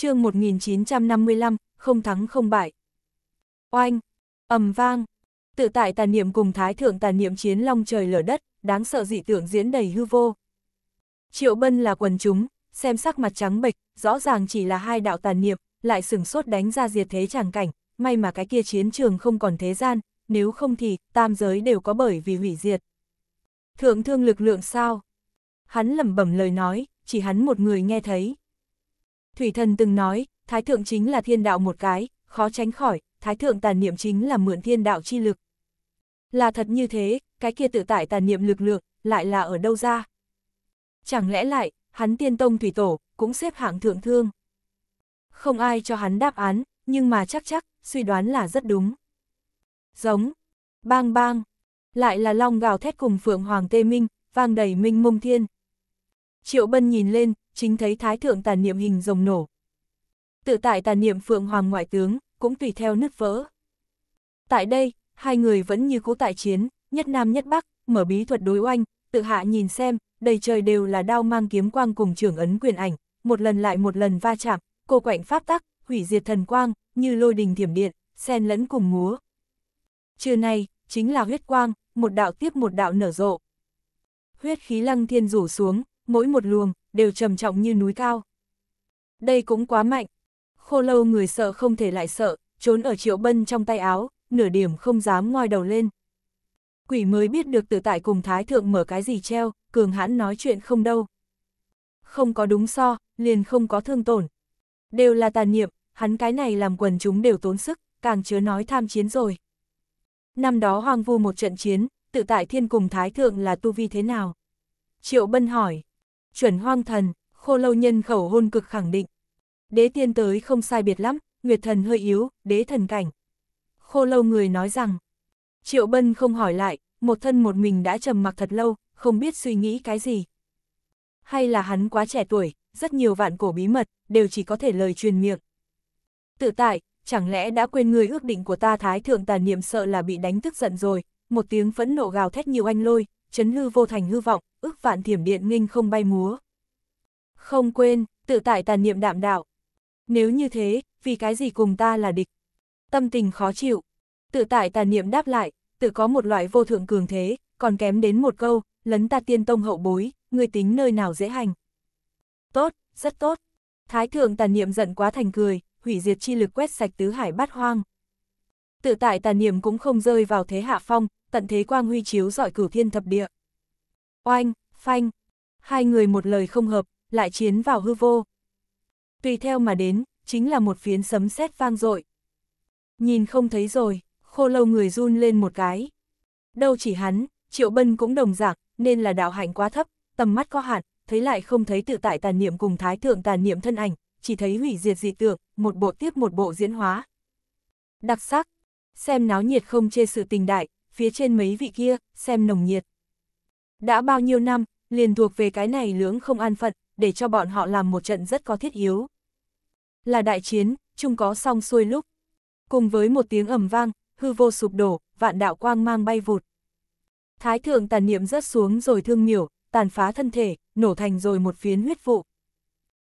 chương 1955, không thắng không bại. Oanh, ầm vang, tự tại tàn niệm cùng thái thượng tàn niệm chiến long trời lở đất, đáng sợ dị tượng diễn đầy hư vô. Triệu Bân là quần chúng, xem sắc mặt trắng bệch, rõ ràng chỉ là hai đạo tàn niệm, lại sừng sốt đánh ra diệt thế chẳng cảnh, may mà cái kia chiến trường không còn thế gian, nếu không thì, tam giới đều có bởi vì hủy diệt. Thượng thương lực lượng sao? Hắn lẩm bẩm lời nói, chỉ hắn một người nghe thấy. Thủy thần từng nói, thái thượng chính là thiên đạo một cái, khó tránh khỏi, thái thượng tàn niệm chính là mượn thiên đạo chi lực. Là thật như thế, cái kia tự tại tàn niệm lực lượng, lại là ở đâu ra? Chẳng lẽ lại, hắn tiên tông thủy tổ, cũng xếp hạng thượng thương. Không ai cho hắn đáp án, nhưng mà chắc chắc, suy đoán là rất đúng. Giống, bang bang, lại là long gào thét cùng phượng hoàng tê minh, vang đầy minh mông thiên. Triệu Bân nhìn lên, chính thấy thái thượng tàn niệm hình rồng nổ. Tự tại tàn niệm phượng hoàng ngoại tướng, cũng tùy theo nứt vỡ. Tại đây, hai người vẫn như cũ tại chiến, nhất nam nhất bắc, mở bí thuật đối oanh, tự hạ nhìn xem, đầy trời đều là đao mang kiếm quang cùng trưởng ấn quyền ảnh, một lần lại một lần va chạm, cô quạnh pháp tắc, hủy diệt thần quang, như lôi đình thiểm điện, xen lẫn cùng múa. Trưa nay, chính là huyết quang, một đạo tiếp một đạo nở rộ. Huyết khí lăng thiên rủ xuống, mỗi một luồng, đều trầm trọng như núi cao. Đây cũng quá mạnh. Khô lâu người sợ không thể lại sợ, trốn ở triệu bân trong tay áo, nửa điểm không dám ngoi đầu lên. Quỷ mới biết được tự tại cùng thái thượng mở cái gì treo, cường hãn nói chuyện không đâu. Không có đúng so, liền không có thương tổn. Đều là tàn niệm, hắn cái này làm quần chúng đều tốn sức, càng chứa nói tham chiến rồi. Năm đó hoang vu một trận chiến, tự tại thiên cùng thái thượng là tu vi thế nào? Triệu Bân hỏi. Chuẩn hoang thần, khô lâu nhân khẩu hôn cực khẳng định. Đế tiên tới không sai biệt lắm, nguyệt thần hơi yếu, đế thần cảnh. Khô lâu người nói rằng, Triệu Bân không hỏi lại, một thân một mình đã trầm mặc thật lâu, không biết suy nghĩ cái gì. Hay là hắn quá trẻ tuổi, rất nhiều vạn cổ bí mật, đều chỉ có thể lời truyền miệng. Tự tại, chẳng lẽ đã quên người ước định của ta thái thượng tàn niệm sợ là bị đánh tức giận rồi, một tiếng phẫn nộ gào thét nhiều anh lôi, chấn hư vô thành hư vọng, ước vạn thiểm điện nghinh không bay múa. Không quên, tự tại tàn niệm đạm đạo. Nếu như thế, vì cái gì cùng ta là địch? Tâm tình khó chịu. Tự tại tàn niệm đáp lại, tự có một loại vô thượng cường thế, còn kém đến một câu, lấn ta tiên tông hậu bối, người tính nơi nào dễ hành. Tốt, rất tốt. Thái thượng tàn niệm giận quá thành cười, hủy diệt chi lực quét sạch tứ hải bát hoang. Tự tại tà niệm cũng không rơi vào thế hạ phong, tận thế quang huy chiếu dọi cửu thiên thập địa. Oanh, phanh, hai người một lời không hợp, lại chiến vào hư vô. Tùy theo mà đến, chính là một phiến sấm sét vang dội. Nhìn không thấy rồi, khô lâu người run lên một cái. Đâu chỉ hắn, Triệu Bân cũng đồng dạng, nên là đạo hạnh quá thấp, tầm mắt có hạn, thấy lại không thấy tự tại tàn niệm cùng thái thượng tàn niệm thân ảnh, chỉ thấy hủy diệt dị tượng, một bộ tiếp một bộ diễn hóa. Đặc sắc, xem náo nhiệt không chê sự tình đại, phía trên mấy vị kia, xem nồng nhiệt. Đã bao nhiêu năm, liền thuộc về cái này lưỡng không an phận, để cho bọn họ làm một trận rất có thiết yếu. Là đại chiến, chung có xong xuôi lúc. Cùng với một tiếng ầm vang, hư vô sụp đổ, vạn đạo quang mang bay vụt. Thái thượng tàn niệm rớt xuống rồi thương miểu, tàn phá thân thể, nổ thành rồi một phiến huyết vụ.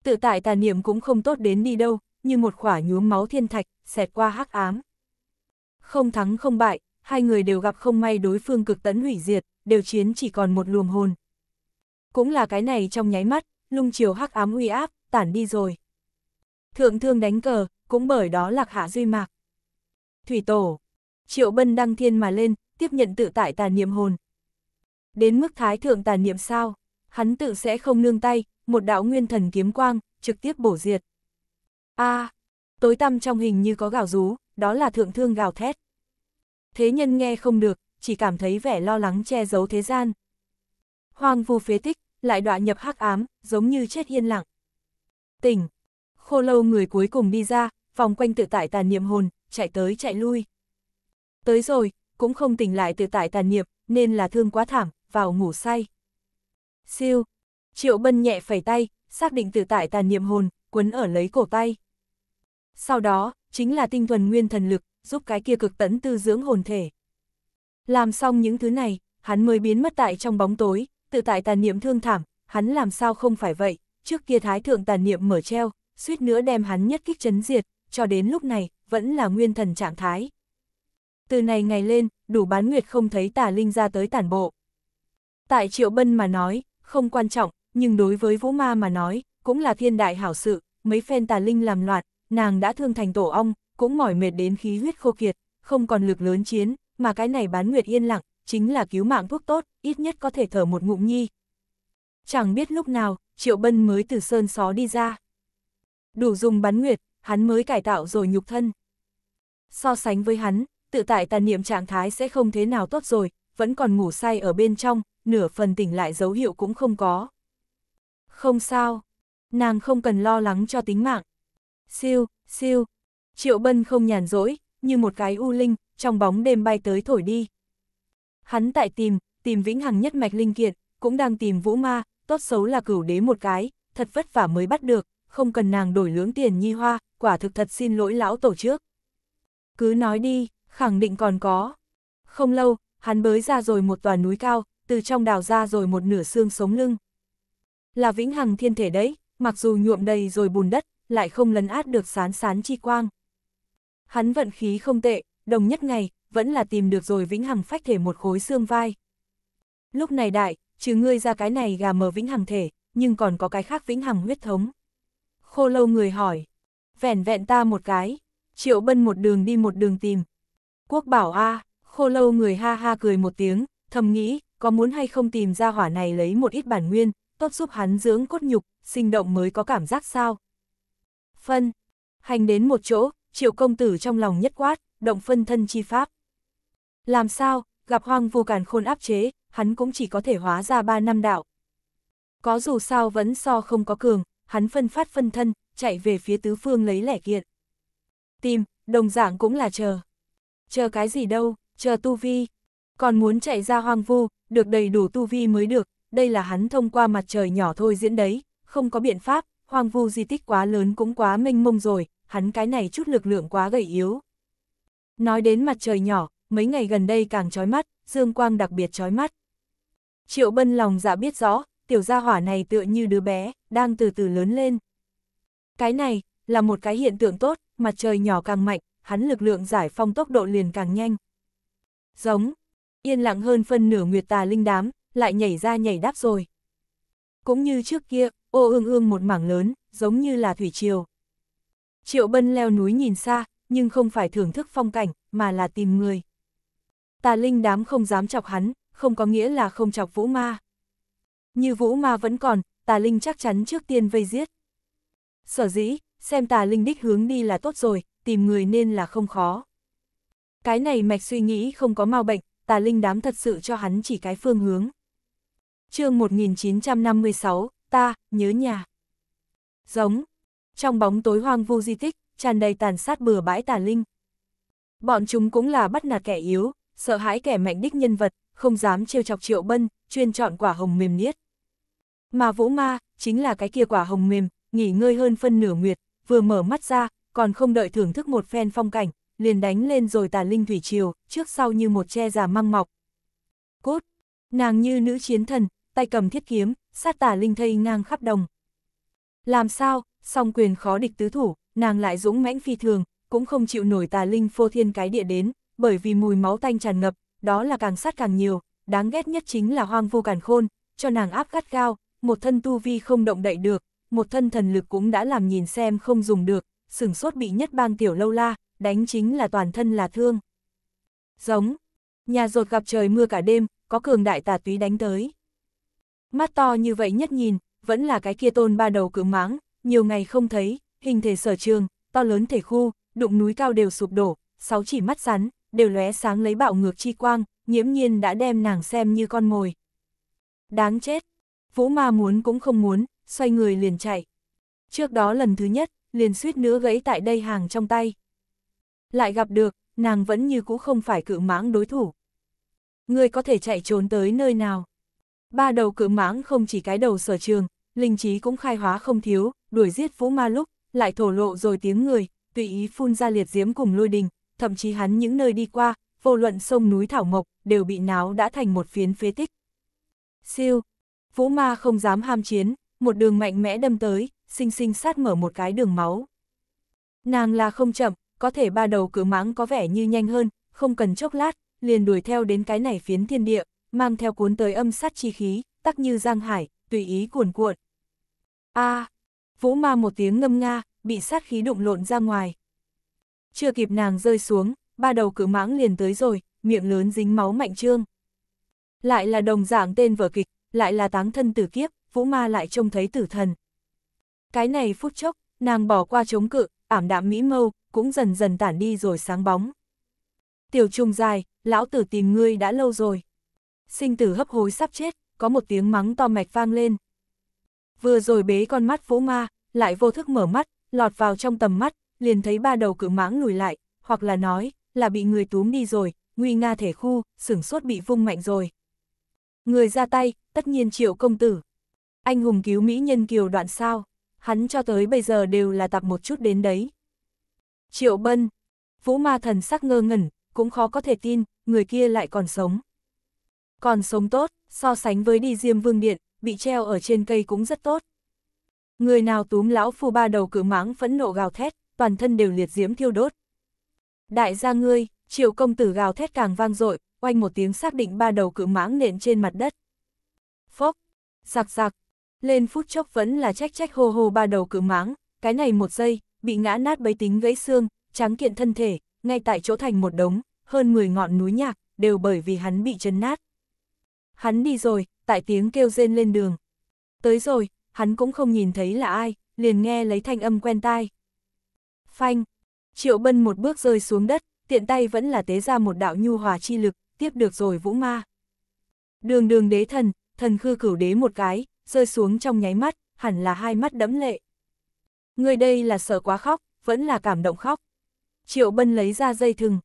Tự tại tàn niệm cũng không tốt đến đi đâu, như một khỏa nhuốm máu thiên thạch, xẹt qua hắc ám. Không thắng không bại, hai người đều gặp không may đối phương cực tấn hủy diệt, đều chiến chỉ còn một luồng hồn. Cũng là cái này trong nháy mắt, lung chiều hắc ám uy áp, tản đi rồi. Thượng thương đánh cờ, cũng bởi đó lạc hạ duy mạc. Thủy tổ, triệu bân đăng thiên mà lên, tiếp nhận tự tại tàn niệm hồn. Đến mức thái thượng tàn niệm sao, hắn tự sẽ không nương tay, một đạo nguyên thần kiếm quang, trực tiếp bổ diệt. a à, tối tăm trong hình như có gào rú, đó là thượng thương gào thét. Thế nhân nghe không được, chỉ cảm thấy vẻ lo lắng che giấu thế gian. Hoang vu phế tích, lại đọa nhập hắc ám, giống như chết yên lặng. Tỉnh, khô lâu người cuối cùng đi ra, vòng quanh tự tại tàn niệm hồn, chạy tới chạy lui. Tới rồi, cũng không tỉnh lại tự tại tàn niệm, nên là thương quá thảm, vào ngủ say. Siêu, triệu bân nhẹ phẩy tay, xác định tự tại tàn niệm hồn, quấn ở lấy cổ tay. Sau đó, chính là tinh thuần nguyên thần lực, giúp cái kia cực tấn tư dưỡng hồn thể. Làm xong những thứ này, hắn mới biến mất tại trong bóng tối, tự tại tàn niệm thương thảm, hắn làm sao không phải vậy, trước kia thái thượng tàn niệm mở treo, suýt nữa đem hắn nhất kích chấn diệt, cho đến lúc này, vẫn là nguyên thần trạng thái. Từ này ngày lên, đủ bán nguyệt không thấy tà linh ra tới tản bộ. Tại Triệu Bân mà nói, không quan trọng, nhưng đối với Vũ Ma mà nói, cũng là thiên đại hảo sự, mấy phen tà linh làm loạn, nàng đã thương thành tổ ong, cũng mỏi mệt đến khí huyết khô kiệt, không còn lực lớn chiến, mà cái này bán nguyệt yên lặng, chính là cứu mạng thuốc tốt, ít nhất có thể thở một ngụm nhi. Chẳng biết lúc nào, Triệu Bân mới từ sơn xó đi ra. Đủ dùng bán nguyệt, hắn mới cải tạo rồi nhục thân. So sánh với hắn, tự tại tàn niệm trạng thái sẽ không thế nào tốt rồi, vẫn còn ngủ say ở bên trong, nửa phần tỉnh lại dấu hiệu cũng không có. Không sao, nàng không cần lo lắng cho tính mạng. Siêu, siêu, Triệu Bân không nhàn rỗi, như một cái u linh, trong bóng đêm bay tới thổi đi. Hắn tại tìm, tìm vĩnh hằng nhất mạch linh kiện, cũng đang tìm vũ ma, tốt xấu là cửu đế một cái, thật vất vả mới bắt được, không cần nàng đổi lưỡng tiền nhi hoa, quả thực thật xin lỗi lão tổ trước. Cứ nói đi, khẳng định còn có. Không lâu, hắn bới ra rồi một tòa núi cao, từ trong đào ra rồi một nửa xương sống lưng. Là vĩnh hằng thiên thể đấy, mặc dù nhuộm đầy rồi bùn đất, lại không lấn át được sán sán chi quang. Hắn vận khí không tệ, đồng nhất ngày, vẫn là tìm được rồi vĩnh hằng phách thể một khối xương vai. Lúc này đại, trừ ngươi ra cái này gà mờ vĩnh hằng thể, nhưng còn có cái khác vĩnh hằng huyết thống. Khô lâu người hỏi, vẻn vẹn ta một cái, triệu bân một đường đi một đường tìm. Quốc bảo a khô lâu người ha ha cười một tiếng, thầm nghĩ, có muốn hay không tìm ra hỏa này lấy một ít bản nguyên, tốt giúp hắn dưỡng cốt nhục, sinh động mới có cảm giác sao. Phân, hành đến một chỗ, triệu công tử trong lòng nhất quát, động phân thân chi pháp. Làm sao, gặp hoang vô càn khôn áp chế, hắn cũng chỉ có thể hóa ra ba năm đạo. Có dù sao vẫn so không có cường, hắn phân phát phân thân, chạy về phía tứ phương lấy lẻ kiện. Tìm, đồng dạng cũng là chờ. Chờ cái gì đâu, chờ tu vi. Còn muốn chạy ra hoang vu, được đầy đủ tu vi mới được, đây là hắn thông qua mặt trời nhỏ thôi diễn đấy, không có biện pháp, hoang vu di tích quá lớn cũng quá mênh mông rồi, hắn cái này chút lực lượng quá gầy yếu. Nói đến mặt trời nhỏ, mấy ngày gần đây càng chói mắt, dương quang đặc biệt chói mắt. Triệu bân lòng dạ biết rõ, tiểu gia hỏa này tựa như đứa bé, đang từ từ lớn lên. Cái này, là một cái hiện tượng tốt, mặt trời nhỏ càng mạnh, hắn lực lượng giải phong tốc độ liền càng nhanh. Giống, yên lặng hơn phân nửa nguyệt tà linh đám, lại nhảy ra nhảy đáp rồi. Cũng như trước kia, ô ương ương một mảng lớn, giống như là thủy triều. Triệu bân leo núi nhìn xa, nhưng không phải thưởng thức phong cảnh, mà là tìm người. Tà linh đám không dám chọc hắn, không có nghĩa là không chọc vũ ma. Như vũ ma vẫn còn, tà linh chắc chắn trước tiên vây giết. Sở dĩ, xem tà linh đích hướng đi là tốt rồi, tìm người nên là không khó. Cái này mạch suy nghĩ không có mau bệnh, tà linh đám thật sự cho hắn chỉ cái phương hướng. chương 1956, ta, nhớ nhà. Giống, trong bóng tối hoang vu di tích, tràn đầy tàn sát bừa bãi tà linh. Bọn chúng cũng là bắt nạt kẻ yếu, sợ hãi kẻ mạnh đích nhân vật, không dám trêu chọc triệu bân, chuyên chọn quả hồng mềm niết. Mà vũ ma, chính là cái kia quả hồng mềm, nghỉ ngơi hơn phân nửa nguyệt, vừa mở mắt ra, còn không đợi thưởng thức một phen phong cảnh, liền đánh lên rồi tà linh thủy triều, trước sau như một che già măng mọc. Cốt, nàng như nữ chiến thần, tay cầm thiết kiếm, sát tà linh thây ngang khắp đồng. Làm sao, song quyền khó địch tứ thủ, nàng lại dũng mãnh phi thường, cũng không chịu nổi tà linh phô thiên cái địa đến, bởi vì mùi máu tanh tràn ngập, đó là càng sát càng nhiều, đáng ghét nhất chính là hoang vô càn khôn, cho nàng áp gắt gao, một thân tu vi không động đậy được, một thân thần lực cũng đã làm nhìn xem không dùng được, sửng sốt bị nhất bang tiểu lâu la, đánh chính là toàn thân là thương. Giống, nhà rột gặp trời mưa cả đêm, có cường đại tà túy đánh tới. Mắt to như vậy nhất nhìn, vẫn là cái kia tôn ba đầu cự máng, nhiều ngày không thấy, hình thể sở trường, to lớn thể khu, đụng núi cao đều sụp đổ, sáu chỉ mắt rắn, đều lóe sáng lấy bạo ngược chi quang, nhiễm nhiên đã đem nàng xem như con mồi. Đáng chết, vũ ma muốn cũng không muốn, xoay người liền chạy. Trước đó lần thứ nhất, liền suýt nữa gãy tại đây hàng trong tay. Lại gặp được, nàng vẫn như cũ không phải cự mãng đối thủ. Người có thể chạy trốn tới nơi nào? Ba đầu cự mãng không chỉ cái đầu sở trường, linh trí cũng khai hóa không thiếu, đuổi giết vũ ma lúc, lại thổ lộ rồi tiếng người, tùy ý phun ra liệt diễm cùng lôi đình, thậm chí hắn những nơi đi qua, vô luận sông núi thảo mộc, đều bị náo đã thành một phiến phế tích. Siêu, vũ ma không dám ham chiến, một đường mạnh mẽ đâm tới, xinh xinh sát mở một cái đường máu. Nàng là không chậm, có thể ba đầu cự mãng có vẻ như nhanh hơn, không cần chốc lát, liền đuổi theo đến cái này phiến thiên địa, mang theo cuốn tới âm sát chi khí, tắc như giang hải, tùy ý cuồn cuộn. A, à, vũ ma một tiếng ngâm nga, bị sát khí đụng lộn ra ngoài. Chưa kịp nàng rơi xuống, ba đầu cử mãng liền tới rồi, miệng lớn dính máu mạnh trương. Lại là đồng dạng tên vở kịch, lại là táng thân tử kiếp, vũ ma lại trông thấy tử thần. Cái này phút chốc, nàng bỏ qua chống cự, ảm đạm mỹ mâu, cũng dần dần tản đi rồi sáng bóng. Tiểu trùng dài, lão tử tìm ngươi đã lâu rồi. Sinh tử hấp hối sắp chết, có một tiếng mắng to mạch vang lên. Vừa rồi bế con mắt phố ma, lại vô thức mở mắt, lọt vào trong tầm mắt, liền thấy ba đầu cự mãng lùi lại, hoặc là nói, là bị người túm đi rồi, nguy nga thể khu, sửng sốt bị vung mạnh rồi. Người ra tay, tất nhiên triệu công tử. Anh hùng cứu Mỹ nhân kiều đoạn sao, hắn cho tới bây giờ đều là tập một chút đến đấy. Triệu bân, vũ ma thần sắc ngơ ngẩn, cũng khó có thể tin, người kia lại còn sống. Còn sống tốt, so sánh với đi diêm vương điện, bị treo ở trên cây cũng rất tốt. Người nào túm lão phu ba đầu cử mãng phẫn nộ gào thét, toàn thân đều liệt diễm thiêu đốt. Đại gia ngươi, triệu công tử gào thét càng vang dội, oanh một tiếng xác định ba đầu cự mãng nện trên mặt đất. Phốc, giặc giặc, lên phút chốc vẫn là trách trách hô hô ba đầu cự mãng, cái này một giây, bị ngã nát bấy tính gãy xương, trắng kiện thân thể, ngay tại chỗ thành một đống, hơn 10 ngọn núi nhạc, đều bởi vì hắn bị chấn nát. Hắn đi rồi, tại tiếng kêu rên lên đường. Tới rồi, hắn cũng không nhìn thấy là ai, liền nghe lấy thanh âm quen tai. Phanh, triệu bân một bước rơi xuống đất, tiện tay vẫn là tế ra một đạo nhu hòa chi lực, tiếp được rồi vũ ma. Đường đường đế thần, thần khư cửu đế một cái, rơi xuống trong nháy mắt, hẳn là hai mắt đẫm lệ. Người đây là sợ quá khóc, vẫn là cảm động khóc. Triệu bân lấy ra dây thừng.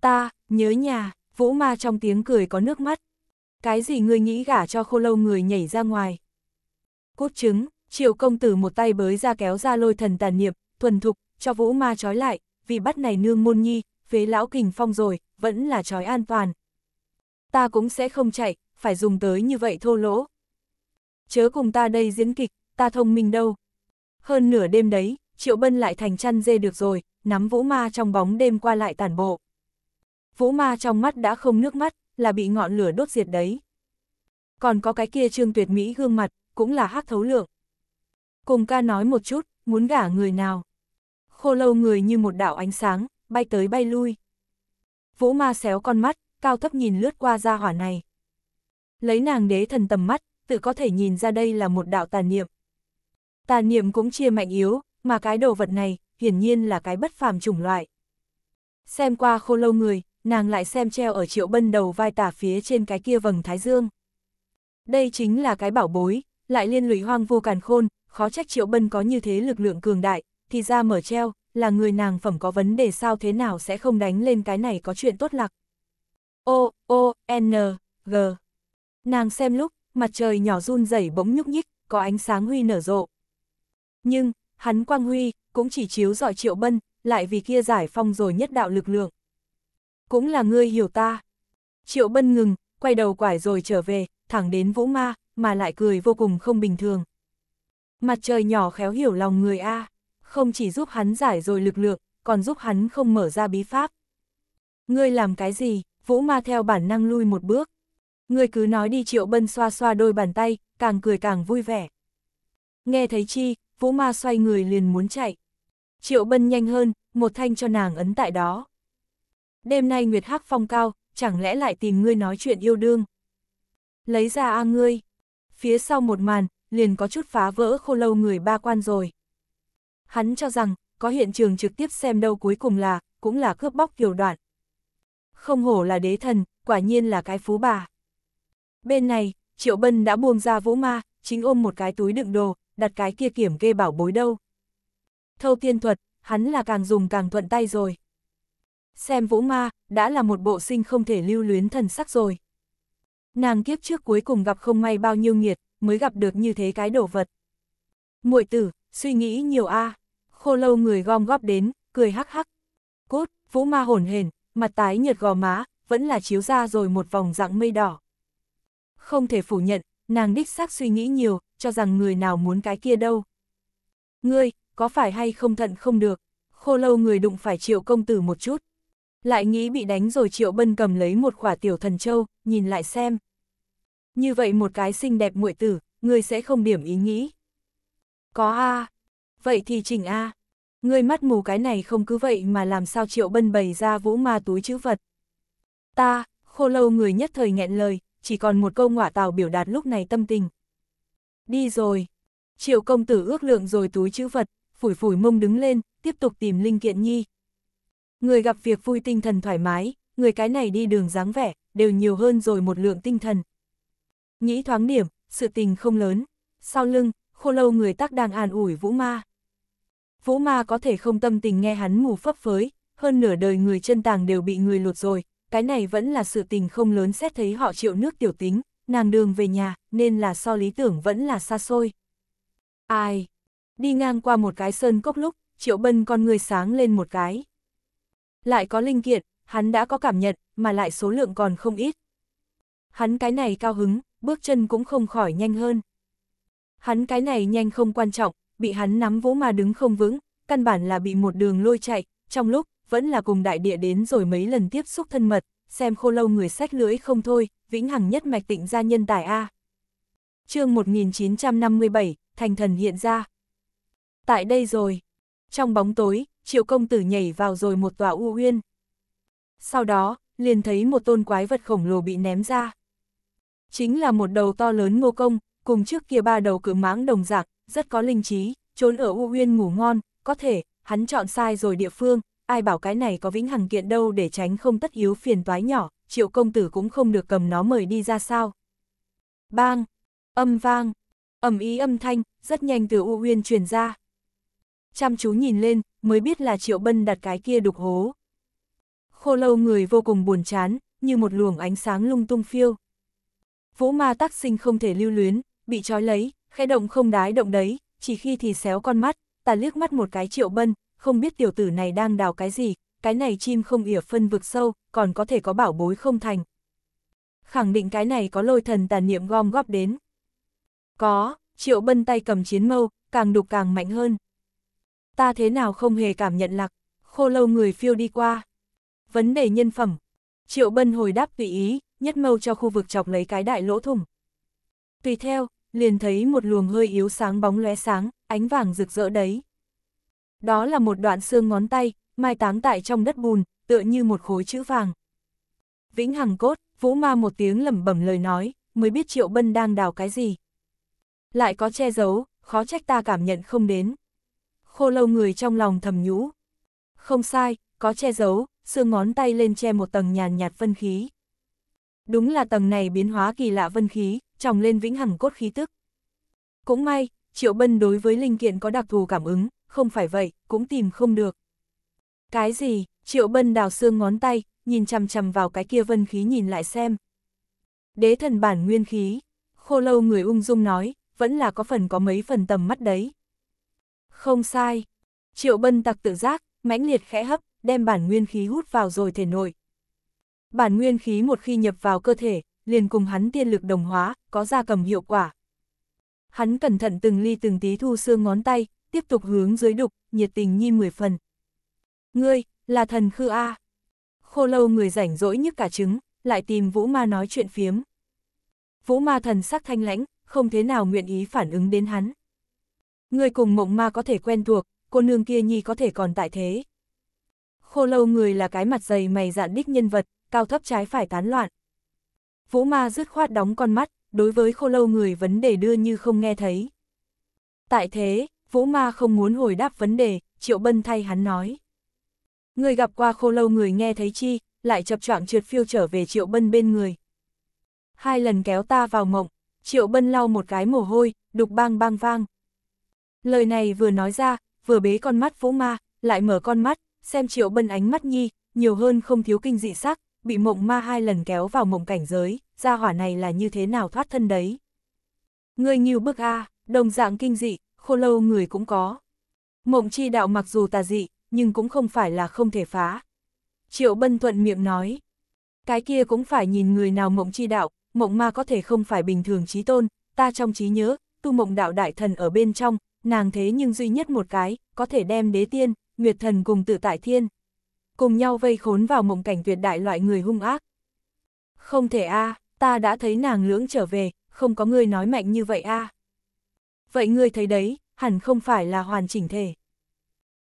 Ta, nhớ nhà, vũ ma trong tiếng cười có nước mắt. Cái gì ngươi nghĩ gả cho khô lâu người nhảy ra ngoài. Cốt trứng, triệu công tử một tay bới ra kéo ra lôi thần tàn niệm, thuần thục, cho vũ ma trói lại, vì bắt này nương môn nhi, phế lão kình phong rồi, vẫn là trói an toàn. Ta cũng sẽ không chạy, phải dùng tới như vậy thô lỗ. Chớ cùng ta đây diễn kịch, ta thông minh đâu. Hơn nửa đêm đấy, Triệu Bân lại thành chăn dê được rồi, nắm Vũ Ma trong bóng đêm qua lại tàn bộ. Vũ Ma trong mắt đã không nước mắt, là bị ngọn lửa đốt diệt đấy. Còn có cái kia trương tuyệt mỹ gương mặt, cũng là hắc thấu lượng. Cùng ca nói một chút, muốn gả người nào. Khô lâu người như một đạo ánh sáng, bay tới bay lui. Vũ ma xéo con mắt, cao thấp nhìn lướt qua ra hỏa này. Lấy nàng đế thần tầm mắt, tự có thể nhìn ra đây là một đạo tàn niệm. Tàn niệm cũng chia mạnh yếu, mà cái đồ vật này, hiển nhiên là cái bất phàm chủng loại. Xem qua khô lâu người, nàng lại xem treo ở triệu bân đầu vai tả phía trên cái kia vầng thái dương. Đây chính là cái bảo bối, lại liên lụy hoang vô càn khôn, khó trách triệu bân có như thế lực lượng cường đại, thì ra mở treo, là người nàng phẩm có vấn đề sao thế nào sẽ không đánh lên cái này có chuyện tốt lạc. O, O, N, G. Nàng xem lúc, mặt trời nhỏ run rẩy bỗng nhúc nhích, có ánh sáng huy nở rộ. Nhưng, hắn quang huy, cũng chỉ chiếu dọi triệu bân, lại vì kia giải phong rồi nhất đạo lực lượng. Cũng là ngươi hiểu ta. Triệu bân ngừng, quay đầu quải rồi trở về, thẳng đến vũ ma, mà lại cười vô cùng không bình thường. Mặt trời nhỏ khéo hiểu lòng người A, không chỉ giúp hắn giải rồi lực lượng, còn giúp hắn không mở ra bí pháp. Ngươi làm cái gì, vũ ma theo bản năng lui một bước. Ngươi cứ nói đi triệu bân xoa xoa đôi bàn tay, càng cười càng vui vẻ. Nghe thấy chi, vũ ma xoay người liền muốn chạy. Triệu bân nhanh hơn, một thanh cho nàng ấn tại đó. Đêm nay Nguyệt Hắc phong cao, chẳng lẽ lại tìm ngươi nói chuyện yêu đương. Lấy ra a ngươi. Phía sau một màn, liền có chút phá vỡ khô lâu người ba quan rồi. Hắn cho rằng, có hiện trường trực tiếp xem đâu cuối cùng là, cũng là cướp bóc kiều đoạn. Không hổ là đế thần, quả nhiên là cái phú bà. Bên này, Triệu Bân đã buông ra vũ ma, chính ôm một cái túi đựng đồ, đặt cái kia kiểm kê bảo bối đâu. Thâu tiên thuật, hắn là càng dùng càng thuận tay rồi. Xem vũ ma, đã là một bộ sinh không thể lưu luyến thần sắc rồi. Nàng kiếp trước cuối cùng gặp không may bao nhiêu nghiệt, mới gặp được như thế cái đồ vật. muội tử, suy nghĩ nhiều a khô lâu người gom góp đến, cười hắc hắc. Cốt, vũ ma hồn hển, mặt tái nhợt gò má, vẫn là chiếu ra rồi một vòng dạng mây đỏ. Không thể phủ nhận, nàng đích xác suy nghĩ nhiều, cho rằng người nào muốn cái kia đâu. Ngươi, có phải hay không thận không được, khô lâu người đụng phải triệu công tử một chút. Lại nghĩ bị đánh rồi triệu bân cầm lấy một khỏa tiểu thần châu, nhìn lại xem. Như vậy một cái xinh đẹp muội tử, ngươi sẽ không điểm ý nghĩ. Có a Vậy thì chỉnh a Ngươi mắt mù cái này không cứ vậy mà làm sao triệu bân bày ra vũ ma túi chữ vật. Ta, khô lâu người nhất thời nghẹn lời, chỉ còn một câu ngọa tào biểu đạt lúc này tâm tình. Đi rồi. Triệu công tử ước lượng rồi túi chữ vật, phủi phủi mông đứng lên, tiếp tục tìm linh kiện nhi. Người gặp việc vui tinh thần thoải mái, người cái này đi đường dáng vẻ, đều nhiều hơn rồi một lượng tinh thần. Nghĩ thoáng điểm, sự tình không lớn. Sau lưng, khô lâu người tắc đang an ủi vũ ma. Vũ ma có thể không tâm tình nghe hắn mù phấp phới, hơn nửa đời người chân tàng đều bị người lột rồi, cái này vẫn là sự tình không lớn xét thấy họ chịu nước tiểu tính, nàng đường về nhà, nên là so lý tưởng vẫn là xa xôi. Ai? Đi ngang qua một cái sơn cốc lúc, triệu bân con người sáng lên một cái. Lại có linh kiện, hắn đã có cảm nhận, mà lại số lượng còn không ít. Hắn cái này cao hứng, bước chân cũng không khỏi nhanh hơn. Hắn cái này nhanh không quan trọng, bị hắn nắm vỗ mà đứng không vững, căn bản là bị một đường lôi chạy, trong lúc, vẫn là cùng đại địa đến rồi mấy lần tiếp xúc thân mật, xem khô lâu người sách lưỡi không thôi, vĩnh hằng nhất mạch tịnh gia nhân tài A. chương 1957, thành thần hiện ra. Tại đây rồi. Trong bóng tối, triệu công tử nhảy vào rồi một tòa u uyên. Sau đó, liền thấy một tôn quái vật khổng lồ bị ném ra. Chính là một đầu to lớn ngô công, cùng trước kia ba đầu cự mãng đồng dạng, rất có linh trí, trốn ở u uyên ngủ ngon, có thể, hắn chọn sai rồi địa phương, ai bảo cái này có vĩnh hằng kiện đâu để tránh không tất yếu phiền toái nhỏ, triệu công tử cũng không được cầm nó mời đi ra sao. Bang! Âm vang! ầm ý âm thanh, rất nhanh từ U Uyên truyền ra. Chăm chú nhìn lên, mới biết là Triệu Bân đặt cái kia đục hố. Khô lâu người vô cùng buồn chán, như một luồng ánh sáng lung tung phiêu. Vũ ma tác sinh không thể lưu luyến, bị trói lấy, khẽ động không đái động đấy, chỉ khi thì xéo con mắt, ta liếc mắt một cái Triệu Bân, không biết tiểu tử này đang đào cái gì, cái này chim không ỉa phân vực sâu, còn có thể có bảo bối không thành. Khẳng định cái này có lôi thần tàn niệm gom góp đến. Có, triệu bân tay cầm chiến mâu, càng đục càng mạnh hơn. Ta thế nào không hề cảm nhận lạc, khô lâu người phiêu đi qua. Vấn đề nhân phẩm. Triệu bân hồi đáp tùy ý, nhất mâu cho khu vực chọc lấy cái đại lỗ thủng. Tùy theo, liền thấy một luồng hơi yếu sáng bóng lóe sáng, ánh vàng rực rỡ đấy. Đó là một đoạn xương ngón tay, mai táng tại trong đất bùn, tựa như một khối chữ vàng. Vĩnh Hằng cốt, Vũ Ma một tiếng lẩm bẩm lời nói, mới biết Triệu Bân đang đào cái gì. Lại có che giấu, khó trách ta cảm nhận không đến. Khô lâu người trong lòng thầm nhũ. Không sai, có che giấu, xương ngón tay lên che một tầng nhàn nhạt vân khí. Đúng là tầng này biến hóa kỳ lạ vân khí, tròng lên vĩnh hằng cốt khí tức. Cũng may, Triệu Bân đối với linh kiện có đặc thù cảm ứng, không phải vậy, cũng tìm không được. Cái gì, Triệu Bân đào xương ngón tay, nhìn chằm chằm vào cái kia vân khí nhìn lại xem. Đế thần bản nguyên khí, khô lâu người ung dung nói, vẫn là có phần có mấy phần tầm mắt đấy. Không sai. Triệu bân tặc tự giác, mãnh liệt khẽ hấp, đem bản nguyên khí hút vào rồi thể nội. Bản nguyên khí một khi nhập vào cơ thể, liền cùng hắn tiên lực đồng hóa, có ra cầm hiệu quả. Hắn cẩn thận từng ly từng tí thu xương ngón tay, tiếp tục hướng dưới đục, nhiệt tình nhi mười phần. Ngươi, là thần khư A. Khô lâu người rảnh rỗi nhất cả trứng, lại tìm Vũ Ma nói chuyện phiếm. Vũ Ma thần sắc thanh lãnh, không thế nào nguyện ý phản ứng đến hắn. Người cùng mộng ma có thể quen thuộc, cô nương kia nhi có thể còn tại thế. Khô lâu người là cái mặt dày mày dạn đích nhân vật, cao thấp trái phải tán loạn. Vũ ma dứt khoát đóng con mắt, đối với khô lâu người vấn đề đưa như không nghe thấy. Tại thế, Vũ ma không muốn hồi đáp vấn đề, triệu bân thay hắn nói. Người gặp qua khô lâu người nghe thấy chi, lại chập choạng trượt phiêu trở về triệu bân bên người. Hai lần kéo ta vào mộng, Triệu Bân lau một cái mồ hôi, đục bang bang vang. Lời này vừa nói ra, vừa bế con mắt Vũ Ma, lại mở con mắt, xem Triệu Bân ánh mắt nhi, nhiều hơn không thiếu kinh dị sắc, bị mộng ma hai lần kéo vào mộng cảnh giới, gia hỏa này là như thế nào thoát thân đấy. Người nhiều bức A, đồng dạng kinh dị, khô lâu người cũng có. Mộng chi đạo mặc dù tà dị, nhưng cũng không phải là không thể phá. Triệu Bân thuận miệng nói. Cái kia cũng phải nhìn người nào mộng chi đạo, mộng ma có thể không phải bình thường trí tôn, ta trong trí nhớ, tu mộng đạo đại thần ở bên trong, nàng thế nhưng duy nhất một cái, có thể đem đế tiên, nguyệt thần cùng tự tại thiên. Cùng nhau vây khốn vào mộng cảnh tuyệt đại loại người hung ác. Không thể a ta đã thấy nàng lưỡng trở về, không có người nói mạnh như vậy a Vậy ngươi thấy đấy, hẳn không phải là hoàn chỉnh thể.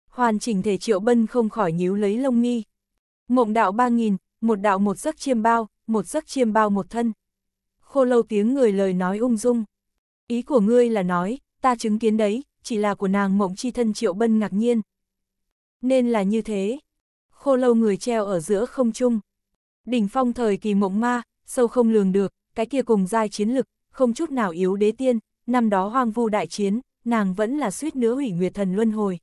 Hoàn chỉnh thể triệu bân không khỏi nhíu lấy lông mi. Mộng đạo ba nghìn, một đạo một giấc chiêm bao, một giấc chiêm bao một thân. Khô lâu tiếng người lời nói ung dung. Ý của ngươi là nói, ta chứng kiến đấy, chỉ là của nàng mộng chi thân triệu bân ngạc nhiên. Nên là như thế. Khô lâu người treo ở giữa không trung. Đỉnh phong thời kỳ mộng ma, sâu không lường được, cái kia cùng giai chiến lực, không chút nào yếu đế tiên, năm đó hoang vu đại chiến, nàng vẫn là suýt nữa hủy nguyệt thần luân hồi.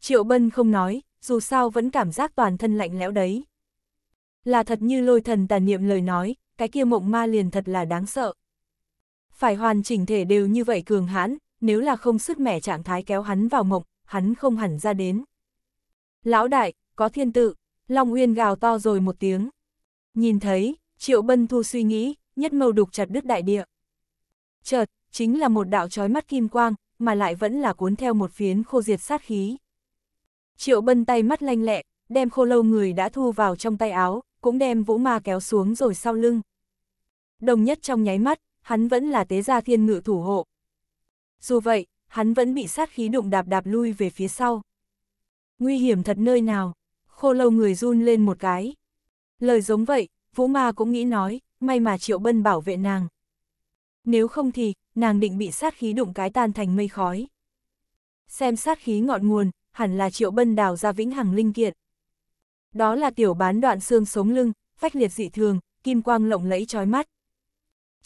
Triệu Bân không nói, dù sao vẫn cảm giác toàn thân lạnh lẽo đấy. Là thật như lôi thần tàn niệm lời nói, cái kia mộng ma liền thật là đáng sợ. Phải hoàn chỉnh thể đều như vậy cường hãn, nếu là không sức mẻ trạng thái kéo hắn vào mộng, hắn không hẳn ra đến. Lão đại, có thiên tự, Long Uyên gào to rồi một tiếng. Nhìn thấy, Triệu Bân Thu suy nghĩ, nhất mâu đục chặt đứt đại địa. Chợt, chính là một đạo chói mắt kim quang, mà lại vẫn là cuốn theo một phiến khô diệt sát khí. Triệu Bân tay mắt lanh lẹ, đem khô lâu người đã thu vào trong tay áo, cũng đem vũ ma kéo xuống rồi sau lưng. Đồng nhất trong nháy mắt, hắn vẫn là tế gia thiên ngự thủ hộ. Dù vậy, hắn vẫn bị sát khí đụng đạp đạp lui về phía sau. Nguy hiểm thật nơi nào, khô lâu người run lên một cái. Lời giống vậy, Vũ Ma cũng nghĩ nói, may mà Triệu Bân bảo vệ nàng. Nếu không thì, nàng định bị sát khí đụng cái tan thành mây khói. Xem sát khí ngọn nguồn, hẳn là Triệu Bân đào ra vĩnh hằng linh kiện. Đó là tiểu bán đoạn xương sống lưng, phách liệt dị thường, kim quang lộng lẫy chói mắt.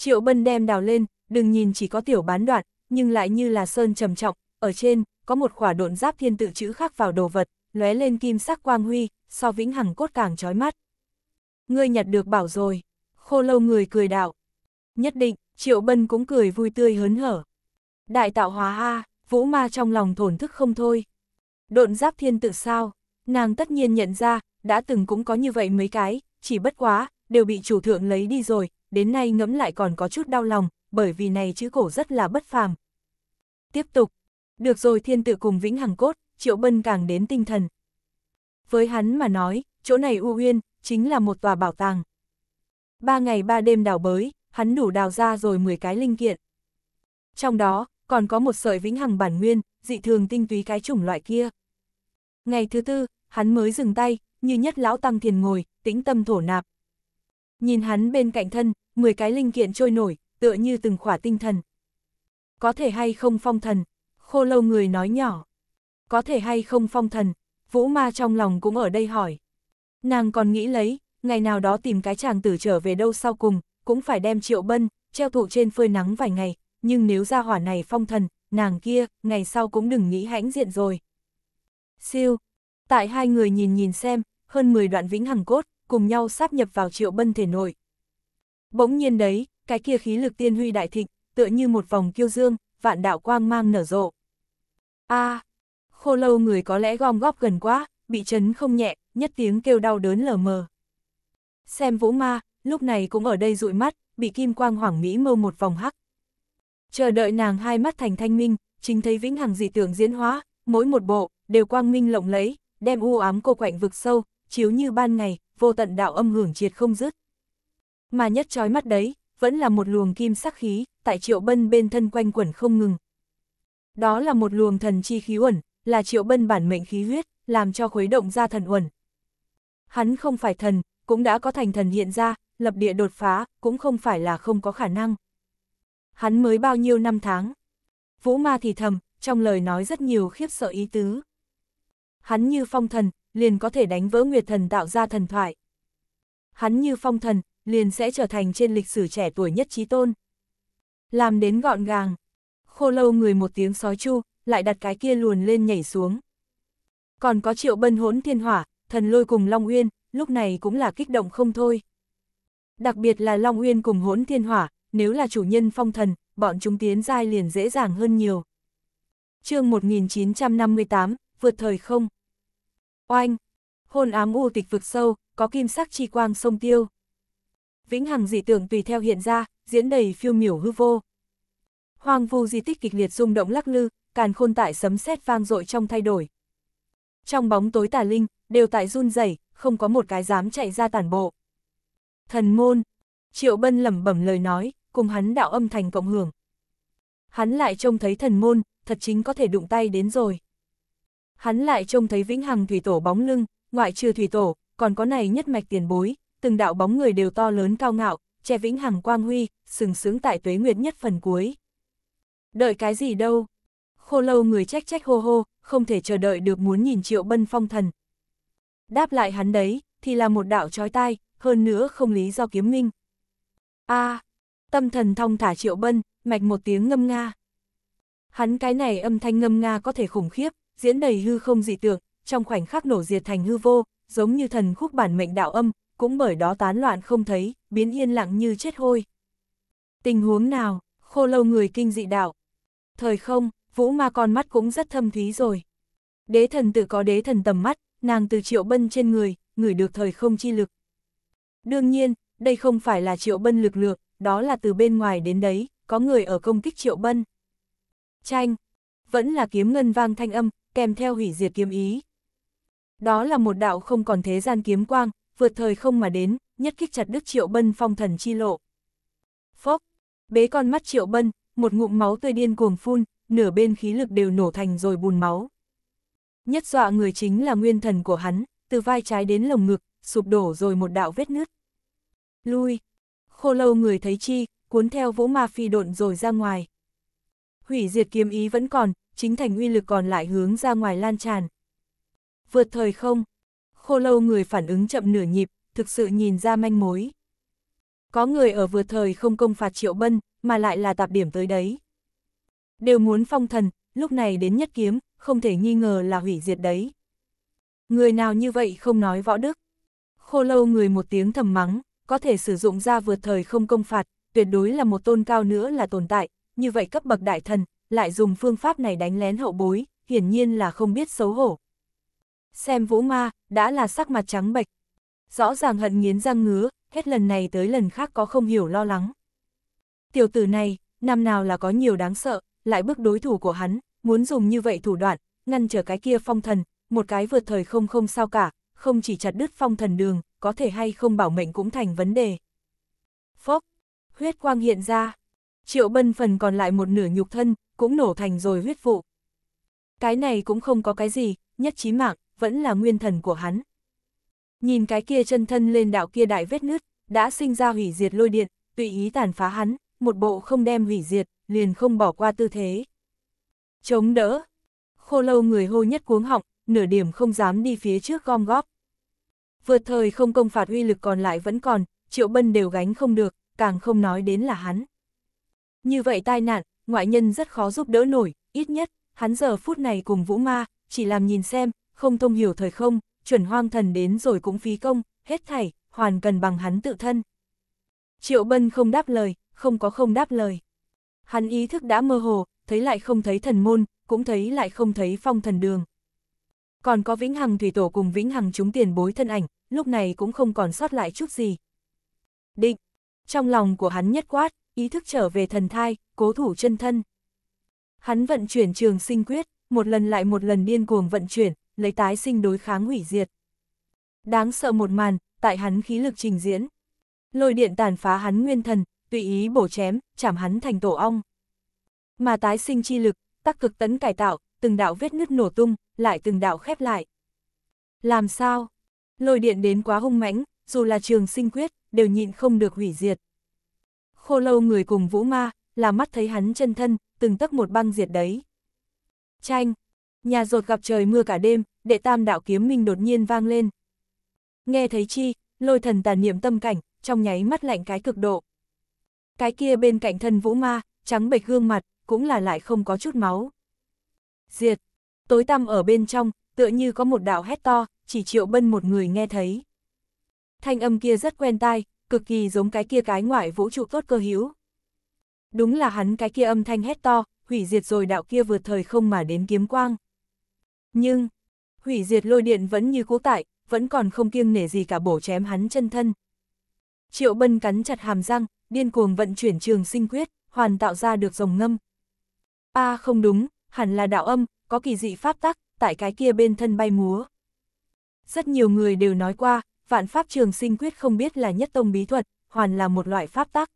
Triệu Bân đem đào lên, đừng nhìn chỉ có tiểu bán đoạn, nhưng lại như là sơn trầm trọng, ở trên, có một khỏa độn giáp thiên tự chữ khắc vào đồ vật, lóe lên kim sắc quang huy, so vĩnh hằng cốt càng chói mắt. Ngươi nhặt được bảo rồi, khô lâu người cười đạo. Nhất định, Triệu Bân cũng cười vui tươi hớn hở. Đại tạo hóa a, vũ ma trong lòng thổn thức không thôi. Độn giáp thiên tự sao, nàng tất nhiên nhận ra, đã từng cũng có như vậy mấy cái, chỉ bất quá, đều bị chủ thượng lấy đi rồi, đến nay ngẫm lại còn có chút đau lòng, bởi vì này chữ cổ rất là bất phàm. Tiếp tục, được rồi thiên tự cùng vĩnh hằng cốt, triệu bân càng đến tinh thần. Với hắn mà nói, chỗ này u uyên, chính là một tòa bảo tàng. Ba ngày ba đêm đào bới, hắn đủ đào ra rồi 10 cái linh kiện. Trong đó, còn có một sợi vĩnh hằng bản nguyên, dị thường tinh túy cái chủng loại kia. Ngày thứ tư, hắn mới dừng tay, như nhất lão tăng thiền ngồi, tĩnh tâm thổ nạp. Nhìn hắn bên cạnh thân, 10 cái linh kiện trôi nổi, tựa như từng khỏa tinh thần. Có thể hay không phong thần, khô lâu người nói nhỏ. Có thể hay không phong thần, vũ ma trong lòng cũng ở đây hỏi. Nàng còn nghĩ lấy, ngày nào đó tìm cái chàng tử trở về đâu sau cùng, cũng phải đem triệu bân, treo thụ trên phơi nắng vài ngày, nhưng nếu ra hỏa này phong thần, nàng kia, ngày sau cũng đừng nghĩ hãnh diện rồi. Siêu, tại hai người nhìn nhìn xem, hơn 10 đoạn vĩnh hằng cốt, cùng nhau sáp nhập vào triệu bân thể nội. Bỗng nhiên đấy, cái kia khí lực tiên huy đại thịnh, tựa như một vòng kiêu dương, vạn đạo quang mang nở rộ. a à, khô lâu người có lẽ gom góp gần quá, bị chấn không nhẹ, nhất tiếng kêu đau đớn lờ mờ. Xem vũ ma, lúc này cũng ở đây dụi mắt, bị kim quang hoảng mỹ mâu một vòng hắc. Chờ đợi nàng hai mắt thành thanh minh, chính thấy vĩnh hằng dị tưởng diễn hóa, mỗi một bộ, đều quang minh lộng lẫy, đem u ám cô quạnh vực sâu, chiếu như ban ngày, vô tận đạo âm hưởng triệt không dứt. Mà nhất trói mắt đấy, vẫn là một luồng kim sắc khí, tại triệu bân bên thân quanh quẩn không ngừng. Đó là một luồng thần chi khí uẩn, là triệu bân bản mệnh khí huyết, làm cho khuấy động ra thần uẩn. Hắn không phải thần, cũng đã có thành thần hiện ra, lập địa đột phá, cũng không phải là không có khả năng. Hắn mới bao nhiêu năm tháng. Vũ ma thì thầm, trong lời nói rất nhiều khiếp sợ ý tứ. Hắn như phong thần, liền có thể đánh vỡ nguyệt thần tạo ra thần thoại. Hắn như phong thần, liền sẽ trở thành trên lịch sử trẻ tuổi nhất trí tôn. Làm đến gọn gàng. Khô lâu người một tiếng sói chu, lại đặt cái kia luồn lên nhảy xuống. Còn có triệu bân hỗn thiên hỏa, thần lôi cùng Long Uyên, lúc này cũng là kích động không thôi. Đặc biệt là Long Uyên cùng hỗn thiên hỏa, nếu là chủ nhân phong thần, bọn chúng tiến giai liền dễ dàng hơn nhiều. chương 1958, vượt thời không. Oanh, hôn ám u tịch vực sâu, có kim sắc chi quang sông tiêu. Vĩnh hằng dị tưởng tùy theo hiện ra, diễn đầy phiêu miểu hư vô. Hoang vu di tích kịch liệt rung động lắc lư, càn khôn tại sấm sét vang dội trong thay đổi. Trong bóng tối tà linh, đều tại run rẩy, không có một cái dám chạy ra tản bộ. Thần môn, Triệu Bân lẩm bẩm lời nói, cùng hắn đạo âm thành cộng hưởng. Hắn lại trông thấy thần môn, thật chính có thể đụng tay đến rồi. Hắn lại trông thấy vĩnh hằng thủy tổ bóng lưng, ngoại trừ thủy tổ, còn có này nhất mạch tiền bối, từng đạo bóng người đều to lớn cao ngạo, che vĩnh hằng quang huy, sừng sướng tại tuế nguyệt nhất phần cuối. Đợi cái gì đâu? Khô lâu người trách trách hô hô, không thể chờ đợi được muốn nhìn triệu bân phong thần. Đáp lại hắn đấy, thì là một đạo trói tai, hơn nữa không lý do kiếm minh. a tâm thần thong thả triệu bân, mạch một tiếng ngâm nga. Hắn cái này âm thanh ngâm nga có thể khủng khiếp, diễn đầy hư không dị tượng, trong khoảnh khắc nổ diệt thành hư vô, giống như thần khúc bản mệnh đạo âm, cũng bởi đó tán loạn không thấy, biến yên lặng như chết hôi. Tình huống nào, khô lâu người kinh dị đạo. Thời không, vũ ma con mắt cũng rất thâm thúy rồi. Đế thần tự có đế thần tầm mắt, nàng từ triệu bân trên người, ngửi được thời không chi lực. Đương nhiên, đây không phải là triệu bân lực lượng, đó là từ bên ngoài đến đấy, có người ở công kích triệu bân. Tranh, vẫn là kiếm ngân vang thanh âm, kèm theo hủy diệt kiếm ý. Đó là một đạo không còn thế gian kiếm quang, vượt thời không mà đến, nhất kích chặt đứt triệu bân phong thần chi lộ. Phốc, bế con mắt triệu bân, một ngụm máu tươi điên cuồng phun, nửa bên khí lực đều nổ thành rồi bùn máu. Nhất dọa người chính là nguyên thần của hắn, từ vai trái đến lồng ngực, sụp đổ rồi một đạo vết nứt. Lui, khô lâu người thấy chi, cuốn theo vũ ma phi độn rồi ra ngoài. Hủy diệt kiếm ý vẫn còn, chính thành uy lực còn lại hướng ra ngoài lan tràn. Vượt thời không, khô lâu người phản ứng chậm nửa nhịp, thực sự nhìn ra manh mối. Có người ở vừa thời không công phạt triệu bân, mà lại là tạp điểm tới đấy. Đều muốn phong thần, lúc này đến nhất kiếm, không thể nghi ngờ là hủy diệt đấy. Người nào như vậy không nói võ đức. Khô lâu người một tiếng thầm mắng, có thể sử dụng ra vượt thời không công phạt, tuyệt đối là một tôn cao nữa là tồn tại, như vậy cấp bậc đại thần, lại dùng phương pháp này đánh lén hậu bối, hiển nhiên là không biết xấu hổ. Xem vũ ma, đã là sắc mặt trắng bệch. Rõ ràng hận nghiến răng ngứa, hết lần này tới lần khác có không hiểu lo lắng. Tiểu tử này, năm nào là có nhiều đáng sợ, lại bước đối thủ của hắn, muốn dùng như vậy thủ đoạn, ngăn trở cái kia phong thần, một cái vượt thời không không sao cả, không chỉ chặt đứt phong thần đường, có thể hay không bảo mệnh cũng thành vấn đề. Phốc, huyết quang hiện ra, triệu bân phần còn lại một nửa nhục thân, cũng nổ thành rồi huyết vụ. Cái này cũng không có cái gì, nhất trí mạng, vẫn là nguyên thần của hắn. Nhìn cái kia chân thân lên đạo kia đại vết nứt, đã sinh ra hủy diệt lôi điện, tùy ý tàn phá hắn, một bộ không đem hủy diệt, liền không bỏ qua tư thế. Chống đỡ. Khô lâu người hô nhất cuống họng, nửa điểm không dám đi phía trước gom góp. Vượt thời không công phạt uy lực còn lại vẫn còn, triệu bân đều gánh không được, càng không nói đến là hắn. Như vậy tai nạn, ngoại nhân rất khó giúp đỡ nổi, ít nhất, hắn giờ phút này cùng vũ ma, chỉ làm nhìn xem, không thông hiểu thời không, chuẩn hoang thần đến rồi cũng phí công, hết thảy, hoàn cần bằng hắn tự thân. Triệu Bân không đáp lời, không có không đáp lời. Hắn ý thức đã mơ hồ, thấy lại không thấy thần môn, cũng thấy lại không thấy phong thần đường. Còn có Vĩnh Hằng Thủy Tổ cùng Vĩnh Hằng chúng tiền bối thân ảnh, lúc này cũng không còn sót lại chút gì. Định, trong lòng của hắn nhất quát, ý thức trở về thần thai, cố thủ chân thân. Hắn vận chuyển trường sinh quyết, một lần lại một lần điên cuồng vận chuyển, lấy tái sinh đối kháng hủy diệt. Đáng sợ một màn, tại hắn khí lực trình diễn. Lôi điện tàn phá hắn nguyên thần, tùy ý bổ chém, chảm hắn thành tổ ong. Mà tái sinh chi lực, tắc cực tấn cải tạo, từng đạo vết nứt nổ tung, lại từng đạo khép lại. Làm sao? Lôi điện đến quá hung mãnh, dù là trường sinh quyết, đều nhịn không được hủy diệt. Khô lâu người cùng vũ ma, là mắt thấy hắn chân thân, từng tấc một băng diệt đấy. Tranh, nhà rột gặp trời mưa cả đêm, đệ tam đạo kiếm minh đột nhiên vang lên. Nghe thấy chi, lôi thần tàn niệm tâm cảnh, trong nháy mắt lạnh cái cực độ. Cái kia bên cạnh thân vũ ma, trắng bệch gương mặt, cũng là lại không có chút máu. Diệt, tối tăm ở bên trong, tựa như có một đạo hét to, chỉ triệu bân một người nghe thấy. Thanh âm kia rất quen tai, cực kỳ giống cái kia cái ngoại vũ trụ tốt cơ hữu. Đúng là hắn cái kia âm thanh hét to, hủy diệt rồi đạo kia vượt thời không mà đến kiếm quang. Nhưng, hủy diệt lôi điện vẫn như cũ tại, vẫn còn không kiêng nể gì cả bổ chém hắn chân thân. Triệu bân cắn chặt hàm răng, điên cuồng vận chuyển trường sinh quyết, hoàn tạo ra được dòng ngâm. a à, không đúng, hẳn là đạo âm, có kỳ dị pháp tắc, tại cái kia bên thân bay múa. Rất nhiều người đều nói qua, vạn pháp trường sinh quyết không biết là nhất tông bí thuật, hoàn là một loại pháp tắc.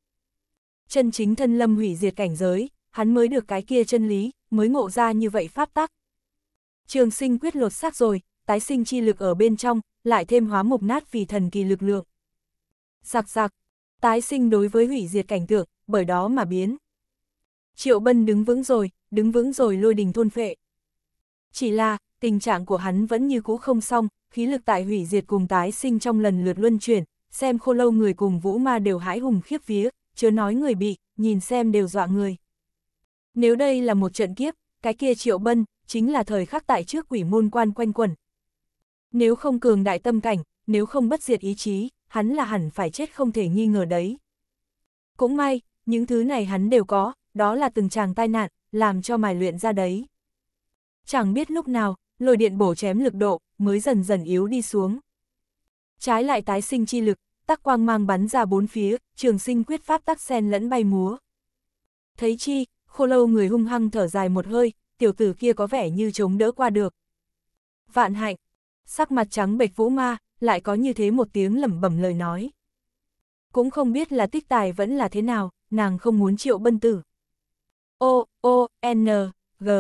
Chân chính thân lâm hủy diệt cảnh giới, hắn mới được cái kia chân lý, mới ngộ ra như vậy pháp tắc. Trường sinh quyết lột xác rồi, tái sinh chi lực ở bên trong, lại thêm hóa mục nát vì thần kỳ lực lượng. Giặc giặc, tái sinh đối với hủy diệt cảnh tượng, bởi đó mà biến. Triệu Bân đứng vững rồi, đứng vững rồi lôi đình thôn phệ. Chỉ là, tình trạng của hắn vẫn như cũ không xong, khí lực tại hủy diệt cùng tái sinh trong lần lượt luân chuyển, xem khô lâu người cùng vũ ma đều hãi hùng khiếp vía, chớ nói người bị, nhìn xem đều dọa người. Nếu đây là một trận kiếp, cái kia triệu bân, chính là thời khắc tại trước quỷ môn quan quanh quẩn. Nếu không cường đại tâm cảnh, nếu không bất diệt ý chí, hắn là hẳn phải chết không thể nghi ngờ đấy. Cũng may, những thứ này hắn đều có, đó là từng chàng tai nạn, làm cho mài luyện ra đấy. Chẳng biết lúc nào, lôi điện bổ chém lực độ, mới dần dần yếu đi xuống. Trái lại tái sinh chi lực, tắc quang mang bắn ra bốn phía, trường sinh quyết pháp tắc sen lẫn bay múa. Thấy chi, khô lâu người hung hăng thở dài một hơi, tiểu tử kia có vẻ như chống đỡ qua được. Vạn hạnh, sắc mặt trắng bệch vũ ma, lại có như thế một tiếng lẩm bẩm lời nói. Cũng không biết là tích tài vẫn là thế nào, nàng không muốn triệu bân tử. O, O, N, G.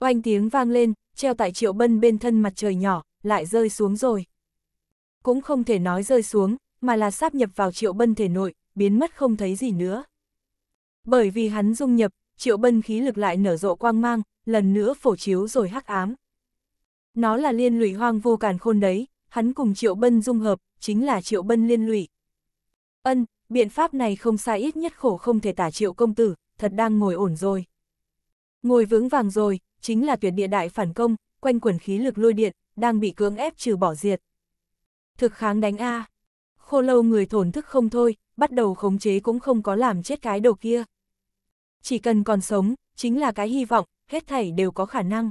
Oanh tiếng vang lên, treo tại triệu bân bên thân mặt trời nhỏ, lại rơi xuống rồi. Cũng không thể nói rơi xuống, mà là sáp nhập vào triệu bân thể nội, biến mất không thấy gì nữa. Bởi vì hắn dung nhập, triệu bân khí lực lại nở rộ quang mang, lần nữa phổ chiếu rồi hắc ám. Nó là liên lụy hoang vô càn khôn đấy, hắn cùng triệu bân dung hợp, chính là triệu bân liên lụy. Ân, biện pháp này không sai ít nhất khổ không thể tả triệu công tử, thật đang ngồi ổn rồi. Ngồi vững vàng rồi, chính là tuyệt địa đại phản công, quanh quần khí lực lôi điện, đang bị cưỡng ép trừ bỏ diệt. Thực kháng đánh A. Khô lâu người thổn thức không thôi, bắt đầu khống chế cũng không có làm chết cái đầu kia. Chỉ cần còn sống, chính là cái hy vọng, hết thảy đều có khả năng.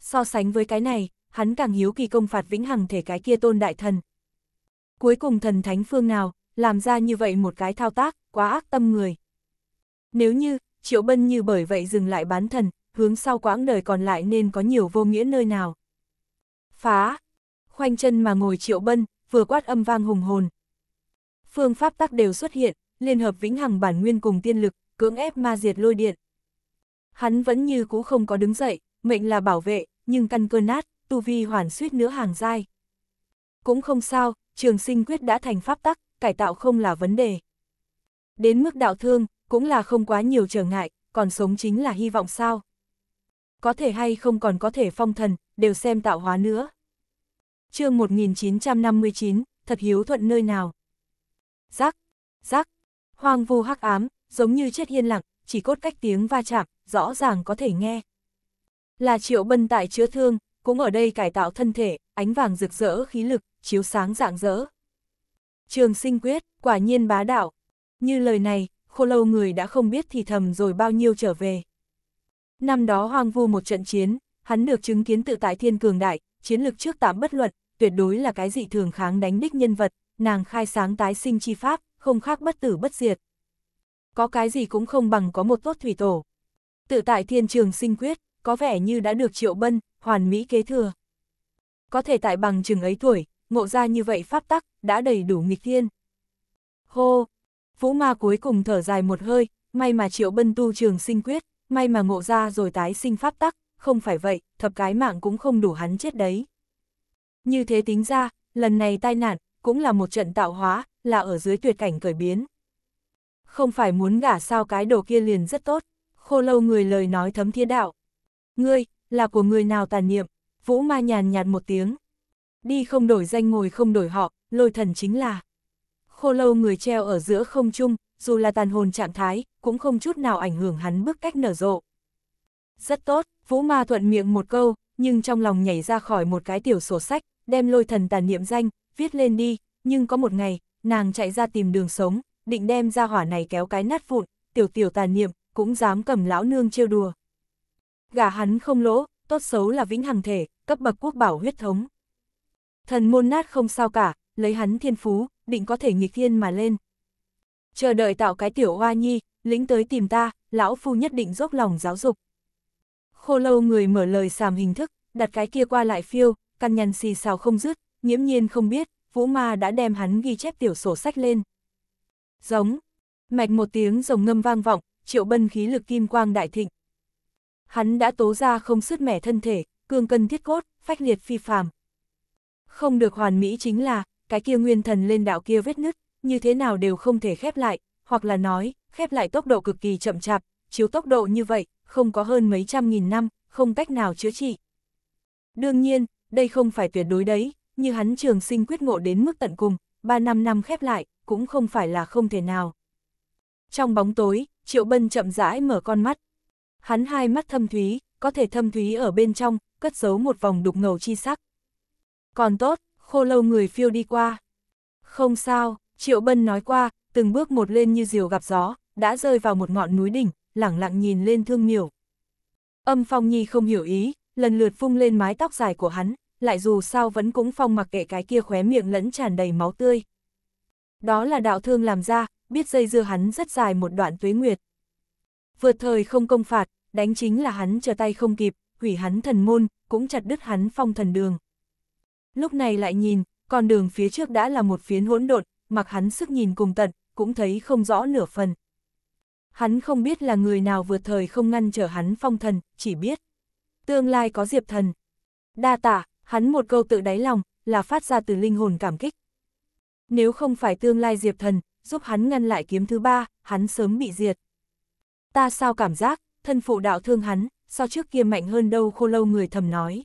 So sánh với cái này, hắn càng hiếu kỳ công phạt vĩnh hằng thể cái kia tôn đại thần. Cuối cùng thần thánh phương nào, làm ra như vậy một cái thao tác, quá ác tâm người. Nếu như, Triệu Bân như bởi vậy dừng lại bán thần, hướng sau quãng đời còn lại nên có nhiều vô nghĩa nơi nào. Phá! Khoanh chân mà ngồi Triệu Bân, vừa quát âm vang hùng hồn. Phương pháp tắc đều xuất hiện, liên hợp vĩnh hằng bản nguyên cùng tiên lực, cưỡng ép ma diệt lôi điện. Hắn vẫn như cũ không có đứng dậy, mệnh là bảo vệ, nhưng căn cơ nát, tu vi hoàn suýt nữa hàng dai. Cũng không sao, trường sinh quyết đã thành pháp tắc, cải tạo không là vấn đề. Đến mức đạo thương, cũng là không quá nhiều trở ngại, còn sống chính là hy vọng sao. Có thể hay không còn có thể phong thần, đều xem tạo hóa nữa. chương 1959, thật hiếu thuận nơi nào. giác giác hoang vu hắc ám, giống như chết yên lặng, chỉ cốt cách tiếng va chạm, rõ ràng có thể nghe. Là triệu bân tại chữa thương, cũng ở đây cải tạo thân thể, ánh vàng rực rỡ khí lực, chiếu sáng dạng dỡ. Trường sinh quyết, quả nhiên bá đạo. Như lời này, khô lâu người đã không biết thì thầm rồi bao nhiêu trở về. Năm đó hoang vu một trận chiến, hắn được chứng kiến tự tại thiên cường đại, chiến lực trước tám bất luận, tuyệt đối là cái dị thường kháng đánh đích nhân vật, nàng khai sáng tái sinh chi pháp, không khác bất tử bất diệt. Có cái gì cũng không bằng có một tốt thủy tổ. Tự tại thiên trường sinh quyết, có vẻ như đã được triệu bân, hoàn mỹ kế thừa. Có thể tại bằng chừng ấy tuổi, ngộ ra như vậy pháp tắc, đã đầy đủ nghịch thiên. Hô! Vũ ma cuối cùng thở dài một hơi, may mà triệu bân tu trường sinh quyết, may mà ngộ ra rồi tái sinh pháp tắc, không phải vậy, thập cái mạng cũng không đủ hắn chết đấy. Như thế tính ra, lần này tai nạn, cũng là một trận tạo hóa, là ở dưới tuyệt cảnh cởi biến. Không phải muốn gả sao cái đồ kia liền rất tốt, khô lâu người lời nói thấm thiên đạo. Ngươi, là của người nào tàn niệm, vũ ma nhàn nhạt một tiếng. Đi không đổi danh ngồi không đổi họ, lôi thần chính là. Khô lâu người treo ở giữa không trung, dù là tàn hồn trạng thái, cũng không chút nào ảnh hưởng hắn bước cách nở rộ. Rất tốt, Vũ Ma thuận miệng một câu, nhưng trong lòng nhảy ra khỏi một cái tiểu sổ sách, đem lôi thần tàn niệm danh, viết lên đi, nhưng có một ngày, nàng chạy ra tìm đường sống, định đem ra hỏa này kéo cái nát vụn, tiểu tiểu tàn niệm, cũng dám cầm lão nương trêu đùa. Gả hắn không lỗ, tốt xấu là vĩnh hằng thể, cấp bậc quốc bảo huyết thống. Thần môn nát không sao cả, lấy hắn thiên phú, định có thể nghịch thiên mà lên. Chờ đợi tạo cái tiểu hoa nhi, lĩnh tới tìm ta, lão phu nhất định dốc lòng giáo dục. Khô lâu người mở lời sàm hình thức, đặt cái kia qua lại phiêu, căn nhằn xì xào không dứt, nghiễm nhiên không biết, Vũ Ma đã đem hắn ghi chép tiểu sổ sách lên. Giống, mạch một tiếng rồng ngâm vang vọng, triệu bân khí lực kim quang đại thịnh. Hắn đã tố ra không sứt mẻ thân thể, cương cân thiết cốt, phách liệt phi phàm. Không được hoàn mỹ chính là, cái kia nguyên thần lên đạo kia vết nứt, như thế nào đều không thể khép lại, hoặc là nói, khép lại tốc độ cực kỳ chậm chạp, chiếu tốc độ như vậy, không có hơn mấy trăm nghìn năm, không cách nào chữa trị. Đương nhiên, đây không phải tuyệt đối đấy, như hắn trường sinh quyết ngộ đến mức tận cùng, 3 năm năm khép lại, cũng không phải là không thể nào. Trong bóng tối, Triệu Bân chậm rãi mở con mắt. Hắn hai mắt thâm thúy, có thể thâm thúy ở bên trong, cất giấu một vòng đục ngầu chi sắc. Còn tốt, khô lâu người phiêu đi qua. Không sao, Triệu Bân nói qua, từng bước một lên như diều gặp gió, đã rơi vào một ngọn núi đỉnh, lẳng lặng nhìn lên thương miểu. Âm Phong Nhi không hiểu ý, lần lượt phung lên mái tóc dài của hắn, lại dù sao vẫn cũng phong mặc kệ cái kia khóe miệng lẫn tràn đầy máu tươi. Đó là đạo thương làm ra, biết dây dưa hắn rất dài một đoạn tuế nguyệt. Vượt thời không công phạt, đánh chính là hắn chờ tay không kịp, hủy hắn thần môn, cũng chặt đứt hắn phong thần đường. Lúc này lại nhìn, con đường phía trước đã là một phiến hỗn độn, mặc hắn sức nhìn cùng tận, cũng thấy không rõ nửa phần. Hắn không biết là người nào vượt thời không ngăn trở hắn phong thần, chỉ biết. Tương lai có diệp thần. Đa tả, hắn một câu tự đáy lòng, là phát ra từ linh hồn cảm kích. Nếu không phải tương lai diệp thần, giúp hắn ngăn lại kiếm thứ ba, hắn sớm bị diệt. Ta sao cảm giác, thân phụ đạo thương hắn, so trước kia mạnh hơn đâu khô lâu người thầm nói.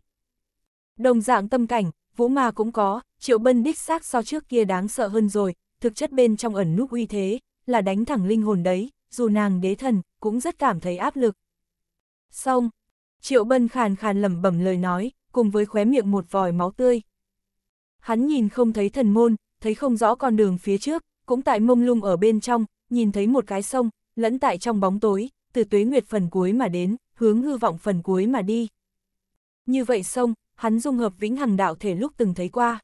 Đồng dạng tâm cảnh, vũ ma cũng có, triệu bân đích xác so trước kia đáng sợ hơn rồi, thực chất bên trong ẩn núp uy thế, là đánh thẳng linh hồn đấy, dù nàng đế thần, cũng rất cảm thấy áp lực. Xong, triệu bân khàn khàn lẩm bẩm lời nói, cùng với khóe miệng một vòi máu tươi. Hắn nhìn không thấy thần môn, thấy không rõ con đường phía trước, cũng tại mông lung ở bên trong, nhìn thấy một cái sông, lẫn tại trong bóng tối, từ tuế nguyệt phần cuối mà đến, hướng hư vọng phần cuối mà đi. Như vậy sông, hắn dung hợp vĩnh hằng đạo thể lúc từng thấy qua.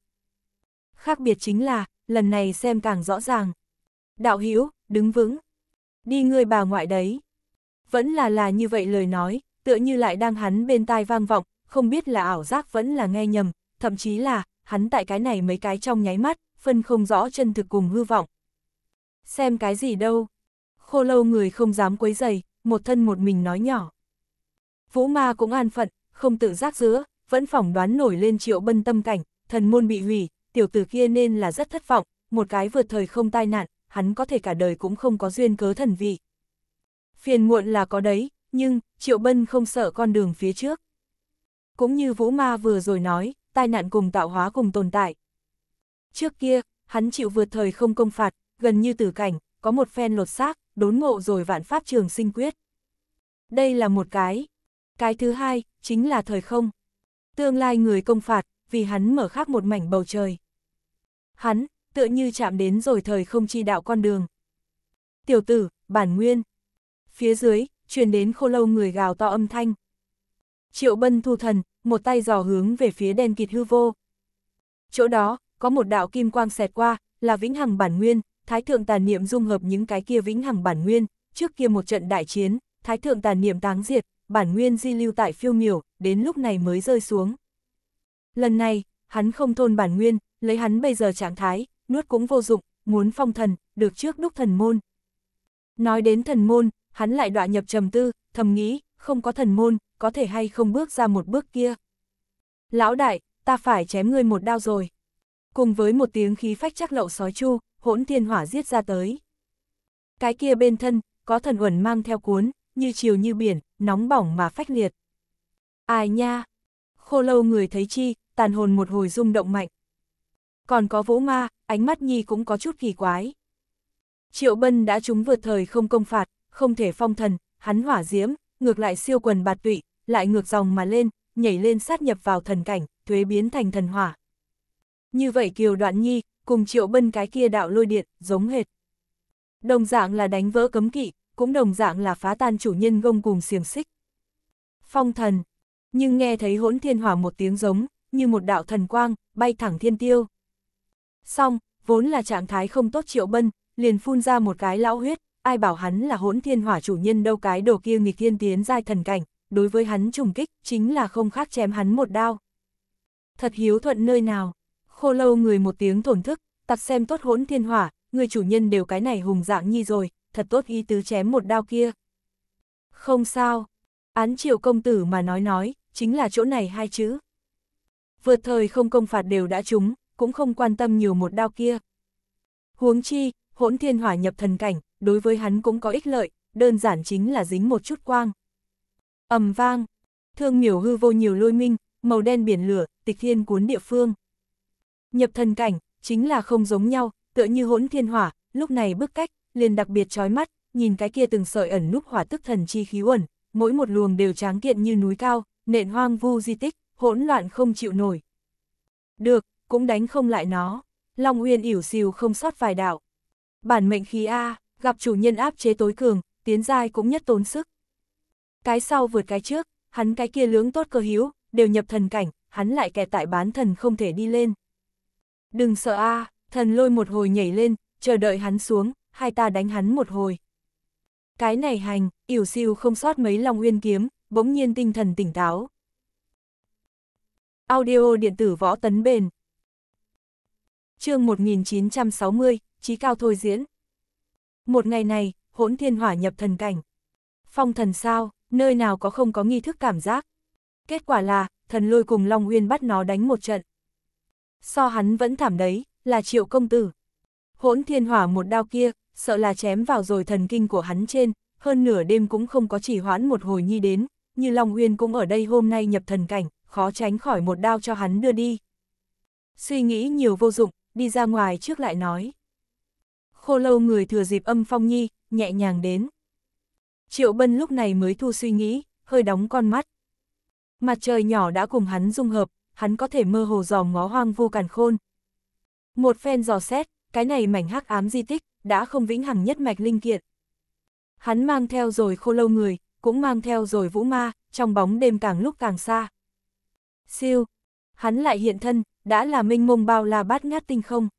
Khác biệt chính là, lần này xem càng rõ ràng. Đạo hữu đứng vững. Đi người bà ngoại đấy. Vẫn là là như vậy lời nói, tựa như lại đang hắn bên tai vang vọng, không biết là ảo giác vẫn là nghe nhầm, thậm chí là, hắn tại cái này mấy cái trong nháy mắt, phân không rõ chân thực cùng hư vọng. Xem cái gì đâu. Khô lâu người không dám quấy giày, một thân một mình nói nhỏ. Vũ ma cũng an phận, không tự giác giữa, vẫn phỏng đoán nổi lên triệu bân tâm cảnh, thần môn bị hủy, tiểu tử kia nên là rất thất vọng, một cái vượt thời không tai nạn, hắn có thể cả đời cũng không có duyên cớ thần vị. Phiền muộn là có đấy, nhưng, triệu bân không sợ con đường phía trước. Cũng như Vũ Ma vừa rồi nói, tai nạn cùng tạo hóa cùng tồn tại. Trước kia, hắn chịu vượt thời không công phạt, gần như tử cảnh, có một phen lột xác, đốn ngộ rồi vạn pháp trường sinh quyết. Đây là một cái. Cái thứ hai, chính là thời không. Tương lai người công phạt, vì hắn mở khác một mảnh bầu trời. Hắn, tựa như chạm đến rồi thời không chi đạo con đường. Tiểu tử, bản nguyên. Phía dưới, truyền đến khô lâu người gào to âm thanh. Triệu bân thu thần, một tay dò hướng về phía đen kịt hư vô. Chỗ đó, có một đạo kim quang xẹt qua, là vĩnh hằng bản nguyên, thái thượng tàn niệm dung hợp những cái kia vĩnh hằng bản nguyên, trước kia một trận đại chiến, thái thượng tàn niệm táng diệt, bản nguyên di lưu tại phiêu miểu, đến lúc này mới rơi xuống. Lần này, hắn không thôn bản nguyên, lấy hắn bây giờ trạng thái, nuốt cũng vô dụng, muốn phong thần, được trước đúc thần môn. Nói đến thần môn, hắn lại đọa nhập trầm tư, thầm nghĩ, không có thần môn, có thể hay không bước ra một bước kia. Lão đại, ta phải chém ngươi một đao rồi. Cùng với một tiếng khí phách chắc lậu sói chu, hỗn thiên hỏa giết ra tới. Cái kia bên thân, có thần uẩn mang theo cuốn, như chiều như biển, nóng bỏng mà phách liệt. Ai nha! Khô lâu người thấy chi, tàn hồn một hồi rung động mạnh. Còn có vũ ma, ánh mắt nhi cũng có chút kỳ quái. Triệu Bân đã trúng vượt thời không công phạt, không thể phong thần, hắn hỏa diễm, ngược lại siêu quần bạt tụy, lại ngược dòng mà lên, nhảy lên sát nhập vào thần cảnh, thuế biến thành thần hỏa. Như vậy Kiều Đoạn Nhi, cùng Triệu Bân cái kia đạo lôi điện, giống hệt. Đồng dạng là đánh vỡ cấm kỵ, cũng đồng dạng là phá tan chủ nhân gông cùng xiềng xích. Phong thần, nhưng nghe thấy hỗn thiên hỏa một tiếng giống, như một đạo thần quang, bay thẳng thiên tiêu. Xong, vốn là trạng thái không tốt Triệu Bân, liền phun ra một cái lão huyết, ai bảo hắn là hỗn thiên hỏa chủ nhân đâu cái đồ kia nghịch thiên tiến giai thần cảnh, đối với hắn trùng kích, chính là không khác chém hắn một đao. Thật hiếu thuận nơi nào, khô lâu người một tiếng thổn thức, tặc xem tốt hỗn thiên hỏa, người chủ nhân đều cái này hùng dạng nhi rồi, thật tốt ý tứ chém một đao kia. Không sao, án triệu công tử mà nói nói, chính là chỗ này hai chữ. Vượt thời không công phạt đều đã trúng, cũng không quan tâm nhiều một đao kia. Huống chi, hỗn thiên hỏa nhập thần cảnh, đối với hắn cũng có ích lợi, đơn giản chính là dính một chút quang. ầm vang, thương miểu hư vô nhiều lôi minh, màu đen biển lửa, tịch thiên cuốn địa phương. Nhập thần cảnh, chính là không giống nhau, tựa như hỗn thiên hỏa, lúc này bức cách, liền đặc biệt chói mắt, nhìn cái kia từng sợi ẩn núp hỏa tức thần chi khí uẩn, mỗi một luồng đều tráng kiện như núi cao, nện hoang vu di tích, hỗn loạn không chịu nổi. Được, cũng đánh không lại nó, Long Uyên ỉu xìu không sót vài đạo. Bản mệnh khí A, gặp chủ nhân áp chế tối cường, tiến giai cũng nhất tốn sức. Cái sau vượt cái trước, hắn cái kia lưỡng tốt cơ hiếu, đều nhập thần cảnh, hắn lại kẹt tại bán thần không thể đi lên. Đừng sợ a thần lôi một hồi nhảy lên, chờ đợi hắn xuống, hai ta đánh hắn một hồi. Cái này hành, ỉu siêu không sót mấy lòng uyên kiếm, bỗng nhiên tinh thần tỉnh táo. Audio điện tử võ tấn bền. chương 1960, trí cao thôi diễn. Một ngày này, hỗn thiên hỏa nhập thần cảnh. Phong thần sao, nơi nào có không có nghi thức cảm giác. Kết quả là, thần lôi cùng Long Uyên bắt nó đánh một trận. So hắn vẫn thảm đấy, là triệu công tử. Hỗn thiên hỏa một đao kia, sợ là chém vào rồi thần kinh của hắn trên, hơn nửa đêm cũng không có chỉ hoãn một hồi nhi đến, như Long Uyên cũng ở đây hôm nay nhập thần cảnh, khó tránh khỏi một đao cho hắn đưa đi. Suy nghĩ nhiều vô dụng, đi ra ngoài trước lại nói. Khô lâu người thừa dịp âm phong nhi, nhẹ nhàng đến. Triệu Bân lúc này mới thu suy nghĩ, hơi đóng con mắt. Mặt trời nhỏ đã cùng hắn dung hợp, hắn có thể mơ hồ dòm ngó hoang vu càn khôn. Một phen dò xét, cái này mảnh hắc ám di tích, đã không vĩnh hằng nhất mạch linh kiện. Hắn mang theo rồi khô lâu người, cũng mang theo rồi vũ ma, trong bóng đêm càng lúc càng xa. Siêu, hắn lại hiện thân, đã là minh mông bao la bát ngát tinh không.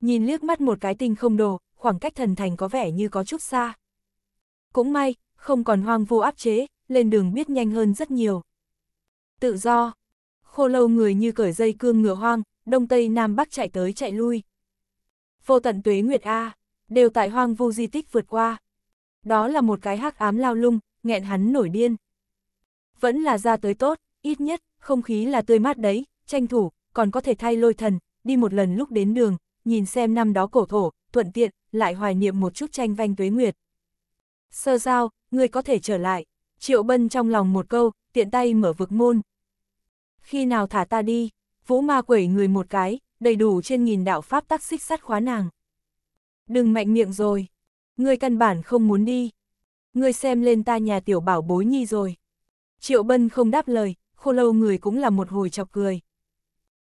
Nhìn liếc mắt một cái tinh không đồ, khoảng cách thần thành có vẻ như có chút xa. Cũng may, không còn hoang vu áp chế, lên đường biết nhanh hơn rất nhiều. Tự do, khô lâu người như cởi dây cương ngựa hoang, đông tây nam bắc chạy tới chạy lui. Vô tận tuế nguyệt A, đều tại hoang vu di tích vượt qua. Đó là một cái hắc ám lao lung, nghẹn hắn nổi điên. Vẫn là ra tới tốt, ít nhất, không khí là tươi mát đấy, tranh thủ, còn có thể thay lôi thần, đi một lần lúc đến đường, nhìn xem năm đó cổ thổ, thuận tiện, lại hoài niệm một chút tranh vanh tuế nguyệt. Sơ giao, người có thể trở lại, triệu bân trong lòng một câu, tiện tay mở vực môn. Khi nào thả ta đi, vũ ma quẩy người một cái, đầy đủ trên nghìn đạo pháp tắc xích sắt khóa nàng. Đừng mạnh miệng rồi, người căn bản không muốn đi. Người xem lên ta nhà tiểu bảo bối nhi rồi. Triệu bân không đáp lời, khô lâu người cũng là một hồi chọc cười.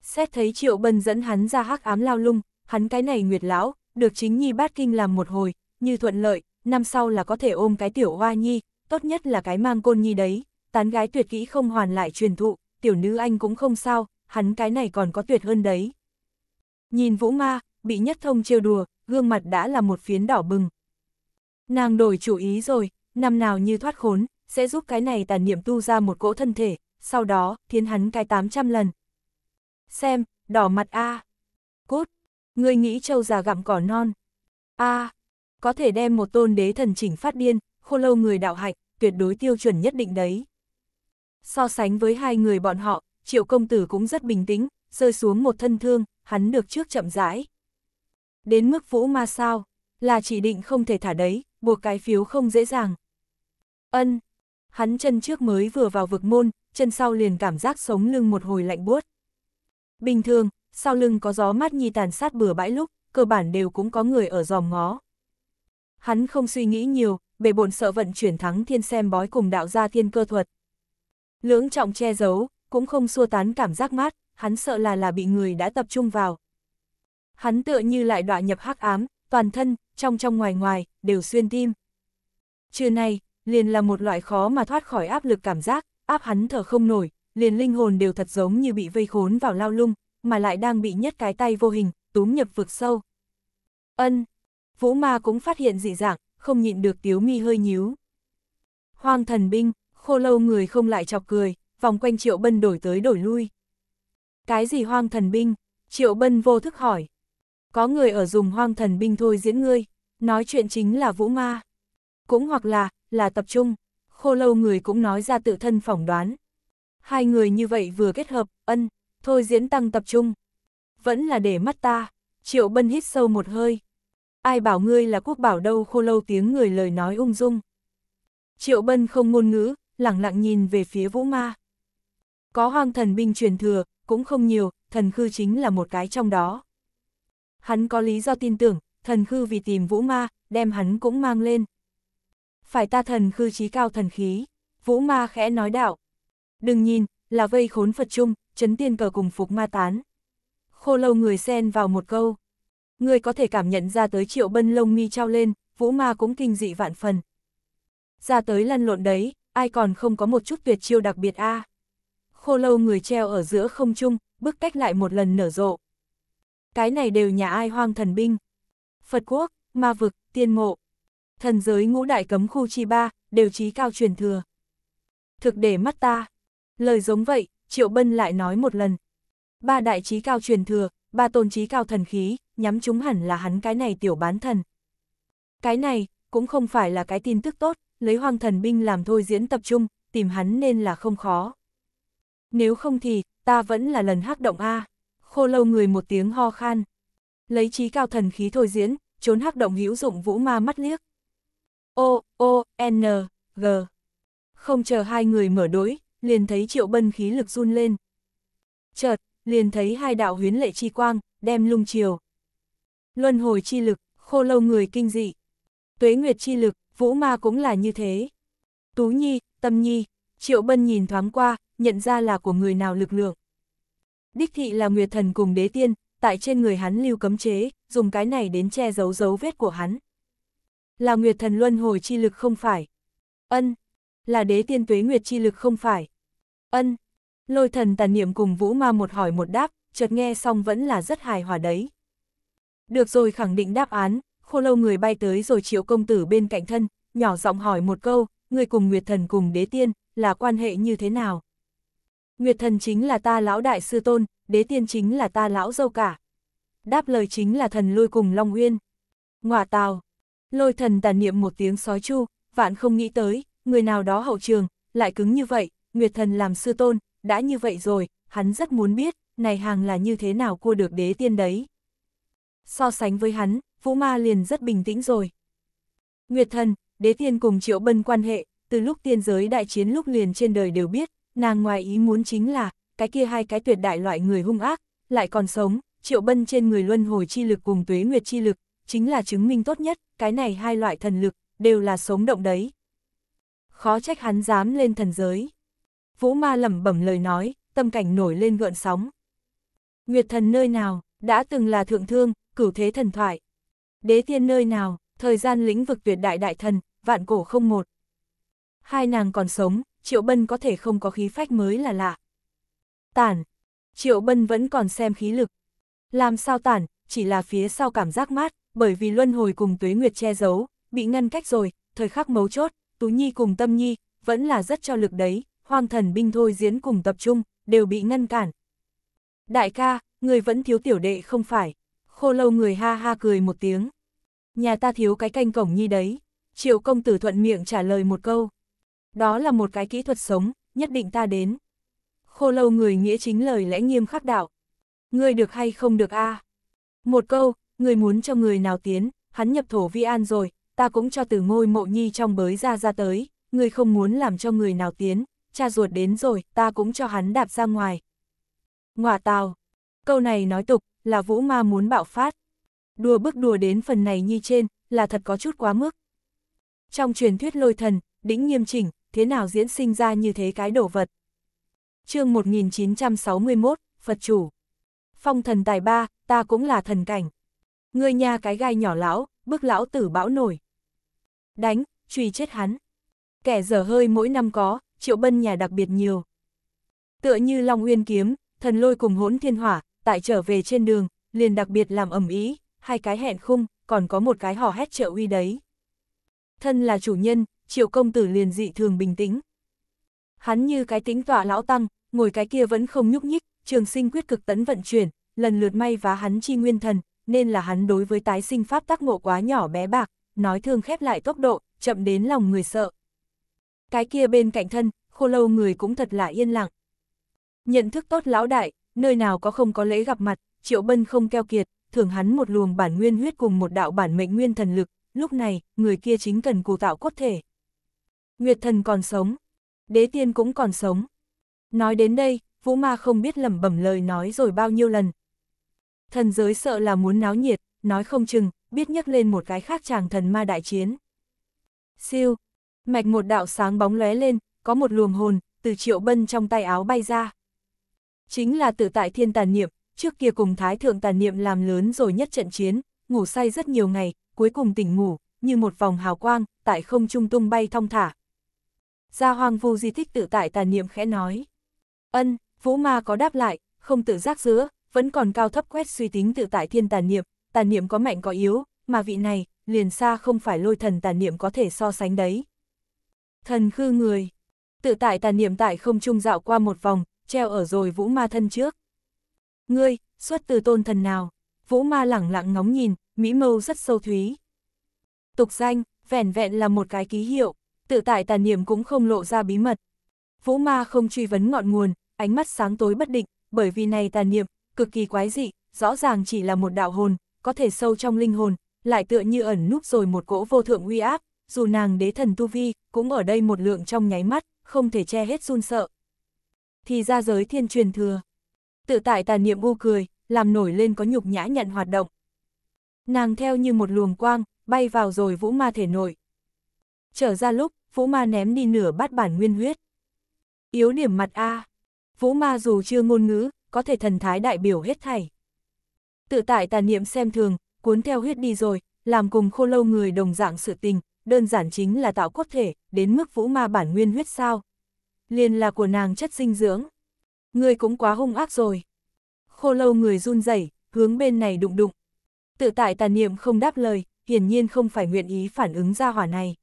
Xét thấy triệu bân dẫn hắn ra hắc ám lao lung, hắn cái này nguyệt lão, được chính nhi bát kinh làm một hồi, như thuận lợi, năm sau là có thể ôm cái tiểu hoa nhi, tốt nhất là cái mang côn nhi đấy, tán gái tuyệt kỹ không hoàn lại truyền thụ, tiểu nữ anh cũng không sao, hắn cái này còn có tuyệt hơn đấy. Nhìn vũ ma, bị nhất thông trêu đùa, gương mặt đã là một phiến đỏ bừng. Nàng đổi chủ ý rồi, năm nào như thoát khốn, sẽ giúp cái này tàn niệm tu ra một cỗ thân thể, sau đó, thiến hắn cái 800 lần. Xem, đỏ mặt A. Cút, ngươi nghĩ châu già gặm cỏ non. A, có thể đem một tôn đế thần chỉnh phát điên, khô lâu người đạo hạnh, tuyệt đối tiêu chuẩn nhất định đấy. So sánh với hai người bọn họ, triệu công tử cũng rất bình tĩnh, rơi xuống một thân thương, hắn được trước chậm rãi. Đến mức vũ ma sao, là chỉ định không thể thả đấy, buộc cái phiếu không dễ dàng. Ân, hắn chân trước mới vừa vào vực môn, chân sau liền cảm giác sống lưng một hồi lạnh buốt. Bình thường, sau lưng có gió mát nhi tàn sát bừa bãi lúc, cơ bản đều cũng có người ở dòm ngó. Hắn không suy nghĩ nhiều, bề bổn sợ vận chuyển thắng thiên xem bói cùng đạo gia thiên cơ thuật. Lưỡng trọng che giấu, cũng không xua tán cảm giác mát, hắn sợ là là bị người đã tập trung vào. Hắn tựa như lại đọa nhập hắc ám, toàn thân, trong trong ngoài ngoài, đều xuyên tim. Trưa nay liền là một loại khó mà thoát khỏi áp lực cảm giác, áp hắn thở không nổi, liền linh hồn đều thật giống như bị vây khốn vào lao lung, mà lại đang bị nhất cái tay vô hình, túm nhập vực sâu. Ân, Vũ ma cũng phát hiện dị dạng, không nhịn được tiếu mi hơi nhíu. Hoang thần binh, Khô lâu người không lại chọc cười, vòng quanh Triệu Bân đổi tới đổi lui. Cái gì hoang thần binh? Triệu Bân vô thức hỏi. Có người ở dùng hoang thần binh thôi diễn ngươi, nói chuyện chính là vũ ma. Cũng hoặc là, là tập trung, khô lâu người cũng nói ra tự thân phỏng đoán. Hai người như vậy vừa kết hợp, ân, thôi diễn tăng tập trung. Vẫn là để mắt ta, Triệu Bân hít sâu một hơi. Ai bảo ngươi là quốc bảo đâu khô lâu tiếng người lời nói ung dung. Triệu Bân không ngôn ngữ, lặng lặng nhìn về phía vũ ma. Có hoang thần binh truyền thừa, cũng không nhiều, thần khư chính là một cái trong đó. Hắn có lý do tin tưởng, thần khư vì tìm vũ ma, đem hắn cũng mang lên. Phải ta thần khư trí cao thần khí, vũ ma khẽ nói đạo. Đừng nhìn, là vây khốn Phật chung, chấn tiên cờ cùng phục ma tán. Khô lâu người xen vào một câu. Người có thể cảm nhận ra tới triệu bân lông mi trao lên, vũ ma cũng kinh dị vạn phần. Ra tới lăn lộn đấy, ai còn không có một chút tuyệt chiêu đặc biệt a Khô lâu người treo ở giữa không trung, bức cách lại một lần nở rộ. Cái này đều nhà ai hoang thần binh. Phật quốc, ma vực, tiên mộ. Thần giới ngũ đại cấm khu chi ba, đều trí cao truyền thừa. Thực để mắt ta. Lời giống vậy, Triệu Bân lại nói một lần. Ba đại trí cao truyền thừa, ba tôn trí cao thần khí, nhắm chúng hẳn là hắn cái này tiểu bán thần. Cái này, cũng không phải là cái tin tức tốt, lấy hoang thần binh làm thôi diễn tập trung, tìm hắn nên là không khó. Nếu không thì, ta vẫn là lần hắc động A. Khô lâu người một tiếng ho khan. Lấy trí cao thần khí thôi diễn, trốn hắc động hữu dụng vũ ma mắt liếc. O, O, N, G. Không chờ hai người mở đối, liền thấy triệu bân khí lực run lên. Chợt, liền thấy hai đạo huyến lệ chi quang, đem lung chiều. Luân hồi chi lực, khô lâu người kinh dị. Tuế nguyệt chi lực, vũ ma cũng là như thế. Tú nhi, tâm nhi, triệu bân nhìn thoáng qua, nhận ra là của người nào lực lượng. Đích thị là Nguyệt Thần cùng đế tiên, tại trên người hắn lưu cấm chế, dùng cái này đến che giấu dấu vết của hắn. Là Nguyệt Thần luân hồi chi lực không phải. Ân, là đế tiên tuế Nguyệt chi lực không phải. Ân, lôi thần tàn niệm cùng vũ ma một hỏi một đáp, chợt nghe xong vẫn là rất hài hòa đấy. Được rồi khẳng định đáp án, khô lâu người bay tới rồi triệu công tử bên cạnh thân, nhỏ giọng hỏi một câu, người cùng Nguyệt Thần cùng đế tiên, là quan hệ như thế nào? Nguyệt thần chính là ta lão đại sư tôn, đế tiên chính là ta lão dâu cả. Đáp lời chính là thần lôi cùng Long Uyên. Ngọa tào, lôi thần tàn niệm một tiếng sói chu, vạn không nghĩ tới, người nào đó hậu trường, lại cứng như vậy, Nguyệt thần làm sư tôn, đã như vậy rồi, hắn rất muốn biết, này hàng là như thế nào cua được đế tiên đấy. So sánh với hắn, Vũ Ma liền rất bình tĩnh rồi. Nguyệt thần, đế tiên cùng triệu bân quan hệ, từ lúc tiên giới đại chiến lúc liền trên đời đều biết, Nàng ngoài ý muốn chính là, cái kia hai cái tuyệt đại loại người hung ác, lại còn sống, triệu bân trên người luân hồi chi lực cùng tuế nguyệt chi lực, chính là chứng minh tốt nhất, cái này hai loại thần lực, đều là sống động đấy. Khó trách hắn dám lên thần giới. Vũ ma lẩm bẩm lời nói, tâm cảnh nổi lên gợn sóng. Nguyệt thần nơi nào, đã từng là thượng thương, cửu thế thần thoại. Đế thiên nơi nào, thời gian lĩnh vực tuyệt đại đại thần, vạn cổ không một. Hai nàng còn sống, Triệu Bân có thể không có khí phách mới là lạ. Tản, Triệu Bân vẫn còn xem khí lực. Làm sao tản, chỉ là phía sau cảm giác mát, bởi vì luân hồi cùng tuế nguyệt che giấu, bị ngăn cách rồi, thời khắc mấu chốt, Tú Nhi cùng Tâm Nhi, vẫn là rất cho lực đấy, hoang thần binh thôi diễn cùng tập trung, đều bị ngăn cản. Đại ca, người vẫn thiếu tiểu đệ không phải, khô lâu người ha ha cười một tiếng. Nhà ta thiếu cái canh cổng nhi đấy, triệu công tử thuận miệng trả lời một câu. Đó là một cái kỹ thuật sống, nhất định ta đến. Khô lâu người nghĩa chính lời lẽ nghiêm khắc đạo. Ngươi được hay không được a Một câu, người muốn cho người nào tiến, hắn nhập thổ vi an rồi, ta cũng cho từ ngôi mộ nhi trong bới ra ra tới, người không muốn làm cho người nào tiến, cha ruột đến rồi, ta cũng cho hắn đạp ra ngoài. Ngọa tào, câu này nói tục, là vũ ma muốn bạo phát. Đùa bức đùa đến phần này như trên, là thật có chút quá mức. Trong truyền thuyết lôi thần, đĩnh nghiêm chỉnh, thế nào diễn sinh ra như thế cái đồ vật. chương 1961, Phật chủ. Phong thần tài ba, ta cũng là thần cảnh. Người nhà cái gai nhỏ lão, bức lão tử bão nổi. Đánh, truy chết hắn. Kẻ dở hơi mỗi năm có, triệu bân nhà đặc biệt nhiều. Tựa như Long Uyên Kiếm, thần lôi cùng hỗn thiên hỏa, tại trở về trên đường, liền đặc biệt làm ẩm ý, hai cái hẹn khung, còn có một cái hò hét trợ uy đấy. Thân là chủ nhân, triệu công tử liền dị thường bình tĩnh. Hắn như cái tính tọa lão tăng, ngồi cái kia vẫn không nhúc nhích, trường sinh quyết cực tấn vận chuyển, lần lượt may vá hắn chi nguyên thần, nên là hắn đối với tái sinh pháp tác ngộ quá nhỏ bé bạc, nói thương khép lại tốc độ, chậm đến lòng người sợ. Cái kia bên cạnh thân, khô lâu người cũng thật là yên lặng. Nhận thức tốt lão đại, nơi nào có không có lễ gặp mặt, triệu bân không keo kiệt, thưởng hắn một luồng bản nguyên huyết cùng một đạo bản mệnh nguyên thần lực, lúc này, người kia chính cần cù tạo cốt thể. Nguyệt thần còn sống, đế tiên cũng còn sống. Nói đến đây, Vũ Ma không biết lẩm bẩm lời nói rồi bao nhiêu lần. Thần giới sợ là muốn náo nhiệt, nói không chừng, biết nhắc lên một cái khác chàng thần ma đại chiến. Siêu, mạch một đạo sáng bóng lóe lên, có một luồng hồn, từ triệu bân trong tay áo bay ra. Chính là tự tại thiên tàn niệm, trước kia cùng thái thượng tàn niệm làm lớn rồi nhất trận chiến, ngủ say rất nhiều ngày, cuối cùng tỉnh ngủ, như một vòng hào quang, tại không trung tung bay thong thả. Gia hoang vu di tích tự tại tàn niệm khẽ nói. Ân, vũ ma có đáp lại, không tự giác giữa, vẫn còn cao thấp quét suy tính tự tại thiên tàn niệm, tàn niệm có mạnh có yếu, mà vị này, liền xa không phải lôi thần tàn niệm có thể so sánh đấy. Thần khư người, tự tại tàn niệm tại không trung dạo qua một vòng, treo ở rồi vũ ma thân trước. Ngươi, xuất từ tôn thần nào? Vũ ma lẳng lặng ngóng nhìn, mỹ mâu rất sâu thúy. Tục danh, vẻn vẹn là một cái ký hiệu, tự tại tàn niệm cũng không lộ ra bí mật. Vũ ma không truy vấn ngọn nguồn, ánh mắt sáng tối bất định, bởi vì này tàn niệm, cực kỳ quái dị, rõ ràng chỉ là một đạo hồn, có thể sâu trong linh hồn, lại tựa như ẩn núp rồi một cỗ vô thượng uy áp, dù nàng đế thần tu vi, cũng ở đây một lượng trong nháy mắt, không thể che hết run sợ. Thì ra giới thiên truyền thừa. Tự tại tà niệm u cười, làm nổi lên có nhục nhã nhận hoạt động. Nàng theo như một luồng quang, bay vào rồi vũ ma thể nổi. Trở ra lúc, vũ ma ném đi nửa bát bản nguyên huyết. Yếu điểm mặt A. Vũ ma dù chưa ngôn ngữ, có thể thần thái đại biểu hết thảy. Tự tại tà niệm xem thường, cuốn theo huyết đi rồi, làm cùng khô lâu người đồng dạng sự tình, đơn giản chính là tạo cốt thể, đến mức vũ ma bản nguyên huyết sao. Liền là của nàng chất dinh dưỡng. Người cũng quá hung ác rồi. Khô lâu người run rẩy hướng bên này đụng đụng. Tự tại tà niệm không đáp lời, hiển nhiên không phải nguyện ý phản ứng ra hỏa này.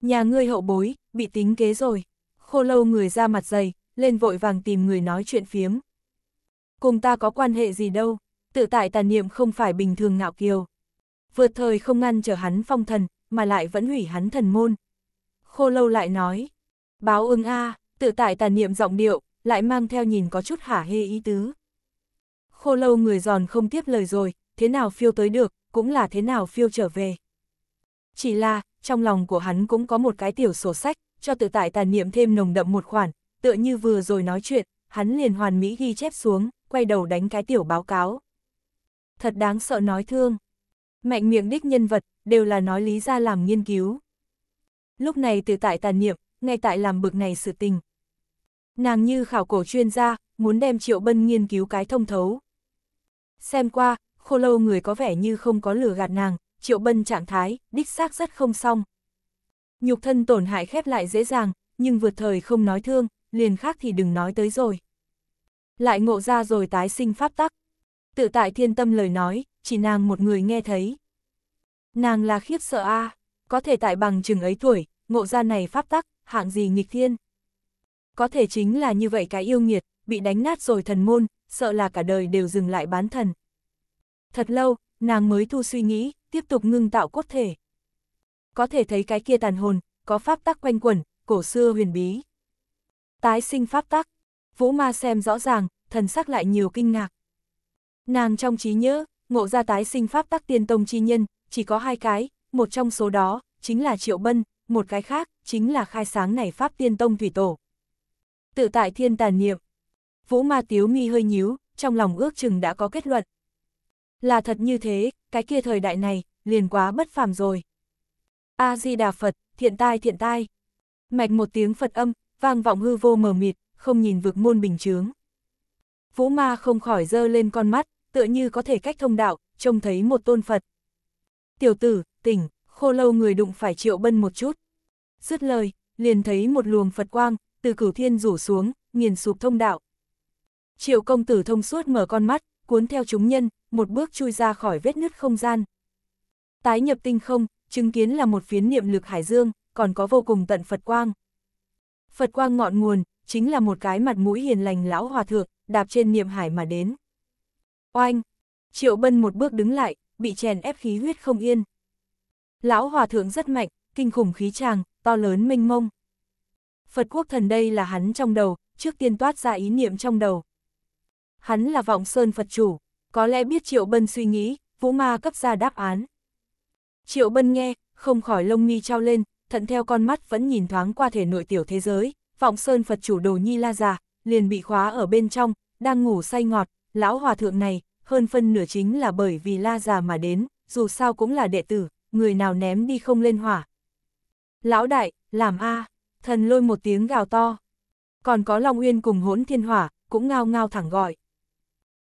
Nhà ngươi hậu bối, bị tính kế rồi. Khô lâu người ra mặt dày, lên vội vàng tìm người nói chuyện phiếm. Cùng ta có quan hệ gì đâu, tự tại tà niệm không phải bình thường ngạo kiều. Vượt thời không ngăn trở hắn phong thần, mà lại vẫn hủy hắn thần môn. Khô lâu lại nói, báo ưng a tự tại tàn niệm giọng điệu, lại mang theo nhìn có chút hả hê ý tứ. Khô lâu người giòn không tiếp lời rồi, thế nào phiêu tới được, cũng là thế nào phiêu trở về. Chỉ là, trong lòng của hắn cũng có một cái tiểu sổ sách, cho tự tại tàn niệm thêm nồng đậm một khoản, tựa như vừa rồi nói chuyện, hắn liền hoàn mỹ ghi chép xuống, quay đầu đánh cái tiểu báo cáo. Thật đáng sợ nói thương. Mạnh miệng đích nhân vật, đều là nói lý ra làm nghiên cứu. Lúc này tự tại tàn niệm, ngay tại làm bực này sự tình. Nàng như khảo cổ chuyên gia, muốn đem Triệu Bân nghiên cứu cái thông thấu. Xem qua, khô lâu người có vẻ như không có lừa gạt nàng, Triệu Bân trạng thái, đích xác rất không xong. Nhục thân tổn hại khép lại dễ dàng, nhưng vượt thời không nói thương, liền khác thì đừng nói tới rồi. Lại ngộ ra rồi tái sinh pháp tắc. Tự tại thiên tâm lời nói, chỉ nàng một người nghe thấy. Nàng là khiếp sợ a có thể tại bằng chừng ấy tuổi, ngộ ra này pháp tắc, hạng gì nghịch thiên. Có thể chính là như vậy cái yêu nghiệt, bị đánh nát rồi thần môn, sợ là cả đời đều dừng lại bán thần. Thật lâu, nàng mới thu suy nghĩ, tiếp tục ngưng tạo cốt thể. Có thể thấy cái kia tàn hồn, có pháp tắc quanh quẩn, cổ xưa huyền bí. Tái sinh pháp tắc, vũ ma xem rõ ràng, thần sắc lại nhiều kinh ngạc. Nàng trong trí nhớ, ngộ ra tái sinh pháp tắc tiên tông chi nhân, chỉ có hai cái, một trong số đó, chính là Triệu Bân, một cái khác, chính là khai sáng này pháp tiên tông thủy tổ. Tự tại thiên tàn niệm. Vũ ma tiếu mi hơi nhíu, trong lòng ước chừng đã có kết luận. Là thật như thế, cái kia thời đại này, liền quá bất phàm rồi. A-di-đà Phật, thiện tai thiện tai. Mạch một tiếng Phật âm, vang vọng hư vô mờ mịt, không nhìn vực môn bình chướng. Vũ ma không khỏi dơ lên con mắt, tựa như có thể cách thông đạo, trông thấy một tôn Phật. Tiểu tử, tỉnh, khô lâu người đụng phải triệu bân một chút. Dứt lời, liền thấy một luồng Phật quang, từ cửu thiên rủ xuống, nghiền sụp thông đạo. Triệu công tử thông suốt mở con mắt, cuốn theo chúng nhân, một bước chui ra khỏi vết nứt không gian. Tái nhập tinh không, chứng kiến là một phiến niệm lực hải dương, còn có vô cùng tận Phật quang. Phật quang ngọn nguồn, chính là một cái mặt mũi hiền lành lão hòa thượng, đạp trên niệm hải mà đến. Oanh! Triệu Bân một bước đứng lại, bị chèn ép khí huyết không yên. Lão hòa thượng rất mạnh, kinh khủng khí tràng, to lớn mênh mông. Phật quốc thần đây là hắn trong đầu, trước tiên toát ra ý niệm trong đầu. Hắn là vọng sơn Phật chủ, có lẽ biết Triệu Bân suy nghĩ, Vũ Ma cấp ra đáp án. Triệu Bân nghe, không khỏi lông mi trao lên, thận theo con mắt vẫn nhìn thoáng qua thể nội tiểu thế giới, vọng sơn Phật chủ đồ nhi la già, liền bị khóa ở bên trong, đang ngủ say ngọt, lão hòa thượng này, hơn phân nửa chính là bởi vì la già mà đến, dù sao cũng là đệ tử, người nào ném đi không lên hỏa. Lão đại, làm a thần lôi một tiếng gào to. Còn có Long Uyên cùng hỗn thiên hỏa, cũng ngao ngao thẳng gọi.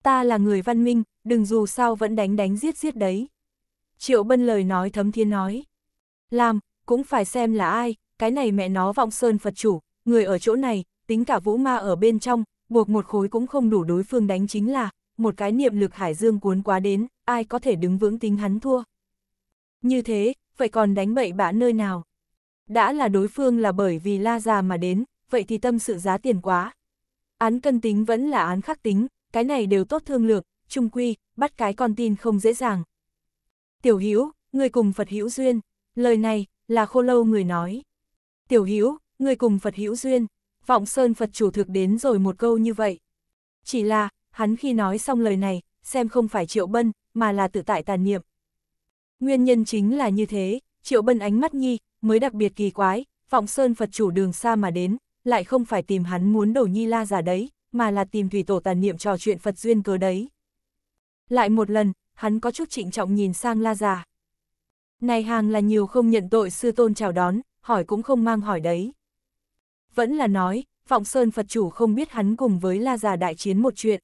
Ta là người văn minh, đừng dù sao vẫn đánh đánh giết giết đấy. Triệu Bân lời nói thấm thiên nói. Làm, cũng phải xem là ai, cái này mẹ nó vọng sơn Phật chủ, người ở chỗ này, tính cả vũ ma ở bên trong, buộc một khối cũng không đủ đối phương đánh chính là, một cái niệm lực hải dương cuốn quá đến, ai có thể đứng vững tính hắn thua. Như thế, vậy còn đánh bậy bạ nơi nào? Đã là đối phương là bởi vì la già mà đến, vậy thì tâm sự giá tiền quá. Án cân tính vẫn là án khắc tính, cái này đều tốt thương lược, trung quy, bắt cái con tin không dễ dàng. Tiểu Hữu người cùng Phật Hữu duyên, lời này là khô lâu người nói. Tiểu Hữu người cùng Phật Hữu duyên, vọng sơn Phật chủ thực đến rồi một câu như vậy. Chỉ là, hắn khi nói xong lời này, xem không phải Triệu Bân, mà là tự tại tàn niệm. Nguyên nhân chính là như thế, Triệu Bân ánh mắt nhi, mới đặc biệt kỳ quái, vọng sơn Phật chủ đường xa mà đến, lại không phải tìm hắn muốn đổ nhi la giả đấy, mà là tìm thủy tổ tàn niệm trò chuyện Phật duyên cớ đấy. Lại một lần, hắn có chút trịnh trọng nhìn sang la giả. Này hàng là nhiều không nhận tội sư tôn chào đón, hỏi cũng không mang hỏi đấy. Vẫn là nói, vọng sơn Phật chủ không biết hắn cùng với la giả đại chiến một chuyện.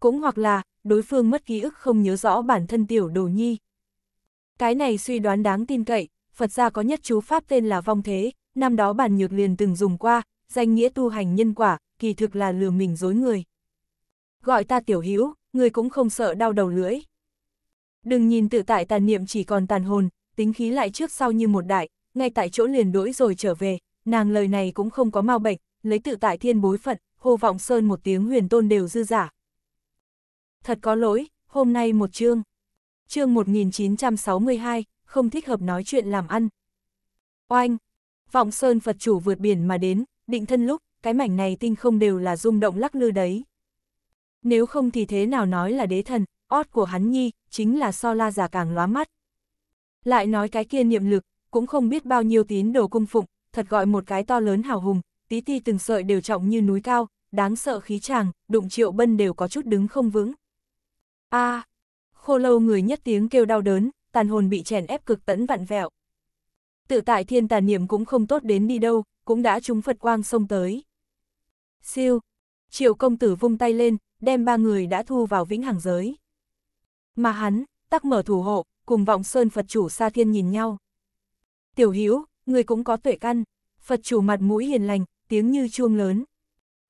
Cũng hoặc là, đối phương mất ký ức không nhớ rõ bản thân tiểu đồ nhi. Cái này suy đoán đáng tin cậy, Phật gia có nhất chú pháp tên là vong thế, năm đó bản nhược liền từng dùng qua, danh nghĩa tu hành nhân quả, kỳ thực là lừa mình dối người. Gọi ta tiểu hữu người cũng không sợ đau đầu lưỡi. Đừng nhìn tự tại tàn niệm chỉ còn tàn hồn, tính khí lại trước sau như một đại, ngay tại chỗ liền đỗi rồi trở về, nàng lời này cũng không có mau bệnh, lấy tự tại thiên bối phận, hô vọng sơn một tiếng huyền tôn đều dư giả. Thật có lỗi, hôm nay một chương. Chương 1962, không thích hợp nói chuyện làm ăn. Oanh! Vọng Sơn Phật chủ vượt biển mà đến, định thân lúc, cái mảnh này tinh không đều là rung động lắc lư đấy. Nếu không thì thế nào nói là đế thần, ót của hắn nhi, chính là so la giả càng lóa mắt. Lại nói cái kia niệm lực, cũng không biết bao nhiêu tín đồ cung phụng, thật gọi một cái to lớn hào hùng, tí ti từng sợi đều trọng như núi cao, đáng sợ khí chàng, đụng triệu bân đều có chút đứng không vững. a à, khô lâu người nhất tiếng kêu đau đớn, tàn hồn bị chèn ép cực tẫn vặn vẹo. Tự tại thiên tàn niệm cũng không tốt đến đi đâu, cũng đã trúng Phật quang xông tới. Siêu, triệu công tử vung tay lên, đem ba người đã thu vào vĩnh hằng giới. Mà hắn, tắc mở thủ hộ, cùng vọng sơn Phật chủ Sa Thiên nhìn nhau. Tiểu Hiếu, người cũng có tuệ căn, Phật chủ mặt mũi hiền lành, tiếng như chuông lớn.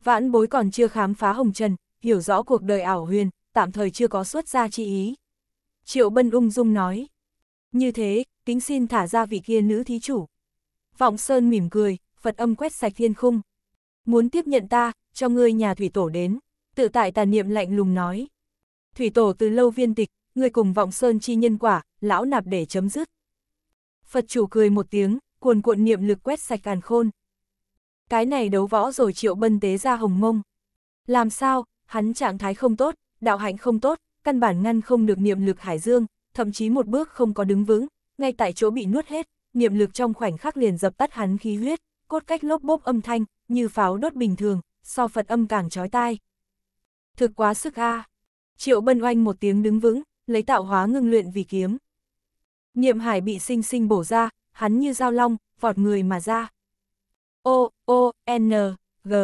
Vãn bối còn chưa khám phá hồng trần, hiểu rõ cuộc đời ảo huyền, tạm thời chưa có xuất ra chi ý. Triệu Bân ung dung nói. Như thế, kính xin thả ra vị kia nữ thí chủ. Vọng Sơn mỉm cười, Phật âm quét sạch thiên khung. Muốn tiếp nhận ta, cho ngươi nhà thủy tổ đến. Tự tại tàn niệm lạnh lùng nói. Thủy tổ từ lâu viên tịch, ngươi cùng Vọng Sơn chi nhân quả, lão nạp để chấm dứt. Phật chủ cười một tiếng, cuồn cuộn niệm lực quét sạch càn khôn. Cái này đấu võ rồi triệu bân tế ra hồng mông. Làm sao, hắn trạng thái không tốt, đạo hạnh không tốt, căn bản ngăn không được niệm lực hải dương, thậm chí một bước không có đứng vững, ngay tại chỗ bị nuốt hết, niệm lực trong khoảnh khắc liền dập tắt hắn khí huyết, cốt cách lốp bốp âm thanh, như pháo đốt bình thường, so Phật âm càng chói tai. Thực quá sức a. Triệu Bân oanh một tiếng đứng vững, lấy tạo hóa ngưng luyện vì kiếm. Niệm hải bị sinh sinh bổ ra, hắn như dao long, vọt người mà ra. O, O, N, G.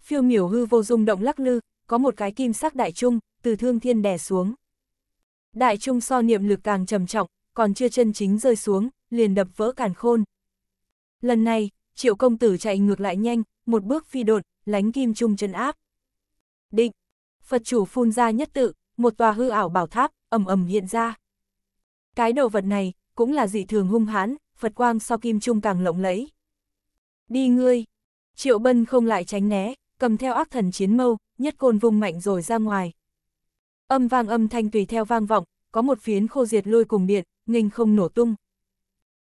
Phiêu miểu hư vô dung động lắc lư, có một cái kim sắc đại trung, từ thương thiên đè xuống. Đại trung so niệm lực càng trầm trọng, còn chưa chân chính rơi xuống, liền đập vỡ càn khôn. Lần này, triệu công tử chạy ngược lại nhanh, một bước phi đột, lánh kim trung chân áp. Định, Phật chủ phun ra nhất tự, một tòa hư ảo bảo tháp, ầm ầm hiện ra. Cái đồ vật này, cũng là dị thường hung hãn, Phật quang so kim trung càng lộng lẫy. Đi ngươi, Triệu Bân không lại tránh né, cầm theo ác thần chiến mâu, nhất côn vung mạnh rồi ra ngoài. Âm vang âm thanh tùy theo vang vọng, có một phiến khô diệt lôi cùng điện, nghênh không nổ tung.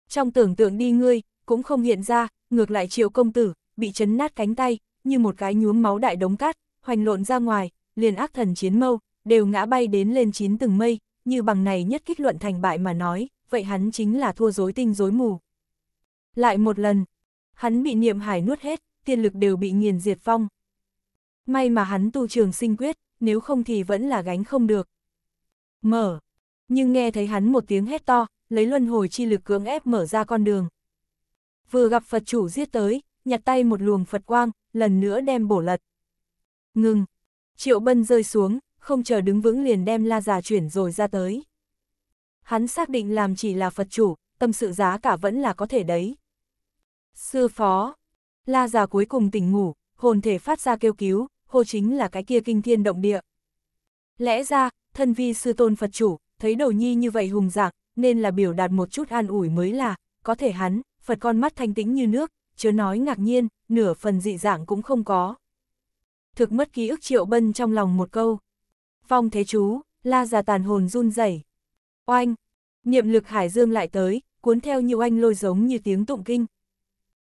Trong tưởng tượng đi ngươi, cũng không hiện ra, ngược lại triệu công tử, bị chấn nát cánh tay, như một cái nhuốm máu đại đống cát, hoành lộn ra ngoài, liền ác thần chiến mâu, đều ngã bay đến lên chín từng mây, như bằng này nhất kích luận thành bại mà nói, vậy hắn chính là thua dối tinh dối mù. Lại một lần, hắn bị niệm hải nuốt hết, tiên lực đều bị nghiền diệt vong. May mà hắn tu trường sinh quyết, nếu không thì vẫn là gánh không được. Mở, nhưng nghe thấy hắn một tiếng hét to, lấy luân hồi chi lực cưỡng ép mở ra con đường. Vừa gặp Phật chủ giết tới, nhặt tay một luồng Phật quang, lần nữa đem bổ lật. Ngừng, triệu bân rơi xuống, không chờ đứng vững liền đem la già chuyển rồi ra tới. Hắn xác định làm chỉ là Phật chủ, tâm sự giá cả vẫn là có thể đấy. Sư phó, la già cuối cùng tỉnh ngủ, hồn thể phát ra kêu cứu, hô chính là cái kia kinh thiên động địa. Lẽ ra, thân vi sư tôn Phật chủ, thấy đầu nhi như vậy hùng dạng, nên là biểu đạt một chút an ủi mới là, có thể hắn, Phật con mắt thanh tĩnh như nước, chớ nói ngạc nhiên, nửa phần dị dạng cũng không có. Thực mất ký ức triệu bân trong lòng một câu. Vong thế chú, la già tàn hồn run rẩy Oanh, niệm lực hải dương lại tới, cuốn theo nhiều anh lôi giống như tiếng tụng kinh.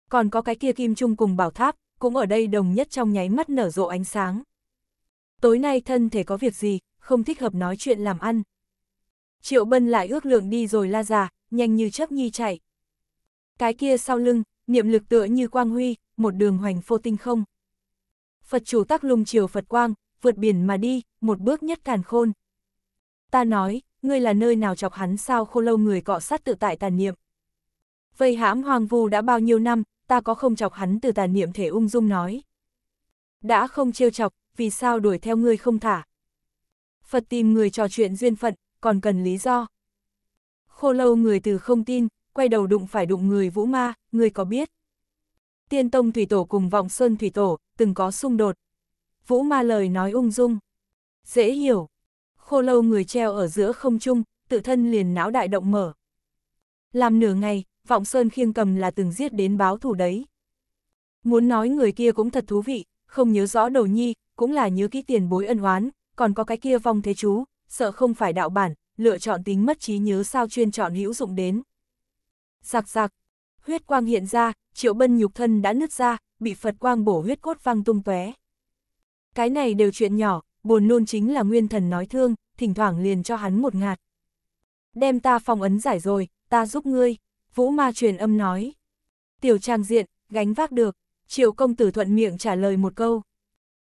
Còn có cái kia kim trung cùng bảo tháp, cũng ở đây đồng nhất trong nháy mắt nở rộ ánh sáng. Tối nay thân thể có việc gì, không thích hợp nói chuyện làm ăn. Triệu Bân lại ước lượng đi rồi la già, nhanh như chớp nhi chạy. Cái kia sau lưng, niệm lực tựa như quang huy, một đường hoành phô tinh không. Phật chủ tắc lung chiều Phật quang, vượt biển mà đi, một bước nhất càn khôn. Ta nói, ngươi là nơi nào chọc hắn sao khô lâu người cọ sát tự tại tàn niệm. Vây hãm hoàng vu đã bao nhiêu năm, ta có không chọc hắn từ tàn niệm thể ung dung nói. Đã không trêu chọc, vì sao đuổi theo ngươi không thả. Phật tìm người trò chuyện duyên phận, còn cần lý do. Khô lâu người từ không tin, quay đầu đụng phải đụng người vũ ma, người có biết. Tiên tông thủy tổ cùng vọng sơn thủy tổ, từng có xung đột. Vũ ma lời nói ung dung. Dễ hiểu. Khô lâu người treo ở giữa không trung, tự thân liền não đại động mở. Làm nửa ngày, vọng sơn khiêng cầm là từng giết đến báo thủ đấy. Muốn nói người kia cũng thật thú vị, không nhớ rõ đầu nhi, cũng là nhớ kỹ tiền bối ân oán, còn có cái kia vong thế chú, sợ không phải đạo bản, lựa chọn tính mất trí nhớ sao chuyên chọn hữu dụng đến. Giặc giặc, huyết quang hiện ra, triệu bân nhục thân đã nứt ra, bị Phật quang bổ huyết cốt văng tung tóe. Cái này đều chuyện nhỏ, buồn nôn chính là nguyên thần nói thương, thỉnh thoảng liền cho hắn một ngạt. Đem ta phong ấn giải rồi, ta giúp ngươi, vũ ma truyền âm nói. Tiểu trang diện, gánh vác được, triệu công tử thuận miệng trả lời một câu.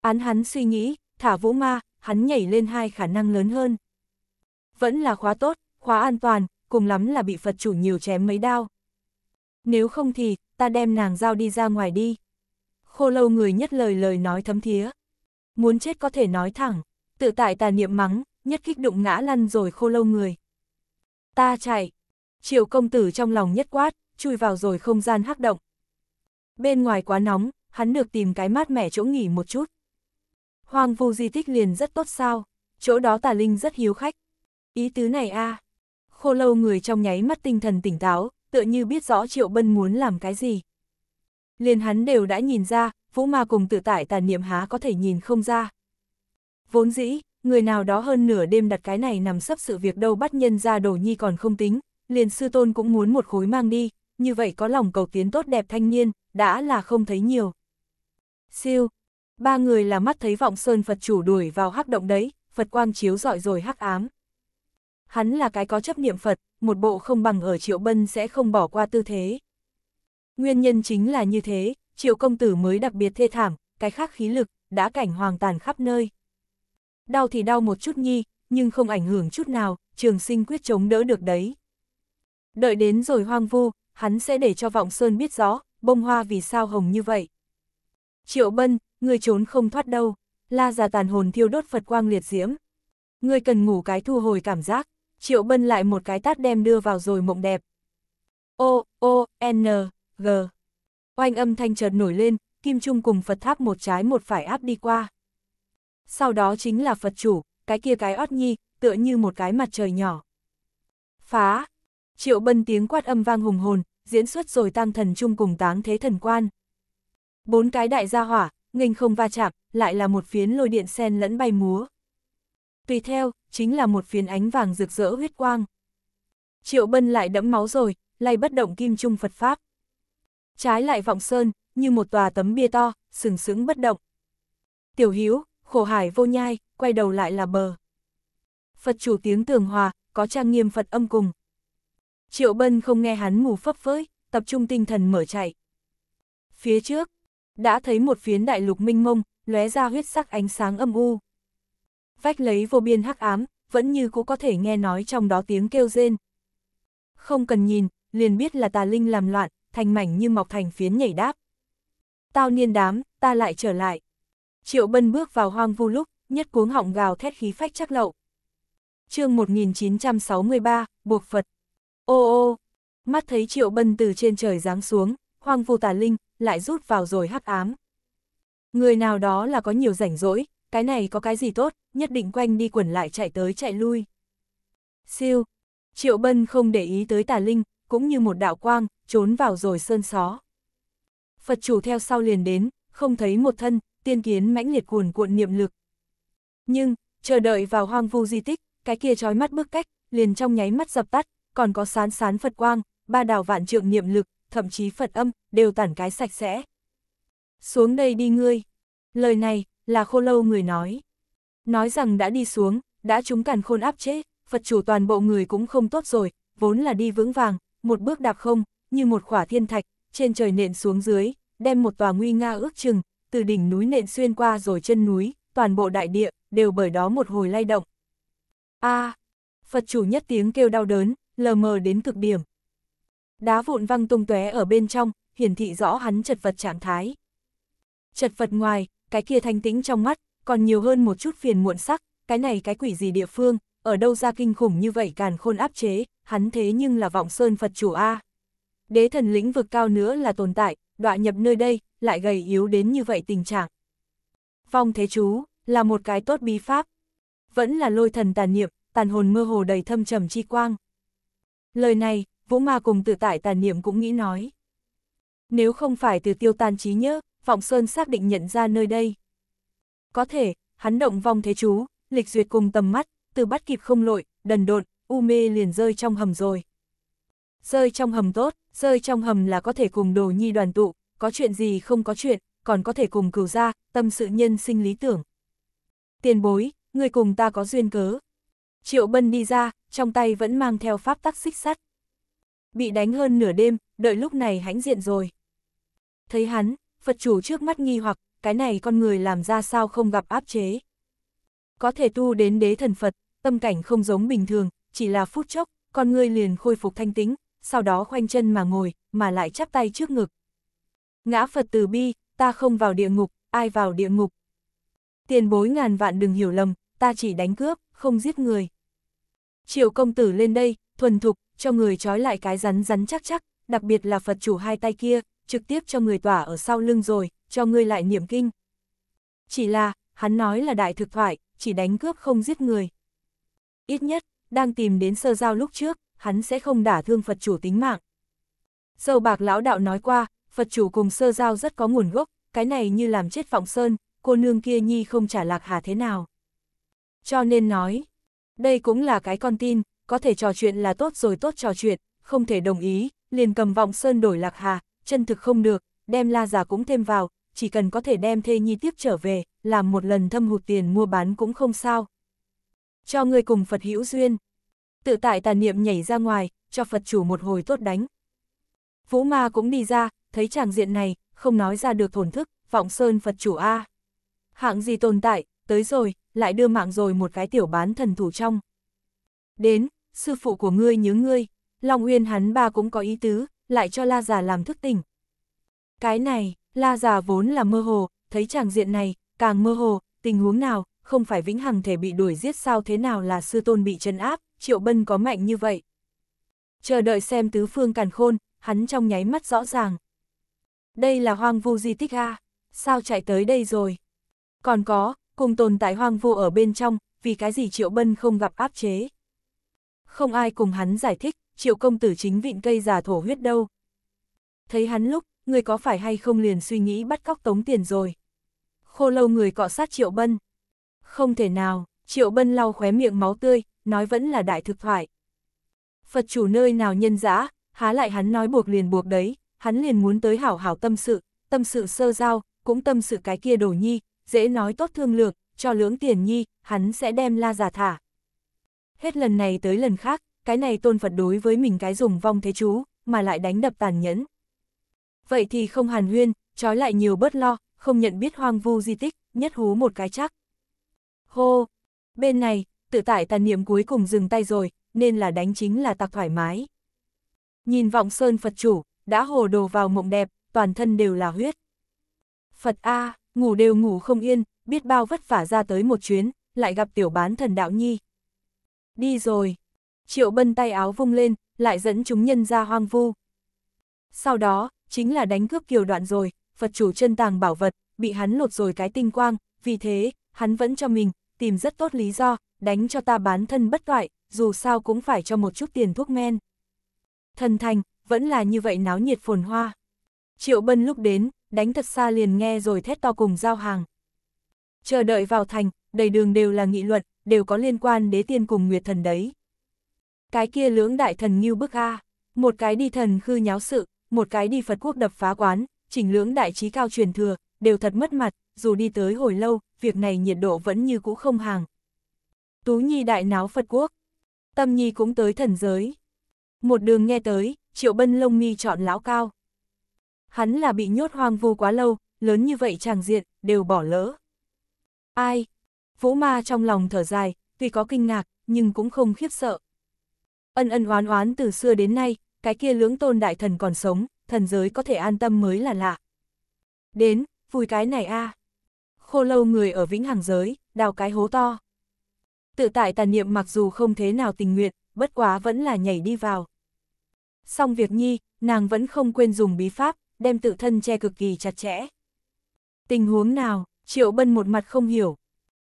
Án hắn suy nghĩ, thả vũ ma, hắn nhảy lên hai khả năng lớn hơn. Vẫn là khóa tốt, khóa an toàn, cùng lắm là bị Phật chủ nhiều chém mấy đao. Nếu không thì, ta đem nàng giao đi ra ngoài đi. Khô lâu người nhất lời lời nói thấm thía. Muốn chết có thể nói thẳng, tự tại tà niệm mắng, nhất kích đụng ngã lăn rồi khô lâu người. Ta chạy. Triệu công tử trong lòng nhất quát, chui vào rồi không gian hắc động. Bên ngoài quá nóng, hắn được tìm cái mát mẻ chỗ nghỉ một chút. hoàng vu di tích liền rất tốt sao, chỗ đó tà linh rất hiếu khách. Ý tứ này a Khô lâu người trong nháy mắt tinh thần tỉnh táo, tựa như biết rõ Triệu Bân muốn làm cái gì. Liền hắn đều đã nhìn ra, Vũ Ma cùng tự tại tà niệm há có thể nhìn không ra. Vốn dĩ, người nào đó hơn nửa đêm đặt cái này nằm sấp sự việc đâu bắt nhân ra đồ nhi còn không tính, liền sư tôn cũng muốn một khối mang đi, như vậy có lòng cầu tiến tốt đẹp thanh niên, đã là không thấy nhiều. Siêu, ba người là mắt thấy vọng sơn Phật chủ đuổi vào hắc động đấy, Phật quang chiếu dọi rồi hắc ám. Hắn là cái có chấp niệm Phật, một bộ không bằng ở Triệu Bân sẽ không bỏ qua tư thế. Nguyên nhân chính là như thế, Triệu công tử mới đặc biệt thê thảm, cái khác khí lực, đã cảnh hoàng tàn khắp nơi. Đau thì đau một chút nhi, nhưng không ảnh hưởng chút nào, trường sinh quyết chống đỡ được đấy. Đợi đến rồi hoang vu, hắn sẽ để cho vọng sơn biết rõ, bông hoa vì sao hồng như vậy. Triệu bân, người trốn không thoát đâu, la già tàn hồn thiêu đốt Phật quang liệt diễm. Người cần ngủ cái thu hồi cảm giác, triệu bân lại một cái tát đem đưa vào rồi mộng đẹp. O, O, N, G. Oanh âm thanh chợt nổi lên, kim trung cùng Phật tháp một trái một phải áp đi qua. Sau đó chính là Phật chủ, cái kia cái ót nhi, tựa như một cái mặt trời nhỏ. Phá! Triệu bân tiếng quát âm vang hùng hồn, diễn xuất rồi tăng thần chung cùng táng thế thần quan. Bốn cái đại gia hỏa, nghênh không va chạm, lại là một phiến lôi điện sen lẫn bay múa. Tùy theo, chính là một phiến ánh vàng rực rỡ huyết quang. Triệu Bân lại đẫm máu rồi, lay bất động kim trung Phật Pháp. Trái lại vọng sơn, như một tòa tấm bia to, sừng sững bất động. Tiểu Hiếu, khổ hải vô nhai, quay đầu lại là bờ. Phật chủ tiếng tường hòa, có trang nghiêm Phật âm cùng. Triệu Bân không nghe hắn ngủ phấp phới, tập trung tinh thần mở chạy. Phía trước, đã thấy một phiến đại lục minh mông, lóe ra huyết sắc ánh sáng âm u. Vách lấy vô biên hắc ám, vẫn như cũng có thể nghe nói trong đó tiếng kêu rên. Không cần nhìn, liền biết là tà linh làm loạn, thành mảnh như mọc thành phiến nhảy đáp. Tao niên đám, ta lại trở lại. Triệu Bân bước vào hoang vu lúc, nhất cuống họng gào thét khí phách chắc lậu. chương 1963, buộc Phật. Ô ô, mắt thấy Triệu Bân từ trên trời giáng xuống, hoang vu tà linh, lại rút vào rồi hắc ám. Người nào đó là có nhiều rảnh rỗi, cái này có cái gì tốt, nhất định quanh đi quẩn lại chạy tới chạy lui. Siêu, Triệu Bân không để ý tới tà linh, cũng như một đạo quang, trốn vào rồi sơn xó. Phật chủ theo sau liền đến, không thấy một thân, tiên kiến mãnh liệt cuồn cuộn niệm lực. Nhưng, chờ đợi vào hoang vu di tích, cái kia trói mắt bước cách, liền trong nháy mắt dập tắt, còn có sán sán Phật quang, ba đào vạn trượng niệm lực, thậm chí Phật âm, đều tản cái sạch sẽ. Xuống đây đi ngươi. Lời này, là khô lâu người nói. Nói rằng đã đi xuống, đã chúng càn khôn áp chế, Phật chủ toàn bộ người cũng không tốt rồi, vốn là đi vững vàng, một bước đạp không, như một khỏa thiên thạch, trên trời nện xuống dưới, đem một tòa nguy nga ước chừng, từ đỉnh núi nện xuyên qua rồi chân núi, toàn bộ đại địa, đều bởi đó một hồi lay động. a Phật chủ nhất tiếng kêu đau đớn, lờ mờ đến cực điểm. Đá vụn văng tung tóe ở bên trong, hiển thị rõ hắn chật vật trạng thái. Chật vật ngoài, cái kia thanh tĩnh trong mắt, còn nhiều hơn một chút phiền muộn sắc, cái này cái quỷ gì địa phương, ở đâu ra kinh khủng như vậy càn khôn áp chế, hắn thế nhưng là vọng sơn Phật chủ A. Đế thần lĩnh vực cao nữa là tồn tại, đọa nhập nơi đây, lại gầy yếu đến như vậy tình trạng. Phong thế chú, là một cái tốt bí pháp. Vẫn là lôi thần tàn niệm, tàn hồn mơ hồ đầy thâm trầm chi quang. Lời này, Vũ Ma cùng tự tại tàn niệm cũng nghĩ nói. Nếu không phải từ tiêu tan trí nhớ, Vọng Sơn xác định nhận ra nơi đây. Có thể, hắn động vong thế chú, lịch duyệt cùng tầm mắt, từ bắt kịp không lội, đần độn, u mê liền rơi trong hầm rồi. Rơi trong hầm tốt, rơi trong hầm là có thể cùng đồ nhi đoàn tụ, có chuyện gì không có chuyện, còn có thể cùng cửu ra, tâm sự nhân sinh lý tưởng. Tiền bối, người cùng ta có duyên cớ. Triệu Bân đi ra, trong tay vẫn mang theo pháp tắc xích sắt. Bị đánh hơn nửa đêm, đợi lúc này hãnh diện rồi. Thấy hắn, Phật chủ trước mắt nghi hoặc, cái này con người làm ra sao không gặp áp chế. Có thể tu đến đế thần Phật, tâm cảnh không giống bình thường, chỉ là phút chốc, con người liền khôi phục thanh tính, sau đó khoanh chân mà ngồi, mà lại chắp tay trước ngực. Ngã Phật từ bi, ta không vào địa ngục, ai vào địa ngục. Tiền bối ngàn vạn đừng hiểu lầm, ta chỉ đánh cướp, không giết người. Triệu công tử lên đây, thuần thục, cho người trói lại cái rắn rắn chắc chắc, đặc biệt là Phật chủ hai tay kia, trực tiếp cho người tỏa ở sau lưng rồi, cho ngươi lại niệm kinh. Chỉ là, hắn nói là đại thực thoại, chỉ đánh cướp không giết người. Ít nhất, đang tìm đến sơ giao lúc trước, hắn sẽ không đả thương Phật chủ tính mạng. Dâu bạc lão đạo nói qua, Phật chủ cùng sơ giao rất có nguồn gốc, cái này như làm chết vọng sơn, cô nương kia nhi không trả lạc hà thế nào. Cho nên nói, đây cũng là cái con tin, có thể trò chuyện là tốt rồi tốt trò chuyện, không thể đồng ý, liền cầm vọng sơn đổi lạc hà, chân thực không được, đem la giả cũng thêm vào, chỉ cần có thể đem thê nhi tiếp trở về, làm một lần thâm hụt tiền mua bán cũng không sao. Cho người cùng Phật hữu duyên. Tự tại tàn niệm nhảy ra ngoài, cho Phật chủ một hồi tốt đánh. Vũ ma cũng đi ra, thấy chàng diện này, không nói ra được thổn thức, vọng sơn Phật chủ A. Hạng gì tồn tại, tới rồi, lại đưa mạng rồi một cái tiểu bán thần thủ trong. Đến, sư phụ của ngươi nhớ ngươi, Long Uyên hắn ba cũng có ý tứ, lại cho La Già làm thức tỉnh. Cái này, La Già vốn là mơ hồ, thấy chàng diện này, càng mơ hồ, tình huống nào, không phải vĩnh hằng thể bị đuổi giết sao thế nào là sư tôn bị chân áp, triệu bân có mạnh như vậy. Chờ đợi xem tứ phương càn khôn, hắn trong nháy mắt rõ ràng. Đây là hoang vu di tích A, sao chạy tới đây rồi? Còn có, cùng tồn tại hoang vu ở bên trong, vì cái gì triệu bân không gặp áp chế? Không ai cùng hắn giải thích, triệu công tử chính vịn cây giả thổ huyết đâu. Thấy hắn lúc, người có phải hay không liền suy nghĩ bắt cóc tống tiền rồi. Khô lâu người cọ sát Triệu Bân. Không thể nào, Triệu Bân lau khóe miệng máu tươi, nói vẫn là đại thực thoại. Phật chủ nơi nào nhân dã, há lại hắn nói buộc liền buộc đấy, hắn liền muốn tới hảo hảo tâm sự, tâm sự sơ giao, cũng tâm sự cái kia đổ nhi, dễ nói tốt thương lược cho lưỡng tiền nhi, hắn sẽ đem la giả thả. Hết lần này tới lần khác, cái này tôn Phật đối với mình cái dùng vong thế chú, mà lại đánh đập tàn nhẫn. Vậy thì không hàn huyên, trói lại nhiều bớt lo, không nhận biết hoang vu di tích, nhất hú một cái chắc. Hô! Bên này, tự tại tàn niệm cuối cùng dừng tay rồi, nên là đánh chính là tạc thoải mái. Nhìn vọng sơn Phật chủ, đã hồ đồ vào mộng đẹp, toàn thân đều là huyết. Phật A, ngủ đều ngủ không yên, biết bao vất vả ra tới một chuyến, lại gặp tiểu bán thần đạo nhi. Đi rồi. Triệu bân tay áo vung lên, lại dẫn chúng nhân ra hoang vu. Sau đó, chính là đánh cướp kiều đoạn rồi, Phật chủ chân tàng bảo vật, bị hắn lột rồi cái tinh quang, vì thế, hắn vẫn cho mình, tìm rất tốt lý do, đánh cho ta bán thân bất toại, dù sao cũng phải cho một chút tiền thuốc men. Thần thành, vẫn là như vậy náo nhiệt phồn hoa. Triệu bân lúc đến, đánh thật xa liền nghe rồi thét to cùng giao hàng. Chờ đợi vào thành, đầy đường đều là nghị luận, đều có liên quan đế tiên cùng nguyệt thần đấy. Cái kia lưỡng đại thần như bức A, một cái đi thần khư nháo sự, một cái đi Phật quốc đập phá quán, chỉnh lưỡng đại trí cao truyền thừa, đều thật mất mặt, dù đi tới hồi lâu, việc này nhiệt độ vẫn như cũ không hàng. Tú Nhi đại náo Phật quốc, Tâm Nhi cũng tới thần giới. Một đường nghe tới, triệu bân lông mi chọn lão cao. Hắn là bị nhốt hoang vu quá lâu, lớn như vậy chàng diện, đều bỏ lỡ. Ai? Vũ ma trong lòng thở dài, tuy có kinh ngạc, nhưng cũng không khiếp sợ. Ân ân oán oán từ xưa đến nay, cái kia lưỡng tôn đại thần còn sống, thần giới có thể an tâm mới là lạ. Đến, vui cái này a Khô lâu người ở vĩnh hằng giới, đào cái hố to. Tự tại tàn niệm mặc dù không thế nào tình nguyện, bất quá vẫn là nhảy đi vào. Xong việc nhi, nàng vẫn không quên dùng bí pháp, đem tự thân che cực kỳ chặt chẽ. Tình huống nào, triệu bân một mặt không hiểu.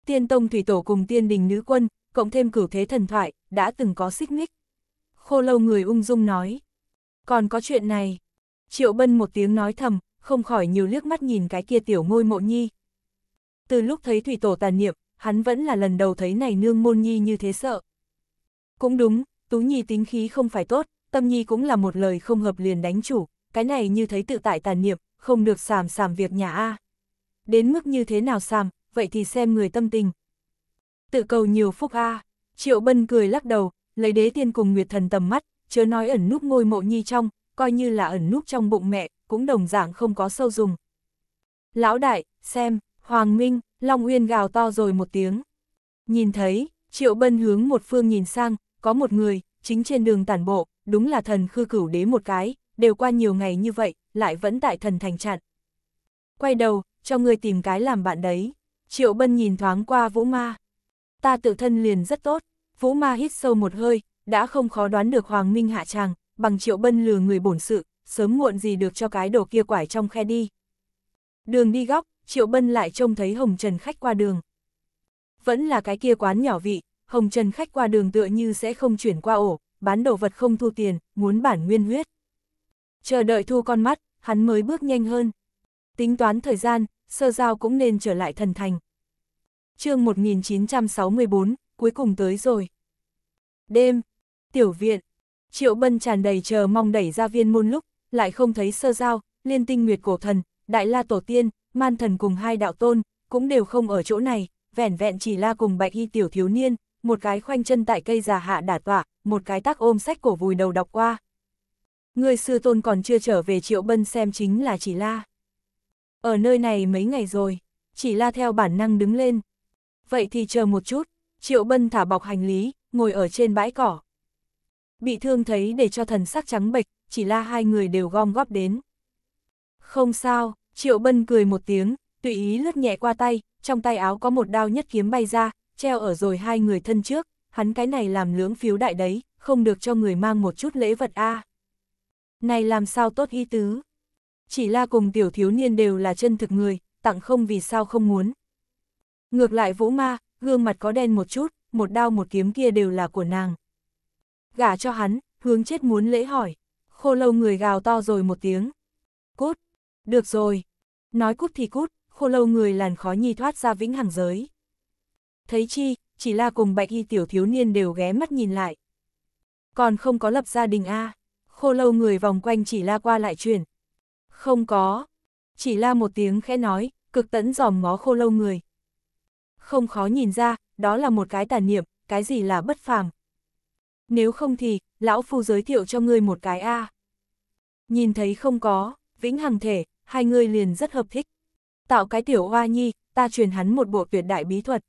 Tiên tông thủy tổ cùng tiên đình nữ quân, cộng thêm cửu thế thần thoại, đã từng có xích mích. Khô lâu người ung dung nói. Còn có chuyện này. Triệu bân một tiếng nói thầm, không khỏi nhiều liếc mắt nhìn cái kia tiểu ngôi mộ nhi. Từ lúc thấy thủy tổ tàn niệm, hắn vẫn là lần đầu thấy này nương môn nhi như thế sợ. Cũng đúng, Tú Nhi tính khí không phải tốt, Tâm Nhi cũng là một lời không hợp liền đánh chủ, cái này như thấy tự tại tàn niệm, không được sàm sàm việc nhà A. Đến mức như thế nào sàm, vậy thì xem người tâm tình. Tự cầu nhiều phúc A, Triệu Bân cười lắc đầu, lấy đế tiên cùng Nguyệt Thần tầm mắt, chớ nói ẩn núp ngôi mộ nhi trong, coi như là ẩn núp trong bụng mẹ, cũng đồng dạng không có sâu dùng. Lão đại, xem, Hoàng Minh, Long Uyên gào to rồi một tiếng. Nhìn thấy, Triệu Bân hướng một phương nhìn sang, có một người, chính trên đường tản bộ, đúng là thần khư cửu đế một cái, đều qua nhiều ngày như vậy, lại vẫn tại thần thành chặn. Quay đầu, cho người tìm cái làm bạn đấy. Triệu Bân nhìn thoáng qua Vũ Ma. Ta tự thân liền rất tốt. Vũ Ma hít sâu một hơi, đã không khó đoán được Hoàng Minh hạ tràng, bằng Triệu Bân lừa người bổn sự, sớm muộn gì được cho cái đồ kia quải trong khe đi. Đường đi góc, Triệu Bân lại trông thấy Hồng Trần khách qua đường. Vẫn là cái kia quán nhỏ vị, Hồng Trần khách qua đường tựa như sẽ không chuyển qua ổ, bán đồ vật không thu tiền, muốn bản nguyên huyết. Chờ đợi thu con mắt, hắn mới bước nhanh hơn. Tính toán thời gian, sơ giao cũng nên trở lại thần thành. chương 1964, cuối cùng tới rồi. Đêm, tiểu viện, triệu bân tràn đầy chờ mong đẩy ra viên môn lúc, lại không thấy sơ giao, liên tinh nguyệt cổ thần, đại la tổ tiên, man thần cùng hai đạo tôn, cũng đều không ở chỗ này, vẻn vẹn chỉ la cùng bạch y tiểu thiếu niên, một cái khoanh chân tại cây già hạ đả tọa, một cái tác ôm sách cổ vùi đầu đọc qua. Người sư tôn còn chưa trở về triệu bân xem chính là chỉ la. Ở nơi này mấy ngày rồi, chỉ la theo bản năng đứng lên. Vậy thì chờ một chút, triệu bân thả bọc hành lý, ngồi ở trên bãi cỏ. Bị thương thấy để cho thần sắc trắng bệch, chỉ la hai người đều gom góp đến. Không sao, triệu bân cười một tiếng, tùy ý lướt nhẹ qua tay, trong tay áo có một đao nhất kiếm bay ra, treo ở rồi hai người thân trước, hắn cái này làm lưỡng phiếu đại đấy, không được cho người mang một chút lễ vật a. Này làm sao tốt y tứ? Chỉ la cùng tiểu thiếu niên đều là chân thực người, tặng không vì sao không muốn. Ngược lại vũ ma, gương mặt có đen một chút, một đao một kiếm kia đều là của nàng. Gả cho hắn, hướng chết muốn lễ hỏi, khô lâu người gào to rồi một tiếng. Cút, được rồi. Nói cút thì cút, khô lâu người làn khó nhi thoát ra vĩnh hằng giới. Thấy chi, chỉ là cùng bạch y tiểu thiếu niên đều ghé mắt nhìn lại. Còn không có lập gia đình A, khô lâu người vòng quanh chỉ la qua lại chuyển. Không có, chỉ la một tiếng khẽ nói, cực tẫn dòm ngó khô lâu người. Không khó nhìn ra, đó là một cái tàn niệm, cái gì là bất phàm. Nếu không thì, lão phu giới thiệu cho ngươi một cái A. Nhìn thấy không có, vĩnh hằng thể, hai người liền rất hợp thích. Tạo cái tiểu hoa nhi, ta truyền hắn một bộ tuyệt đại bí thuật.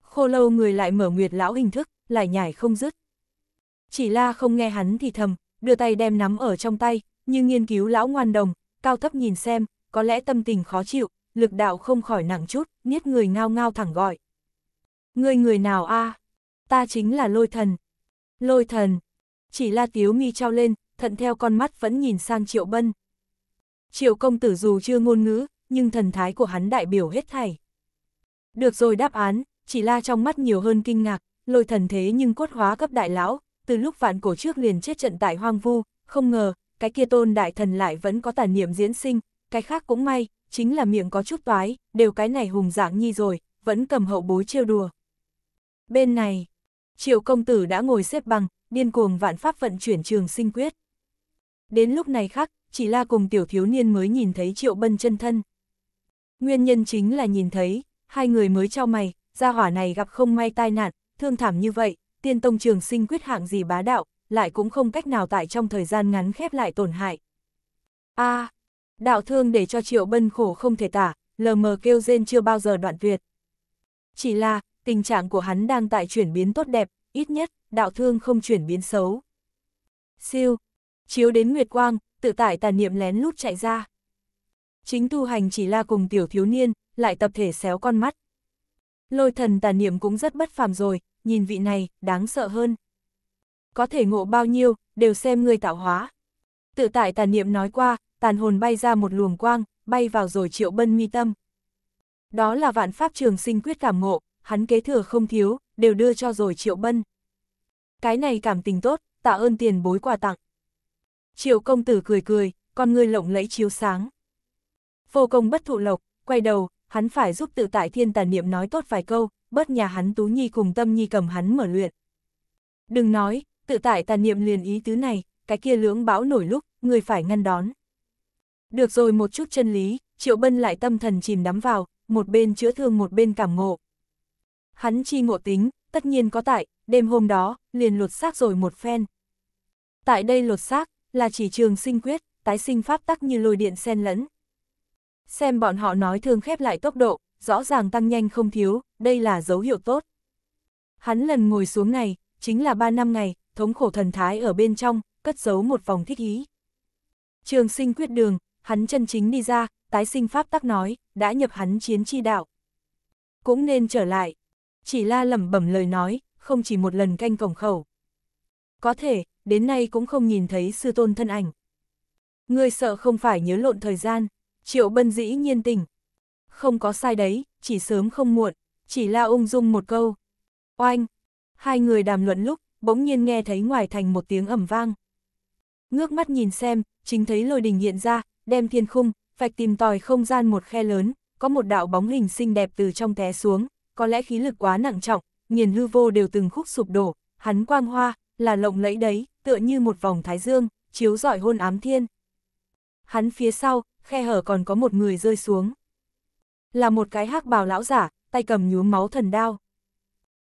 Khô lâu người lại mở nguyệt lão hình thức, lại nhảy không dứt. Chỉ la không nghe hắn thì thầm, đưa tay đem nắm ở trong tay, như nghiên cứu lão ngoan đồng, cao thấp nhìn xem, có lẽ tâm tình khó chịu, lực đạo không khỏi nặng chút, niết người ngao ngao thẳng gọi. Người người nào a Ta chính là lôi thần. Lôi thần. Chỉ la tiếu mi trao lên, thận theo con mắt vẫn nhìn sang triệu bân. Triệu công tử dù chưa ngôn ngữ, nhưng thần thái của hắn đại biểu hết thảy. Được rồi đáp án, chỉ la trong mắt nhiều hơn kinh ngạc, lôi thần thế nhưng cốt hóa cấp đại lão, từ lúc vạn cổ trước liền chết trận tại hoang vu, không ngờ, cái kia tôn đại thần lại vẫn có tàn niệm diễn sinh, cái khác cũng may, chính là miệng có chút toái, đều cái này hùng dạng nhi rồi, vẫn cầm hậu bối trêu đùa. Bên này, triệu công tử đã ngồi xếp bằng, điên cuồng vạn pháp vận chuyển trường sinh quyết. Đến lúc này khác, chỉ la cùng tiểu thiếu niên mới nhìn thấy triệu bân chân thân. Nguyên nhân chính là nhìn thấy, hai người mới trao mày, gia hỏa này gặp không may tai nạn, thương thảm như vậy, tiên tông trường sinh quyết hạng gì bá đạo, lại cũng không cách nào tại trong thời gian ngắn khép lại tổn hại. a à, đạo thương để cho triệu bân khổ không thể tả, lờ mờ kêu rên chưa bao giờ đoạn tuyệt. Chỉ là, tình trạng của hắn đang tại chuyển biến tốt đẹp, ít nhất, đạo thương không chuyển biến xấu. Siêu, chiếu đến Nguyệt Quang, tự tại tà niệm lén lút chạy ra. Chính tu hành chỉ là cùng tiểu thiếu niên, lại tập thể xéo con mắt. Lôi thần tà niệm cũng rất bất phàm rồi, nhìn vị này, đáng sợ hơn. Có thể ngộ bao nhiêu, đều xem người tạo hóa. Tự tại tàn niệm nói qua, tàn hồn bay ra một luồng quang, bay vào rồi triệu bân mi tâm. Đó là vạn pháp trường sinh quyết cảm ngộ, hắn kế thừa không thiếu, đều đưa cho rồi triệu bân. Cái này cảm tình tốt, tạ ơn tiền bối quà tặng. Triệu công tử cười cười, con người lộng lẫy chiếu sáng. Vô công bất thụ lộc, quay đầu, hắn phải giúp tự tại thiên tàn niệm nói tốt vài câu, bớt nhà hắn Tú Nhi cùng Tâm Nhi cầm hắn mở luyện. Đừng nói, tự tại tàn niệm liền ý tứ này, cái kia lưỡng bão nổi lúc, người phải ngăn đón. Được rồi một chút chân lý, Triệu Bân lại tâm thần chìm đắm vào, một bên chữa thương một bên cảm ngộ. Hắn chi ngộ tính, tất nhiên có tại, đêm hôm đó, liền lột xác rồi một phen. Tại đây lột xác, là chỉ trường sinh quyết, tái sinh pháp tắc như lôi điện xen lẫn. Xem bọn họ nói thương khép lại tốc độ, rõ ràng tăng nhanh không thiếu, đây là dấu hiệu tốt. Hắn lần ngồi xuống này chính là 3 năm ngày, thống khổ thần thái ở bên trong, cất giấu một vòng thích ý. Trường sinh quyết đường, hắn chân chính đi ra, tái sinh pháp tắc nói, đã nhập hắn chiến chi đạo. Cũng nên trở lại. Chỉ la lẩm bẩm lời nói, không chỉ một lần canh cổng khẩu. Có thể, đến nay cũng không nhìn thấy sư tôn thân ảnh. Người sợ không phải nhớ lộn thời gian, triệu bân dĩ nhiên tình. Không có sai đấy, chỉ sớm không muộn, chỉ la ung dung một câu. Oanh! Hai người đàm luận lúc, bỗng nhiên nghe thấy ngoài thành một tiếng ẩm vang. Ngước mắt nhìn xem, chính thấy lôi đình hiện ra, đem thiên khung, vạch tìm tòi không gian một khe lớn, có một đạo bóng hình xinh đẹp từ trong té xuống, có lẽ khí lực quá nặng trọng, nghiền hư vô đều từng khúc sụp đổ, hắn quang hoa, là lộng lẫy đấy, tựa như một vòng thái dương, chiếu rọi hôn ám thiên. Hắn phía sau, khe hở còn có một người rơi xuống. Là một cái hắc bào lão giả, tay cầm nhuốm máu thần đao.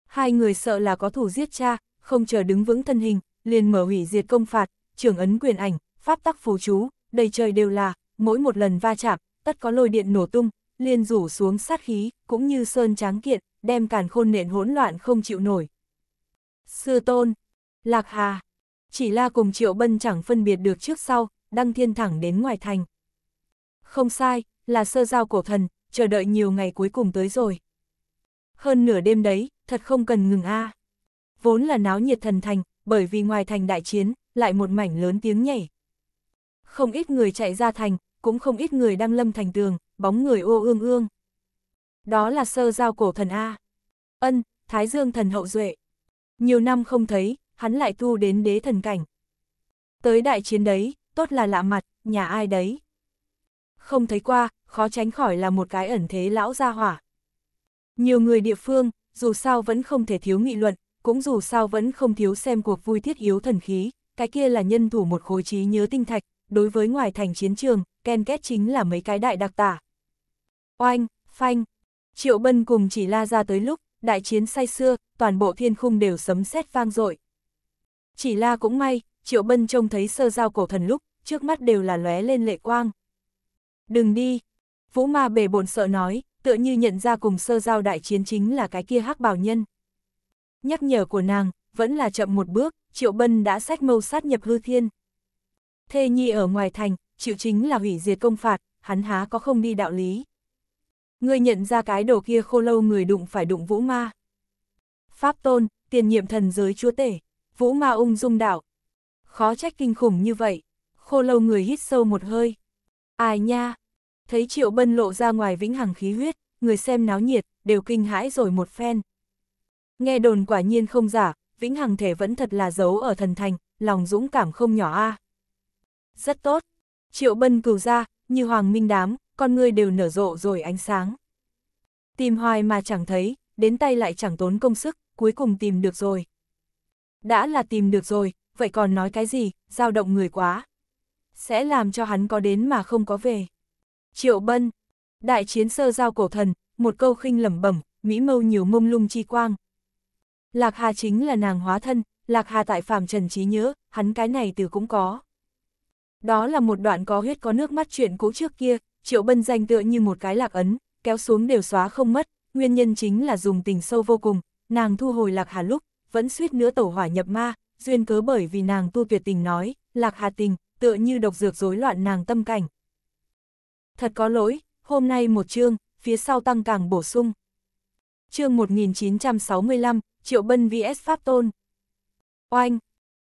Hai người sợ là có thủ giết cha, không chờ đứng vững thân hình, liền mở hủy diệt công phạt, trưởng ấn quyền ảnh, pháp tắc phù chú, đầy trời đều là, mỗi một lần va chạm, tất có lôi điện nổ tung, liền rủ xuống sát khí, cũng như sơn tráng kiện, đem càn khôn nện hỗn loạn không chịu nổi. Sư tôn, Lạc Hà, chỉ là cùng Triệu Bân chẳng phân biệt được trước sau, đăng thiên thẳng đến ngoài thành. Không sai, là sơ giao cổ thần, chờ đợi nhiều ngày cuối cùng tới rồi. Hơn nửa đêm đấy, thật không cần ngừng a. Vốn là náo nhiệt thần thành, bởi vì ngoài thành đại chiến, lại một mảnh lớn tiếng nhảy. Không ít người chạy ra thành, cũng không ít người đang lâm thành tường, bóng người ô ương ương. Đó là sơ giao cổ thần A. Ân, Thái Dương thần hậu duệ. Nhiều năm không thấy, hắn lại tu đến đế thần cảnh. Tới đại chiến đấy, tốt là lạ mặt, nhà ai đấy. không thấy qua, khó tránh khỏi là một cái ẩn thế lão gia hỏa. Nhiều người địa phương, dù sao vẫn không thể thiếu nghị luận, cũng dù sao vẫn không thiếu xem cuộc vui thiết yếu thần khí, cái kia là nhân thủ một khối trí nhớ tinh thạch, đối với ngoài thành chiến trường, Ken Kết chính là mấy cái đại đặc tả. Oanh, phanh, Triệu Bân cùng chỉ la ra tới lúc, đại chiến say xưa, toàn bộ thiên khung đều sấm sét vang dội. Chỉ la cũng may, Triệu Bân trông thấy sơ giao cổ thần lúc, trước mắt đều là lóe lên lệ quang. Đừng đi, Vũ ma bề bồn sợ nói, tựa như nhận ra cùng sơ giao đại chiến chính là cái kia hắc bảo nhân. Nhắc nhở của nàng, vẫn là chậm một bước, Triệu Bân đã sách mâu sát nhập hư thiên. Thê nhi ở ngoài thành, chịu chính là hủy diệt công phạt, hắn há có không đi đạo lý. Người nhận ra cái đồ kia khô lâu người đụng phải đụng vũ ma. Pháp tôn, tiền nhiệm thần giới chúa tể, vũ ma ung dung đạo. Khó trách kinh khủng như vậy, khô lâu người hít sâu một hơi. Ai nha, thấy triệu bân lộ ra ngoài vĩnh hằng khí huyết, người xem náo nhiệt, đều kinh hãi rồi một phen. Nghe đồn quả nhiên không giả, vĩnh hằng thể vẫn thật là giấu ở thần thành, lòng dũng cảm không nhỏ a. Rất tốt, triệu bân cừu ra, như hoàng minh đám, con người đều nở rộ rồi ánh sáng. Tìm hoài mà chẳng thấy, đến tay lại chẳng tốn công sức, cuối cùng tìm được rồi. Đã là tìm được rồi, vậy còn nói cái gì, dao động người quá. Sẽ làm cho hắn có đến mà không có về. Triệu Bân, đại chiến sơ giao cổ thần, một câu khinh lẩm bẩm, mỹ mâu nhiều mông lung chi quang. Lạc Hà chính là nàng hóa thân, Lạc Hà tại phàm trần trí nhớ, hắn cái này từ cũng có. Đó là một đoạn có huyết có nước mắt chuyện cũ trước kia, Triệu Bân danh tựa như một cái lạc ấn, kéo xuống đều xóa không mất, nguyên nhân chính là dùng tình sâu vô cùng, nàng thu hồi Lạc Hà lúc, vẫn suýt nữa tổ hỏa nhập ma, duyên cớ bởi vì nàng tu tuyệt tình nói, Lạc Hà tình, tựa như độc dược rối loạn nàng tâm cảnh. Thật có lỗi, hôm nay một chương, phía sau tăng càng bổ sung. Chương 1965, Triệu Bân vs Pháp Tôn. Oanh!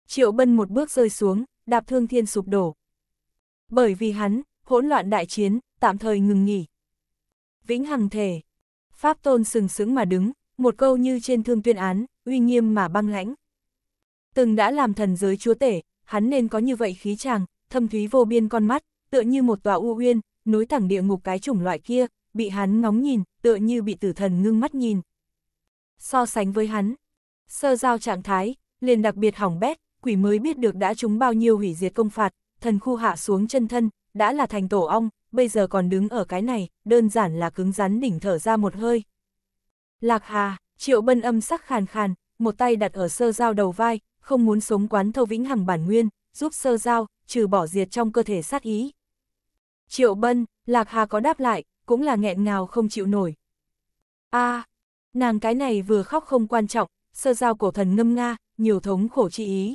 Triệu Bân một bước rơi xuống, đạp thương thiên sụp đổ. Bởi vì hắn, hỗn loạn đại chiến, tạm thời ngừng nghỉ. Vĩnh Hằng thể. Pháp Tôn sừng sững mà đứng, một câu như trên thương tuyên án, uy nghiêm mà băng lãnh. Từng đã làm thần giới chúa tể, hắn nên có như vậy khí chàng, thâm thúy vô biên con mắt, tựa như một tòa u uyên, nối thẳng địa ngục cái chủng loại kia, bị hắn ngóng nhìn, tựa như bị tử thần ngưng mắt nhìn. So sánh với hắn, sơ giao trạng thái, liền đặc biệt hỏng bét, quỷ mới biết được đã trúng bao nhiêu hủy diệt công phạt, thần khu hạ xuống chân thân, đã là thành tổ ong, bây giờ còn đứng ở cái này, đơn giản là cứng rắn đỉnh thở ra một hơi. Lạc Hà, triệu bân âm sắc khàn khàn, một tay đặt ở sơ giao đầu vai, không muốn sống quán thâu vĩnh hằng bản nguyên, giúp sơ giao, trừ bỏ diệt trong cơ thể sát ý. Triệu bân, Lạc Hà có đáp lại, cũng là nghẹn ngào không chịu nổi. a à, nàng cái này vừa khóc không quan trọng, sơ giao cổ thần ngâm nga, nhiều thống khổ chi ý.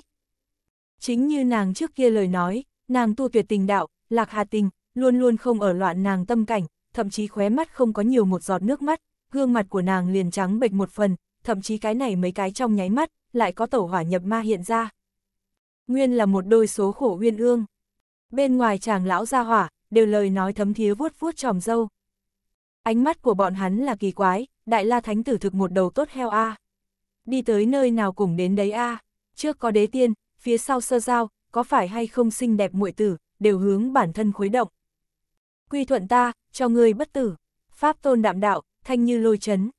Chính như nàng trước kia lời nói, nàng tu tuyệt tình đạo, Lạc Hà tình, luôn luôn không ở loạn nàng tâm cảnh, thậm chí khóe mắt không có nhiều một giọt nước mắt, gương mặt của nàng liền trắng bệch một phần, thậm chí cái này mấy cái trong nháy mắt, lại có tẩu hỏa nhập ma hiện ra. Nguyên là một đôi số khổ uyên ương. Bên ngoài chàng lão gia hỏa, đều lời nói thấm thía vuốt vuốt tròm dâu. Ánh mắt của bọn hắn là kỳ quái, đại la thánh tử thực một đầu tốt heo a. Đi tới nơi nào cùng đến đấy a. Trước có đế tiên, phía sau sơ giao, có phải hay không xinh đẹp muội tử, đều hướng bản thân khuấy động. Quy thuận ta, cho ngươi bất tử. Pháp tôn đạm đạo, thanh như lôi chấn.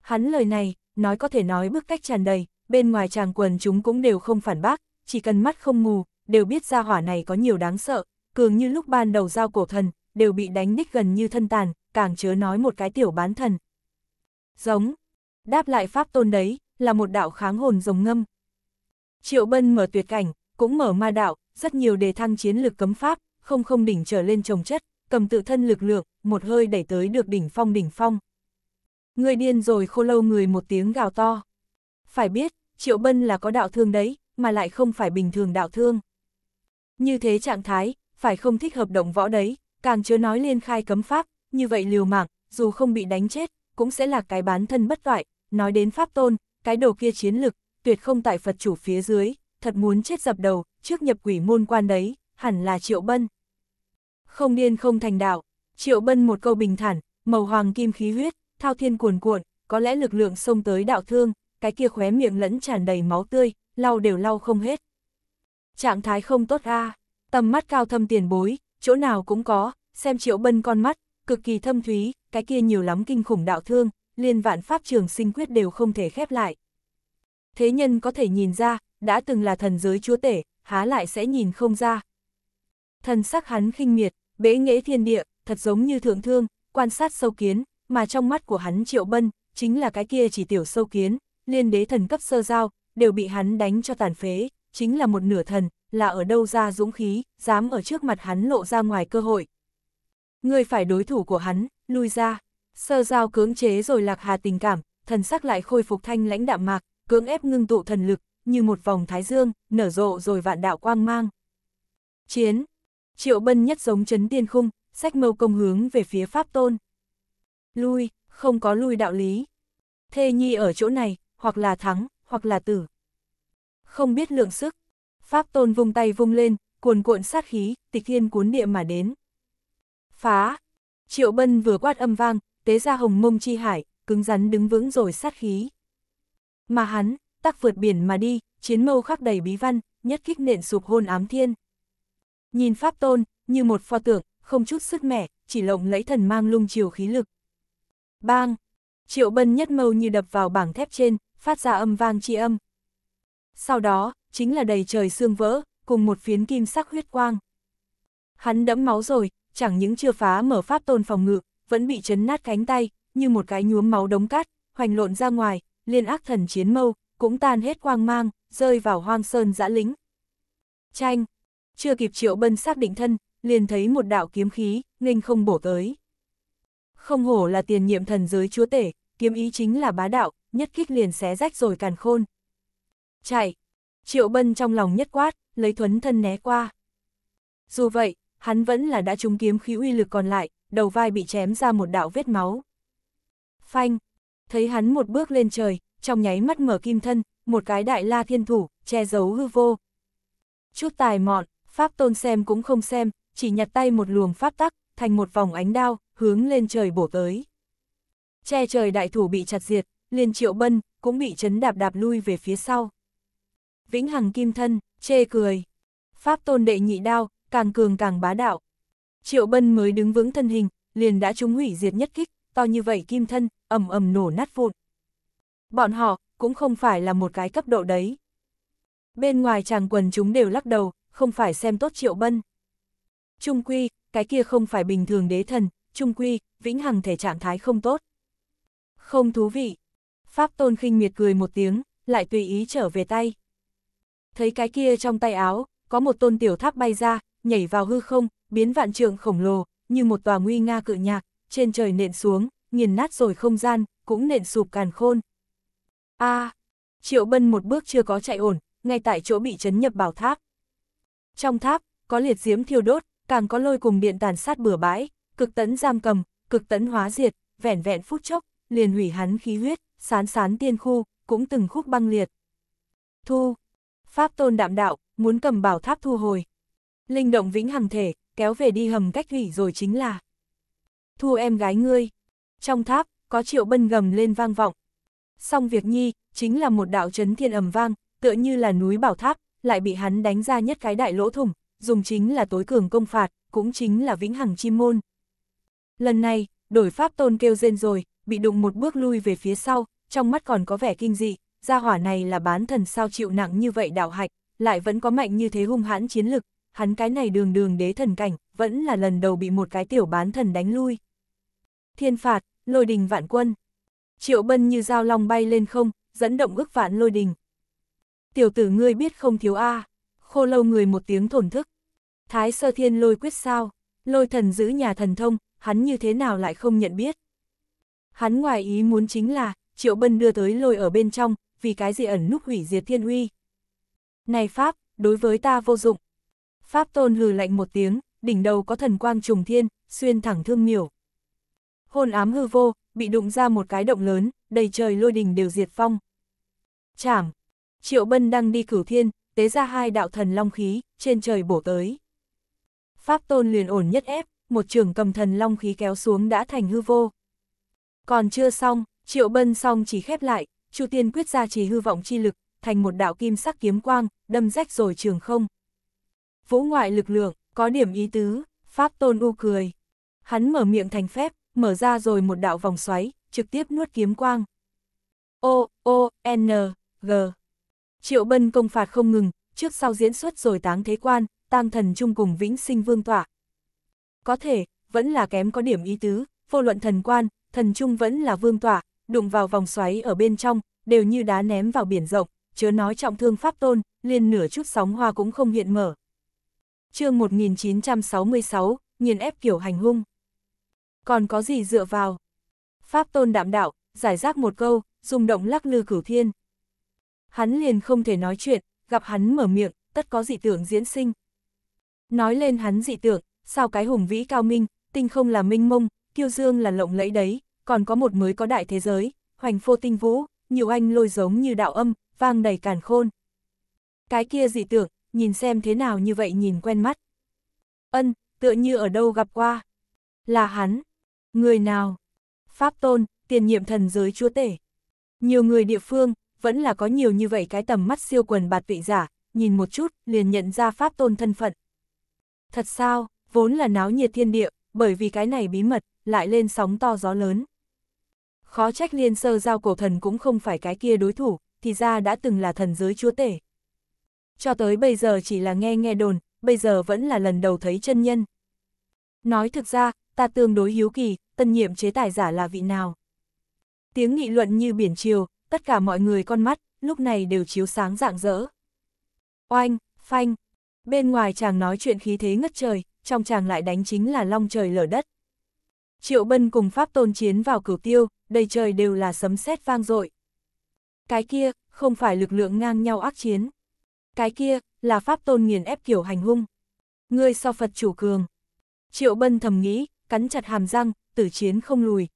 Hắn lời này, nói có thể nói bức cách tràn đầy, bên ngoài chàng quần chúng cũng đều không phản bác, chỉ cần mắt không mù, đều biết ra hỏa này có nhiều đáng sợ, cường như lúc ban đầu giao cổ thần, đều bị đánh đích gần như thân tàn, càng chớ nói một cái tiểu bán thần. Giống, đáp lại pháp tôn đấy, là một đạo kháng hồn rồng ngâm. Triệu bân mở tuyệt cảnh, cũng mở ma đạo, rất nhiều đề thăng chiến lực cấm pháp, không không đỉnh trở lên trồng chất, cầm tự thân lực lượng, một hơi đẩy tới được đỉnh phong đỉnh phong. Người điên rồi khô lâu người một tiếng gào to. Phải biết, Triệu Bân là có đạo thương đấy, mà lại không phải bình thường đạo thương. Như thế trạng thái, phải không thích hợp động võ đấy, càng chớ nói liên khai cấm pháp, như vậy liều mạng, dù không bị đánh chết, cũng sẽ là cái bán thân bất toại, nói đến pháp tôn, cái đồ kia chiến lực, tuyệt không tại Phật chủ phía dưới, thật muốn chết dập đầu, trước nhập quỷ môn quan đấy, hẳn là Triệu Bân. Không điên không thành đạo, Triệu Bân một câu bình thản, màu hoàng kim khí huyết, thao thiên cuồn cuộn, có lẽ lực lượng xông tới đạo thương, cái kia khóe miệng lẫn tràn đầy máu tươi, lau đều lau không hết. Trạng thái không tốt a, tầm mắt cao thâm tiền bối, chỗ nào cũng có, xem Triệu Bân con mắt, cực kỳ thâm thúy, cái kia nhiều lắm kinh khủng đạo thương, liên vạn pháp trường sinh quyết đều không thể khép lại. Thế nhân có thể nhìn ra, đã từng là thần giới chúa tể, há lại sẽ nhìn không ra. Thần sắc hắn khinh miệt, bế nghệ thiên địa, thật giống như thượng thương, quan sát sâu kiến, mà trong mắt của hắn triệu bân, chính là cái kia chỉ tiểu sâu kiến, liên đế thần cấp sơ giao, đều bị hắn đánh cho tàn phế, chính là một nửa thần, là ở đâu ra dũng khí, dám ở trước mặt hắn lộ ra ngoài cơ hội. Người phải đối thủ của hắn, lui ra, sơ giao cưỡng chế rồi lạc hà tình cảm, thần sắc lại khôi phục thanh lãnh đạm mạc, cưỡng ép ngưng tụ thần lực, như một vòng thái dương, nở rộ rồi vạn đạo quang mang. Chiến, triệu bân nhất giống chấn tiên khung, sách mâu công hướng về phía Pháp Tôn. Lui, không có lui đạo lý. Thê nhi ở chỗ này, hoặc là thắng, hoặc là tử. Không biết lượng sức. Pháp Tôn vung tay vung lên, cuồn cuộn sát khí, tịch thiên cuốn địa mà đến. Phá! Triệu Bân vừa quát âm vang, tế ra hồng mông chi hải, cứng rắn đứng vững rồi sát khí. Mà hắn, tắc vượt biển mà đi, chiến mâu khắc đầy bí văn, nhất kích nện sụp hôn ám thiên. Nhìn Pháp Tôn, như một pho tượng, không chút sức mẻ, chỉ lộng lấy thần mang lung chiều khí lực. Bang! Triệu bân nhất mâu như đập vào bảng thép trên, phát ra âm vang chi âm. Sau đó, chính là đầy trời xương vỡ, cùng một phiến kim sắc huyết quang. Hắn đẫm máu rồi, chẳng những chưa phá mở pháp tôn phòng ngự, vẫn bị chấn nát cánh tay, như một cái nhuốm máu đống cát, hoành lộn ra ngoài, liên ác thần chiến mâu, cũng tan hết quang mang, rơi vào hoang sơn dã lính. Tranh! Chưa kịp triệu bân xác định thân, liền thấy một đạo kiếm khí, nghênh không bổ tới. Không hổ là tiền nhiệm thần giới chúa tể, kiếm ý chính là bá đạo, nhất kích liền xé rách rồi càn khôn. Chạy! Triệu bân trong lòng nhất quát, lấy thuấn thân né qua. Dù vậy, hắn vẫn là đã trúng kiếm khí uy lực còn lại, đầu vai bị chém ra một đạo vết máu. Phanh! Thấy hắn một bước lên trời, trong nháy mắt mở kim thân, một cái đại la thiên thủ, che giấu hư vô. Chút tài mọn, Pháp tôn xem cũng không xem, chỉ nhặt tay một luồng pháp tắc, thành một vòng ánh đao, hướng lên trời bổ tới. Che trời đại thủ bị chặt diệt, liền triệu bân, cũng bị chấn đạp đạp lui về phía sau. Vĩnh Hằng kim thân, chê cười. Pháp tôn đệ nhị đao, càng cường càng bá đạo. Triệu bân mới đứng vững thân hình, liền đã trúng hủy diệt nhất kích, to như vậy kim thân, ầm ầm nổ nát vụn. Bọn họ, cũng không phải là một cái cấp độ đấy. Bên ngoài chàng quần chúng đều lắc đầu, không phải xem tốt triệu bân. Trung quy, cái kia không phải bình thường đế thần, trung quy, vĩnh hằng thể trạng thái không tốt. Không thú vị. Pháp tôn khinh miệt cười một tiếng, lại tùy ý trở về tay. Thấy cái kia trong tay áo, có một tôn tiểu tháp bay ra, nhảy vào hư không, biến vạn trượng khổng lồ, như một tòa nguy nga cự nhạc, trên trời nện xuống, nghiền nát rồi không gian, cũng nện sụp càn khôn. a à, Triệu Bân một bước chưa có chạy ổn, ngay tại chỗ bị chấn nhập bảo tháp. Trong tháp, có liệt diễm thiêu đốt, càng có lôi cùng điện tàn sát bừa bãi, cực tấn giam cầm, cực tấn hóa diệt, vẻn vẹn phút chốc, liền hủy hắn khí huyết, sán sán tiên khu, cũng từng khúc băng liệt. Thu, Pháp tôn đạm đạo, muốn cầm bảo tháp thu hồi. Linh động vĩnh hằng thể, kéo về đi hầm cách thủy rồi chính là. Thu em gái ngươi. Trong tháp, có triệu bân gầm lên vang vọng. Xong việc nhi, chính là một đạo chấn thiên ầm vang, tựa như là núi bảo tháp, lại bị hắn đánh ra nhất cái đại lỗ thủng, dùng chính là tối cường công phạt, cũng chính là vĩnh hằng chim môn. Lần này, đổi pháp tôn kêu rên rồi, bị đụng một bước lui về phía sau, trong mắt còn có vẻ kinh dị, gia hỏa này là bán thần sao chịu nặng như vậy đạo hạch, lại vẫn có mạnh như thế hung hãn chiến lực, hắn cái này đường đường đế thần cảnh, vẫn là lần đầu bị một cái tiểu bán thần đánh lui. Thiên phạt, lôi đình vạn quân. Triệu bân như dao long bay lên không, dẫn động ước vạn lôi đình. Tiểu tử ngươi biết không thiếu A, khô lâu người một tiếng thổn thức. Thái sơ thiên lôi quyết sao, lôi thần giữ nhà thần thông, hắn như thế nào lại không nhận biết. Hắn ngoài ý muốn chính là, triệu bân đưa tới lôi ở bên trong, vì cái gì ẩn núp hủy diệt thiên uy. Này Pháp, đối với ta vô dụng. Pháp tôn hừ lạnh một tiếng, đỉnh đầu có thần quang trùng thiên, xuyên thẳng thương miểu. Hôn ám hư vô, bị đụng ra một cái động lớn, đầy trời lôi đình đều diệt phong. Chảm, Triệu Bân đang đi cửu thiên, tế ra hai đạo thần long khí, trên trời bổ tới. Pháp tôn liền ổn nhất ép, một trường cầm thần long khí kéo xuống đã thành hư vô. Còn chưa xong, Triệu Bân xong chỉ khép lại, Chu Tiên quyết ra trì hư vọng chi lực, thành một đạo kim sắc kiếm quang, đâm rách rồi trường không. Vũ ngoại lực lượng, có điểm ý tứ, Pháp tôn u cười, Hắn mở miệng thành phép, mở ra rồi một đạo vòng xoáy, trực tiếp nuốt kiếm quang. O, O, N, G. Triệu bân công phạt không ngừng, trước sau diễn xuất rồi táng thế quan, tang thần chung cùng vĩnh sinh vương tọa. Có thể, vẫn là kém có điểm ý tứ, vô luận thần quan, thần trung vẫn là vương tọa, đụng vào vòng xoáy ở bên trong, đều như đá ném vào biển rộng, chớ nói trọng thương pháp tôn, liền nửa chút sóng hoa cũng không hiện mở. chương 1966, nghiền ép kiểu hành hung. Còn có gì dựa vào? Pháp tôn đạm đạo, giải rác một câu, rung động lắc lư cửu thiên. Hắn liền không thể nói chuyện, gặp hắn mở miệng, tất có dị tưởng diễn sinh. Nói lên hắn dị tưởng, sao cái hùng vĩ cao minh, tinh không là minh mông, kiêu dương là lộng lẫy đấy, còn có một mới có đại thế giới, hoành phô tinh vũ, nhiều anh lôi giống như đạo âm, vang đầy càn khôn. Cái kia dị tưởng, nhìn xem thế nào như vậy nhìn quen mắt. Ân, tựa như ở đâu gặp qua. Là hắn. Người nào? Pháp tôn, tiền nhiệm thần giới chúa tể. Nhiều người địa phương, vẫn là có nhiều như vậy cái tầm mắt siêu quần bạt vị giả, nhìn một chút, liền nhận ra Pháp tôn thân phận. Thật sao, vốn là náo nhiệt thiên địa, bởi vì cái này bí mật, lại lên sóng to gió lớn. Khó trách liên sơ giao cổ thần cũng không phải cái kia đối thủ, thì ra đã từng là thần giới chúa tể. Cho tới bây giờ chỉ là nghe nghe đồn, bây giờ vẫn là lần đầu thấy chân nhân. Nói thực ra, ta tương đối hiếu kỳ, tân nhiệm chế tài giả là vị nào. Tiếng nghị luận như biển chiều, tất cả mọi người con mắt, lúc này đều chiếu sáng rạng rỡ. Oanh, phanh, bên ngoài chàng nói chuyện khí thế ngất trời, trong chàng lại đánh chính là long trời lở đất. Triệu Bân cùng Pháp Tôn chiến vào cửu tiêu, đầy trời đều là sấm sét vang dội. Cái kia, không phải lực lượng ngang nhau ác chiến. Cái kia, là Pháp Tôn nghiền ép kiểu hành hung. Ngươi so Phật chủ cường. Triệu Bân thầm nghĩ, cắn chặt hàm răng, tử chiến không lùi.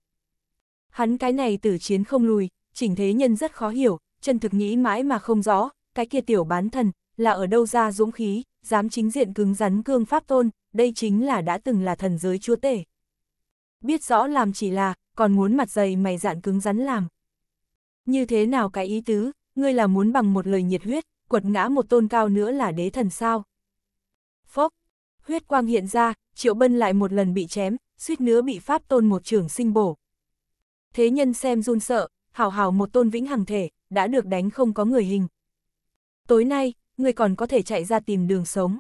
Hắn cái này tử chiến không lùi, chỉnh thế nhân rất khó hiểu, chân thực nghĩ mãi mà không rõ, cái kia tiểu bán thần, là ở đâu ra dũng khí, dám chính diện cứng rắn cương pháp tôn, đây chính là đã từng là thần giới chúa tể. Biết rõ làm chỉ là, còn muốn mặt dày mày dạn cứng rắn làm. Như thế nào cái ý tứ, ngươi là muốn bằng một lời nhiệt huyết, quật ngã một tôn cao nữa là đế thần sao. Phốc, huyết quang hiện ra, triệu bân lại một lần bị chém, suýt nữa bị pháp tôn một trưởng sinh bổ. Thế nhân xem run sợ, hảo hảo một tôn vĩnh hằng thể, đã được đánh không có người hình. Tối nay, người còn có thể chạy ra tìm đường sống.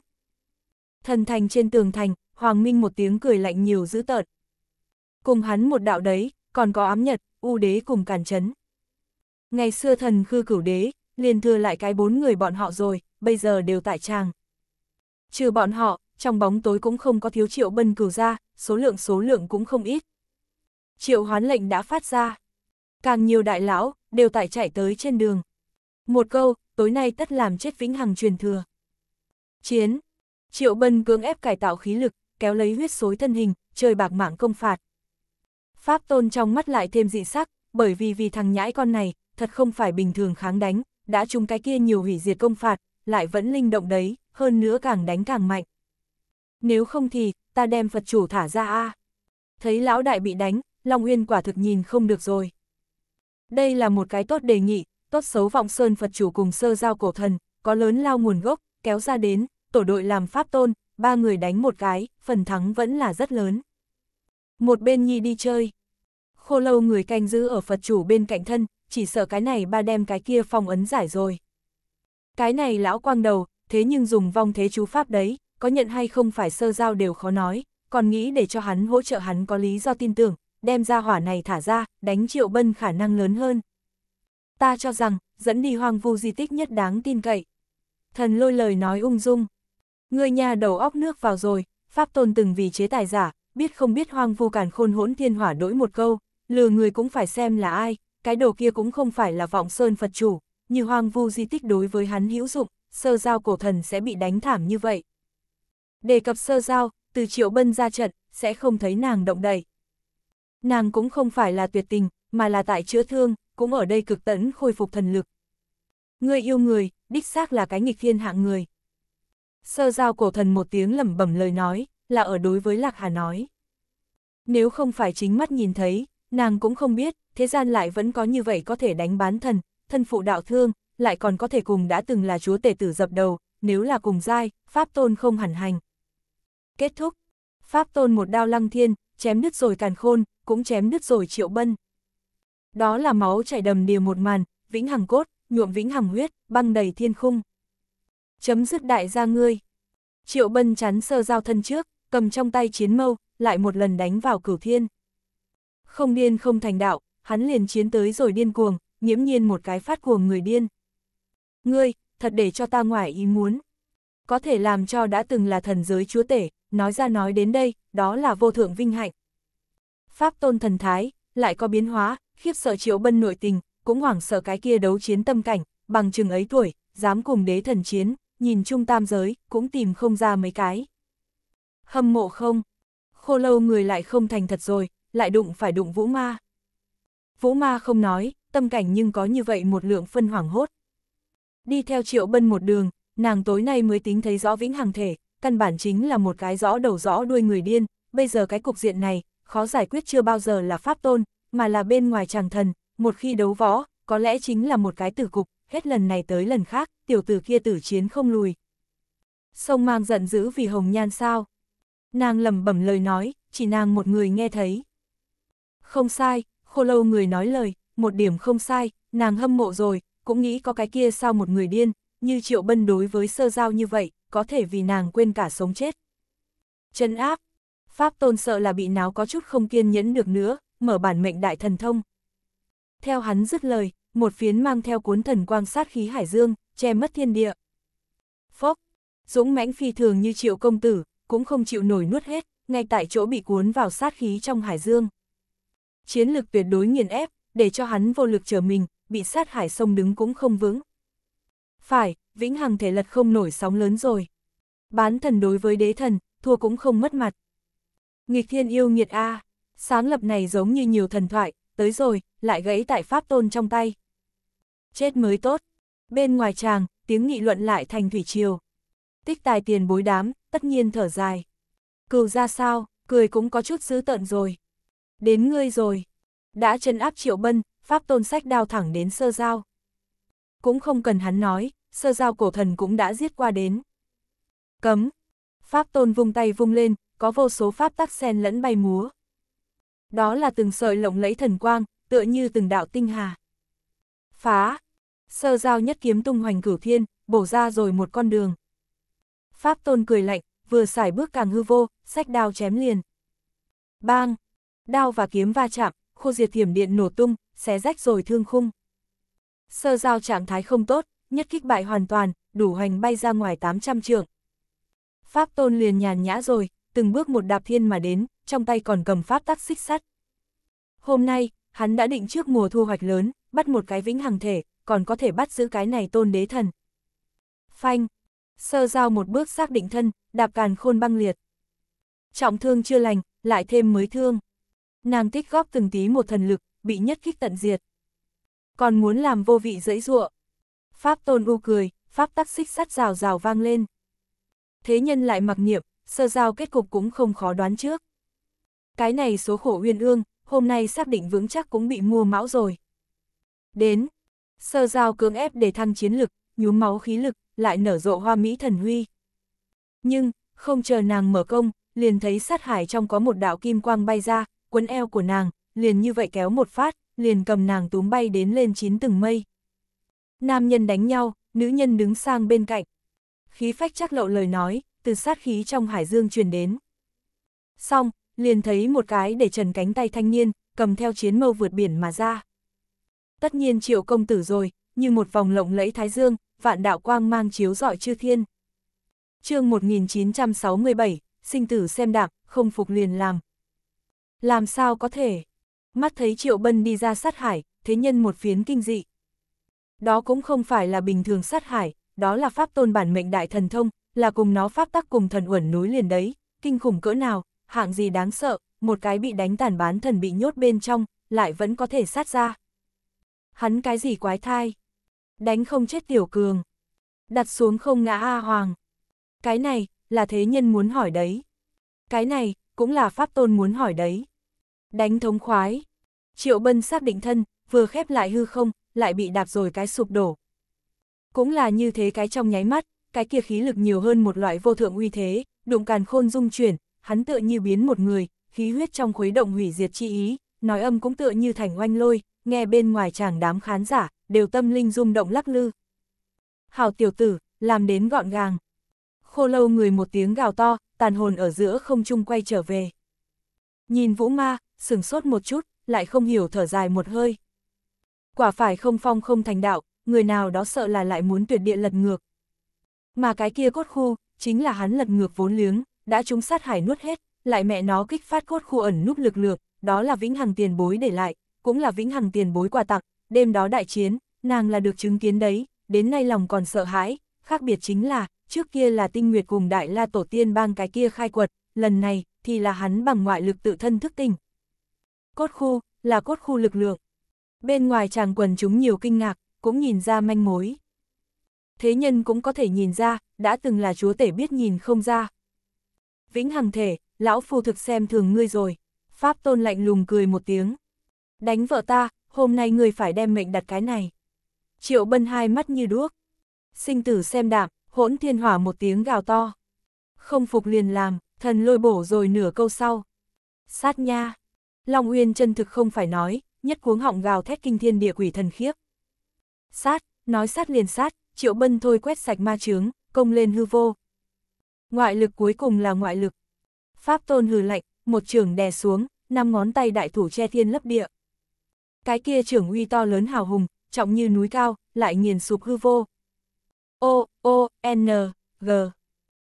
Thần thành trên tường thành, Hoàng Minh một tiếng cười lạnh nhiều dữ tợn. Cùng hắn một đạo đấy, còn có ám nhật, u đế cùng càn chấn. Ngày xưa thần khư cửu đế, liền thừa lại cái bốn người bọn họ rồi, bây giờ đều tại tràng. Trừ bọn họ, trong bóng tối cũng không có thiếu triệu bân cửu ra, số lượng số lượng cũng không ít. Triệu hoán lệnh đã phát ra. Càng nhiều đại lão, đều tại chạy tới trên đường. Một câu, tối nay tất làm chết vĩnh hằng truyền thừa. Chiến. Triệu bân cưỡng ép cải tạo khí lực, kéo lấy huyết xối thân hình, trời bạc mạng công phạt. Pháp tôn trong mắt lại thêm dị sắc, bởi vì vì thằng nhãi con này, thật không phải bình thường kháng đánh, đã chung cái kia nhiều hủy diệt công phạt, lại vẫn linh động đấy, hơn nữa càng đánh càng mạnh. Nếu không thì, ta đem Phật chủ thả ra a Thấy lão đại bị đánh, Long Uyên quả thực nhìn không được rồi. Đây là một cái tốt đề nghị, tốt xấu vọng sơn Phật chủ cùng sơ giao cổ thần, có lớn lao nguồn gốc, kéo ra đến, tổ đội làm pháp tôn, ba người đánh một cái, phần thắng vẫn là rất lớn. Một bên nhi đi chơi. Khô lâu người canh giữ ở Phật chủ bên cạnh thân, chỉ sợ cái này ba đem cái kia phong ấn giải rồi. Cái này lão quang đầu, thế nhưng dùng vong thế chú pháp đấy, có nhận hay không phải sơ giao đều khó nói, còn nghĩ để cho hắn hỗ trợ hắn có lý do tin tưởng, đem ra hỏa này thả ra, đánh triệu bân khả năng lớn hơn. Ta cho rằng, dẫn đi hoang vu di tích nhất đáng tin cậy. Thần lôi lời nói ung dung. Người nhà đầu óc nước vào rồi, Pháp Tôn từng vì chế tài giả, biết không biết hoang vu càn khôn hỗn thiên hỏa đổi một câu, lừa người cũng phải xem là ai, cái đồ kia cũng không phải là vọng sơn Phật chủ, như hoang vu di tích đối với hắn hữu dụng, sơ giao cổ thần sẽ bị đánh thảm như vậy. Đề cập sơ giao, từ triệu bân ra trận, sẽ không thấy nàng động đậy. Nàng cũng không phải là tuyệt tình, mà là tại chữa thương, cũng ở đây cực tấn khôi phục thần lực. Người yêu người, đích xác là cái nghịch thiên hạng người. Sơ giao cổ thần một tiếng lẩm bẩm lời nói, là ở đối với Lạc Hà nói. Nếu không phải chính mắt nhìn thấy, nàng cũng không biết, thế gian lại vẫn có như vậy có thể đánh bán thần, thân phụ đạo thương, lại còn có thể cùng đã từng là chúa tể tử dập đầu, nếu là cùng giai, Pháp Tôn không hẳn hành. Kết thúc, Pháp Tôn một đao lăng thiên, chém đứt rồi càn khôn, cũng chém đứt rồi triệu bân. Đó là máu chảy đầm đìa một màn, vĩnh hằng cốt, nhuộm vĩnh hằng huyết, băng đầy thiên khung. Chấm dứt đại gia ngươi. Triệu bân chắn sơ giao thân trước, cầm trong tay chiến mâu, lại một lần đánh vào cửu thiên. Không điên không thành đạo, hắn liền chiến tới rồi điên cuồng, nghiễm nhiên một cái phát cuồng người điên. Ngươi, thật để cho ta ngoài ý muốn. Có thể làm cho đã từng là thần giới chúa tể, nói ra nói đến đây, đó là vô thượng vinh hạnh. Pháp tôn thần thái, lại có biến hóa, khiếp sợ triệu bân nội tình, cũng hoảng sợ cái kia đấu chiến tâm cảnh, bằng chừng ấy tuổi, dám cùng đế thần chiến, nhìn chung tam giới, cũng tìm không ra mấy cái. Hâm mộ không? Khô lâu người lại không thành thật rồi, lại đụng phải đụng vũ ma. Vũ ma không nói, tâm cảnh nhưng có như vậy một lượng phân hoảng hốt. Đi theo triệu bân một đường, nàng tối nay mới tính thấy rõ vĩnh hằng thể, căn bản chính là một cái rõ đầu rõ đuôi người điên, bây giờ cái cục diện này, khó giải quyết chưa bao giờ là pháp tôn, mà là bên ngoài chàng thần, một khi đấu võ, có lẽ chính là một cái tử cục, hết lần này tới lần khác, tiểu tử kia tử chiến không lùi. Sông mang giận dữ vì hồng nhan sao. Nàng lẩm bẩm lời nói, chỉ nàng một người nghe thấy. Không sai, khô lâu người nói lời, một điểm không sai, nàng hâm mộ rồi, cũng nghĩ có cái kia sao một người điên, như triệu bân đối với sơ giao như vậy, có thể vì nàng quên cả sống chết. Chân áp, Pháp tôn sợ là bị náo có chút không kiên nhẫn được nữa, mở bản mệnh đại thần thông. Theo hắn dứt lời, một phiến mang theo cuốn thần quang sát khí hải dương, che mất thiên địa. Phốc, dũng mãnh phi thường như triệu công tử, cũng không chịu nổi nuốt hết, ngay tại chỗ bị cuốn vào sát khí trong hải dương. Chiến lực tuyệt đối nghiền ép, để cho hắn vô lực trở mình, bị sát hải sông đứng cũng không vững. Phải, vĩnh hằng thể lật không nổi sóng lớn rồi. Bán thần đối với đế thần, thua cũng không mất mặt. Nghịch thiên yêu nghiệt A, sáng lập này giống như nhiều thần thoại, tới rồi, lại gãy tại pháp tôn trong tay. Chết mới tốt. Bên ngoài tràng, tiếng nghị luận lại thành thủy triều. Tích tài tiền bối đám, tất nhiên thở dài. Cừu ra sao, cười cũng có chút dữ tợn rồi. Đến ngươi rồi. Đã chân áp triệu bân, pháp tôn sách đao thẳng đến sơ giao. Cũng không cần hắn nói, sơ giao cổ thần cũng đã giết qua đến. Cấm. Pháp tôn vung tay vung lên, có vô số pháp tắc sen lẫn bay múa. Đó là từng sợi lộng lẫy thần quang, tựa như từng đạo tinh hà. Phá! Sơ giao nhất kiếm tung hoành cửu thiên, bổ ra rồi một con đường. Pháp tôn cười lạnh, vừa xài bước càng hư vô, sách đao chém liền. Bang! Đao và kiếm va chạm, khô diệt thiểm điện nổ tung, xé rách rồi thương khung. Sơ giao trạng thái không tốt, nhất kích bại hoàn toàn, đủ hoành bay ra ngoài 800 trượng. Pháp tôn liền nhàn nhã rồi, từng bước một đạp thiên mà đến, trong tay còn cầm pháp tắc xích sắt. Hôm nay, hắn đã định trước mùa thu hoạch lớn, bắt một cái vĩnh hằng thể, còn có thể bắt giữ cái này tôn đế thần. Phanh, sơ giao một bước xác định thân, đạp càn khôn băng liệt. Trọng thương chưa lành, lại thêm mới thương. Nàng tích góp từng tí một thần lực, bị nhất kích tận diệt. Còn muốn làm vô vị dẫy dụa. Pháp tôn u cười, pháp tắc xích sắt rào rào vang lên. Thế nhân lại mặc niệm, sơ giao kết cục cũng không khó đoán trước. Cái này số khổ uyên ương, hôm nay xác định vững chắc cũng bị mua mão rồi. Đến, sơ giao cưỡng ép để thăng chiến lực, nhúm máu khí lực, lại nở rộ hoa mỹ thần huy. Nhưng, không chờ nàng mở công, liền thấy sát hải trong có một đạo kim quang bay ra, quấn eo của nàng, liền như vậy kéo một phát, liền cầm nàng túm bay đến lên chín tầng mây. Nam nhân đánh nhau, nữ nhân đứng sang bên cạnh. Khí phách chắc lậu lời nói, từ sát khí trong hải dương truyền đến. Xong, liền thấy một cái để trần cánh tay thanh niên, cầm theo chiến mâu vượt biển mà ra. Tất nhiên triệu công tử rồi, như một vòng lộng lẫy thái dương, vạn đạo quang mang chiếu rọi chư thiên. chương 1967, sinh tử xem đạp, không phục liền làm. Làm sao có thể? Mắt thấy triệu bân đi ra sát hải, thế nhân một phiến kinh dị. Đó cũng không phải là bình thường sát hải, đó là pháp tôn bản mệnh đại thần thông, là cùng nó pháp tắc cùng thần uẩn núi liền đấy, kinh khủng cỡ nào, hạng gì đáng sợ, một cái bị đánh tàn bán thần bị nhốt bên trong, lại vẫn có thể sát ra. Hắn cái gì quái thai? Đánh không chết tiểu cường. Đặt xuống không ngã A Hoàng. Cái này, là thế nhân muốn hỏi đấy. Cái này, cũng là pháp tôn muốn hỏi đấy. Đánh thống khoái. Triệu bân xác định thân, vừa khép lại hư không, lại bị đạp rồi cái sụp đổ. Cũng là như thế cái trong nháy mắt, cái kia khí lực nhiều hơn một loại vô thượng uy thế, đụng càn khôn dung chuyển, hắn tựa như biến một người, khí huyết trong khuấy động hủy diệt chi ý, nói âm cũng tựa như thành oanh lôi, nghe bên ngoài chàng đám khán giả, đều tâm linh rung động lắc lư. Hào tiểu tử, làm đến gọn gàng. Khô lâu người một tiếng gào to, tàn hồn ở giữa không trung quay trở về. Nhìn vũ ma, sừng sốt một chút, lại không hiểu thở dài một hơi. Quả phải không phong không thành đạo, người nào đó sợ là lại muốn tuyệt địa lật ngược. Mà cái kia cốt khu, chính là hắn lật ngược vốn liếng, đã trúng sát hải nuốt hết, lại mẹ nó kích phát cốt khu ẩn núp lực lượng, đó là vĩnh hằng tiền bối để lại, cũng là vĩnh hằng tiền bối quà tặng, đêm đó đại chiến, nàng là được chứng kiến đấy, đến nay lòng còn sợ hãi, khác biệt chính là, trước kia là tinh nguyệt cùng đại la tổ tiên bang cái kia khai quật, lần này, thì là hắn bằng ngoại lực tự thân thức tỉnh. Cốt khu, là cốt khu lực lượng. Bên ngoài chàng quần chúng nhiều kinh ngạc, cũng nhìn ra manh mối. Thế nhân cũng có thể nhìn ra, đã từng là chúa tể biết nhìn không ra. Vĩnh hằng thể, lão phu thực xem thường ngươi rồi. Pháp tôn lạnh lùng cười một tiếng. Đánh vợ ta, hôm nay người phải đem mệnh đặt cái này. Triệu bân hai mắt như đuốc. Sinh tử xem đạm, hỗn thiên hỏa một tiếng gào to. Không phục liền làm, thần lôi bổ rồi nửa câu sau. Sát nha. Long Uyên chân thực không phải nói, nhất cuống họng gào thét kinh thiên địa quỷ thần khiếp. Sát, nói sát liền sát, triệu bân thôi quét sạch ma chướng, công lên hư vô. Ngoại lực cuối cùng là ngoại lực. Pháp tôn hừ lạnh, một trường đè xuống, năm ngón tay đại thủ che thiên lấp địa. Cái kia trưởng uy to lớn hào hùng, trọng như núi cao, lại nghiền sụp hư vô. O, O, N, G.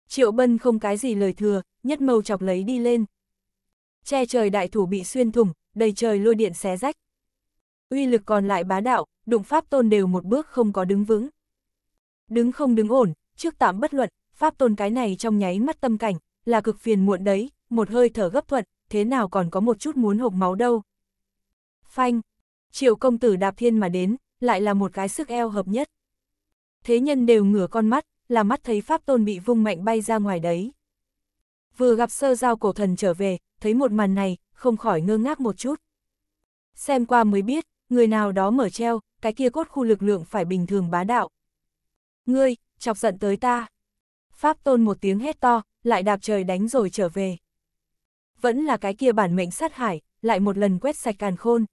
Triệu bân không cái gì lời thừa, nhất mâu chọc lấy đi lên. Che trời đại thủ bị xuyên thủng, đầy trời lôi điện xé rách. Uy lực còn lại bá đạo, đụng pháp tôn đều một bước không có đứng vững. Đứng không đứng ổn, trước tạm bất luận, pháp tôn cái này trong nháy mắt tâm cảnh, là cực phiền muộn đấy, một hơi thở gấp thuận, thế nào còn có một chút muốn hộp máu đâu. Phanh, triệu công tử đạp thiên mà đến, lại là một cái sức eo hợp nhất. Thế nhân đều ngửa con mắt, là mắt thấy pháp tôn bị vung mạnh bay ra ngoài đấy. Vừa gặp sơ giao cổ thần trở về, thấy một màn này, không khỏi ngơ ngác một chút. Xem qua mới biết, người nào đó mở treo, cái kia cốt khu lực lượng phải bình thường bá đạo. Ngươi, chọc giận tới ta. Pháp tôn một tiếng hét to, lại đạp trời đánh rồi trở về. Vẫn là cái kia bản mệnh sát hải, lại một lần quét sạch càn khôn.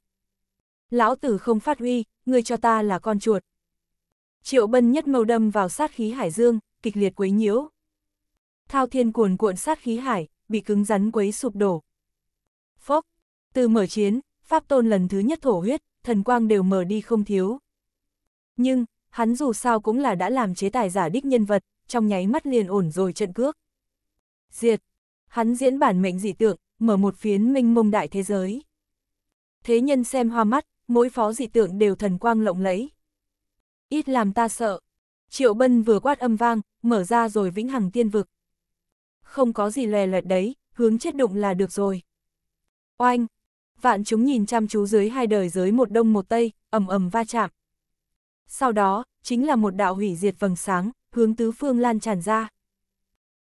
Lão tử không phát huy, ngươi cho ta là con chuột. Triệu bân nhất mâu đâm vào sát khí hải dương, kịch liệt quấy nhiễu. Thao thiên cuồn cuộn sát khí hải, bị cứng rắn quấy sụp đổ. Phốc, từ mở chiến, Pháp Tôn lần thứ nhất thổ huyết, thần quang đều mở đi không thiếu. Nhưng, hắn dù sao cũng là đã làm chế tài giả đích nhân vật, trong nháy mắt liền ổn rồi trận cước. Diệt, hắn diễn bản mệnh dị tượng, mở một phiến minh mông đại thế giới. Thế nhân xem hoa mắt, mỗi phó dị tượng đều thần quang lộng lẫy. Ít làm ta sợ. Triệu Bân vừa quát âm vang, mở ra rồi vĩnh hằng tiên vực. Không có gì lè lẹt đấy, hướng chết đụng là được rồi. Oanh! Vạn chúng nhìn chăm chú dưới hai đời giới một đông một tây, ầm ầm va chạm. Sau đó, chính là một đạo hủy diệt vầng sáng, hướng tứ phương lan tràn ra.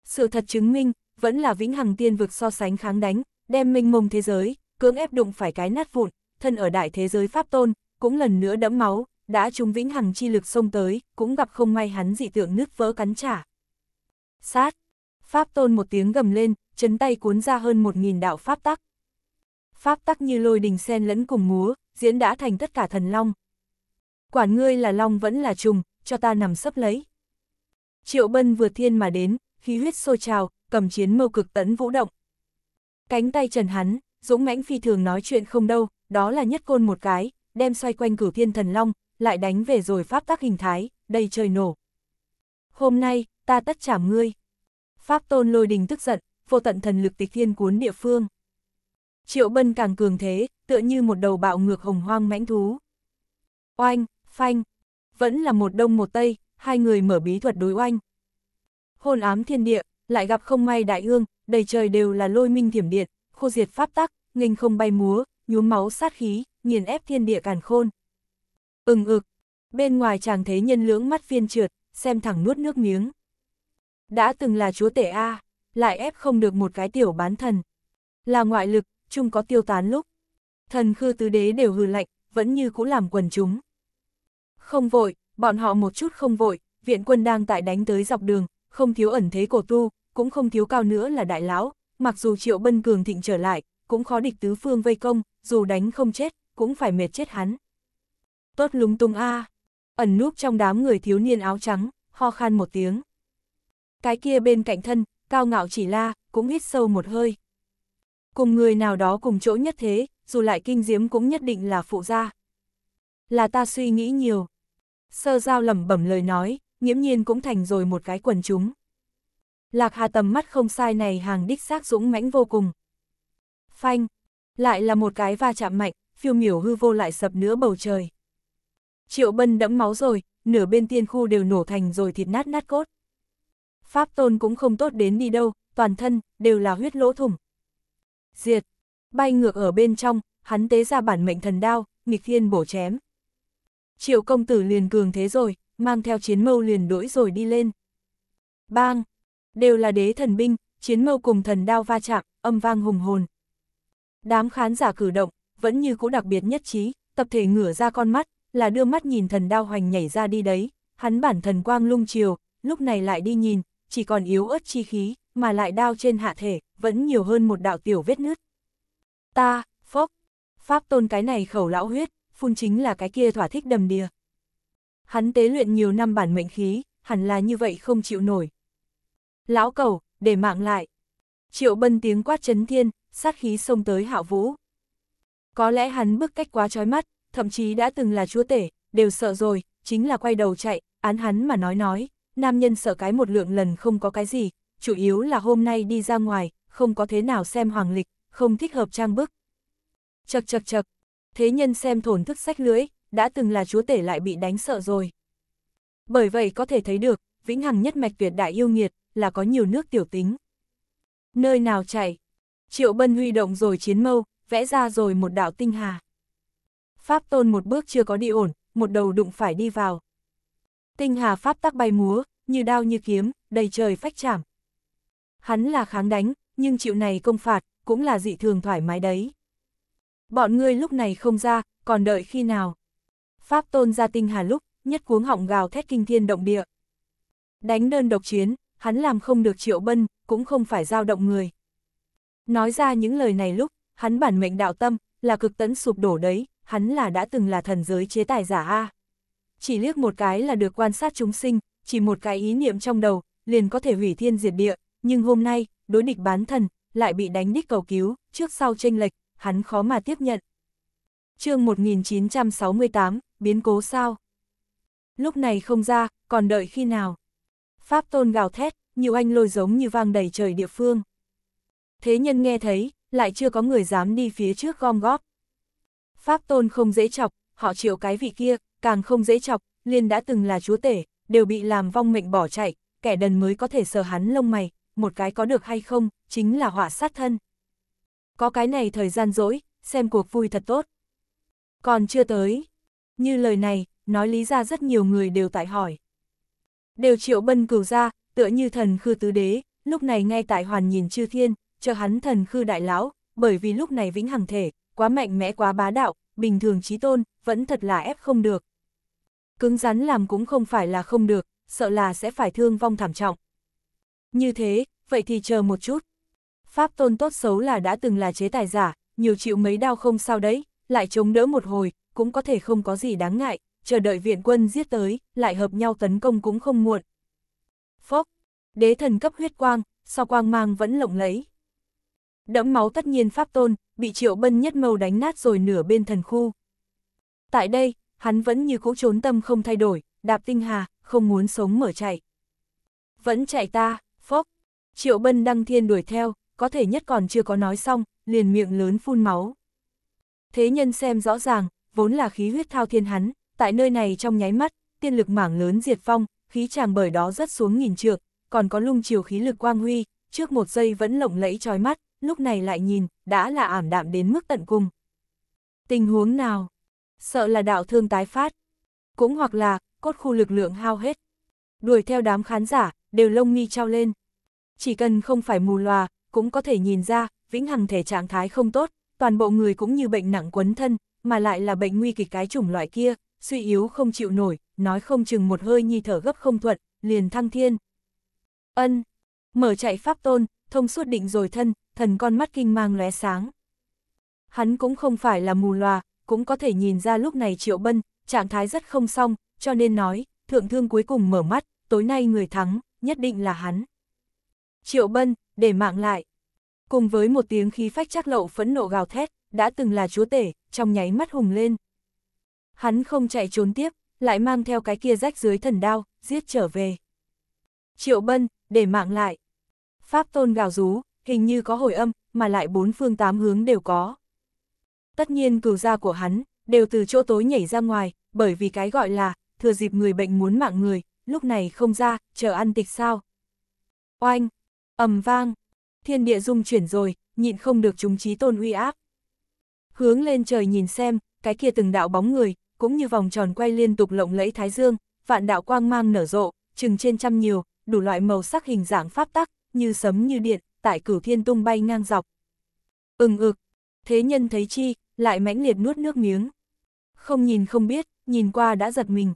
Sự thật chứng minh, vẫn là vĩnh hằng tiên vực so sánh kháng đánh, đem minh mông thế giới, cưỡng ép đụng phải cái nát vụn, thân ở đại thế giới Pháp Tôn, cũng lần nữa đẫm máu, đã trúng vĩnh hằng chi lực xông tới, cũng gặp không may hắn dị tượng nứt vỡ cắn trả. Sát! Pháp Tôn một tiếng gầm lên, chấn tay cuốn ra hơn một nghìn đạo Pháp tắc. Pháp tắc như lôi đình sen lẫn cùng múa, diễn đã thành tất cả thần long. Quản ngươi là long vẫn là trùng, cho ta nằm sấp lấy. Triệu bân vừa thiên mà đến, khí huyết sôi trào, cầm chiến mâu cực tấn vũ động. Cánh tay trần hắn, dũng mãnh phi thường nói chuyện không đâu, đó là nhất côn một cái, đem xoay quanh cửu thiên thần long, lại đánh về rồi pháp tắc hình thái, đầy trời nổ. Hôm nay, ta tất chảm ngươi. Pháp tôn lôi đình tức giận, vô tận thần lực tịch thiên cuốn địa phương. Triệu bân càng cường thế, tựa như một đầu bạo ngược hồng hoang mãnh thú. Oanh, phanh, vẫn là một đông một tây, hai người mở bí thuật đối oanh. Hôn ám thiên địa, lại gặp không may đại ương, đầy trời đều là lôi minh thiểm điện, khô diệt pháp tắc, nghênh không bay múa, nhuốm máu sát khí, nghiền ép thiên địa càn khôn. Ừng ực, bên ngoài chàng thấy nhân lưỡng mắt viên trượt, xem thẳng nuốt nước miếng. Đã từng là chúa tể A, lại ép không được một cái tiểu bán thần. Là ngoại lực, chung có tiêu tán lúc. Thần khư tứ đế đều hừ lạnh, vẫn như cũ làm quần chúng. Không vội, bọn họ một chút không vội, viện quân đang tại đánh tới dọc đường, không thiếu ẩn thế cổ tu, cũng không thiếu cao nữa là đại lão, mặc dù triệu bân cường thịnh trở lại, cũng khó địch tứ phương vây công, dù đánh không chết, cũng phải mệt chết hắn. Tốt lúng tung a ẩn núp trong đám người thiếu niên áo trắng, ho khan một tiếng. Cái kia bên cạnh thân, cao ngạo chỉ la, cũng hít sâu một hơi. Cùng người nào đó cùng chỗ nhất thế, dù lại kinh diếm cũng nhất định là phụ gia. Là ta suy nghĩ nhiều. Sơ giao lẩm bẩm lời nói, nghiễm nhiên cũng thành rồi một cái quần chúng. Lạc Hà tầm mắt không sai này hàng đích xác dũng mãnh vô cùng. Phanh, lại là một cái va chạm mạnh, phiêu miểu hư vô lại sập nữa bầu trời. Triệu bân đẫm máu rồi, nửa bên tiên khu đều nổ thành rồi thịt nát nát cốt. Pháp tôn cũng không tốt đến đi đâu, toàn thân, đều là huyết lỗ thủng. Diệt, bay ngược ở bên trong, hắn tế ra bản mệnh thần đao, nghịch thiên bổ chém. Triệu công tử liền cường thế rồi, mang theo chiến mâu liền đuổi rồi đi lên. Bang! Đều là đế thần binh, chiến mâu cùng thần đao va chạm, âm vang hùng hồn. Đám khán giả cử động, vẫn như cũ đặc biệt nhất trí, tập thể ngửa ra con mắt, là đưa mắt nhìn thần đao hoành nhảy ra đi đấy, hắn bản thần quang lung chiều, lúc này lại đi nhìn, chỉ còn yếu ớt chi khí, mà lại đao trên hạ thể, vẫn nhiều hơn một đạo tiểu vết nứt. Ta, phốc, pháp tôn cái này khẩu lão huyết, phun chính là cái kia thỏa thích đầm đìa. Hắn tế luyện nhiều năm bản mệnh khí, hẳn là như vậy không chịu nổi. Lão cầu, để mạng lại. Triệu bân tiếng quát chấn thiên, sát khí xông tới hạo vũ. Có lẽ hắn bức cách quá trói mắt, thậm chí đã từng là chúa tể, đều sợ rồi, chính là quay đầu chạy, án hắn mà nói nói, nam nhân sợ cái một lượng lần không có cái gì, chủ yếu là hôm nay đi ra ngoài, không có thế nào xem hoàng lịch, không thích hợp trang bức. Chật chật chật, thế nhân xem thổn thức sách lưới, đã từng là chúa tể lại bị đánh sợ rồi. Bởi vậy có thể thấy được, vĩnh hằng nhất mạch tuyệt đại yêu nghiệt, là có nhiều nước tiểu tính. Nơi nào chạy? Triệu Bân huy động rồi chiến mâu, vẽ ra rồi một đạo tinh hà. Pháp tôn một bước chưa có đi ổn, một đầu đụng phải đi vào. Tinh hà pháp tắc bay múa, như đao như kiếm, đầy trời phách chảm. Hắn là kháng đánh, nhưng chịu này công phạt, cũng là dị thường thoải mái đấy. Bọn ngươi lúc này không ra, còn đợi khi nào? Pháp tôn ra tinh hà lúc, nhất cuống họng gào thét kinh thiên động địa. Đánh đơn độc chiến, hắn làm không được triệu bân, cũng không phải giao động người. Nói ra những lời này lúc, hắn bản mệnh đạo tâm, là cực tấn sụp đổ đấy, hắn là đã từng là thần giới chế tài giả A. Chỉ liếc một cái là được quan sát chúng sinh, chỉ một cái ý niệm trong đầu, liền có thể hủy thiên diệt địa, nhưng hôm nay, đối địch bán thần, lại bị đánh đích cầu cứu, trước sau tranh lệch, hắn khó mà tiếp nhận. chương 1968, biến cố sao? Lúc này không ra, còn đợi khi nào? Pháp tôn gào thét, nhiều anh lôi giống như vang đầy trời địa phương. Thế nhân nghe thấy, lại chưa có người dám đi phía trước gom góp. Pháp tôn không dễ chọc, họ chịu cái vị kia, càng không dễ chọc, liên đã từng là chúa tể, đều bị làm vong mệnh bỏ chạy, kẻ đần mới có thể sờ hắn lông mày, một cái có được hay không, chính là họa sát thân. Có cái này thời gian dỗi, xem cuộc vui thật tốt. Còn chưa tới. Như lời này, nói lý ra rất nhiều người đều tại hỏi. Đều triệu bân cửu ra, tựa như thần khư tứ đế, lúc này ngay tại hoàn nhìn chư thiên, cho hắn thần khư đại lão, bởi vì lúc này vĩnh hằng thể, quá mạnh mẽ quá bá đạo, bình thường trí tôn, vẫn thật là ép không được. Cứng rắn làm cũng không phải là không được, sợ là sẽ phải thương vong thảm trọng. Như thế, vậy thì chờ một chút. Pháp tôn tốt xấu là đã từng là chế tài giả, nhiều chịu mấy đau không sao đấy, lại chống đỡ một hồi, cũng có thể không có gì đáng ngại, chờ đợi viện quân giết tới, lại hợp nhau tấn công cũng không muộn. Phốc, đế thần cấp huyết quang, sau quang mang vẫn lộng lấy Đẫm máu tất nhiên pháp tôn, bị triệu bân nhất mâu đánh nát rồi nửa bên thần khu. Tại đây, hắn vẫn như cũ trốn tâm không thay đổi, đạp tinh hà, không muốn sống mở chạy. Vẫn chạy ta, phốc, triệu bân đăng thiên đuổi theo, có thể nhất còn chưa có nói xong, liền miệng lớn phun máu. Thế nhân xem rõ ràng, vốn là khí huyết thao thiên hắn, tại nơi này trong nháy mắt, tiên lực mảng lớn diệt phong, khí chàng bởi đó rất xuống nghìn trượng, còn có lung chiều khí lực quang huy, trước một giây vẫn lộng lẫy trói mắt, lúc này lại nhìn, đã là ảm đạm đến mức tận cùng. Tình huống nào? Sợ là đạo thương tái phát. Cũng hoặc là, cốt khu lực lượng hao hết. Đuổi theo đám khán giả, đều lông mi trao lên. Chỉ cần không phải mù loà, cũng có thể nhìn ra, vĩnh hằng thể trạng thái không tốt, toàn bộ người cũng như bệnh nặng quấn thân, mà lại là bệnh nguy kịch cái chủng loại kia, suy yếu không chịu nổi, nói không chừng một hơi nhi thở gấp không thuận, liền thăng thiên. Ân, mở chạy pháp tôn, thông suốt định rồi thân, thần con mắt kinh mang lóe sáng. Hắn cũng không phải là mù loà, cũng có thể nhìn ra lúc này Triệu Bân, trạng thái rất không xong, cho nên nói, thượng thương cuối cùng mở mắt, tối nay người thắng, nhất định là hắn. Triệu Bân, để mạng lại. Cùng với một tiếng khí phách chắc lậu phẫn nộ gào thét, đã từng là chúa tể, trong nháy mắt hùng lên. Hắn không chạy trốn tiếp, lại mang theo cái kia rách dưới thần đao, giết trở về. Triệu Bân, để mạng lại. Pháp tôn gào rú, hình như có hồi âm, mà lại bốn phương tám hướng đều có. Tất nhiên cửu gia của hắn, đều từ chỗ tối nhảy ra ngoài, bởi vì cái gọi là, thừa dịp người bệnh muốn mạng người, lúc này không ra, chờ ăn tịch sao. Oanh, ầm vang, thiên địa dung chuyển rồi, nhịn không được chúng trí tôn uy áp. Hướng lên trời nhìn xem, cái kia từng đạo bóng người, cũng như vòng tròn quay liên tục lộng lẫy thái dương, vạn đạo quang mang nở rộ, chừng trên trăm nhiều, đủ loại màu sắc hình dạng pháp tắc, như sấm như điện, tại cửu thiên tung bay ngang dọc. Ừng ực, thế nhân thấy chi, lại mãnh liệt nuốt nước miếng. Không nhìn không biết, nhìn qua đã giật mình.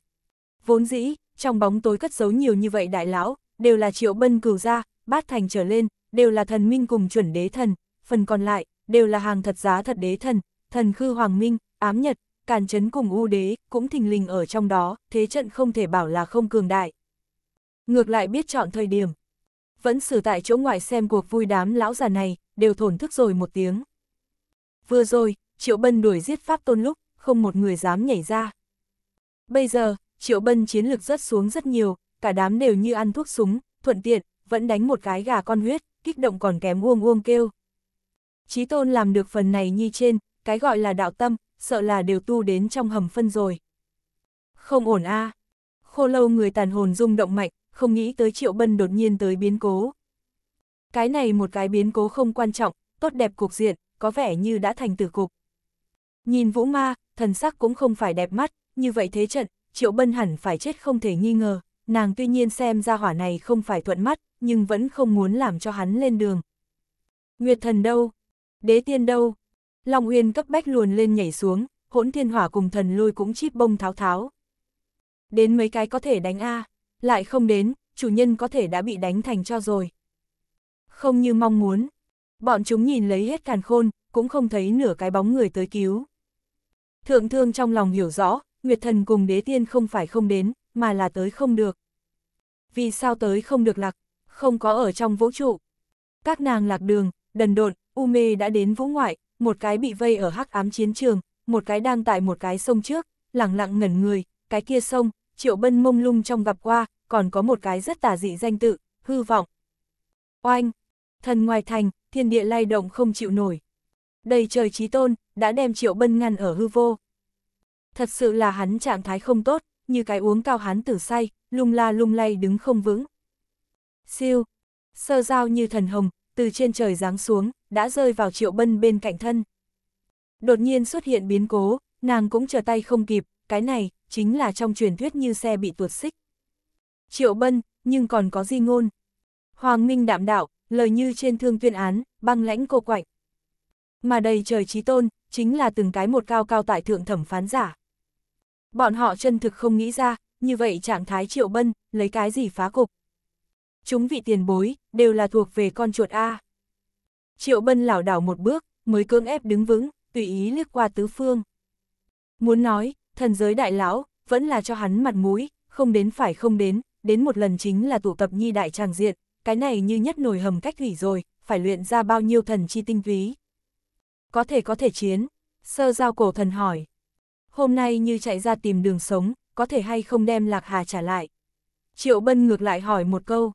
Vốn dĩ, trong bóng tối cất giấu nhiều như vậy đại lão, đều là triệu bân cửu gia, bát thành trở lên, đều là thần minh cùng chuẩn đế thần, phần còn lại, đều là hàng thật giá thật đế thần, thần khư hoàng minh, ám nhật, càn chấn cùng u đế, cũng thình lình ở trong đó, thế trận không thể bảo là không cường đại. Ngược lại biết chọn thời điểm. Vẫn xử tại chỗ ngoài xem cuộc vui đám lão già này, đều thổn thức rồi một tiếng. Vừa rồi, Triệu Bân đuổi giết Pháp Tôn lúc, không một người dám nhảy ra. Bây giờ, Triệu Bân chiến lực rất xuống rất nhiều, cả đám đều như ăn thuốc súng, thuận tiện, vẫn đánh một cái gà con huyết, kích động còn kém uông uông kêu. Chí tôn làm được phần này như trên, cái gọi là đạo tâm, sợ là đều tu đến trong hầm phân rồi. Không ổn a Khô lâu người tàn hồn rung động mạnh, không nghĩ tới Triệu Bân đột nhiên tới biến cố. Cái này một cái biến cố không quan trọng, tốt đẹp cục diện, có vẻ như đã thành tử cục. Nhìn vũ ma, thần sắc cũng không phải đẹp mắt, như vậy thế trận, Triệu Bân hẳn phải chết không thể nghi ngờ, nàng tuy nhiên xem ra hỏa này không phải thuận mắt, nhưng vẫn không muốn làm cho hắn lên đường. Nguyệt thần đâu? Đế tiên đâu? Long Uyên cấp bách luồn lên nhảy xuống, hỗn thiên hỏa cùng thần lôi cũng chít bông tháo tháo. Đến mấy cái có thể đánh A, lại không đến, chủ nhân có thể đã bị đánh thành cho rồi. Không như mong muốn, bọn chúng nhìn lấy hết càn khôn, cũng không thấy nửa cái bóng người tới cứu. Thượng thương trong lòng hiểu rõ, Nguyệt thần cùng đế tiên không phải không đến, mà là tới không được. Vì sao tới không được lạc, không có ở trong vũ trụ. Các nàng lạc đường, đần độn, u mê đã đến vũ ngoại, một cái bị vây ở hắc ám chiến trường, một cái đang tại một cái sông trước, lặng lặng ngẩn người, cái kia sông, triệu bân mông lung trong gặp qua, còn có một cái rất tà dị danh tự, hư vọng. Oanh! Thần ngoài thành, thiên địa lay động không chịu nổi. Đầy trời trí tôn, đã đem triệu bân ngăn ở hư vô. Thật sự là hắn trạng thái không tốt, như cái uống cao hắn tử say, lung la lung lay đứng không vững. Siêu! Sơ dao như thần hồng, từ trên trời giáng xuống, đã rơi vào triệu bân bên cạnh thân. Đột nhiên xuất hiện biến cố, nàng cũng trở tay không kịp, cái này, chính là trong truyền thuyết như xe bị tuột xích. Triệu bân, nhưng còn có di ngôn. Hoàng Minh đạm đạo, lời như trên thương tuyên án, băng lãnh cô quạnh. Mà đầy trời trí tôn, chính là từng cái một cao cao tại thượng thẩm phán giả. Bọn họ chân thực không nghĩ ra, như vậy trạng thái triệu bân, lấy cái gì phá cục. Chúng vị tiền bối, đều là thuộc về con chuột A. Triệu bân lảo đảo một bước, mới cưỡng ép đứng vững, tùy ý liếc qua tứ phương. Muốn nói, thần giới đại lão, vẫn là cho hắn mặt mũi, không đến phải không đến, đến một lần chính là tụ tập nhi đại tràng diện, cái này như nhất nồi hầm cách thủy rồi, phải luyện ra bao nhiêu thần chi tinh túy. Có thể có thể chiến, sơ giao cổ thần hỏi. Hôm nay như chạy ra tìm đường sống, có thể hay không đem lạc hà trả lại. Triệu bân ngược lại hỏi một câu.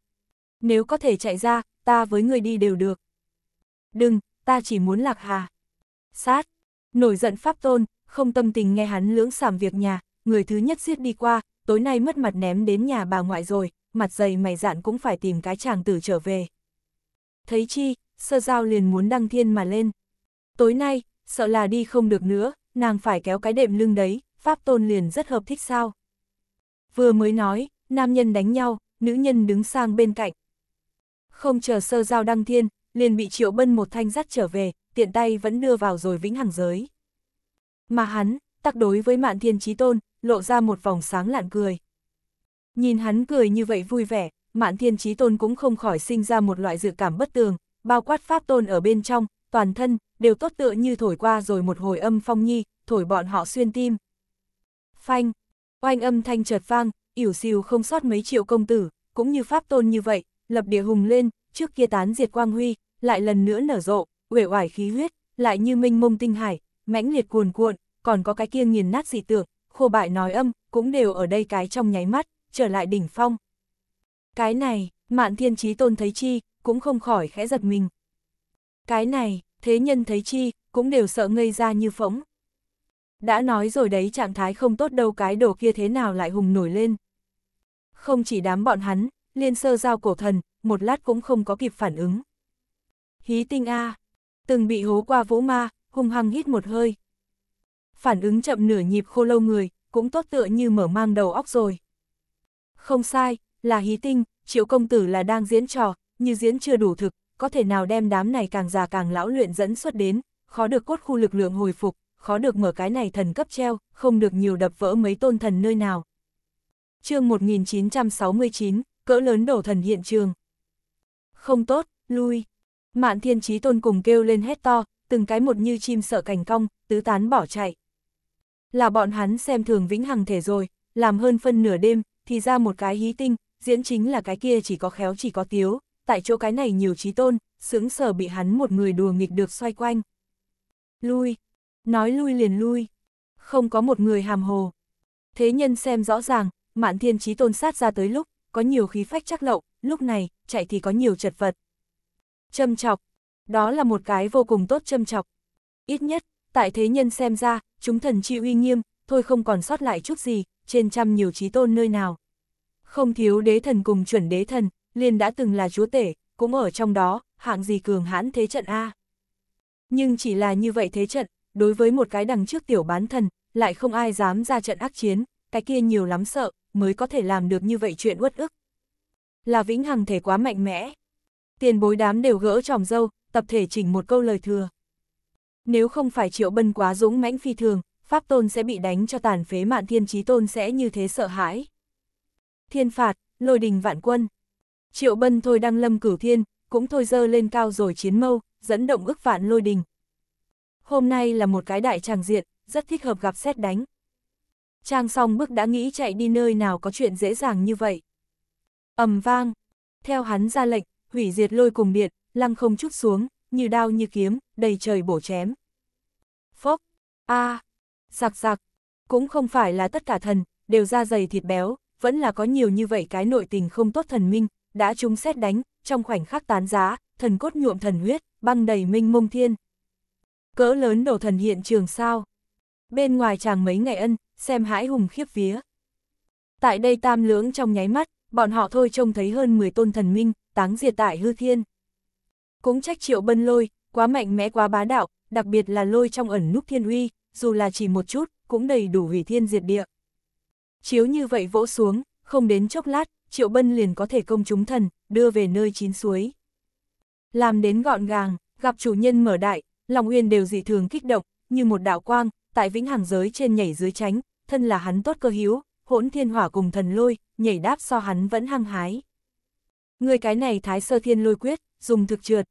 Nếu có thể chạy ra, ta với người đi đều được. Đừng, ta chỉ muốn lạc hà. Sát, nổi giận pháp tôn, không tâm tình nghe hắn lưỡng sảm việc nhà, người thứ nhất giết đi qua, tối nay mất mặt ném đến nhà bà ngoại rồi, mặt dày mày dạn cũng phải tìm cái chàng tử trở về. Thấy chi, sơ giao liền muốn đăng thiên mà lên. Tối nay, sợ là đi không được nữa, nàng phải kéo cái đệm lưng đấy, pháp tôn liền rất hợp thích sao. Vừa mới nói, nam nhân đánh nhau, nữ nhân đứng sang bên cạnh. Không chờ sơ giao đăng thiên, liền bị triệu bân một thanh dắt trở về, tiện tay vẫn đưa vào rồi vĩnh hằng giới. Mà hắn, tác đối với mạn thiên trí tôn, lộ ra một vòng sáng lạn cười. Nhìn hắn cười như vậy vui vẻ, mạn thiên trí tôn cũng không khỏi sinh ra một loại dự cảm bất tường, bao quát pháp tôn ở bên trong, toàn thân, đều tốt tựa như thổi qua rồi một hồi âm phong nhi, thổi bọn họ xuyên tim. Phanh, oanh âm thanh chợt vang, ỉu xìu không sót mấy triệu công tử, cũng như pháp tôn như vậy, lập địa hùng lên, trước kia tán diệt quang huy, lại lần nữa nở rộ, uể oải khí huyết, lại như minh mông tinh hải, mãnh liệt cuồn cuộn, còn có cái kia nghiền nát dị tượng, khô bại nói âm, cũng đều ở đây cái trong nháy mắt, trở lại đỉnh phong. Cái này, mạn thiên trí tôn thấy chi, cũng không khỏi khẽ giật mình. Cái này, thế nhân thấy chi, cũng đều sợ ngây ra như phỗng. Đã nói rồi đấy trạng thái không tốt đâu cái đồ kia thế nào lại hùng nổi lên. Không chỉ đám bọn hắn, liên sơ giao cổ thần, một lát cũng không có kịp phản ứng. Hí tinh A, từng bị hố qua vũ ma, hung hăng hít một hơi. Phản ứng chậm nửa nhịp khô lâu người, cũng tốt tựa như mở mang đầu óc rồi. Không sai, là hí tinh, triệu công tử là đang diễn trò, như diễn chưa đủ thực, có thể nào đem đám này càng già càng lão luyện dẫn xuất đến, khó được cốt khu lực lượng hồi phục, khó được mở cái này thần cấp treo, không được nhiều đập vỡ mấy tôn thần nơi nào. chương 1969, cỡ lớn đổ thần hiện trường. Không tốt, lui. Mạn thiên trí tôn cùng kêu lên hét to, từng cái một như chim sợ cảnh cong, tứ tán bỏ chạy. Là bọn hắn xem thường vĩnh hằng thể rồi, làm hơn phân nửa đêm, thì ra một cái hí tinh, diễn chính là cái kia chỉ có khéo chỉ có tiếu, tại chỗ cái này nhiều trí tôn, sướng sở bị hắn một người đùa nghịch được xoay quanh. Lui, nói lui liền lui, không có một người hàm hồ. Thế nhân xem rõ ràng, mạn thiên trí tôn sát ra tới lúc, có nhiều khí phách chắc lậu, lúc này, chạy thì có nhiều chật vật. Châm chọc, đó là một cái vô cùng tốt châm chọc. Ít nhất, tại thế nhân xem ra, chúng thần chi uy nghiêm, thôi không còn sót lại chút gì, trên trăm nhiều trí tôn nơi nào. Không thiếu đế thần cùng chuẩn đế thần, liền đã từng là chúa tể, cũng ở trong đó, hạng gì cường hãn thế trận A. Nhưng chỉ là như vậy thế trận, đối với một cái đằng trước tiểu bán thần, lại không ai dám ra trận ác chiến, cái kia nhiều lắm sợ, mới có thể làm được như vậy chuyện uất ức. Là vĩnh hằng thể quá mạnh mẽ. Tiền bối đám đều gỡ tròm dâu, tập thể chỉnh một câu lời thừa. Nếu không phải triệu bân quá dũng mãnh phi thường, Pháp Tôn sẽ bị đánh cho tàn phế mạn thiên trí tôn sẽ như thế sợ hãi. Thiên phạt, lôi đình vạn quân. Triệu bân thôi đăng lâm cửu thiên, cũng thôi dơ lên cao rồi chiến mâu, dẫn động ức vạn lôi đình. Hôm nay là một cái đại tràng diện, rất thích hợp gặp xét đánh. Trang song bức đã nghĩ chạy đi nơi nào có chuyện dễ dàng như vậy. ầm vang, theo hắn ra lệnh, hủy diệt lôi cùng điện, lăng không chút xuống, như đao như kiếm, đầy trời bổ chém. Phốc, a à, giặc giặc, cũng không phải là tất cả thần, đều da dày thịt béo, vẫn là có nhiều như vậy cái nội tình không tốt thần minh, đã chúng xét đánh, trong khoảnh khắc tán giá, thần cốt nhuộm thần huyết, băng đầy minh mông thiên. Cỡ lớn đổ thần hiện trường sao? Bên ngoài chàng mấy ngày ân, xem hãi hùng khiếp vía. Tại đây tam lưỡng trong nháy mắt, bọn họ thôi trông thấy hơn 10 tôn thần minh, táng diệt tại hư thiên. Cũng trách triệu bân lôi, quá mạnh mẽ quá bá đạo, đặc biệt là lôi trong ẩn núp thiên uy, dù là chỉ một chút, cũng đầy đủ hủy thiên diệt địa. Chiếu như vậy vỗ xuống, không đến chốc lát, triệu bân liền có thể công chúng thần, đưa về nơi chín suối. Làm đến gọn gàng, gặp chủ nhân mở đại, lòng uyên đều dị thường kích động, như một đạo quang, tại vĩnh hằng giới trên nhảy dưới tránh, thân là hắn tốt cơ hiếu, hỗn thiên hỏa cùng thần lôi, nhảy đáp so hắn vẫn hăng hái. Người cái này thái sơ thiên lôi quyết, dùng thực trượt.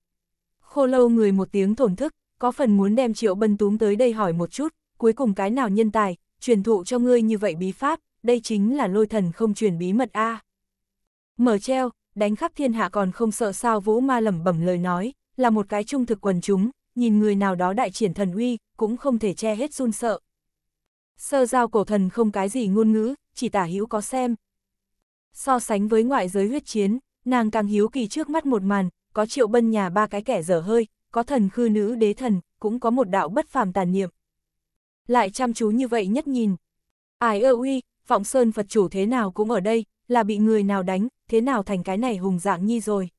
Khô lâu người một tiếng thổn thức, có phần muốn đem triệu bân túm tới đây hỏi một chút, cuối cùng cái nào nhân tài, truyền thụ cho ngươi như vậy bí pháp, đây chính là lôi thần không truyền bí mật A. Mở treo, đánh khắp thiên hạ còn không sợ sao vũ ma lẩm bẩm lời nói, là một cái trung thực quần chúng, nhìn người nào đó đại triển thần uy, cũng không thể che hết run sợ. Sơ giao cổ thần không cái gì ngôn ngữ, chỉ tả hữu có xem. So sánh với ngoại giới huyết chiến, nàng càng hiếu kỳ trước mắt một màn, có triệu bân nhà ba cái kẻ dở hơi, có thần khư nữ đế thần, cũng có một đạo bất phàm tàn niệm. Lại chăm chú như vậy nhất nhìn. Ai ơ uy, vọng sơn Phật chủ thế nào cũng ở đây, là bị người nào đánh, thế nào thành cái này hùng dạng nhi rồi.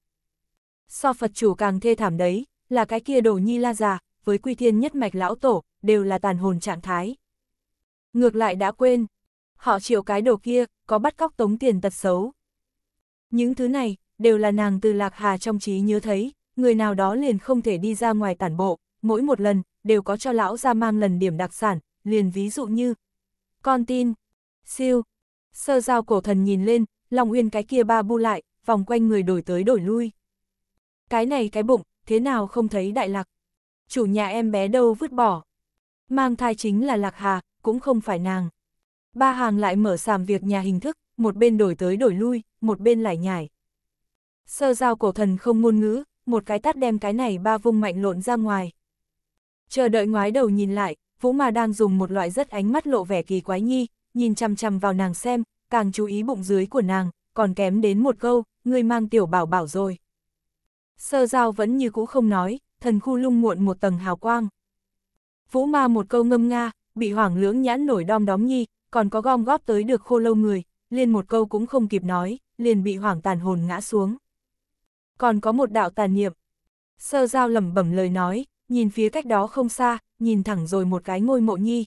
So Phật chủ càng thê thảm đấy, là cái kia đồ nhi la già, với quy thiên nhất mạch lão tổ, đều là tàn hồn trạng thái. Ngược lại đã quên, họ chịu cái đồ kia, có bắt cóc tống tiền tật xấu. Những thứ này, đều là nàng từ lạc hà trong trí nhớ thấy, người nào đó liền không thể đi ra ngoài tản bộ, mỗi một lần, đều có cho lão ra mang lần điểm đặc sản, liền ví dụ như Con tin, siêu, sơ giao cổ thần nhìn lên, Long Uyên cái kia ba bu lại, vòng quanh người đổi tới đổi lui. Cái này cái bụng, thế nào không thấy đại lạc. chủ nhà em bé đâu vứt bỏ. Mang thai chính là Lạc Hà, cũng không phải nàng. Ba hàng lại mở sàm việc nhà hình thức, một bên đổi tới đổi lui, một bên lại nhải. Sơ giao cổ thần không ngôn ngữ, một cái tát đem cái này ba vung mạnh lộn ra ngoài. Chờ đợi ngoái đầu nhìn lại, Vũ Ma đang dùng một loại rất ánh mắt lộ vẻ kỳ quái nhi, nhìn chăm chăm vào nàng xem, càng chú ý bụng dưới của nàng, còn kém đến một câu, ngươi mang tiểu bảo bảo rồi. Sơ giao vẫn như cũ không nói, thần khu lung muộn một tầng hào quang. Vũ ma một câu ngâm nga, bị hoảng lưỡng nhãn nổi đom đóm nhi, còn có gom góp tới được khô lâu người, liền một câu cũng không kịp nói, liền bị hoảng tàn hồn ngã xuống. Còn có một đạo tàn niệm. Sơ giao lẩm bẩm lời nói, nhìn phía cách đó không xa, nhìn thẳng rồi một cái ngôi mộ nhi.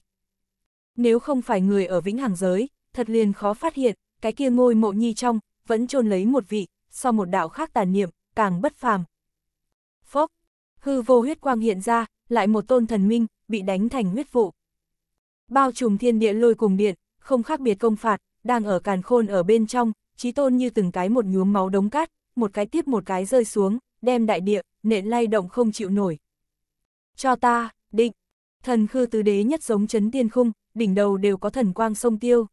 Nếu không phải người ở vĩnh hằng giới, thật liền khó phát hiện, cái kia ngôi mộ nhi trong, vẫn chôn lấy một vị, so một đạo khác tàn niệm, càng bất phàm. Phốc, hư vô huyết quang hiện ra, lại một tôn thần minh, bị đánh thành huyết vụ. Bao trùm thiên địa lôi cùng điện, không khác biệt công phạt, đang ở càn khôn ở bên trong, trí tôn như từng cái một nhuốm máu đống cát, một cái tiếp một cái rơi xuống, đem đại địa, nện lay động không chịu nổi. Cho ta, định, thần khư tứ đế nhất giống chấn tiên khung, đỉnh đầu đều có thần quang sông tiêu.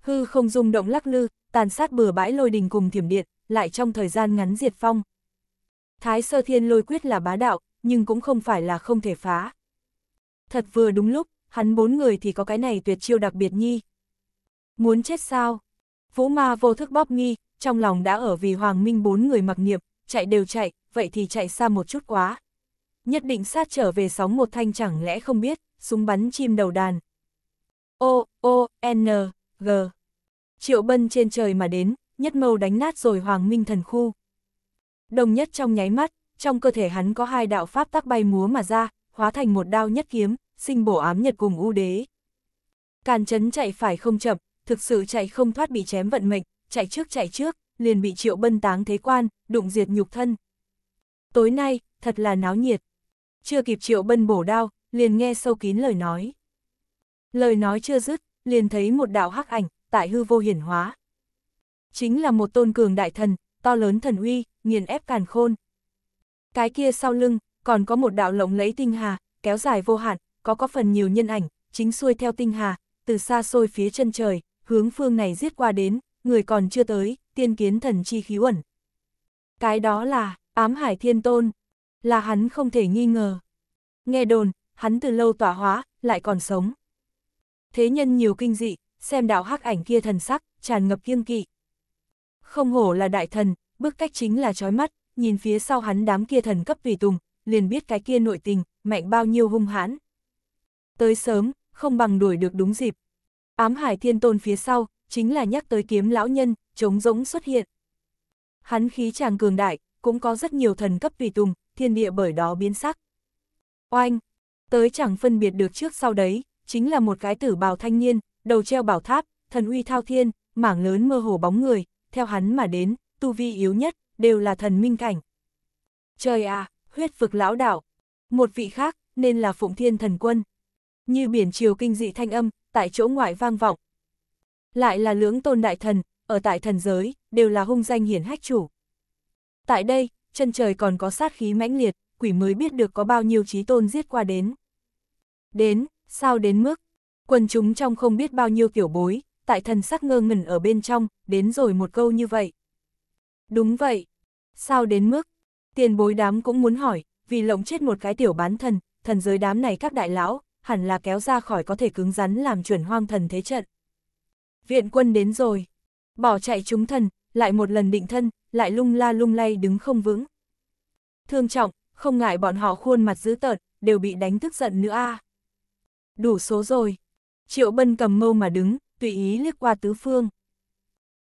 Hư không rung động lắc lư, tàn sát bừa bãi lôi đình cùng thiểm điện, lại trong thời gian ngắn diệt phong. Thái sơ thiên lôi quyết là bá đạo, nhưng cũng không phải là không thể phá. Thật vừa đúng lúc, hắn bốn người thì có cái này tuyệt chiêu đặc biệt nhi. Muốn chết sao? Vũ ma vô thức bóp nghi, trong lòng đã ở vì hoàng minh bốn người mặc niệm, chạy đều chạy, vậy thì chạy xa một chút quá. Nhất định sát trở về sóng một thanh chẳng lẽ không biết, súng bắn chim đầu đàn. O, O, N, G. Triệu bân trên trời mà đến, nhất mâu đánh nát rồi hoàng minh thần khu. Đồng nhất trong nháy mắt, trong cơ thể hắn có hai đạo pháp tắc bay múa mà ra, hóa thành một đao nhất kiếm, sinh bổ ám nhật cùng u đế. Càn chấn chạy phải không chậm, thực sự chạy không thoát bị chém vận mệnh, chạy trước chạy trước, liền bị triệu bân táng thế quan, đụng diệt nhục thân. Tối nay, thật là náo nhiệt. Chưa kịp triệu bân bổ đao, liền nghe sâu kín lời nói. Lời nói chưa dứt, liền thấy một đạo hắc ảnh, tại hư vô hiển hóa. Chính là một tôn cường đại thần, to lớn thần uy, nghiền ép càn khôn. Cái kia sau lưng, còn có một đạo lộng lẫy tinh hà, kéo dài vô hạn, có có phần nhiều nhân ảnh, chính xuôi theo tinh hà, từ xa xôi phía chân trời, hướng phương này giết qua đến, người còn chưa tới, tiên kiến thần chi khí ẩn. Cái đó là, ám hải thiên tôn, là hắn không thể nghi ngờ. Nghe đồn, hắn từ lâu tỏa hóa, lại còn sống. Thế nhân nhiều kinh dị, xem đạo hắc ảnh kia thần sắc, tràn ngập kiêng kỵ. Không hổ là đại thần, bước cách chính là chói mắt, nhìn phía sau hắn đám kia thần cấp tùy tùng, liền biết cái kia nội tình, mạnh bao nhiêu hung hãn. Tới sớm, không bằng đuổi được đúng dịp. Ám hải thiên tôn phía sau, chính là nhắc tới kiếm lão nhân, trống rỗng xuất hiện. Hắn khí chàng cường đại, cũng có rất nhiều thần cấp tùy tùng, thiên địa bởi đó biến sắc. Oanh! Tới chẳng phân biệt được trước sau đấy, chính là một cái tử bào thanh niên, đầu treo bảo tháp, thần uy thao thiên, mảng lớn mơ hồ bóng người, theo hắn mà đến, tu vi yếu nhất, đều là thần minh cảnh. Trời à, huyết vực lão đạo. Một vị khác, nên là phụng thiên thần quân. Như biển chiều kinh dị thanh âm, tại chỗ ngoại vang vọng. Lại là lưỡng tôn đại thần, ở tại thần giới, đều là hung danh hiển hách chủ. Tại đây, chân trời còn có sát khí mãnh liệt, quỷ mới biết được có bao nhiêu trí tôn giết qua đến. Đến, sao đến mức, quần chúng trong không biết bao nhiêu kiểu bối, tại thần sắc ngơ ngẩn ở bên trong, đến rồi một câu như vậy. Đúng vậy, sao đến mức, tiền bối đám cũng muốn hỏi, vì lộng chết một cái tiểu bán thần, thần giới đám này các đại lão, hẳn là kéo ra khỏi có thể cứng rắn làm chuẩn hoang thần thế trận. Viện quân đến rồi, bỏ chạy chúng thần, lại một lần định thân, lại lung la lung lay đứng không vững. Thương trọng, không ngại bọn họ khuôn mặt dữ tợn, đều bị đánh tức giận nữa a. Đủ số rồi. Triệu Bân cầm mâu mà đứng, tùy ý liếc qua tứ phương.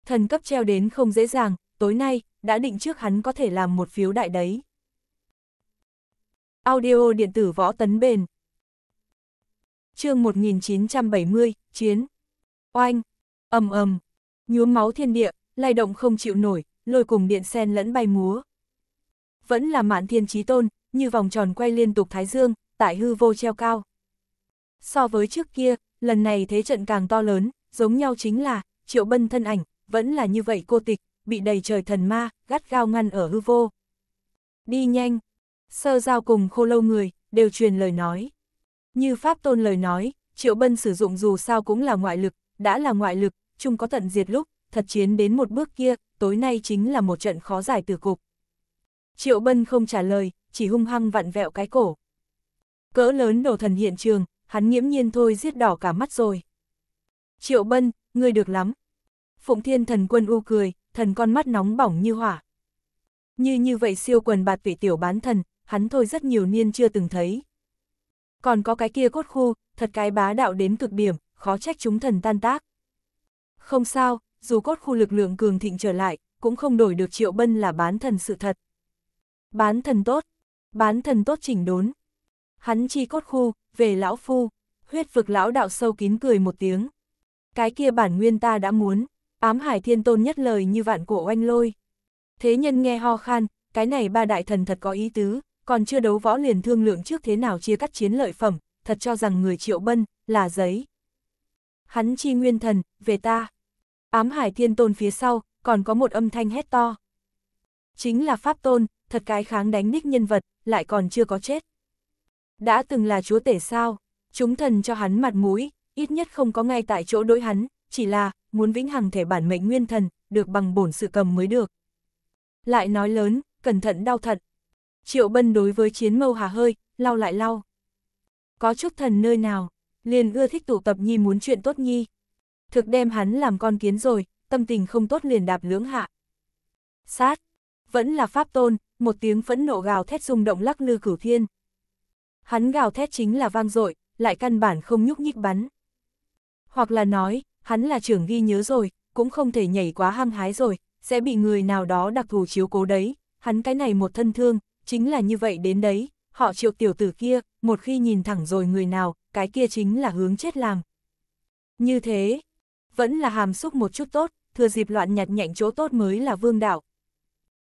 Thần cấp treo đến không dễ dàng, tối nay, đã định trước hắn có thể làm một phiếu đại đấy. Audio điện tử võ tấn bền. chương 1970, Chiến. Oanh, ầm ầm, nhuốm máu thiên địa, lay động không chịu nổi, lôi cùng điện sen lẫn bay múa. Vẫn là mạn thiên trí tôn, như vòng tròn quay liên tục thái dương, tại hư vô treo cao. So với trước kia, lần này thế trận càng to lớn, giống nhau chính là, triệu bân thân ảnh, vẫn là như vậy cô tịch, bị đầy trời thần ma, gắt gao ngăn ở hư vô. Đi nhanh, sơ giao cùng khô lâu người, đều truyền lời nói. Như Pháp Tôn lời nói, Triệu Bân sử dụng dù sao cũng là ngoại lực, đã là ngoại lực, chung có tận diệt lúc, thật chiến đến một bước kia, tối nay chính là một trận khó giải từ cục. Triệu Bân không trả lời, chỉ hung hăng vặn vẹo cái cổ. Cỡ lớn đồ thần hiện trường, hắn nghiễm nhiên thôi giết đỏ cả mắt rồi. Triệu Bân, ngươi được lắm. Phụng Thiên thần quân u cười, thần con mắt nóng bỏng như hỏa. Như như vậy siêu quần bạt vị tiểu bán thần, hắn thôi rất nhiều niên chưa từng thấy. Còn có cái kia cốt khu, thật cái bá đạo đến cực điểm, khó trách chúng thần tan tác. Không sao, dù cốt khu lực lượng cường thịnh trở lại, cũng không đổi được triệu bân là bán thần sự thật. Bán thần tốt, bán thần tốt chỉnh đốn. Hắn chi cốt khu, về lão phu, huyết vực lão đạo sâu kín cười một tiếng. Cái kia bản nguyên ta đã muốn, ám hải thiên tôn nhất lời như vạn cổ oanh lôi. Thế nhân nghe ho khan, cái này ba đại thần thật có ý tứ, còn chưa đấu võ liền thương lượng trước thế nào chia cắt chiến lợi phẩm, thật cho rằng người triệu bân, là giấy. Hắn chi nguyên thần, về ta. Ám hải thiên tôn phía sau, còn có một âm thanh hét to. Chính là pháp tôn, thật cái kháng đánh ních nhân vật, lại còn chưa có chết. Đã từng là chúa tể sao, chúng thần cho hắn mặt mũi, ít nhất không có ngay tại chỗ đối hắn, chỉ là, muốn vĩnh hằng thể bản mệnh nguyên thần, được bằng bổn sự cầm mới được. Lại nói lớn, cẩn thận đau thật. Triệu bân đối với chiến mâu hà hơi, lau lại lau. Có chút thần nơi nào, liền ưa thích tụ tập nhi muốn chuyện tốt nhi. Thực đem hắn làm con kiến rồi, tâm tình không tốt liền đạp lưỡng hạ. Sát, vẫn là pháp tôn, một tiếng phẫn nộ gào thét rung động lắc lư cửu thiên. Hắn gào thét chính là vang dội, lại căn bản không nhúc nhích bắn. Hoặc là nói, hắn là trưởng ghi nhớ rồi, cũng không thể nhảy quá hăng hái rồi, sẽ bị người nào đó đặc thù chiếu cố đấy, hắn cái này một thân thương, chính là như vậy đến đấy, họ triệu tiểu tử kia, một khi nhìn thẳng rồi người nào, cái kia chính là hướng chết làm. Như thế, vẫn là hàm xúc một chút tốt, thừa dịp loạn nhặt nhạnh chỗ tốt mới là vương đạo.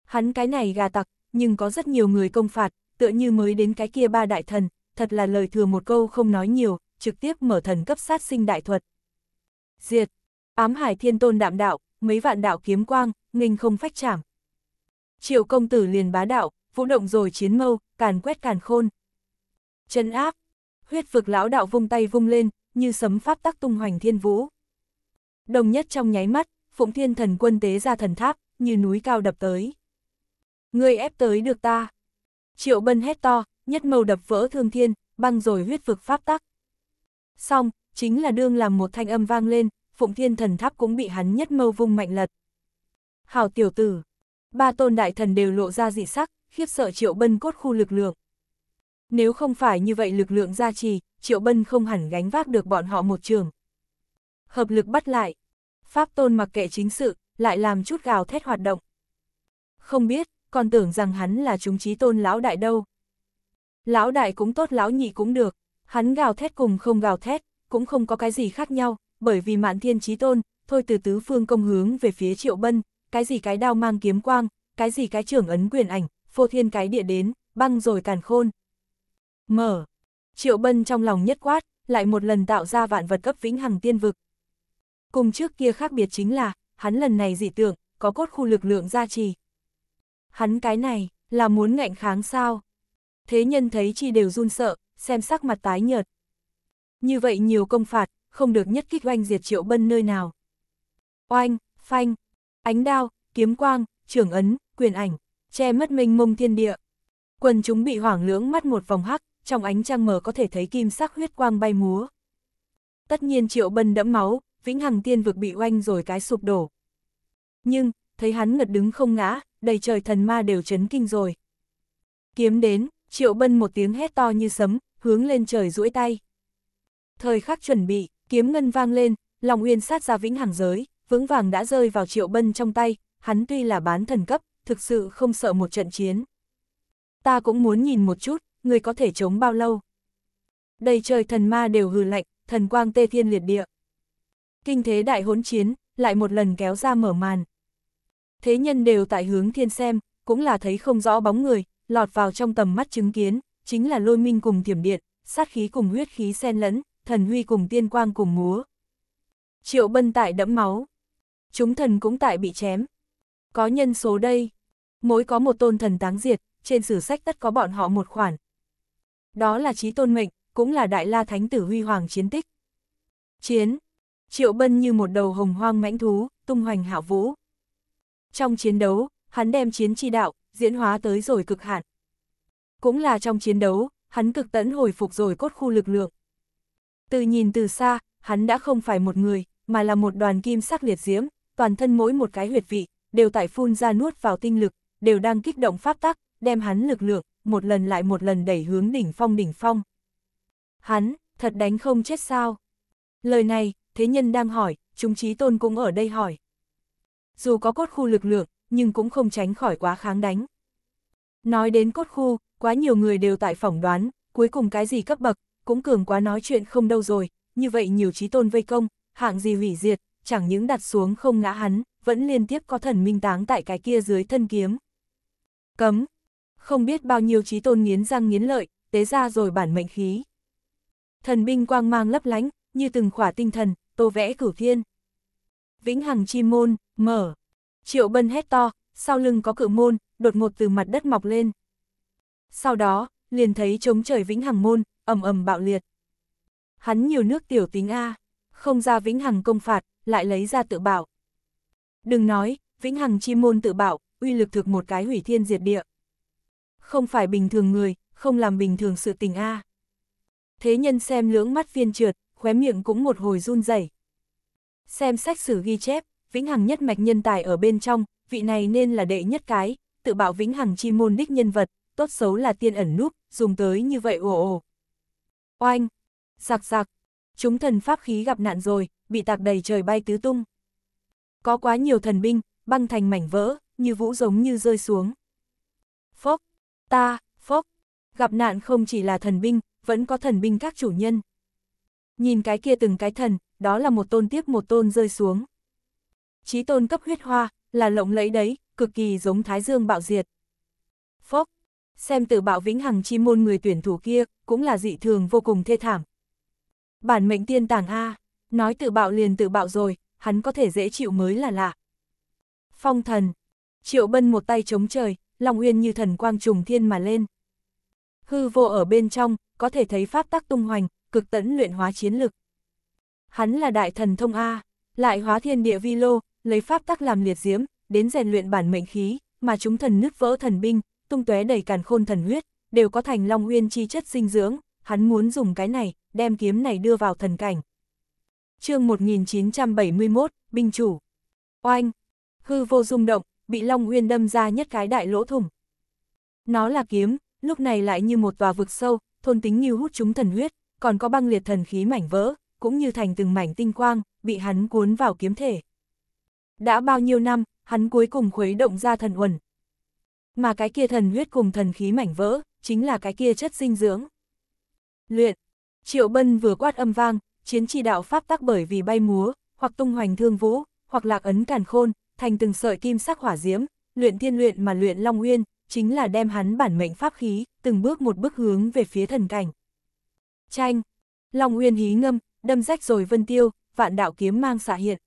Hắn cái này gà tặc, nhưng có rất nhiều người công phạt, tựa như mới đến cái kia ba đại thần, thật là lời thừa một câu không nói nhiều, trực tiếp mở thần cấp sát sinh đại thuật. Diệt, ám hải thiên tôn đạm đạo, mấy vạn đạo kiếm quang, nghênh không phách chảm. Triệu công tử liền bá đạo, vũ động rồi chiến mâu, càn quét càn khôn. Chân áp, huyết vực lão đạo vung tay vung lên, như sấm pháp tắc tung hoành thiên vũ. Đồng nhất trong nháy mắt, phụng thiên thần quân tế ra thần tháp, như núi cao đập tới. Người ép tới được ta. Triệu bân hét to, nhất mâu đập vỡ thương thiên, băng rồi huyết vực pháp tắc. Xong, chính là đương làm một thanh âm vang lên, phụng thiên thần tháp cũng bị hắn nhất mâu vung mạnh lật. Hảo tiểu tử, ba tôn đại thần đều lộ ra dị sắc, khiếp sợ triệu bân cốt khu lực lượng. Nếu không phải như vậy lực lượng gia trì, triệu bân không hẳn gánh vác được bọn họ một trường. Hợp lực bắt lại, pháp tôn mặc kệ chính sự, lại làm chút gào thét hoạt động. Không biết, còn tưởng rằng hắn là chúng trí tôn lão đại đâu. Lão đại cũng tốt lão nhị cũng được, hắn gào thét cùng không gào thét, cũng không có cái gì khác nhau, bởi vì mạn thiên trí tôn, thôi từ tứ phương công hướng về phía triệu bân, cái gì cái đao mang kiếm quang, cái gì cái trưởng ấn quyền ảnh, phô thiên cái địa đến, băng rồi càn khôn. Mở, triệu bân trong lòng nhất quát, lại một lần tạo ra vạn vật cấp vĩnh hằng tiên vực. Cùng trước kia khác biệt chính là, hắn lần này dị tượng, có cốt khu lực lượng gia trì. Hắn cái này, là muốn ngạnh kháng sao? Thế nhân thấy chi đều run sợ, xem sắc mặt tái nhợt. Như vậy nhiều công phạt, không được nhất kích oanh diệt triệu bân nơi nào. Oanh, phanh, ánh đao, kiếm quang, trưởng ấn, quyền ảnh, che mất minh mông thiên địa. Quần chúng bị hoảng lưỡng mắt một vòng hắc, trong ánh trăng mờ có thể thấy kim sắc huyết quang bay múa. Tất nhiên triệu bân đẫm máu, vĩnh hằng tiên vực bị oanh rồi cái sụp đổ. Nhưng, thấy hắn ngật đứng không ngã, đầy trời thần ma đều chấn kinh rồi. Kiếm đến, triệu bân một tiếng hét to như sấm, hướng lên trời duỗi tay. Thời khắc chuẩn bị, kiếm ngân vang lên, lòng uyên sát ra vĩnh hằng giới, vững vàng đã rơi vào triệu bân trong tay, hắn tuy là bán thần cấp, thực sự không sợ một trận chiến. Ta cũng muốn nhìn một chút, người có thể chống bao lâu. Đầy trời thần ma đều hừ lạnh, thần quang tê thiên liệt địa. Kinh thế đại hỗn chiến, lại một lần kéo ra mở màn. Thế nhân đều tại hướng thiên xem, cũng là thấy không rõ bóng người, lọt vào trong tầm mắt chứng kiến, chính là lôi minh cùng thiểm điện, sát khí cùng huyết khí xen lẫn, thần huy cùng tiên quang cùng múa. Triệu bân tại đẫm máu. Chúng thần cũng tại bị chém. Có nhân số đây. Mỗi có một tôn thần táng diệt, trên sử sách tất có bọn họ một khoản đó là trí tôn mệnh, cũng là đại la thánh tử huy hoàng chiến tích. Chiến, triệu bân như một đầu hồng hoang mãnh thú, tung hoành hạo vũ. Trong chiến đấu, hắn đem chiến chi đạo, diễn hóa tới rồi cực hạn. Cũng là trong chiến đấu, hắn cực tẫn hồi phục rồi cốt khu lực lượng. Từ nhìn từ xa, hắn đã không phải một người, mà là một đoàn kim sắc liệt diễm, toàn thân mỗi một cái huyệt vị, đều tại phun ra nuốt vào tinh lực, đều đang kích động pháp tắc, đem hắn lực lượng, một lần lại một lần đẩy hướng đỉnh phong đỉnh phong. Hắn, thật đánh không chết sao? Lời này, thế nhân đang hỏi, chúng trí tôn cũng ở đây hỏi. Dù có cốt khu lực lượng, nhưng cũng không tránh khỏi quá kháng đánh. Nói đến cốt khu, quá nhiều người đều tại phỏng đoán, cuối cùng cái gì cấp bậc, cũng cường quá nói chuyện không đâu rồi, như vậy nhiều trí tôn vây công, hạng gì hủy diệt, chẳng những đặt xuống không ngã hắn, vẫn liên tiếp có thần minh táng tại cái kia dưới thân kiếm. Cấm, không biết bao nhiêu trí tôn nghiến răng nghiến lợi, tế ra rồi bản mệnh khí. Thần binh quang mang lấp lánh, như từng khỏa tinh thần, tô vẽ cửu thiên. Vĩnh hằng chi môn, mở. Triệu bân hét to, sau lưng có cự môn, đột ngột từ mặt đất mọc lên. Sau đó, liền thấy trống trời vĩnh hằng môn, ầm ầm bạo liệt. Hắn nhiều nước tiểu tính A, không ra vĩnh hằng công phạt, lại lấy ra tự bảo. Đừng nói, vĩnh hằng chi môn tự bảo, uy lực thực một cái hủy thiên diệt địa. Không phải bình thường người, không làm bình thường sự tình A. Thế nhân xem lưỡng mắt viên trượt, khóe miệng cũng một hồi run rẩy. Xem sách sử ghi chép, vĩnh hằng nhất mạch nhân tài ở bên trong, vị này nên là đệ nhất cái, tự bảo vĩnh hằng chi môn đích nhân vật, tốt xấu là tiên ẩn núp, dùng tới như vậy ồ ồ. Oanh, giặc giặc, chúng thần pháp khí gặp nạn rồi, bị tạc đầy trời bay tứ tung. Có quá nhiều thần binh, băng thành mảnh vỡ, như vũ giống như rơi xuống. Phốc, ta, phốc, gặp nạn không chỉ là thần binh, vẫn có thần binh các chủ nhân. Nhìn cái kia từng cái thần, đó là một tôn tiếp một tôn rơi xuống. Chí tôn cấp huyết hoa, là lộng lẫy đấy, cực kỳ giống Thái Dương bạo diệt. Phốc, xem từ bạo vĩnh hằng chi môn người tuyển thủ kia, cũng là dị thường vô cùng thê thảm. Bản mệnh tiên tàng A, nói tự bạo liền tự bạo rồi, hắn có thể dễ chịu mới là lạ. Phong thần, triệu bân một tay chống trời, Long Uyên như thần quang trùng thiên mà lên. Hư vô ở bên trong, có thể thấy pháp tắc tung hoành, cực tẫn luyện hóa chiến lực. Hắn là đại thần thông A, lại hóa thiên địa vi lô, lấy pháp tắc làm liệt diễm, đến rèn luyện bản mệnh khí, mà chúng thần nứt vỡ thần binh, tung tóe đầy càn khôn thần huyết, đều có thành long uyên chi chất dinh dưỡng, hắn muốn dùng cái này, đem kiếm này đưa vào thần cảnh. chương 1971, binh chủ. Oanh, hư vô rung động, bị long uyên đâm ra nhất cái đại lỗ thủng. Nó là kiếm, lúc này lại như một tòa vực sâu, thôn tính như hút chúng thần huyết, còn có băng liệt thần khí mảnh vỡ, cũng như thành từng mảnh tinh quang, bị hắn cuốn vào kiếm thể. Đã bao nhiêu năm, hắn cuối cùng khuấy động ra thần uẩn. Mà cái kia thần huyết cùng thần khí mảnh vỡ, chính là cái kia chất dinh dưỡng. Luyện, Triệu Bân vừa quát âm vang, chiến chi đạo pháp tắc bởi vì bay múa, hoặc tung hoành thương vũ, hoặc lạc ấn càn khôn, thành từng sợi kim sắc hỏa diễm, luyện thiên luyện mà luyện Long Nguyên, chính là đem hắn bản mệnh pháp khí, từng bước một bước hướng về phía thần cảnh. Tranh, Long Nguyên hí ngâm, đâm rách rồi vân tiêu, vạn đạo kiếm mang xạ hiện.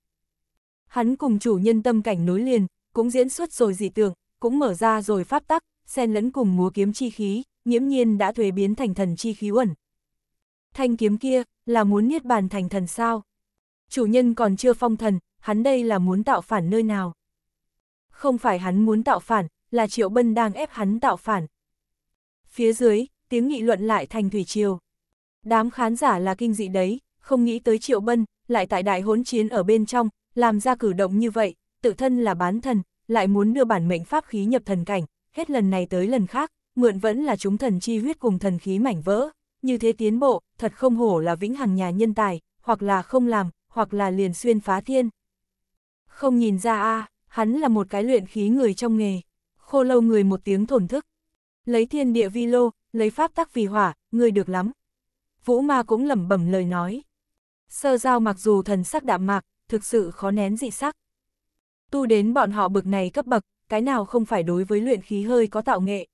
Hắn cùng chủ nhân tâm cảnh nối liền, cũng diễn xuất rồi dị tượng, cũng mở ra rồi pháp tắc, xen lẫn cùng múa kiếm chi khí, nhiễm nhiên đã thuế biến thành thần chi khí uẩn. Thanh kiếm kia, là muốn niết bàn thành thần sao? Chủ nhân còn chưa phong thần, hắn đây là muốn tạo phản nơi nào? Không phải hắn muốn tạo phản, là Triệu Bân đang ép hắn tạo phản. Phía dưới, tiếng nghị luận lại thành thủy triều. Đám khán giả là kinh dị đấy, không nghĩ tới Triệu Bân, lại tại đại hỗn chiến ở bên trong, làm ra cử động như vậy, tự thân là bán thần, lại muốn đưa bản mệnh pháp khí nhập thần cảnh, hết lần này tới lần khác, mượn vẫn là chúng thần chi huyết cùng thần khí mảnh vỡ, như thế tiến bộ, thật không hổ là vĩnh hằng nhà nhân tài, hoặc là không làm, hoặc là liền xuyên phá thiên. Không nhìn ra a hắn là một cái luyện khí người trong nghề, khô lâu người một tiếng thổn thức. Lấy thiên địa vi lô, lấy pháp tắc vì hỏa, người được lắm. Vũ ma cũng lẩm bẩm lời nói. Sơ giao mặc dù thần sắc đạm mạc, thực sự khó nén dị sắc. Tu đến bọn họ bực này cấp bậc, cái nào không phải đối với luyện khí hơi có tạo nghệ.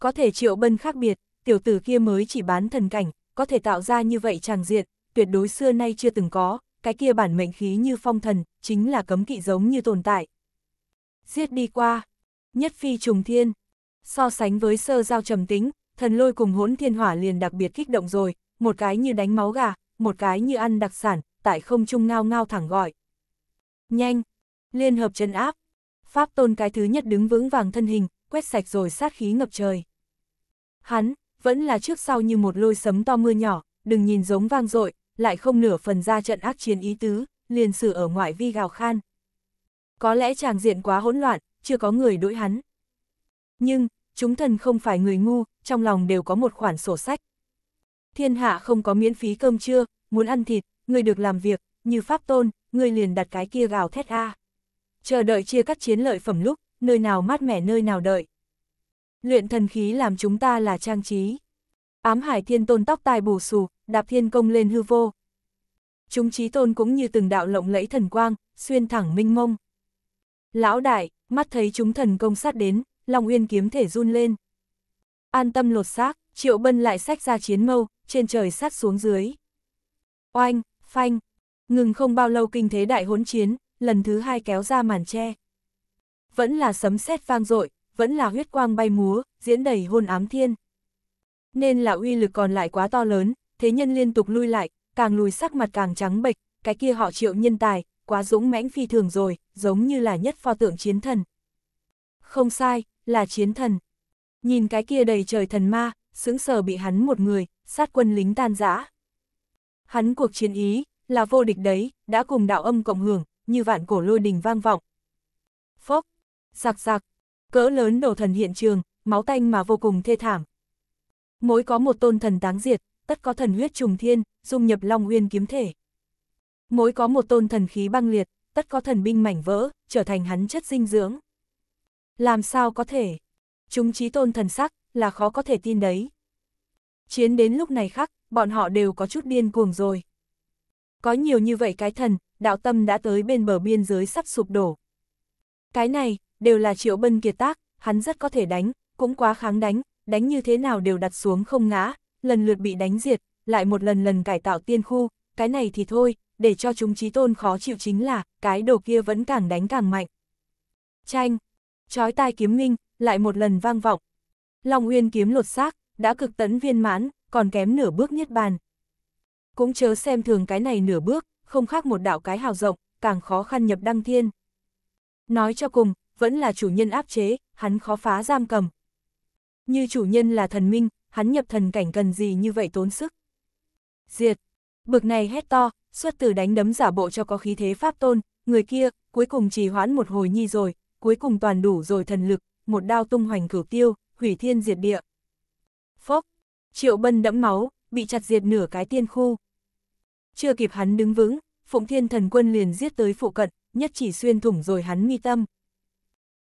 Có thể triệu bân khác biệt, tiểu tử kia mới chỉ bán thần cảnh, có thể tạo ra như vậy tràng diện, tuyệt đối xưa nay chưa từng có, cái kia bản mệnh khí như phong thần, chính là cấm kỵ giống như tồn tại. Giết đi qua, nhất phi trùng thiên, so sánh với sơ giao trầm tính, thần lôi cùng hỗn thiên hỏa liền đặc biệt kích động rồi, một cái như đánh máu gà, một cái như ăn đặc sản, tại không trung ngao ngao thẳng gọi. Nhanh! Liên hợp chân áp. Pháp tôn cái thứ nhất đứng vững vàng thân hình, quét sạch rồi sát khí ngập trời. Hắn, vẫn là trước sau như một lôi sấm to mưa nhỏ, đừng nhìn giống vang dội, lại không nửa phần ra trận ác chiến ý tứ, liền sử ở ngoại vi gào khan. Có lẽ chàng diện quá hỗn loạn, chưa có người đối hắn. Nhưng, chúng thần không phải người ngu, trong lòng đều có một khoản sổ sách. Thiên hạ không có miễn phí cơm trưa, muốn ăn thịt, người được làm việc, như pháp tôn, người liền đặt cái kia gào thét a. Chờ đợi chia cắt chiến lợi phẩm lúc, nơi nào mát mẻ nơi nào đợi. Luyện thần khí làm chúng ta là trang trí. Ám hải thiên tôn tóc tai bù xù, đạp thiên công lên hư vô. Chúng trí tôn cũng như từng đạo lộng lẫy thần quang, xuyên thẳng minh mông. Lão đại, mắt thấy chúng thần công sát đến, Long Uyên kiếm thể run lên. An tâm lột xác, Triệu Bân lại sách ra chiến mâu, trên trời sát xuống dưới. Oanh, phanh, ngừng không bao lâu kinh thế đại hỗn chiến, lần thứ hai kéo ra màn che. Vẫn là sấm sét vang dội, vẫn là huyết quang bay múa, diễn đầy hôn ám thiên. Nên là uy lực còn lại quá to lớn, thế nhân liên tục lui lại, càng lùi sắc mặt càng trắng bệch, cái kia họ triệu nhân tài, quá dũng mãnh phi thường rồi, giống như là nhất pho tượng chiến thần. Không sai, là chiến thần. Nhìn cái kia đầy trời thần ma, sững sờ bị hắn một người, sát quân lính tan rã. Hắn cuộc chiến ý, là vô địch đấy, đã cùng đạo âm cộng hưởng, như vạn cổ lôi đình vang vọng. Phốc, giặc giặc, cỡ lớn đổ thần hiện trường, máu tanh mà vô cùng thê thảm. Mỗi có một tôn thần táng diệt, tất có thần huyết trùng thiên, dung nhập Long Uyên kiếm thể. Mỗi có một tôn thần khí băng liệt, tất có thần binh mảnh vỡ, trở thành hắn chất dinh dưỡng. Làm sao có thể? Chúng trí tôn thần sắc, là khó có thể tin đấy. Chiến đến lúc này khắc, bọn họ đều có chút điên cuồng rồi. Có nhiều như vậy cái thần, đạo tâm đã tới bên bờ biên giới sắp sụp đổ. Cái này, đều là triệu bân kiệt tác, hắn rất có thể đánh, cũng quá kháng đánh, đánh như thế nào đều đặt xuống không ngã, lần lượt bị đánh diệt, lại một lần lần cải tạo tiên khu, cái này thì thôi, để cho chúng trí tôn khó chịu chính là, cái đồ kia vẫn càng đánh càng mạnh. Tranh, chói tai kiếm minh, lại một lần vang vọng. Long Uyên kiếm lột xác, đã cực tấn viên mãn, còn kém nửa bước nhất bàn. Cũng chớ xem thường cái này nửa bước, không khác một đạo cái hào rộng, càng khó khăn nhập đăng thiên. Nói cho cùng, vẫn là chủ nhân áp chế, hắn khó phá giam cầm. Như chủ nhân là thần minh, hắn nhập thần cảnh cần gì như vậy tốn sức. Diệt, bực này hét to, xuất từ đánh đấm giả bộ cho có khí thế pháp tôn, người kia, cuối cùng trì hoãn một hồi nhi rồi, cuối cùng toàn đủ rồi thần lực, một đao tung hoành cửu tiêu, hủy thiên diệt địa. Phốc, triệu bân đẫm máu, bị chặt diệt nửa cái tiên khu. Chưa kịp hắn đứng vững, Phụng Thiên Thần Quân liền giết tới phụ cận, nhất chỉ xuyên thủng rồi hắn mi tâm.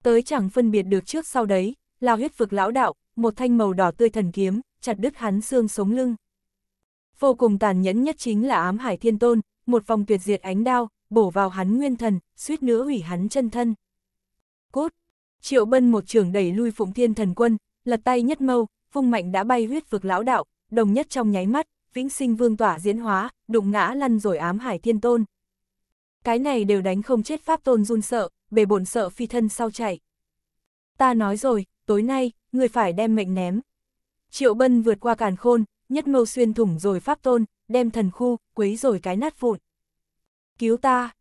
Tới chẳng phân biệt được trước sau đấy, lao huyết vực lão đạo, một thanh màu đỏ tươi thần kiếm, chặt đứt hắn xương sống lưng. Vô cùng tàn nhẫn nhất chính là ám hải thiên tôn, một vòng tuyệt diệt ánh đao, bổ vào hắn nguyên thần, suýt nữa hủy hắn chân thân. Cốt! Triệu bân một trường đẩy lui phụng thiên thần quân, lật tay nhất mâu, vung mạnh đã bay huyết vực lão đạo, đồng nhất trong nháy mắt, vĩnh sinh vương tỏa diễn hóa, đụng ngã lăn rồi ám hải thiên tôn. Cái này đều đánh không chết pháp tôn run sợ, bề bổn sợ phi thân sau chạy. Ta nói rồi, tối nay, người phải đem mệnh ném. Triệu bân vượt qua càn khôn, nhất mâu xuyên thủng rồi pháp tôn, đem thần khu, quấy rồi cái nát vụn. Cứu ta!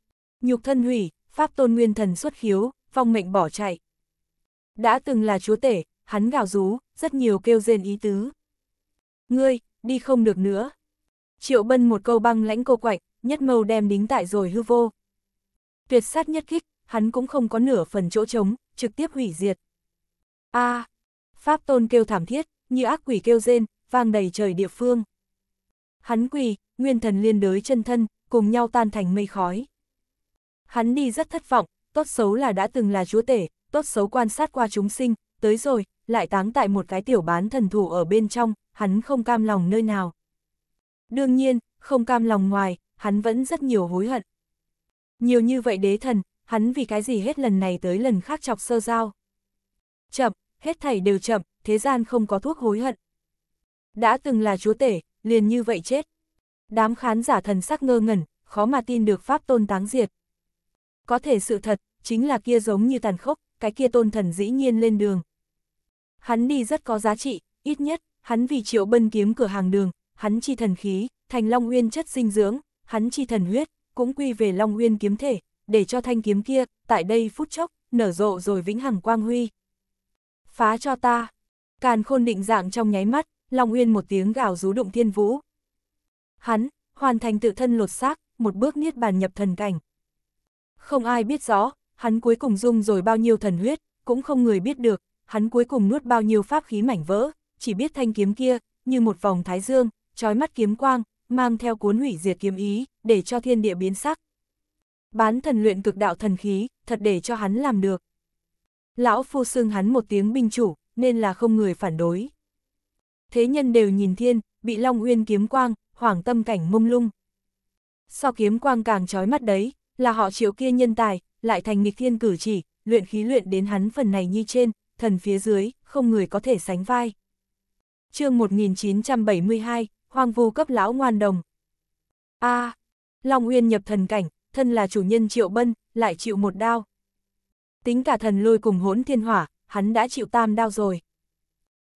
Nhục thân hủy, pháp tôn nguyên thần xuất khiếu, phong mệnh bỏ chạy. Đã từng là chúa tể, hắn gào rú, rất nhiều kêu rên ý tứ. Ngươi, đi không được nữa. Triệu bân một câu băng lãnh cô quạnh, nhất mâu đem đính tại rồi hư vô. Tuyệt sát nhất kích, hắn cũng không có nửa phần chỗ trống, trực tiếp hủy diệt a à, Pháp tôn kêu thảm thiết, như ác quỷ kêu rên, vang đầy trời địa phương. Hắn quỳ, nguyên thần liên đới chân thân, cùng nhau tan thành mây khói. Hắn đi rất thất vọng, tốt xấu là đã từng là chúa tể, tốt xấu quan sát qua chúng sinh, tới rồi, lại táng tại một cái tiểu bán thần thủ ở bên trong, hắn không cam lòng nơi nào. Đương nhiên, không cam lòng ngoài, hắn vẫn rất nhiều hối hận. Nhiều như vậy đế thần, hắn vì cái gì hết lần này tới lần khác chọc sơ giao. Chậm, hết thảy đều chậm, thế gian không có thuốc hối hận. Đã từng là chúa tể, liền như vậy chết. Đám khán giả thần sắc ngơ ngẩn, khó mà tin được pháp tôn táng diệt. Có thể sự thật, chính là kia giống như tàn khốc, cái kia tôn thần dĩ nhiên lên đường. Hắn đi rất có giá trị, ít nhất, hắn vì triệu bân kiếm cửa hàng đường, hắn chi thần khí, thành Long Uyên chất dinh dưỡng, hắn chi thần huyết, cũng quy về Long Uyên kiếm thể, để cho thanh kiếm kia, tại đây phút chốc, nở rộ rồi vĩnh hằng quang huy. Phá cho ta! Càn khôn định dạng trong nháy mắt, Long Uyên một tiếng gào rú đụng thiên vũ. Hắn, hoàn thành tự thân lột xác, một bước niết bàn nhập thần cảnh. Không ai biết rõ, hắn cuối cùng dung rồi bao nhiêu thần huyết, cũng không người biết được, hắn cuối cùng nuốt bao nhiêu pháp khí mảnh vỡ, chỉ biết thanh kiếm kia, như một vòng thái dương, trói mắt kiếm quang, mang theo cuốn hủy diệt kiếm ý, để cho thiên địa biến sắc. Bán thần luyện cực đạo thần khí, thật để cho hắn làm được. Lão phu xưng hắn một tiếng binh chủ, nên là không người phản đối. Thế nhân đều nhìn thiên, bị Long Uyên kiếm quang, hoàng tâm cảnh mông lung. So kiếm quang càng trói mắt đấy, là họ triệu kia nhân tài, lại thành nghịch thiên cử chỉ, luyện khí luyện đến hắn phần này như trên, thần phía dưới, không người có thể sánh vai. chương 1972, Hoang vu cấp lão ngoan đồng. a Long Uyên nhập thần cảnh, thân là chủ nhân triệu bân, lại chịu một đao. Tính cả thần lôi cùng hỗn thiên hỏa, hắn đã chịu tam đao rồi.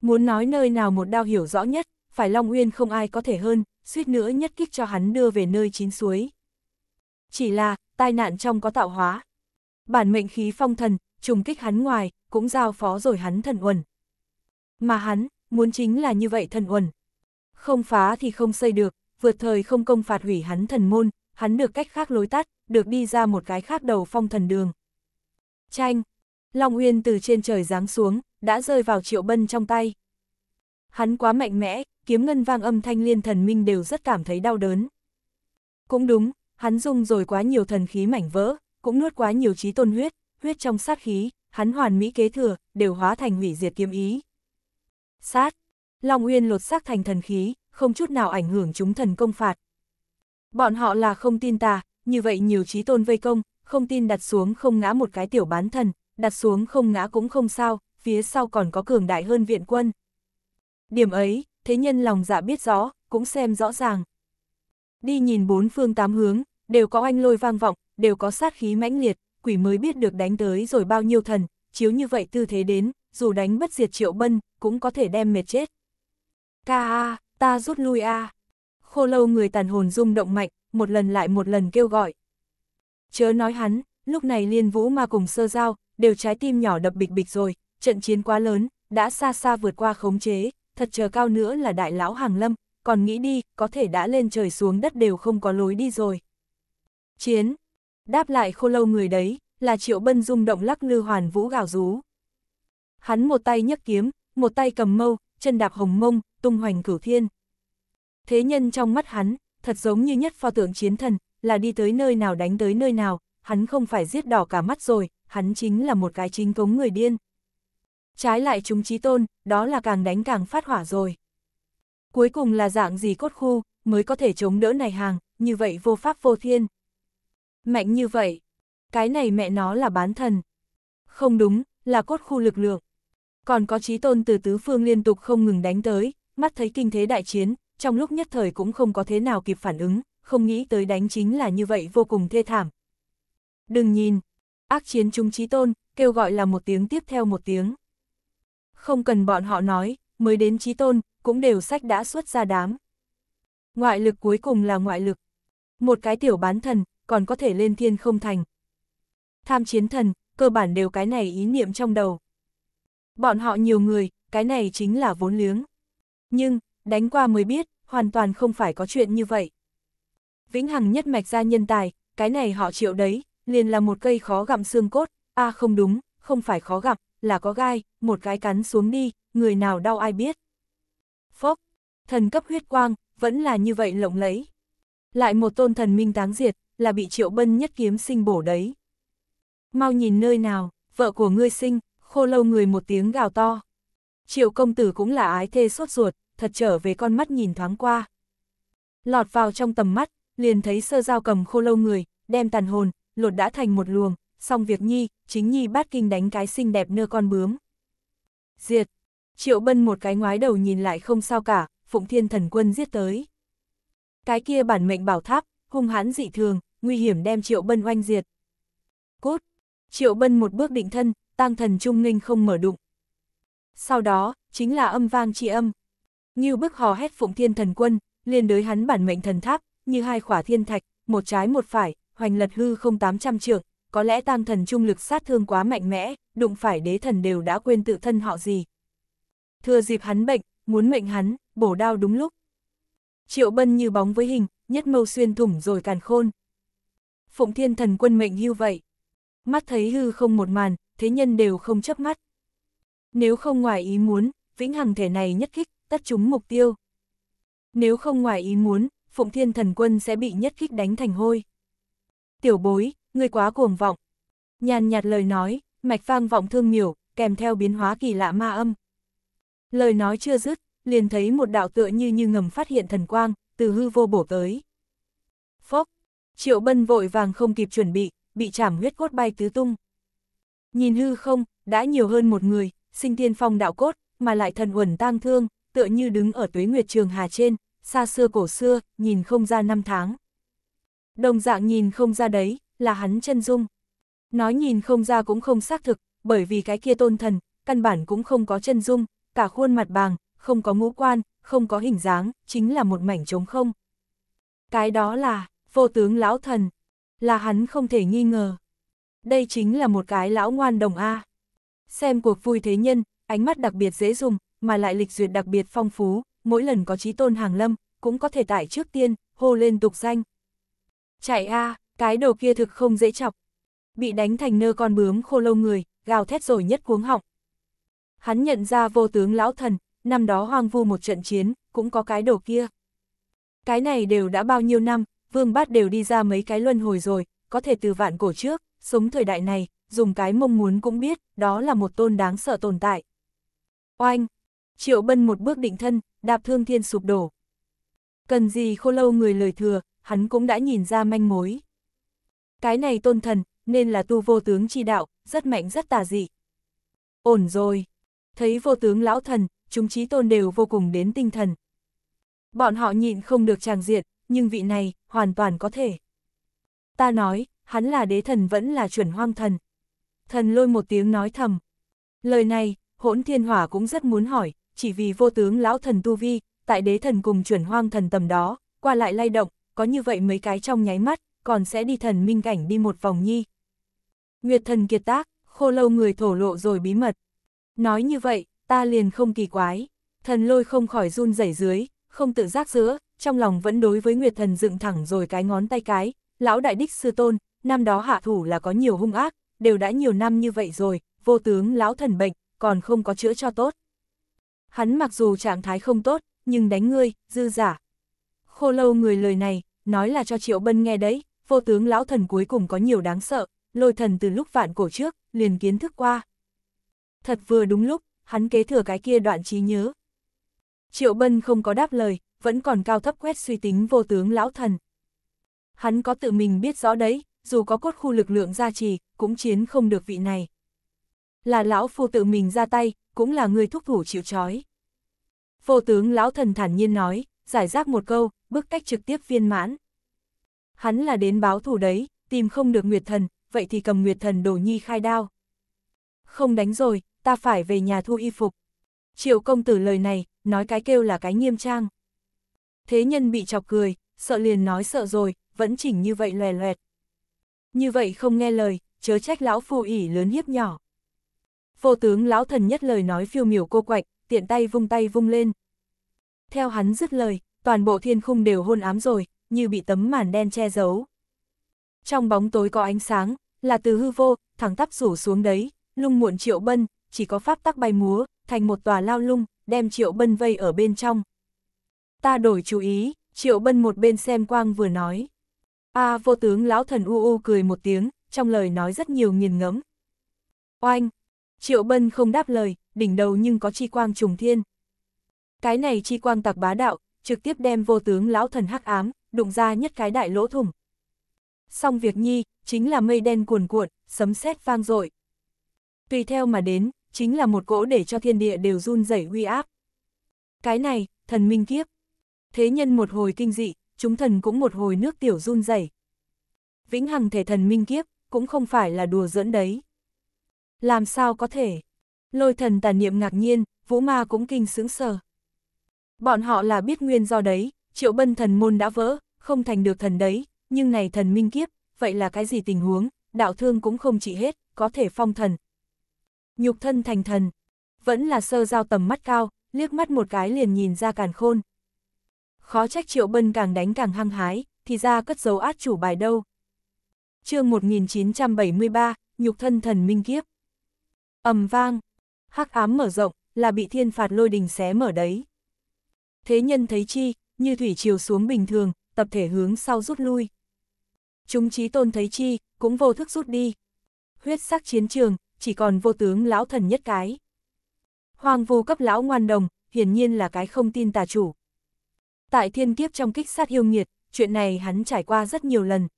Muốn nói nơi nào một đao hiểu rõ nhất, phải Long Uyên không ai có thể hơn, suýt nữa nhất kích cho hắn đưa về nơi chín suối. Chỉ là, tai nạn trong có tạo hóa. Bản mệnh khí phong thần, trùng kích hắn ngoài, cũng giao phó rồi hắn thần uẩn. Mà hắn, muốn chính là như vậy thần uẩn. Không phá thì không xây được, vượt thời không công phạt hủy hắn thần môn, hắn được cách khác lối tắt, được đi ra một cái khác đầu phong thần đường. Chanh! Long Uyên từ trên trời giáng xuống, đã rơi vào triệu bân trong tay. Hắn quá mạnh mẽ, kiếm ngân vang âm thanh liên thần minh đều rất cảm thấy đau đớn. Cũng đúng, hắn dùng rồi quá nhiều thần khí mảnh vỡ, cũng nuốt quá nhiều trí tôn huyết, huyết trong sát khí, hắn hoàn mỹ kế thừa, đều hóa thành hủy diệt kiếm ý. Sát, Long Uyên lột xác thành thần khí, không chút nào ảnh hưởng chúng thần công phạt. Bọn họ là không tin ta, như vậy nhiều trí tôn vây công, không tin đặt xuống không ngã một cái tiểu bán thần, đặt xuống không ngã cũng không sao, phía sau còn có cường đại hơn viện quân. Điểm ấy, thế nhân lòng dạ biết rõ, cũng xem rõ ràng. Đi nhìn bốn phương tám hướng, đều có anh lôi vang vọng, đều có sát khí mãnh liệt, quỷ mới biết được đánh tới rồi bao nhiêu thần, chiếu như vậy tư thế đến, dù đánh bất diệt triệu bân, cũng có thể đem mệt chết. Ca a, ta rút lui a. Khô lâu người tàn hồn rung động mạnh, một lần lại một lần kêu gọi. Chớ nói hắn, lúc này liên vũ ma cùng sơ giao, đều trái tim nhỏ đập bịch bịch rồi, trận chiến quá lớn, đã xa xa vượt qua khống chế, thật chờ cao nữa là đại lão hàng lâm, còn nghĩ đi, có thể đã lên trời xuống đất đều không có lối đi rồi. Chiến, đáp lại khô lâu người đấy, là triệu bân rung động lắc lư hoàn vũ gào rú. Hắn một tay nhấc kiếm, một tay cầm mâu, chân đạp hồng mông, tung hoành cửu thiên. Thế nhân trong mắt hắn, thật giống như nhất pho tượng chiến thần, là đi tới nơi nào đánh tới nơi nào, hắn không phải giết đỏ cả mắt rồi, hắn chính là một cái chính cống người điên. Trái lại chúng trí tôn, đó là càng đánh càng phát hỏa rồi. Cuối cùng là dạng gì cốt khu, mới có thể chống đỡ này hàng, như vậy vô pháp vô thiên. Mạnh như vậy, cái này mẹ nó là bán thần. Không đúng, là cốt khu lực lượng. Còn có trí tôn từ tứ phương liên tục không ngừng đánh tới, mắt thấy kinh thế đại chiến, trong lúc nhất thời cũng không có thế nào kịp phản ứng, không nghĩ tới đánh chính là như vậy vô cùng thê thảm. Đừng nhìn, ác chiến trung trí tôn, kêu gọi là một tiếng tiếp theo một tiếng. Không cần bọn họ nói, mới đến trí tôn, cũng đều sách đã xuất ra đám. Ngoại lực cuối cùng là ngoại lực. Một cái tiểu bán thần, còn có thể lên thiên không thành. Tham chiến thần, cơ bản đều cái này ý niệm trong đầu. Bọn họ nhiều người, cái này chính là vốn liếng. Nhưng, đánh qua mới biết, hoàn toàn không phải có chuyện như vậy. Vĩnh Hằng nhất mạch ra nhân tài, cái này họ triệu đấy, liền là một cây khó gặm xương cốt, a à, không đúng, không phải khó gặm, là có gai, một cái cắn xuống đi, người nào đau ai biết. Phốc, thần cấp huyết quang, vẫn là như vậy lộng lẫy. Lại một tôn thần minh táng diệt, là bị triệu bân nhất kiếm sinh bổ đấy. Mau nhìn nơi nào, vợ của ngươi sinh, khô lâu người một tiếng gào to. Triệu công tử cũng là ái thê sốt ruột, thật trở về con mắt nhìn thoáng qua. Lọt vào trong tầm mắt, liền thấy sơ dao cầm khô lâu người, đem tàn hồn, lột đã thành một luồng, xong việc nhi, chính nhi bát kinh đánh cái xinh đẹp nơ con bướm. Diệt, triệu bân một cái ngoái đầu nhìn lại không sao cả, phụng thiên thần quân giết tới. Cái kia bản mệnh bảo tháp, hung hãn dị thường, nguy hiểm đem triệu bân oanh diệt. Cốt, triệu bân một bước định thân, tăng thần trung ninh không mở đụng. Sau đó, chính là âm vang chi âm. Như bức hò hét phụng thiên thần quân, liền đới hắn bản mệnh thần tháp, như hai khỏa thiên thạch, một trái một phải, hoành lật hư không 800 trượng, có lẽ tam thần trung lực sát thương quá mạnh mẽ, đụng phải đế thần đều đã quên tự thân họ gì. Thừa dịp hắn bệnh, muốn mệnh hắn, bổ đao đúng lúc. Triệu bân như bóng với hình, nhất mâu xuyên thủng rồi càn khôn. Phụng thiên thần quân mệnh hưu vậy. Mắt thấy hư không một màn, thế nhân đều không chấp mắt. Nếu không ngoài ý muốn, vĩnh hằng thể này nhất kích, tất chúng mục tiêu. Nếu không ngoài ý muốn, Phụng Thiên Thần Quân sẽ bị nhất kích đánh thành hôi. Tiểu bối, ngươi quá cuồng vọng. Nhàn nhạt lời nói, mạch vang vọng thương miểu, kèm theo biến hóa kỳ lạ ma âm. Lời nói chưa dứt, liền thấy một đạo tựa như như ngầm phát hiện thần quang, từ hư vô bổ tới. Phốc, triệu bân vội vàng không kịp chuẩn bị, bị chảm huyết cốt bay tứ tung. Nhìn hư không, đã nhiều hơn một người, sinh thiên phong đạo cốt, mà lại thần uẩn tang thương, tựa như đứng ở tuế nguyệt trường hà trên, xa xưa cổ xưa, nhìn không ra năm tháng. Đồng dạng nhìn không ra đấy, là hắn chân dung. Nói nhìn không ra cũng không xác thực, bởi vì cái kia tôn thần, căn bản cũng không có chân dung, cả khuôn mặt bàng, không có ngũ quan, không có hình dáng, chính là một mảnh trống không. Cái đó là, vô tướng lão thần, là hắn không thể nghi ngờ. Đây chính là một cái lão ngoan đồng A. Xem cuộc vui thế nhân, ánh mắt đặc biệt dễ dùng, mà lại lịch duyệt đặc biệt phong phú, mỗi lần có trí tôn hàng lâm, cũng có thể tải trước tiên, hô lên tục danh. Chạy A, cái đầu kia thực không dễ chọc. Bị đánh thành nơ con bướm khô lâu người, gào thét rồi nhất cuống họng. Hắn nhận ra vô tướng lão thần, năm đó hoang vu một trận chiến, cũng có cái đầu kia. Cái này đều đã bao nhiêu năm, vương bát đều đi ra mấy cái luân hồi rồi, có thể từ vạn cổ trước, sống thời đại này, dùng cái mong muốn cũng biết, đó là một tôn đáng sợ tồn tại. Oanh! Triệu bân một bước định thân, đạp thương thiên sụp đổ. Cần gì khô lâu người lời thừa, hắn cũng đã nhìn ra manh mối. Cái này tôn thần, nên là tu vô tướng chi đạo, rất mạnh rất tà dị. Ổn rồi. Thấy vô tướng lão thần, chúng trí tôn đều vô cùng đến tinh thần. Bọn họ nhịn không được tràng diện, nhưng vị này, hoàn toàn có thể. Ta nói, hắn là đế thần vẫn là chuẩn hoang thần. Thần lôi một tiếng nói thầm. Lời này, hỗn thiên hỏa cũng rất muốn hỏi, chỉ vì vô tướng lão thần tu vi, tại đế thần cùng chuẩn hoang thần tầm đó, qua lại lay động, có như vậy mấy cái trong nháy mắt, còn sẽ đi thần minh cảnh đi một vòng nhi. Nguyệt thần kiệt tác, khô lâu người thổ lộ rồi bí mật. Nói như vậy, ta liền không kỳ quái. Thần lôi không khỏi run rẩy dưới, không tự giác giữa, trong lòng vẫn đối với Nguyệt thần dựng thẳng rồi cái ngón tay cái. Lão đại đích sư tôn, năm đó hạ thủ là có nhiều hung ác, đều đã nhiều năm như vậy rồi, vô tướng lão thần bệnh, còn không có chữa cho tốt. Hắn mặc dù trạng thái không tốt, nhưng đánh ngươi, dư giả. Khô lâu người lời này, nói là cho Triệu Bân nghe đấy, vô tướng lão thần cuối cùng có nhiều đáng sợ, lôi thần từ lúc vạn cổ trước, liền kiến thức qua. Thật vừa đúng lúc, hắn kế thừa cái kia đoạn trí nhớ. Triệu Bân không có đáp lời, vẫn còn cao thấp quét suy tính vô tướng lão thần. Hắn có tự mình biết rõ đấy, dù có cốt khu lực lượng gia trì, cũng chiến không được vị này. Là lão phu tự mình ra tay, cũng là người thúc thủ chịu trói. Vô tướng lão thần thản nhiên nói, giải rác một câu, bức cách trực tiếp viên mãn. Hắn là đến báo thù đấy, tìm không được Nguyệt Thần, vậy thì cầm Nguyệt Thần đổ nhi khai đao. Không đánh rồi, ta phải về nhà thu y phục. Triệu công tử lời này, nói cái kêu là cái nghiêm trang. Thế nhân bị chọc cười, sợ liền nói sợ rồi, vẫn chỉnh như vậy lòe loẹt. Như vậy không nghe lời, chớ trách lão phù ỉ lớn hiếp nhỏ. Vô tướng lão thần nhất lời nói phiêu miểu cô quạnh, tiện tay vung tay vung lên. Theo hắn dứt lời, toàn bộ thiên khung đều hôn ám rồi, như bị tấm màn đen che giấu. Trong bóng tối có ánh sáng, là từ hư vô, thẳng tắp rủ xuống đấy, lung muộn triệu bân, chỉ có pháp tắc bay múa, thành một tòa lao lung, đem triệu bân vây ở bên trong. Ta đổi chú ý, triệu bân một bên xem quang vừa nói. A vô tướng lão thần u u cười một tiếng, trong lời nói rất nhiều nghiền ngẫm. Oanh! Triệu bân không đáp lời, đỉnh đầu nhưng có chi quang trùng thiên. Cái này chi quang tặc bá đạo, trực tiếp đem vô tướng lão thần hắc ám, đụng ra nhất cái đại lỗ thủng. Xong việc nhi, chính là mây đen cuồn cuộn, sấm sét vang dội. Tùy theo mà đến, chính là một cỗ để cho thiên địa đều run rẩy uy áp. Cái này, thần minh kiếp. Thế nhân một hồi kinh dị, chúng thần cũng một hồi nước tiểu run rẩy. Vĩnh hằng thể thần minh kiếp, cũng không phải là đùa giỡn đấy. Làm sao có thể? Lôi thần tàn niệm ngạc nhiên, vũ ma cũng kinh sướng sờ. Bọn họ là biết nguyên do đấy, triệu bân thần môn đã vỡ, không thành được thần đấy, nhưng này thần minh kiếp, vậy là cái gì tình huống, đạo thương cũng không trị hết, có thể phong thần. Nhục thân thành thần, vẫn là sơ giao tầm mắt cao, liếc mắt một cái liền nhìn ra càn khôn. Khó trách triệu bân càng đánh càng hăng hái, thì ra cất dấu át chủ bài đâu. chương 1973, nhục thân thần minh kiếp ầm vang, hắc ám mở rộng, là bị thiên phạt lôi đình xé mở đấy. Thế nhân thấy chi, như thủy chiều xuống bình thường, tập thể hướng sau rút lui. Chúng trí tôn thấy chi, cũng vô thức rút đi. Huyết sắc chiến trường, chỉ còn vô tướng lão thần nhất cái. Hoàng vô cấp lão ngoan đồng, hiển nhiên là cái không tin tà chủ. Tại thiên kiếp trong kích sát yêu nghiệt, chuyện này hắn trải qua rất nhiều lần.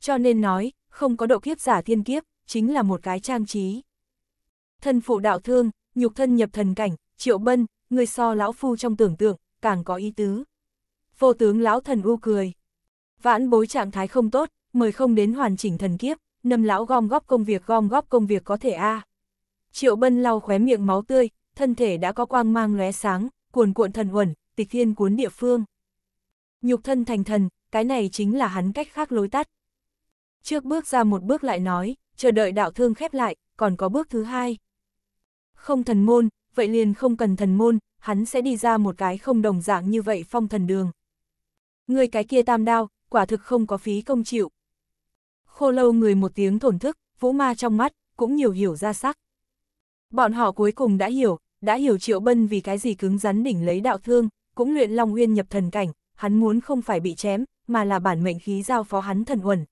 Cho nên nói, không có độ kiếp giả thiên kiếp, chính là một cái trang trí. Thân phụ đạo thương, nhục thân nhập thần cảnh, triệu bân, người so lão phu trong tưởng tượng, càng có ý tứ. Vô tướng lão thần u cười. Vãn bối trạng thái không tốt, mời không đến hoàn chỉnh thần kiếp, nâm lão gom góp công việc gom góp công việc có thể a Triệu bân lau khóe miệng máu tươi, thân thể đã có quang mang lóe sáng, cuồn cuộn thần uẩn, tịch thiên cuốn địa phương. Nhục thân thành thần, cái này chính là hắn cách khác lối tắt. Trước bước ra một bước lại nói, chờ đợi đạo thương khép lại, còn có bước thứ hai. Không thần môn, vậy liền không cần thần môn, hắn sẽ đi ra một cái không đồng dạng như vậy phong thần đường. Người cái kia tam đao, quả thực không có phí công chịu. Khô lâu người một tiếng thổn thức, vũ ma trong mắt, cũng nhiều hiểu ra sắc. Bọn họ cuối cùng đã hiểu, đã hiểu Triệu Bân vì cái gì cứng rắn đỉnh lấy đạo thương, cũng luyện Long Nguyên nhập thần cảnh, hắn muốn không phải bị chém, mà là bản mệnh khí giao phó hắn thần uẩn.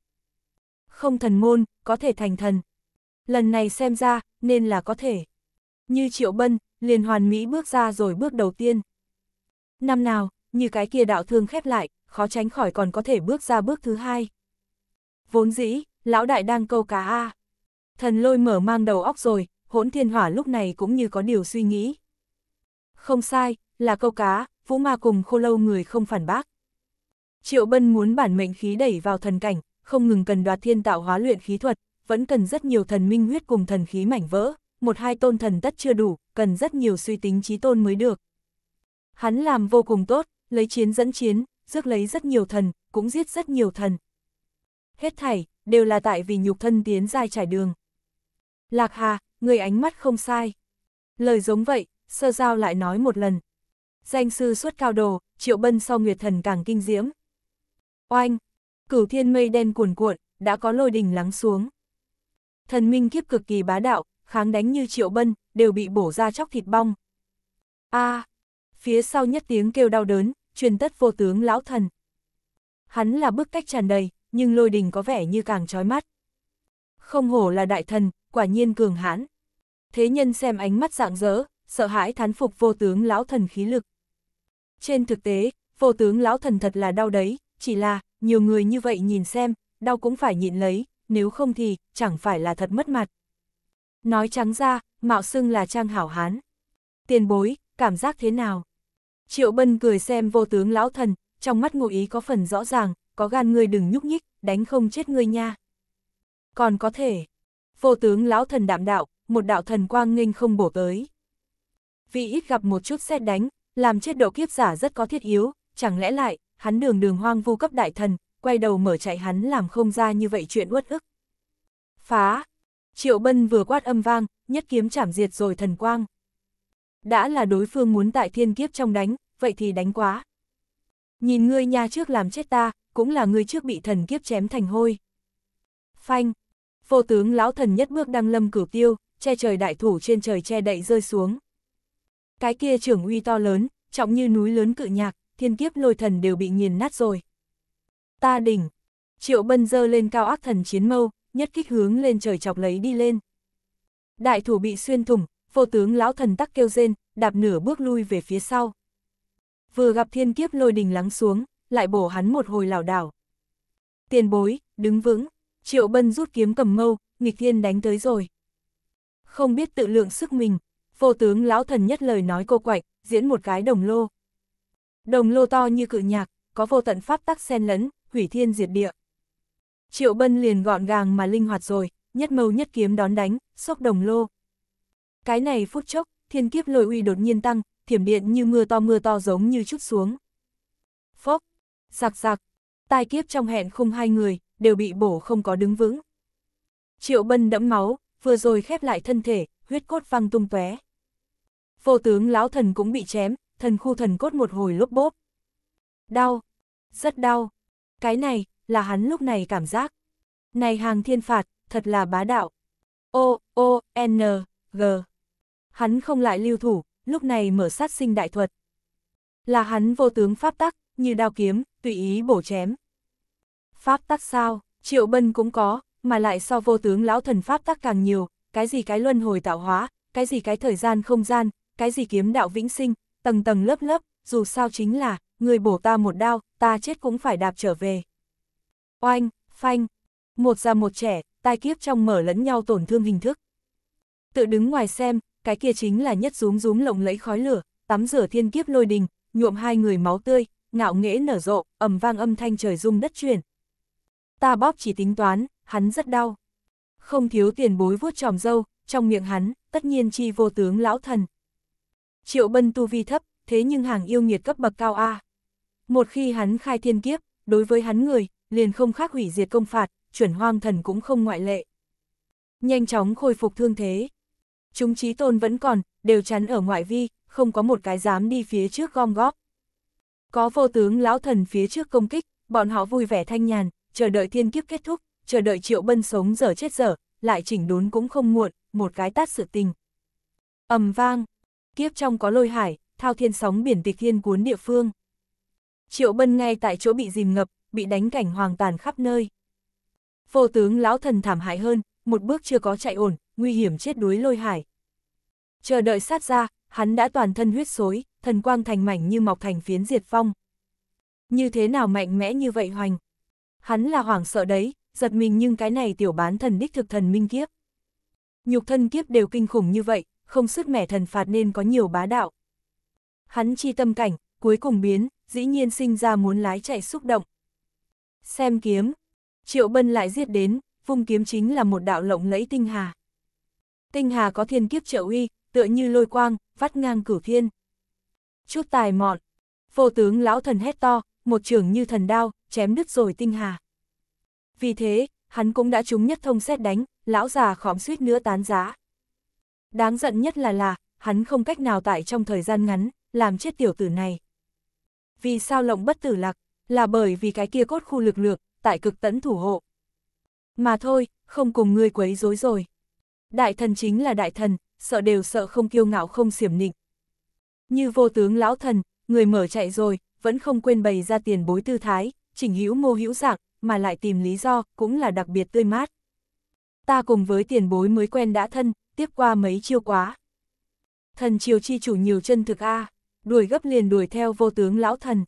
Không thần môn, có thể thành thần. Lần này xem ra, nên là có thể. Như Triệu Bân, liền hoàn mỹ bước ra rồi bước đầu tiên. Năm nào, như cái kia đạo thương khép lại, khó tránh khỏi còn có thể bước ra bước thứ hai. Vốn dĩ, lão đại đang câu cá A. Thần lôi mở mang đầu óc rồi, hỗn thiên hỏa lúc này cũng như có điều suy nghĩ. Không sai, là câu cá, vũ ma cùng khô lâu người không phản bác. Triệu Bân muốn bản mệnh khí đẩy vào thần cảnh, không ngừng cần đoạt thiên tạo hóa luyện khí thuật, vẫn cần rất nhiều thần minh huyết cùng thần khí mảnh vỡ, một hai tôn thần tất chưa đủ, cần rất nhiều suy tính trí tôn mới được. Hắn làm vô cùng tốt, lấy chiến dẫn chiến, rước lấy rất nhiều thần, cũng giết rất nhiều thần. Hết thảy, đều là tại vì nhục thân tiến dài trải đường. Lạc Hà, người ánh mắt không sai. Lời giống vậy, sơ giao lại nói một lần. Danh sư xuất cao đồ, triệu bân sau nguyệt thần càng kinh diễm. Oanh, cửu thiên mây đen cuồn cuộn, đã có lôi đình lắng xuống. Thần minh kiếp cực kỳ bá đạo, kháng đánh như triệu bân, đều bị bổ ra chóc thịt bong. a phía sau nhất tiếng kêu đau đớn, truyền tất vô tướng lão thần. Hắn là bức cách tràn đầy, nhưng lôi đình có vẻ như càng trói mắt. Không hổ là đại thần, quả nhiên cường hãn. Thế nhân xem ánh mắt dạng dỡ, sợ hãi thán phục vô tướng lão thần khí lực. Trên thực tế, vô tướng lão thần thật là đau đấy, chỉ là, nhiều người như vậy nhìn xem, đau cũng phải nhịn lấy, nếu không thì, chẳng phải là thật mất mặt. Nói trắng ra, mạo xưng là trang hảo hán. Tiền bối, cảm giác thế nào? Triệu Bân cười xem vô tướng lão thần, trong mắt ngụ ý có phần rõ ràng, có gan ngươi đừng nhúc nhích, đánh không chết ngươi nha. Còn có thể, vô tướng lão thần đạm đạo, một đạo thần quang nghênh không bổ tới. Vì ít gặp một chút xét đánh, làm chết độ kiếp giả rất có thiết yếu, chẳng lẽ lại, hắn đường đường hoang vu cấp đại thần, quay đầu mở chạy hắn làm không ra như vậy chuyện uất ức. Phá! Triệu Bân vừa quát âm vang, nhất kiếm chảm diệt rồi thần quang. Đã là đối phương muốn tại thiên kiếp trong đánh, vậy thì đánh quá. Nhìn ngươi nha trước làm chết ta, cũng là ngươi trước bị thần kiếp chém thành hôi. Phanh! Vô tướng lão thần nhất bước đăng lâm cửu tiêu, che trời đại thủ trên trời che đậy rơi xuống. Cái kia trưởng uy to lớn, trọng như núi lớn cự nhạc, thiên kiếp lôi thần đều bị nghiền nát rồi. Ta đỉnh! Triệu bân dơ lên cao ác thần chiến mâu, nhất kích hướng lên trời chọc lấy đi lên. Đại thủ bị xuyên thủng, vô tướng lão thần tắc kêu rên, đạp nửa bước lui về phía sau. Vừa gặp thiên kiếp lôi đình lắng xuống, lại bổ hắn một hồi lảo đảo. Tiền bối, đứng vững, triệu bân rút kiếm cầm mâu, nghịch thiên đánh tới rồi. Không biết tự lượng sức mình, vô tướng lão thần nhất lời nói cô quạch, diễn một cái đồng lô. Đồng lô to như cự nhạc, có vô tận pháp tắc xen lẫn, hủy thiên diệt địa. Triệu bân liền gọn gàng mà linh hoạt rồi, nhất mâu nhất kiếm đón đánh, sốc đồng lô. Cái này phút chốc, thiên kiếp lôi uy đột nhiên tăng, thiểm điện như mưa to mưa to giống như chút xuống. Phốc, giặc giặc, tai kiếp trong hẹn khung hai người, đều bị bổ không có đứng vững. Triệu bân đẫm máu, vừa rồi khép lại thân thể, huyết cốt văng tung tóe. Vô tướng lão thần cũng bị chém, thần khu thần cốt một hồi lốp bốp. Đau, rất đau. Cái này, là hắn lúc này cảm giác. Này hàng thiên phạt, thật là bá đạo. O, O, N, G. Hắn không lại lưu thủ, lúc này mở sát sinh đại thuật. Là hắn vô tướng pháp tắc, như đao kiếm, tùy ý bổ chém. Pháp tắc sao, triệu bân cũng có, mà lại so vô tướng lão thần pháp tắc càng nhiều, cái gì cái luân hồi tạo hóa, cái gì cái thời gian không gian, cái gì kiếm đạo vĩnh sinh, tầng tầng lớp lớp, dù sao chính là, người bổ ta một đao, ta chết cũng phải đạp trở về. Oanh, phanh, một già một trẻ, tai kiếp trong mở lẫn nhau tổn thương hình thức. Tự đứng ngoài xem, cái kia chính là nhất rúm rúm lộng lẫy khói lửa, tắm rửa thiên kiếp lôi đình, nhuộm hai người máu tươi, ngạo nghễ nở rộ, ầm vang âm thanh trời rung đất chuyển. Ta bóp chỉ tính toán, hắn rất đau. Không thiếu tiền bối vuốt tròm dâu, trong miệng hắn, tất nhiên chi vô tướng lão thần. Triệu bân tu vi thấp, thế nhưng hàng yêu nghiệt cấp bậc cao A. Một khi hắn khai thiên kiếp, đối với hắn người, liền không khác hủy diệt công phạt, chuẩn hoang thần cũng không ngoại lệ. Nhanh chóng khôi phục thương thế. Chúng trí tôn vẫn còn, đều chắn ở ngoại vi, không có một cái dám đi phía trước gom góp. Có vô tướng lão thần phía trước công kích, bọn họ vui vẻ thanh nhàn, chờ đợi thiên kiếp kết thúc, chờ đợi triệu bân sống dở chết dở, lại chỉnh đốn cũng không muộn, một cái tát sự tình. ầm vang, kiếp trong có lôi hải, thao thiên sóng biển tịch thiên cuốn địa phương. Triệu bân ngay tại chỗ bị dìm ngập, bị đánh cảnh hoàng tàn khắp nơi. Vô tướng lão thần thảm hại hơn, một bước chưa có chạy ổn, nguy hiểm chết đuối lôi hải. Chờ đợi sát ra, hắn đã toàn thân huyết xối, thần quang thành mảnh như mọc thành phiến diệt phong. Như thế nào mạnh mẽ như vậy hoành? Hắn là hoảng sợ đấy, giật mình nhưng cái này tiểu bán thần đích thực thần minh kiếp. Nhục thân kiếp đều kinh khủng như vậy, không sức mẻ thần phạt nên có nhiều bá đạo. Hắn chi tâm cảnh, cuối cùng biến, dĩ nhiên sinh ra muốn lái chạy xúc động. Xem kiếm, triệu bân lại giết đến, vung kiếm chính là một đạo lộng lẫy tinh hà. Tinh hà có thiên kiếp trợ uy, tựa như lôi quang, vắt ngang cửu thiên. Chút tài mọn, vô tướng lão thần hét to, một trường như thần đao, chém đứt rồi tinh hà. Vì thế, hắn cũng đã trúng nhất thông xét đánh, lão già khóm suýt nữa tán giá. Đáng giận nhất là là, hắn không cách nào tại trong thời gian ngắn, làm chết tiểu tử này. Vì sao lộng bất tử lạc, là bởi vì cái kia cốt khu lực lượng, tại cực tấn thủ hộ. Mà thôi, không cùng ngươi quấy rối rồi. Đại thần chính là đại thần, sợ đều sợ không kiêu ngạo không xiểm nịnh. Như vô tướng lão thần, người mở chạy rồi, vẫn không quên bày ra tiền bối tư thái, chỉnh hữu mô hữu dạng, mà lại tìm lý do, cũng là đặc biệt tươi mát. Ta cùng với tiền bối mới quen đã thân, tiếp qua mấy chiêu quá. Thần triều chi chủ nhiều chân thực A, đuổi gấp liền đuổi theo vô tướng lão thần.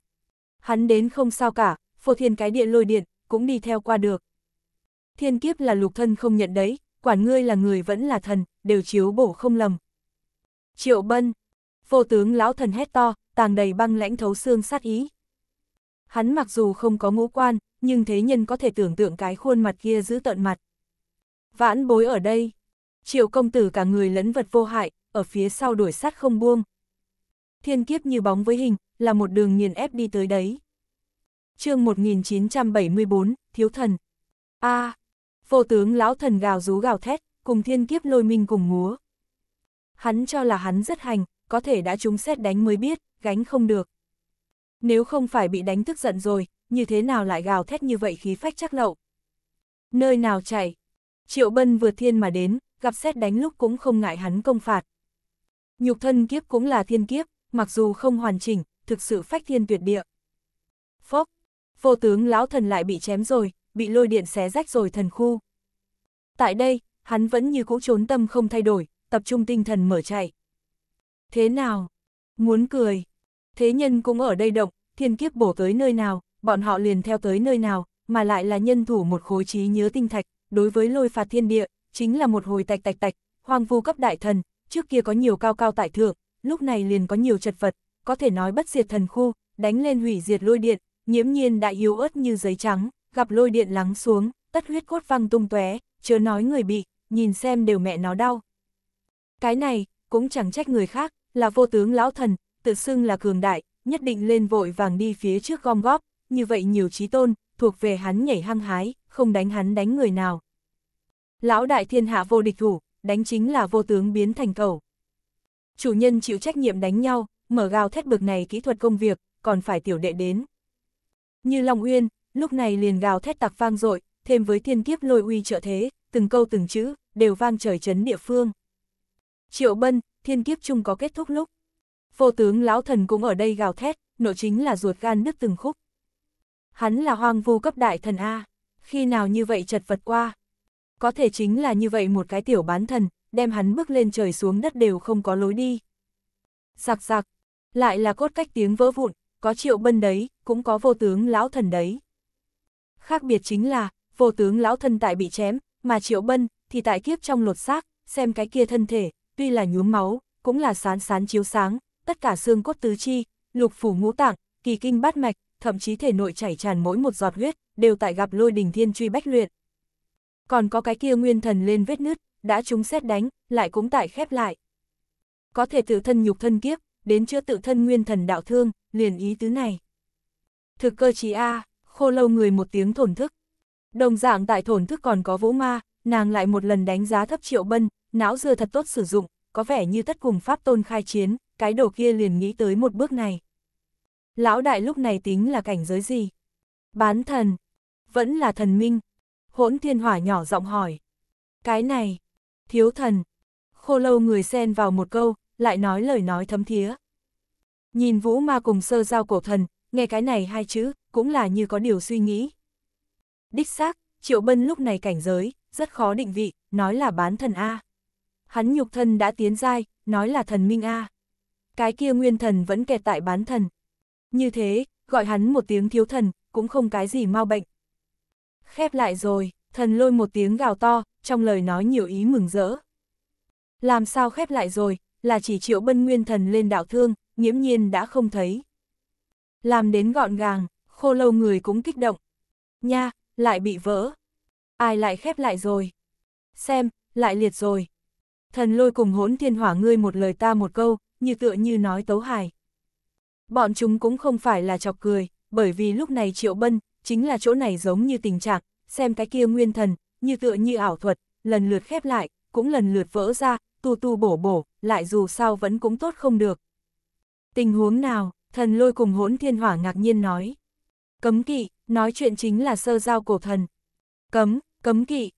Hắn đến không sao cả, phô thiên cái địa lôi điện, cũng đi theo qua được. Thiên kiếp là lục thân không nhận đấy, quản ngươi là người vẫn là thần, đều chiếu bổ không lầm. Triệu bân, vô tướng lão thần hét to, tàng đầy băng lãnh thấu xương sát ý. Hắn mặc dù không có ngũ quan, nhưng thế nhân có thể tưởng tượng cái khuôn mặt kia giữ tận mặt. Vãn bối ở đây, triệu công tử cả người lẫn vật vô hại, ở phía sau đuổi sát không buông. Thiên kiếp như bóng với hình, là một đường nghiền ép đi tới đấy. chương 1974, Thiếu Thần. a à, vô tướng lão thần gào rú gào thét, cùng thiên kiếp lôi minh cùng múa. Hắn cho là hắn rất hành, có thể đã trúng xét đánh mới biết, gánh không được. Nếu không phải bị đánh tức giận rồi, như thế nào lại gào thét như vậy khí phách chắc lậu. Nơi nào chạy? Triệu Bân vượt thiên mà đến, gặp xét đánh lúc cũng không ngại hắn công phạt. Nhục thân kiếp cũng là thiên kiếp, mặc dù không hoàn chỉnh, thực sự phách thiên tuyệt địa. Phốc, vô tướng lão thần lại bị chém rồi, bị lôi điện xé rách rồi thần khu. Tại đây, hắn vẫn như cũ trốn tâm không thay đổi, tập trung tinh thần mở chạy. Thế nào? Muốn cười. Thế nhân cũng ở đây động, thiên kiếp bổ tới nơi nào, bọn họ liền theo tới nơi nào, mà lại là nhân thủ một khối trí nhớ tinh thạch, đối với lôi phạt thiên địa, chính là một hồi tạch tạch tạch, hoang vu cấp đại thần, trước kia có nhiều cao cao tại thượng, lúc này liền có nhiều chật vật, có thể nói bất diệt thần khu, đánh lên hủy diệt lôi điện, nhiễm nhiên đại yếu ớt như giấy trắng, gặp lôi điện lắng xuống, tất huyết cốt văng tung tóe, chớ nói người bị, nhìn xem đều mẹ nó đau. Cái này, cũng chẳng trách người khác, là vô tướng lão thần, tự xưng là cường đại, nhất định lên vội vàng đi phía trước gom góp, như vậy nhiều trí tôn, thuộc về hắn nhảy hăng hái, không đánh hắn đánh người nào. Lão đại thiên hạ vô địch thủ, đánh chính là vô tướng biến thành cầu. Chủ nhân chịu trách nhiệm đánh nhau, mở gào thét bực này kỹ thuật công việc, còn phải tiểu đệ đến. Như Long Uyên, lúc này liền gào thét tạc vang dội thêm với thiên kiếp lôi uy trợ thế, từng câu từng chữ, đều vang trời chấn địa phương. Triệu Bân, thiên kiếp chung có kết thúc lúc. Vô tướng lão thần cũng ở đây gào thét, nội chính là ruột gan nứt từng khúc. Hắn là hoang vu cấp đại thần A, khi nào như vậy chật vật qua. Có thể chính là như vậy một cái tiểu bán thần, đem hắn bước lên trời xuống đất đều không có lối đi. Giặc giặc, lại là cốt cách tiếng vỡ vụn, có triệu bân đấy, cũng có vô tướng lão thần đấy. Khác biệt chính là, vô tướng lão thần tại bị chém, mà triệu bân, thì tại kiếp trong lột xác, xem cái kia thân thể, tuy là nhuốm máu, cũng là sán sán chiếu sáng, tất cả xương cốt tứ chi, lục phủ ngũ tạng, kỳ kinh bát mạch, thậm chí thể nội chảy tràn mỗi một giọt huyết, đều tại gặp lôi đình thiên truy bách luyện. Còn có cái kia nguyên thần lên vết nứt, đã trúng xét đánh, lại cũng tại khép lại. Có thể tự thân nhục thân kiếp, đến chưa tự thân nguyên thần đạo thương, liền ý tứ này. Thực cơ chí A, khô lâu người một tiếng thổn thức. Đồng dạng tại thổn thức còn có vũ ma, nàng lại một lần đánh giá thấp triệu bân, não dưa thật tốt sử dụng, có vẻ như tất cùng pháp tôn khai chiến, cái đầu kia liền nghĩ tới một bước này. Lão đại lúc này tính là cảnh giới gì? Bán thần, vẫn là thần minh. Hỗn thiên hỏa nhỏ giọng hỏi. Cái này, thiếu thần. Khô lâu người xen vào một câu, lại nói lời nói thấm thía. Nhìn vũ ma cùng sơ giao cổ thần, nghe cái này hai chữ, cũng là như có điều suy nghĩ. Đích xác, Triệu Bân lúc này cảnh giới, rất khó định vị, nói là bán thần A. Hắn nhục thân đã tiến giai, nói là thần minh A. Cái kia nguyên thần vẫn kẹt tại bán thần. Như thế, gọi hắn một tiếng thiếu thần, cũng không cái gì mau bệnh. Khép lại rồi, thần lôi một tiếng gào to, trong lời nói nhiều ý mừng rỡ. Làm sao khép lại rồi, là chỉ triệu bân nguyên thần lên đạo thương, nghiễm nhiên đã không thấy. Làm đến gọn gàng, khô lâu người cũng kích động. Nha, lại bị vỡ. Ai lại khép lại rồi? Xem, lại liệt rồi. Thần lôi cùng hỗn thiên hỏa ngươi một lời ta một câu, như tựa như nói tấu hài. Bọn chúng cũng không phải là chọc cười, bởi vì lúc này triệu bân, chính là chỗ này giống như tình trạng, xem cái kia nguyên thần, như tựa như ảo thuật, lần lượt khép lại, cũng lần lượt vỡ ra, tu tu bổ bổ, lại dù sao vẫn cũng tốt không được. Tình huống nào, thần lôi cùng hỗn thiên hỏa ngạc nhiên nói. Cấm kỵ, nói chuyện chính là sơ giao cổ thần. Cấm, cấm kỵ.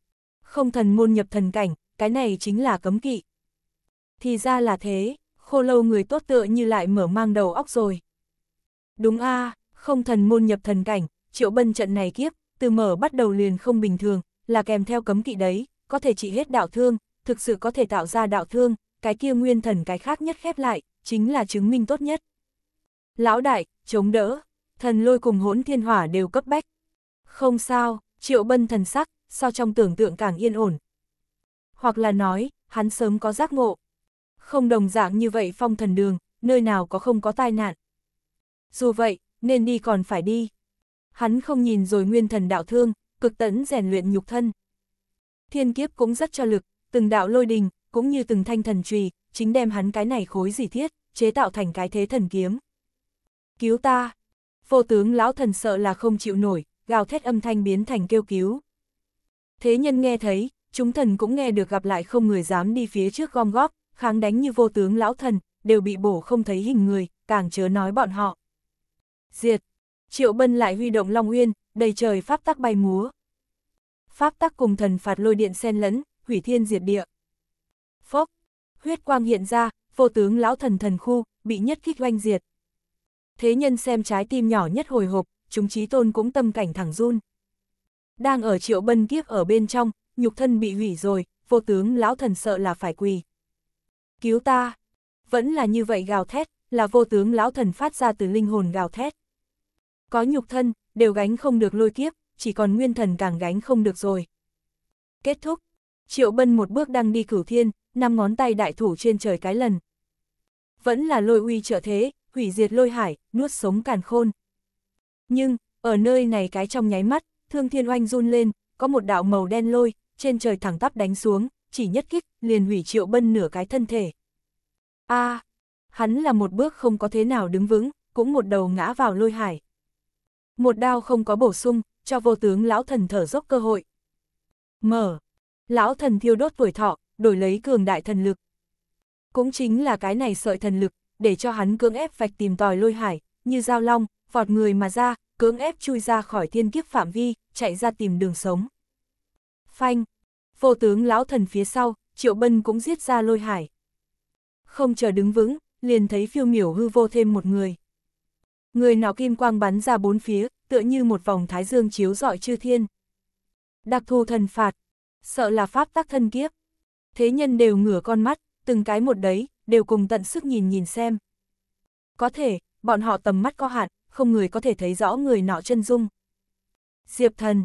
Không thần môn nhập thần cảnh, cái này chính là cấm kỵ. Thì ra là thế, khô lâu người tốt tựa như lại mở mang đầu óc rồi. Đúng a không thần môn nhập thần cảnh, triệu bân trận này kiếp, từ mở bắt đầu liền không bình thường, là kèm theo cấm kỵ đấy, có thể trị hết đạo thương, thực sự có thể tạo ra đạo thương, cái kia nguyên thần cái khác nhất khép lại, chính là chứng minh tốt nhất. Lão đại, chống đỡ, thần lôi cùng hỗn thiên hỏa đều cấp bách. Không sao, triệu bân thần sắc, so trong tưởng tượng càng yên ổn. Hoặc là nói, hắn sớm có giác ngộ. Không đồng dạng như vậy phong thần đường, nơi nào có không có tai nạn. Dù vậy, nên đi còn phải đi. Hắn không nhìn rồi nguyên thần đạo thương, cực tấn rèn luyện nhục thân. Thiên kiếp cũng rất cho lực, từng đạo lôi đình, cũng như từng thanh thần trùy, chính đem hắn cái này khối dì thiết, chế tạo thành cái thế thần kiếm. Cứu ta! Vô tướng lão thần sợ là không chịu nổi, gào thét âm thanh biến thành kêu cứu. Thế nhân nghe thấy, chúng thần cũng nghe được gặp lại không người dám đi phía trước gom góp, kháng đánh như vô tướng lão thần, đều bị bổ không thấy hình người, càng chớ nói bọn họ. Diệt! Triệu Bân lại huy động Long Uyên, đầy trời pháp tắc bay múa. Pháp tắc cùng thần phạt lôi điện xen lẫn, hủy thiên diệt địa. Phốc! Huyết quang hiện ra, vô tướng lão thần thần khu, bị nhất kích oanh diệt. Thế nhân xem trái tim nhỏ nhất hồi hộp, chúng trí tôn cũng tâm cảnh thẳng run. Đang ở triệu bân kiếp ở bên trong, nhục thân bị hủy rồi, vô tướng lão thần sợ là phải quỳ. Cứu ta! Vẫn là như vậy gào thét, là vô tướng lão thần phát ra từ linh hồn gào thét. Có nhục thân, đều gánh không được lôi kiếp, chỉ còn nguyên thần càng gánh không được rồi. Kết thúc, triệu bân một bước đang đi cửu thiên, năm ngón tay đại thủ trên trời cái lần. Vẫn là lôi uy trợ thế, hủy diệt lôi hải, nuốt sống càn khôn. Nhưng, ở nơi này cái trong nháy mắt, thương thiên oanh run lên, có một đạo màu đen lôi, trên trời thẳng tắp đánh xuống, chỉ nhất kích, liền hủy triệu bân nửa cái thân thể. a hắn là một bước không có thế nào đứng vững, cũng một đầu ngã vào lôi hải. Một đao không có bổ sung, cho vô tướng lão thần thở dốc cơ hội. Mở. Lão thần thiêu đốt tuổi thọ, đổi lấy cường đại thần lực. Cũng chính là cái này sợi thần lực, để cho hắn cưỡng ép vạch tìm tòi lôi hải, như dao long, vọt người mà ra, cưỡng ép chui ra khỏi thiên kiếp phạm vi, chạy ra tìm đường sống. Phanh. Vô tướng lão thần phía sau, triệu bân cũng giết ra lôi hải. Không chờ đứng vững, liền thấy phiêu miểu hư vô thêm một người. Người nào kim quang bắn ra bốn phía, tựa như một vòng thái dương chiếu rọi chư thiên. Đặc thù thần phạt, sợ là pháp tắc thân kiếp. Thế nhân đều ngửa con mắt, từng cái một đấy, đều cùng tận sức nhìn nhìn xem. Có thể, bọn họ tầm mắt có hạn, không người có thể thấy rõ người nọ chân dung. Diệp thần,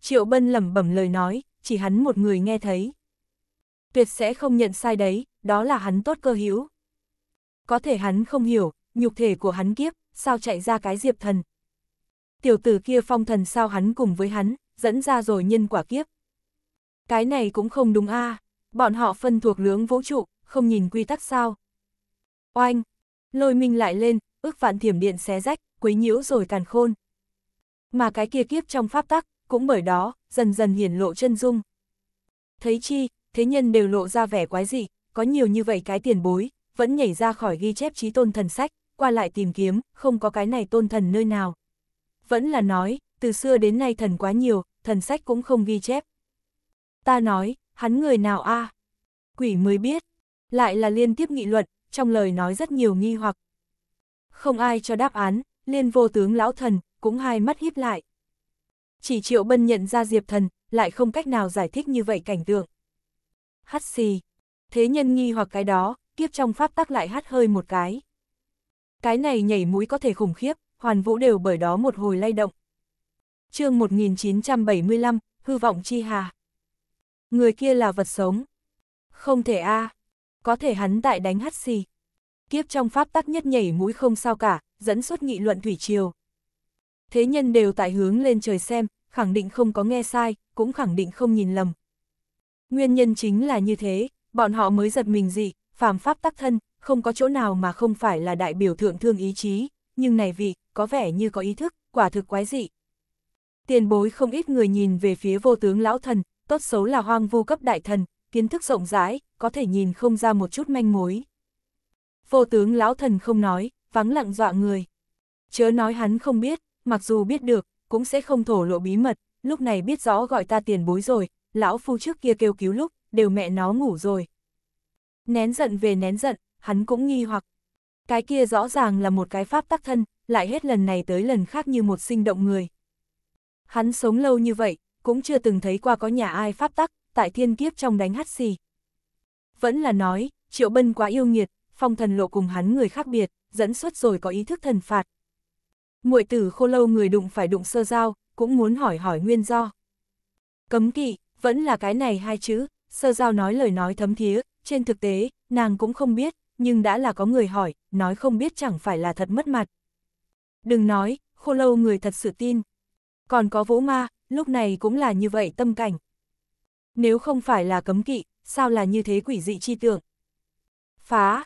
Triệu Bân lẩm bẩm lời nói, chỉ hắn một người nghe thấy. Tuyệt sẽ không nhận sai đấy, đó là hắn tốt cơ hữu. Có thể hắn không hiểu, nhục thể của hắn kiếp, sao chạy ra cái diệp thần. Tiểu tử kia phong thần sao hắn cùng với hắn, dẫn ra rồi nhân quả kiếp. Cái này cũng không đúng a bọn họ phân thuộc lưỡng vũ trụ, không nhìn quy tắc sao. Oanh, lôi minh lại lên, ước vạn thiểm điện xé rách, quấy nhiễu rồi càn khôn. Mà cái kia kiếp trong pháp tắc, cũng bởi đó, dần dần hiển lộ chân dung. Thấy chi, thế nhân đều lộ ra vẻ quái dị, có nhiều như vậy cái tiền bối, vẫn nhảy ra khỏi ghi chép trí tôn thần sách, qua lại tìm kiếm, không có cái này tôn thần nơi nào. Vẫn là nói, từ xưa đến nay thần quá nhiều, thần sách cũng không ghi chép. Ta nói, hắn người nào a Quỷ mới biết, lại là liên tiếp nghị luận, trong lời nói rất nhiều nghi hoặc. Không ai cho đáp án, liên vô tướng lão thần, cũng hai mắt híp lại. Chỉ triệu bân nhận ra diệp thần, lại không cách nào giải thích như vậy cảnh tượng. Hắt xì. Thế nhân nghi hoặc cái đó, kiếp trong pháp tắc lại hắt hơi một cái. Cái này nhảy mũi có thể khủng khiếp, hoàn vũ đều bởi đó một hồi lay động. chương 1975, hư vọng chi hà. Người kia là vật sống. Không thể a Có thể hắn tại đánh hắt xì. Kiếp trong pháp tắc nhất nhảy mũi không sao cả, dẫn xuất nghị luận thủy triều. Thế nhân đều tại hướng lên trời xem, khẳng định không có nghe sai, cũng khẳng định không nhìn lầm. Nguyên nhân chính là như thế, bọn họ mới giật mình gì, phàm pháp tắc thân, không có chỗ nào mà không phải là đại biểu thượng thương ý chí, nhưng này vị, có vẻ như có ý thức, quả thực quái dị. Tiền bối không ít người nhìn về phía vô tướng lão thần, tốt xấu là hoang vu cấp đại thần, kiến thức rộng rãi, có thể nhìn không ra một chút manh mối. Vô tướng lão thần không nói, vắng lặng dọa người. Chớ nói hắn không biết, mặc dù biết được, cũng sẽ không thổ lộ bí mật, lúc này biết rõ gọi ta tiền bối rồi, lão phu trước kia kêu cứu lúc, đều mẹ nó ngủ rồi. Nén giận về nén giận, hắn cũng nghi hoặc. Cái kia rõ ràng là một cái pháp tắc thân, lại hết lần này tới lần khác như một sinh động người. Hắn sống lâu như vậy, cũng chưa từng thấy qua có nhà ai pháp tắc, tại thiên kiếp trong đánh hát xì. Vẫn là nói, Triệu Bân quá yêu nghiệt, phong thần lộ cùng hắn người khác biệt, dẫn xuất rồi có ý thức thần phạt. muội tử khô lâu người đụng phải đụng sơ giao, cũng muốn hỏi hỏi nguyên do. Cấm kỵ, vẫn là cái này hai chữ, sơ giao nói lời nói thấm thía, trên thực tế, nàng cũng không biết, nhưng đã là có người hỏi, nói không biết chẳng phải là thật mất mặt. Đừng nói, khô lâu người thật sự tin. Còn có vũ ma, lúc này cũng là như vậy tâm cảnh. Nếu không phải là cấm kỵ, sao là như thế quỷ dị chi tưởng? Phá!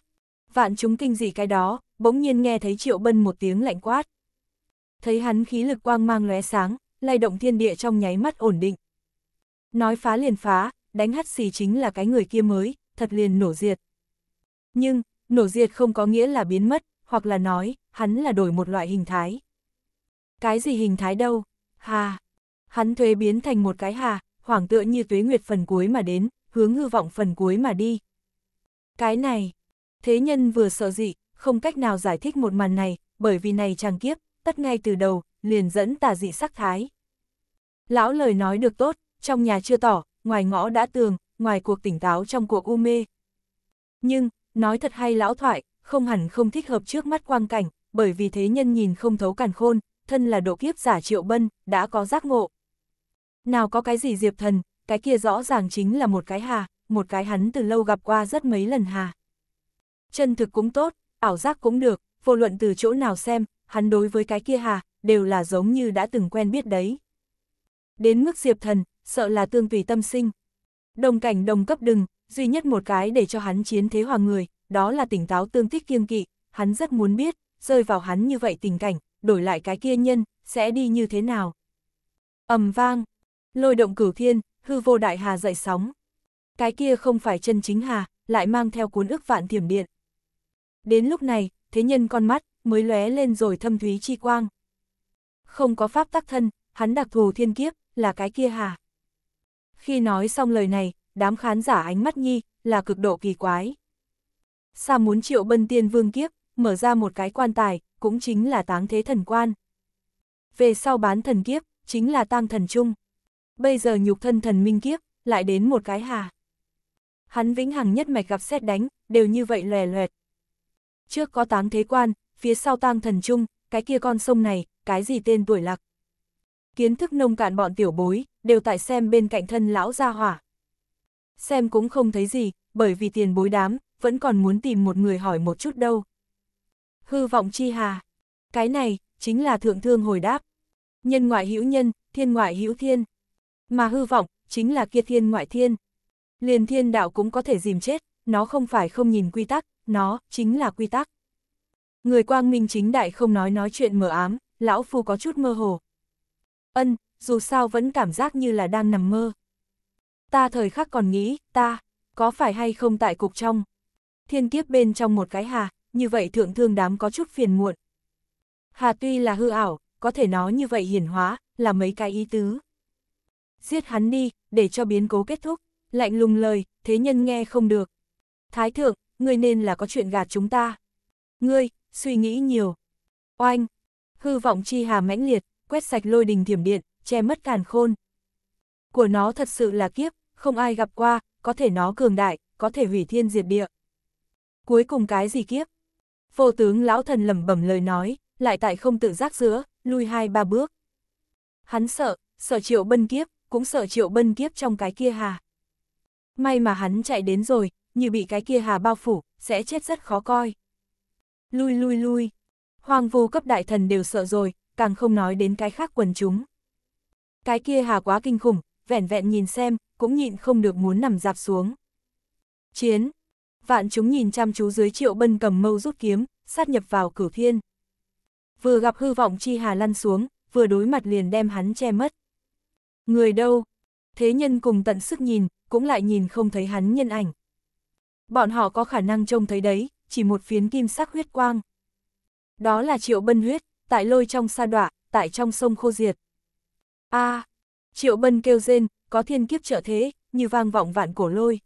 Vạn chúng kinh dị cái đó, bỗng nhiên nghe thấy triệu bân một tiếng lạnh quát. Thấy hắn khí lực quang mang lóe sáng, lay động thiên địa trong nháy mắt ổn định. Nói phá liền phá, đánh hắt xì chính là cái người kia mới, thật liền nổ diệt. Nhưng, nổ diệt không có nghĩa là biến mất, hoặc là nói, hắn là đổi một loại hình thái. Cái gì hình thái đâu? Hà! Hắn thuế biến thành một cái hà, hoảng tựa như tuế nguyệt phần cuối mà đến, hướng hư vọng phần cuối mà đi. Cái này, thế nhân vừa sợ dị, không cách nào giải thích một màn này, bởi vì này trang kiếp, tất ngay từ đầu, liền dẫn tà dị sắc thái. Lão lời nói được tốt, trong nhà chưa tỏ, ngoài ngõ đã tường, ngoài cuộc tỉnh táo trong cuộc u mê. Nhưng, nói thật hay lão thoại, không hẳn không thích hợp trước mắt quang cảnh, bởi vì thế nhân nhìn không thấu càn khôn, thân là độ kiếp giả triệu bân, đã có giác ngộ. Nào có cái gì diệp thần, cái kia rõ ràng chính là một cái hà, một cái hắn từ lâu gặp qua rất mấy lần hà. Chân thực cũng tốt, ảo giác cũng được, vô luận từ chỗ nào xem, hắn đối với cái kia hà, đều là giống như đã từng quen biết đấy. Đến mức diệp thần, sợ là tương tùy tâm sinh. Đồng cảnh đồng cấp đừng, duy nhất một cái để cho hắn chiến thế hòa người, đó là tỉnh táo tương thích kiêng kỵ, hắn rất muốn biết, rơi vào hắn như vậy tình cảnh, đổi lại cái kia nhân, sẽ đi như thế nào. ầm vang, lôi động cửu thiên, hư vô đại hà dậy sóng. Cái kia không phải chân chính hà, lại mang theo cuốn ức vạn thiểm điện. Đến lúc này, thế nhân con mắt, mới lóe lên rồi thâm thúy chi quang. Không có pháp tắc thân, hắn đặc thù thiên kiếp, là cái kia hà. Khi nói xong lời này, đám khán giả ánh mắt nhi, là cực độ kỳ quái. Sa muốn triệu bân tiên vương kiếp, mở ra một cái quan tài, cũng chính là táng thế thần quan. Về sau bán thần kiếp, chính là tang thần trung. Bây giờ nhục thân thần minh kiếp, lại đến một cái hà. Hắn vĩnh hằng nhất mạch gặp xét đánh, đều như vậy lòe loẹt. Trước có táng thế quan, phía sau tang thần trung, cái kia con sông này, cái gì tên tuổi lạc. Kiến thức nông cạn bọn tiểu bối, đều tại xem bên cạnh thân lão gia hỏa. Xem cũng không thấy gì, bởi vì tiền bối đám, vẫn còn muốn tìm một người hỏi một chút đâu. Hư vọng chi hà. Cái này, chính là thượng thương hồi đáp. Nhân ngoại hữu nhân, thiên ngoại hữu thiên. Mà hư vọng, chính là kia thiên ngoại thiên. Liền thiên đạo cũng có thể dìm chết, nó không phải không nhìn quy tắc, nó chính là quy tắc. Người quang minh chính đại không nói nói chuyện mờ ám, lão phu có chút mơ hồ. Ân, dù sao vẫn cảm giác như là đang nằm mơ. Ta thời khắc còn nghĩ, ta, có phải hay không tại cục trong. Thiên kiếp bên trong một cái hà, như vậy thượng thương đám có chút phiền muộn. Hà tuy là hư ảo, có thể nói như vậy hiển hóa, là mấy cái ý tứ. Giết hắn đi, để cho biến cố kết thúc, lạnh lùng lời, thế nhân nghe không được. Thái thượng, ngươi nên là có chuyện gạt chúng ta. Ngươi, suy nghĩ nhiều. Oanh, hư vọng chi hà mãnh liệt, quét sạch lôi đình thiểm điện, che mất càn khôn. Của nó thật sự là kiếp, không ai gặp qua, có thể nó cường đại, có thể hủy thiên diệt địa. Cuối cùng cái gì kiếp? Vô tướng lão thần lẩm bẩm lời nói, lại tại không tự giác giữa, lui hai ba bước. Hắn sợ, sợ triệu bân kiếp, cũng sợ triệu bân kiếp trong cái kia hà. May mà hắn chạy đến rồi, như bị cái kia hà bao phủ, sẽ chết rất khó coi. Lui lui lui, hoàng vu cấp đại thần đều sợ rồi, càng không nói đến cái khác quần chúng. Cái kia hà quá kinh khủng, vẻn vẹn nhìn xem, cũng nhịn không được muốn nằm dạp xuống. Chiến! Vạn chúng nhìn chăm chú dưới triệu bân cầm mâu rút kiếm, sát nhập vào cửu thiên. Vừa gặp hư vọng chi hà lăn xuống, vừa đối mặt liền đem hắn che mất. Người đâu? Thế nhân cùng tận sức nhìn, cũng lại nhìn không thấy hắn nhân ảnh. Bọn họ có khả năng trông thấy đấy, chỉ một phiến kim sắc huyết quang. Đó là triệu bân huyết, tại lôi trong sa đọa, tại trong sông khô diệt. a à, triệu bân kêu rên, có thiên kiếp trợ thế, như vang vọng vạn cổ lôi.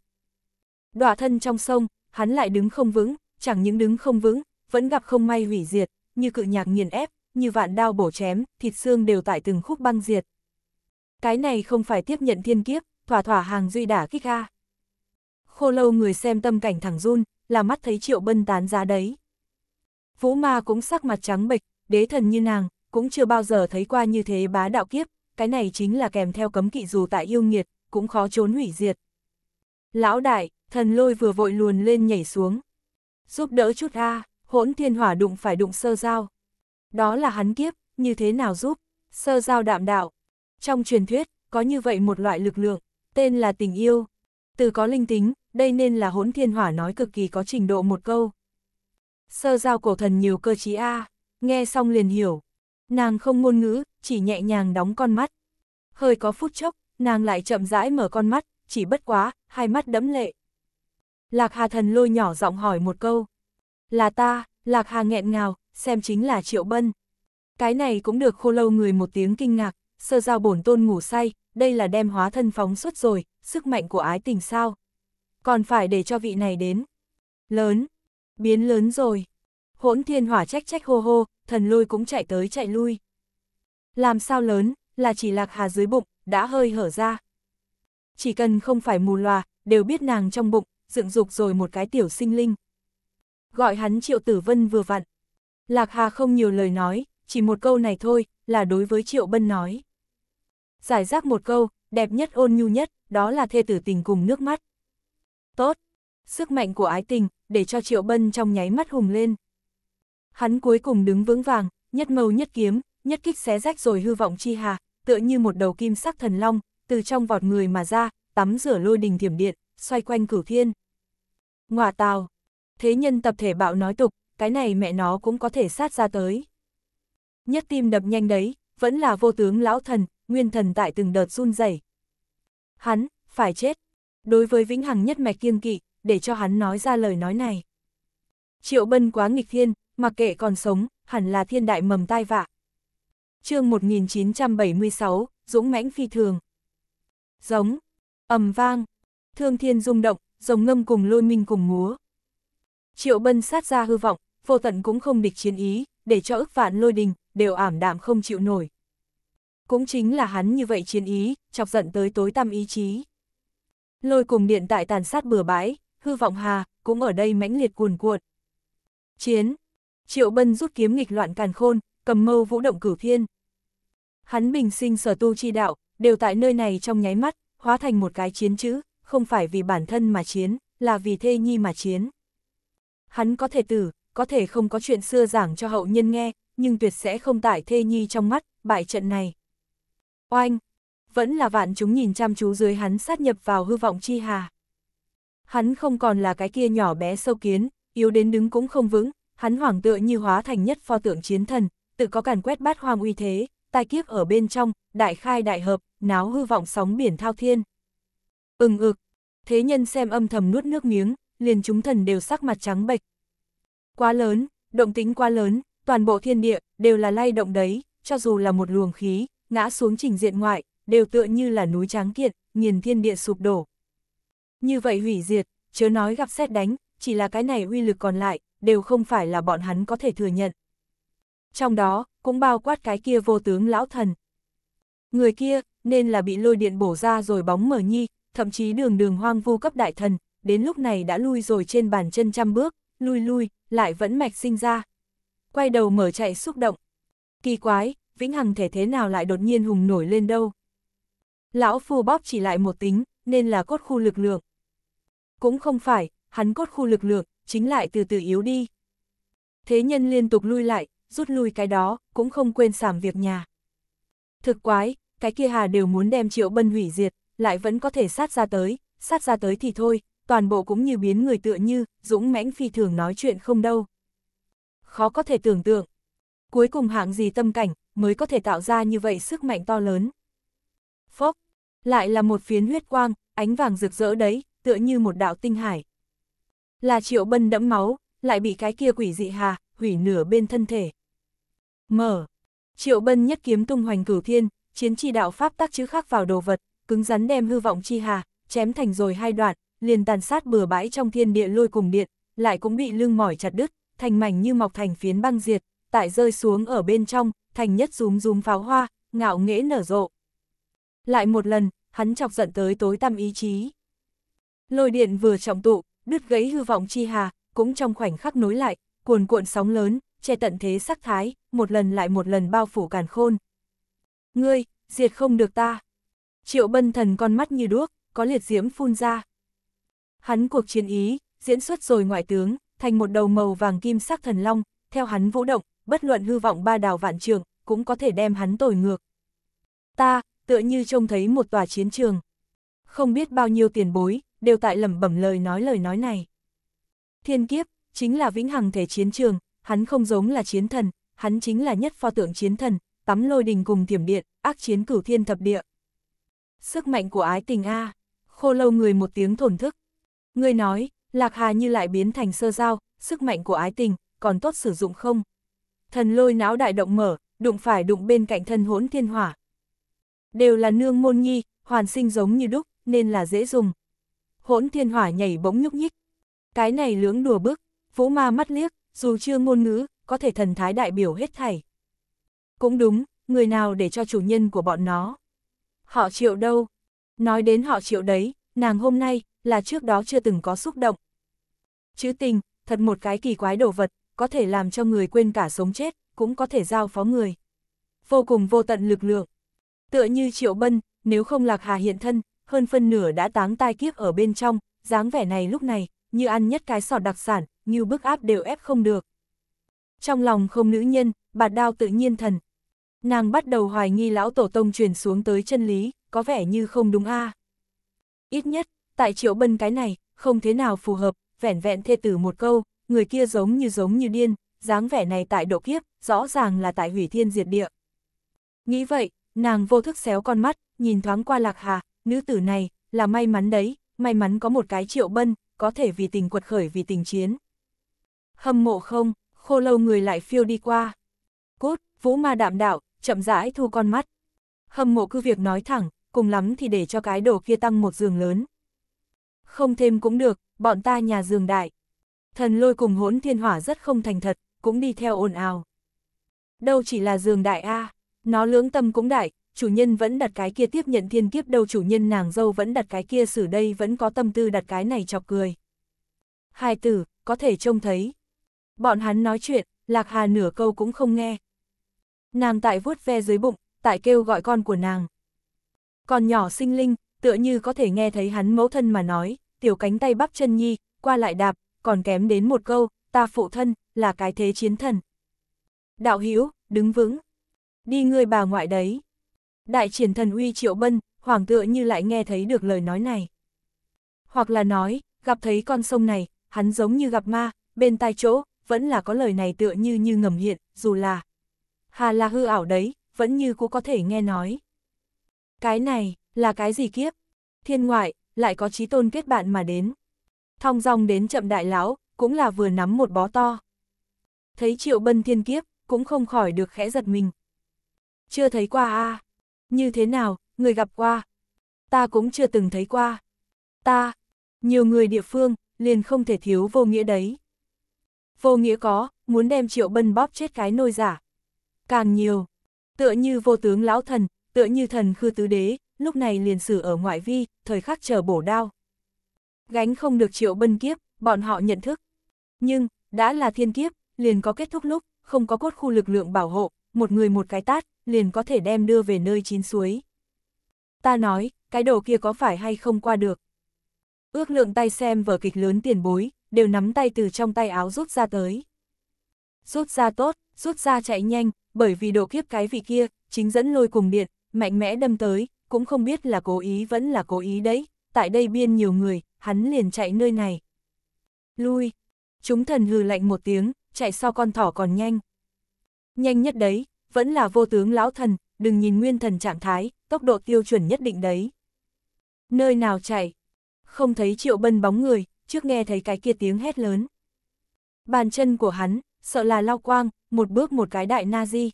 Đọa thân trong sông, hắn lại đứng không vững, chẳng những đứng không vững, vẫn gặp không may hủy diệt, như cự nhạc nghiền ép, như vạn đao bổ chém, thịt xương đều tại từng khúc băng diệt. Cái này không phải tiếp nhận thiên kiếp, thỏa thỏa hàng duy đả kích ra. Khô lâu người xem tâm cảnh thẳng run, là mắt thấy triệu bân tán giá đấy. Vũ ma cũng sắc mặt trắng bệch, đế thần như nàng, cũng chưa bao giờ thấy qua như thế bá đạo kiếp, cái này chính là kèm theo cấm kỵ dù tại yêu nghiệt, cũng khó trốn hủy diệt. Lão đại, thần lôi vừa vội luồn lên nhảy xuống. Giúp đỡ chút a hỗn thiên hỏa đụng phải đụng sơ giao. Đó là hắn kiếp, như thế nào giúp? Sơ giao đạm đạo. Trong truyền thuyết, có như vậy một loại lực lượng, tên là tình yêu. Từ có linh tính, đây nên là hỗn thiên hỏa nói cực kỳ có trình độ một câu. Sơ giao cổ thần nhiều cơ trí A, nghe xong liền hiểu. Nàng không ngôn ngữ, chỉ nhẹ nhàng đóng con mắt. Hơi có phút chốc, nàng lại chậm rãi mở con mắt, chỉ bất quá, hai mắt đẫm lệ. Lạc Hà thần lôi nhỏ giọng hỏi một câu. Là ta, Lạc Hà nghẹn ngào, xem chính là Triệu Bân. Cái này cũng được khô lâu người một tiếng kinh ngạc, sơ giao bổn tôn ngủ say, đây là đem hóa thân phóng xuất rồi, sức mạnh của ái tình sao. Còn phải để cho vị này đến. Lớn, biến lớn rồi. Hỗn thiên hỏa trách trách hô hô, thần lôi cũng chạy tới chạy lui. Làm sao lớn, là chỉ lạc hà dưới bụng, đã hơi hở ra. Chỉ cần không phải mù loà, đều biết nàng trong bụng, dựng dục rồi một cái tiểu sinh linh. Gọi hắn Triệu Tử Vân vừa vặn. Lạc Hà không nhiều lời nói, chỉ một câu này thôi, là đối với Triệu Bân nói. Giải rác một câu, đẹp nhất ôn nhu nhất, đó là thê tử tình cùng nước mắt. Tốt! Sức mạnh của ái tình, để cho Triệu Bân trong nháy mắt hùng lên. Hắn cuối cùng đứng vững vàng, nhất mâu nhất kiếm, nhất kích xé rách rồi hư vọng chi hà, tựa như một đầu kim sắc thần long, từ trong vọt người mà ra, tắm rửa lôi đình thiểm điện, xoay quanh cửu thiên. Ngọa tào, Thế nhân tập thể bạo nói tục, cái này mẹ nó cũng có thể sát ra tới. Nhất tim đập nhanh đấy, vẫn là vô tướng lão thần, nguyên thần tại từng đợt run rẩy. Hắn, phải chết. Đối với vĩnh hằng nhất mạch kiêng kỵ, để cho hắn nói ra lời nói này. Triệu bân quá nghịch thiên, mặc kệ còn sống, hẳn là thiên đại mầm tai vạ. chương 1976, dũng mãnh phi thường. Giống, ầm vang, thương thiên rung động, rồng ngâm cùng lôi minh cùng múa. Triệu bân sát ra hư vọng, vô tận cũng không địch chiến ý, để cho ức vạn lôi đình, đều ảm đạm không chịu nổi. Cũng chính là hắn như vậy chiến ý, chọc giận tới tối tăm ý chí. Lôi cùng điện tại tàn sát bừa bãi, hư vọng hà, cũng ở đây mãnh liệt cuồn cuộn. Chiến, triệu bân rút kiếm nghịch loạn càn khôn, cầm mâu vũ động cửu thiên. Hắn bình sinh sở tu chi đạo, đều tại nơi này trong nháy mắt, hóa thành một cái chiến chữ, không phải vì bản thân mà chiến, là vì thê nhi mà chiến. Hắn có thể tử, có thể không có chuyện xưa giảng cho hậu nhân nghe, nhưng tuyệt sẽ không tại thê nhi trong mắt, bại trận này. Oanh! Vẫn là vạn chúng nhìn chăm chú dưới hắn sát nhập vào hư vọng chi hà. Hắn không còn là cái kia nhỏ bé sâu kiến, yếu đến đứng cũng không vững, hắn hoảng tựa như hóa thành nhất pho tượng chiến thần, tự có càn quét bát hoang uy thế, tai kiếp ở bên trong, đại khai đại hợp, náo hư vọng sóng biển thao thiên. Ừng ực, thế nhân xem âm thầm nuốt nước miếng, liền chúng thần đều sắc mặt trắng bệch. Quá lớn, động tính quá lớn, toàn bộ thiên địa, đều là lay động đấy, cho dù là một luồng khí, ngã xuống trình diện ngoại, đều tựa như là núi tráng kiện, nghiền thiên địa sụp đổ. Như vậy hủy diệt, chớ nói gặp xét đánh, chỉ là cái này uy lực còn lại, đều không phải là bọn hắn có thể thừa nhận. Trong đó, cũng bao quát cái kia vô tướng lão thần. Người kia, nên là bị lôi điện bổ ra rồi bóng mở nhi, thậm chí đường đường hoang vu cấp đại thần, đến lúc này đã lui rồi trên bàn chân trăm bước, lui lui, lại vẫn mạch sinh ra. Quay đầu mở chạy xúc động. Kỳ quái, vĩnh hằng thể thế nào lại đột nhiên hùng nổi lên đâu. Lão phu bóp chỉ lại một tính, nên là cốt khu lực lượng. Cũng không phải, hắn cốt khu lực lượng, chính lại từ từ yếu đi. Thế nhân liên tục lui lại, rút lui cái đó, cũng không quên sảm việc nhà. Thực quái, cái kia hà đều muốn đem triệu bân hủy diệt, lại vẫn có thể sát ra tới, sát ra tới thì thôi, toàn bộ cũng như biến người tựa như, dũng mãnh phi thường nói chuyện không đâu. Khó có thể tưởng tượng. Cuối cùng hạng gì tâm cảnh, mới có thể tạo ra như vậy sức mạnh to lớn. Phốc, lại là một phiến huyết quang, ánh vàng rực rỡ đấy, tựa như một đạo tinh hải. Là triệu bân đẫm máu, lại bị cái kia quỷ dị hà, hủy nửa bên thân thể. Mở, triệu bân nhất kiếm tung hoành cửu thiên, chiến chi đạo pháp tác chữ khác vào đồ vật, cứng rắn đem hư vọng chi hà, chém thành rồi hai đoạn, liền tàn sát bừa bãi trong thiên địa lôi cùng điện, lại cũng bị lưng mỏi chặt đứt, thành mảnh như mọc thành phiến băng diệt, tại rơi xuống ở bên trong, thành nhất rúm rúm pháo hoa, ngạo nghễ nở rộ. Lại một lần, hắn chọc giận tới tối tăm ý chí. Lôi điện vừa trọng tụ, đứt gãy hư vọng chi hà, cũng trong khoảnh khắc nối lại, cuồn cuộn sóng lớn, che tận thế sắc thái, một lần lại một lần bao phủ càn khôn. Ngươi, diệt không được ta. Triệu bân thần con mắt như đuốc, có liệt diễm phun ra. Hắn cuộc chiến ý, diễn xuất rồi ngoại tướng, thành một đầu màu vàng kim sắc thần long, theo hắn vũ động, bất luận hư vọng ba đào vạn trường, cũng có thể đem hắn tồi ngược. Ta, tựa như trông thấy một tòa chiến trường. Không biết bao nhiêu tiền bối, đều tại lẩm bẩm lời nói lời nói này. Thiên kiếp, chính là vĩnh hằng thể chiến trường, hắn không giống là chiến thần, hắn chính là nhất pho tượng chiến thần, tắm lôi đình cùng thiểm điện, ác chiến cửu thiên thập địa. Sức mạnh của ái tình A, khô lâu người một tiếng thổn thức. Người nói, Lạc Hà như lại biến thành sơ giao, sức mạnh của ái tình, còn tốt sử dụng không? Thần lôi não đại động mở, đụng phải đụng bên cạnh thân hỗn thiên hỏa. Đều là nương môn nhi, hoàn sinh giống như đúc, nên là dễ dùng. Hỗn thiên hỏa nhảy bỗng nhúc nhích. Cái này lưỡng đùa bức, vũ ma mắt liếc, dù chưa ngôn ngữ, có thể thần thái đại biểu hết thảy. Cũng đúng, người nào để cho chủ nhân của bọn nó. Họ chịu đâu. Nói đến họ chịu đấy, nàng hôm nay, là trước đó chưa từng có xúc động. Chữ tình, thật một cái kỳ quái đồ vật, có thể làm cho người quên cả sống chết, cũng có thể giao phó người. Vô cùng vô tận lực lượng. Tựa như triệu bân, nếu không lạc hà hiện thân, hơn phân nửa đã táng tai kiếp ở bên trong, dáng vẻ này lúc này, như ăn nhất cái sọt đặc sản, như bức áp đều ép không được. Trong lòng không nữ nhân, bạt đao tự nhiên thần. Nàng bắt đầu hoài nghi lão tổ tông truyền xuống tới chân lý, có vẻ như không đúng a Ít nhất, tại triệu bân cái này, không thế nào phù hợp, vẻn vẹn thê tử một câu, người kia giống như giống như điên, dáng vẻ này tại độ kiếp, rõ ràng là tại hủy thiên diệt địa. Nghĩ vậy, nàng vô thức xéo con mắt, nhìn thoáng qua lạc hà, nữ tử này, là may mắn đấy, may mắn có một cái triệu bân, có thể vì tình quật khởi vì tình chiến. Hâm mộ không, khô lâu người lại phiêu đi qua. Cốt, vũ ma đạm đạo, chậm rãi thu con mắt. Hâm mộ cứ việc nói thẳng, cùng lắm thì để cho cái đồ kia tăng một giường lớn. Không thêm cũng được, bọn ta nhà giường đại. Thần lôi cùng hỗn thiên hỏa rất không thành thật, cũng đi theo ồn ào. Đâu chỉ là giường đại A, nó lưỡng tâm cũng đại, chủ nhân vẫn đặt cái kia tiếp nhận thiên kiếp đâu chủ nhân nàng dâu vẫn đặt cái kia xử đây vẫn có tâm tư đặt cái này chọc cười. Hai tử, có thể trông thấy. Bọn hắn nói chuyện, Lạc Hà nửa câu cũng không nghe. Nàng tại vuốt ve dưới bụng, tại kêu gọi con của nàng. Còn nhỏ sinh linh, tựa như có thể nghe thấy hắn mẫu thân mà nói, tiểu cánh tay bắp chân nhi, qua lại đạp, còn kém đến một câu, ta phụ thân, là cái thế chiến thần. Đạo hữu đứng vững. Đi ngươi bà ngoại đấy. Đại triển thần uy triệu bân, hoàng tựa như lại nghe thấy được lời nói này. Hoặc là nói, gặp thấy con sông này, hắn giống như gặp ma, bên tai chỗ, vẫn là có lời này tựa như như ngầm hiện, dù là Hà là hư ảo đấy, vẫn như cũng có thể nghe nói. Cái này, là cái gì kiếp? Thiên ngoại, lại có trí tôn kết bạn mà đến. Thong dong đến chậm đại lão, cũng là vừa nắm một bó to. Thấy triệu bân thiên kiếp, cũng không khỏi được khẽ giật mình. Chưa thấy qua a à. Như thế nào, người gặp qua? Ta cũng chưa từng thấy qua. Ta, nhiều người địa phương, liền không thể thiếu vô nghĩa đấy. Vô nghĩa có, muốn đem triệu bân bóp chết cái nôi giả. Càng nhiều, tựa như vô tướng lão thần, tựa như thần khư tứ đế, lúc này liền xử ở ngoại vi, thời khắc chờ bổ đao. Gánh không được triệu bân kiếp, bọn họ nhận thức. Nhưng, đã là thiên kiếp, liền có kết thúc lúc, không có cốt khu lực lượng bảo hộ, một người một cái tát, liền có thể đem đưa về nơi chín suối. Ta nói, cái đồ kia có phải hay không qua được. Ước lượng tay xem vở kịch lớn tiền bối, đều nắm tay từ trong tay áo rút ra tới. Rút ra tốt, rút ra chạy nhanh, bởi vì độ kiếp cái vị kia, chính dẫn lôi cùng điện, mạnh mẽ đâm tới, cũng không biết là cố ý vẫn là cố ý đấy, tại đây biên nhiều người, hắn liền chạy nơi này. Lui, chúng thần hừ lạnh một tiếng, chạy so con thỏ còn nhanh. Nhanh nhất đấy, vẫn là vô tướng lão thần, đừng nhìn nguyên thần trạng thái, tốc độ tiêu chuẩn nhất định đấy. Nơi nào chạy? Không thấy triệu bân bóng người, trước nghe thấy cái kia tiếng hét lớn. Bàn chân của hắn, sợ là lao quang, một bước một cái đại na di.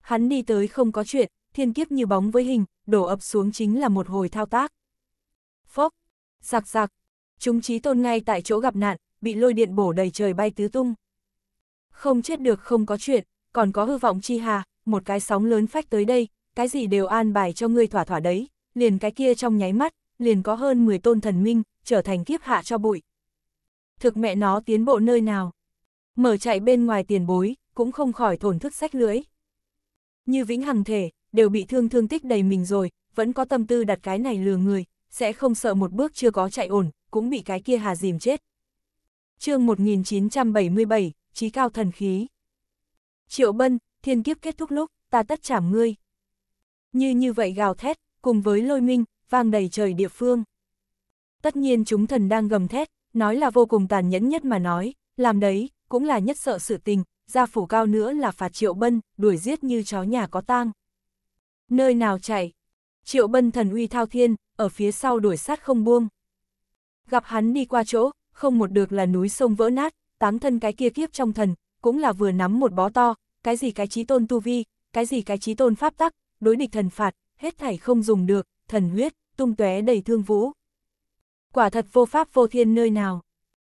Hắn đi tới không có chuyện, thiên kiếp như bóng với hình, đổ ập xuống chính là một hồi thao tác. Phốc, giặc giặc, chúng trí tôn ngay tại chỗ gặp nạn, bị lôi điện bổ đầy trời bay tứ tung. Không chết được không có chuyện, còn có hư vọng chi hà, một cái sóng lớn phách tới đây, cái gì đều an bài cho ngươi thỏa thỏa đấy, liền cái kia trong nháy mắt, liền có hơn 10 tôn thần minh, trở thành kiếp hạ cho bụi. Thực mẹ nó tiến bộ nơi nào? Mở chạy bên ngoài tiền bối, cũng không khỏi thổn thức sách lưỡi. Như vĩnh hằng thể, đều bị thương thương tích đầy mình rồi, vẫn có tâm tư đặt cái này lừa người, sẽ không sợ một bước chưa có chạy ổn, cũng bị cái kia hà dìm chết. chương 1977, trí cao thần khí. Triệu Bân, thiên kiếp kết thúc lúc, ta tất chảm ngươi. Như như vậy gào thét, cùng với lôi minh, vang đầy trời địa phương. Tất nhiên chúng thần đang gầm thét, nói là vô cùng tàn nhẫn nhất mà nói, làm đấy, cũng là nhất sợ sự tình, gia phủ cao nữa là phạt Triệu Bân, đuổi giết như chó nhà có tang. Nơi nào chạy? Triệu Bân thần uy thao thiên, ở phía sau đuổi sát không buông. Gặp hắn đi qua chỗ, không một được là núi sông vỡ nát, tám thân cái kia kiếp trong thần, cũng là vừa nắm một bó to, cái gì cái trí tôn tu vi, cái gì cái trí tôn pháp tắc, đối địch thần phạt, hết thảy không dùng được, thần huyết, tung tóe đầy thương vũ. Quả thật vô pháp vô thiên nơi nào.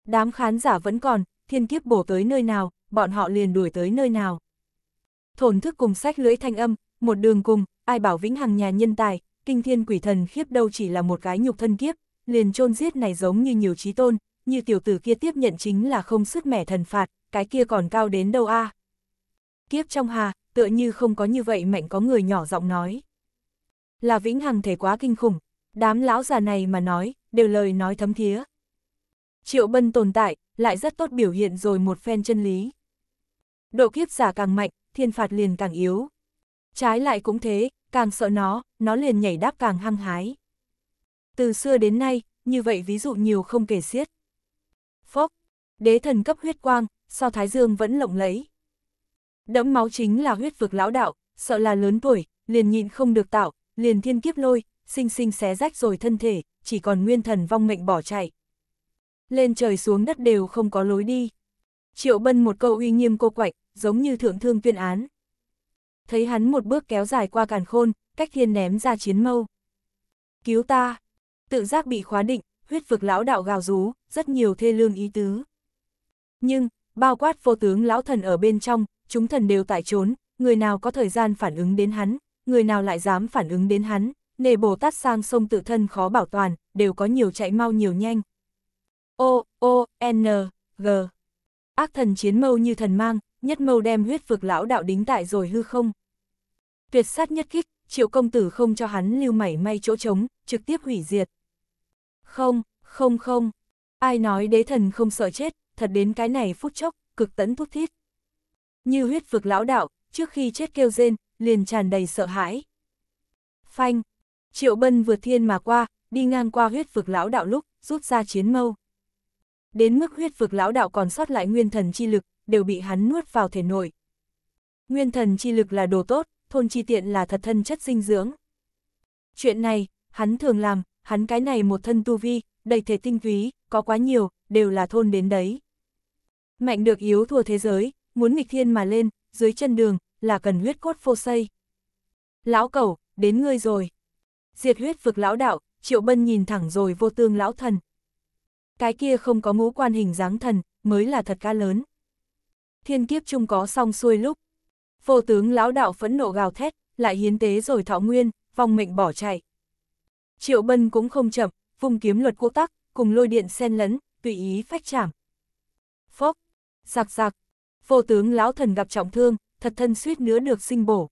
Đám khán giả vẫn còn, thiên kiếp bổ tới nơi nào, bọn họ liền đuổi tới nơi nào. Thổn thức cùng sách lưỡi thanh âm, một đường cùng, ai bảo vĩnh hằng nhà nhân tài, kinh thiên quỷ thần khiếp đâu chỉ là một cái nhục thân kiếp, liền chôn giết này giống như nhiều trí tôn, như tiểu tử kia tiếp nhận chính là không sức mẻ thần phạt, cái kia còn cao đến đâu a Kiếp trong hà, tựa như không có như vậy mạnh có người nhỏ giọng nói. Là vĩnh hằng thể quá kinh khủng, đám lão già này mà nói, đều lời nói thấm thía. Triệu bân tồn tại, lại rất tốt biểu hiện rồi một phen chân lý. Độ kiếp giả càng mạnh, thiên phạt liền càng yếu. Trái lại cũng thế, càng sợ nó, nó liền nhảy đáp càng hăng hái. Từ xưa đến nay, như vậy ví dụ nhiều không kể xiết. Phốc, đế thần cấp huyết quang, so thái dương vẫn lộng lẫy. Đẫm máu chính là huyết vực lão đạo, sợ là lớn tuổi, liền nhịn không được tạo, liền thiên kiếp lôi, sinh sinh xé rách rồi thân thể, chỉ còn nguyên thần vong mệnh bỏ chạy. Lên trời xuống đất đều không có lối đi. Triệu Bân một câu uy nghiêm cô quạnh, giống như thượng thương tuyên án. Thấy hắn một bước kéo dài qua càn khôn, cách thiên ném ra chiến mâu. Cứu ta! Tự giác bị khóa định, huyết vực lão đạo gào rú, rất nhiều thê lương ý tứ. Nhưng, bao quát vô tướng lão thần ở bên trong, chúng thần đều tại trốn, người nào có thời gian phản ứng đến hắn, người nào lại dám phản ứng đến hắn, nề Bồ Tát sang sông tự thân khó bảo toàn, đều có nhiều chạy mau nhiều nhanh. O, O, N, G. Ác thần chiến mâu như thần mang, nhất mâu đem huyết vực lão đạo đính tại rồi hư không. Tuyệt sát nhất kích, triệu công tử không cho hắn lưu mảy may chỗ trống, trực tiếp hủy diệt. Không, không không, ai nói đế thần không sợ chết, thật đến cái này phút chốc, cực tấn thúc thiết. Như huyết vực lão đạo, trước khi chết kêu rên, liền tràn đầy sợ hãi. Phanh, triệu bân vượt thiên mà qua, đi ngang qua huyết vực lão đạo lúc, rút ra chiến mâu. Đến mức huyết vực lão đạo còn sót lại nguyên thần chi lực, đều bị hắn nuốt vào thể nội. Nguyên thần chi lực là đồ tốt, thôn chi tiện là thật thân chất dinh dưỡng. Chuyện này, hắn thường làm, hắn cái này một thân tu vi, đầy thể tinh túy, có quá nhiều, đều là thôn đến đấy. Mạnh được yếu thua thế giới, muốn nghịch thiên mà lên, dưới chân đường, là cần huyết cốt phô xây. Lão cẩu, đến ngươi rồi. Diệt huyết vực lão đạo, triệu bân nhìn thẳng rồi vô tương lão thần. Cái kia không có ngũ quan hình dáng thần, mới là thật ca lớn. Thiên kiếp chung có xong xuôi lúc. Vô tướng lão đạo phẫn nộ gào thét, lại hiến tế rồi thọ nguyên, vong mệnh bỏ chạy. Triệu bân cũng không chậm, vùng kiếm luật quốc tắc, cùng lôi điện xen lấn, tùy ý phách chảm. Phốc, giặc giặc, vô tướng lão thần gặp trọng thương, thật thân suýt nữa được sinh bổ.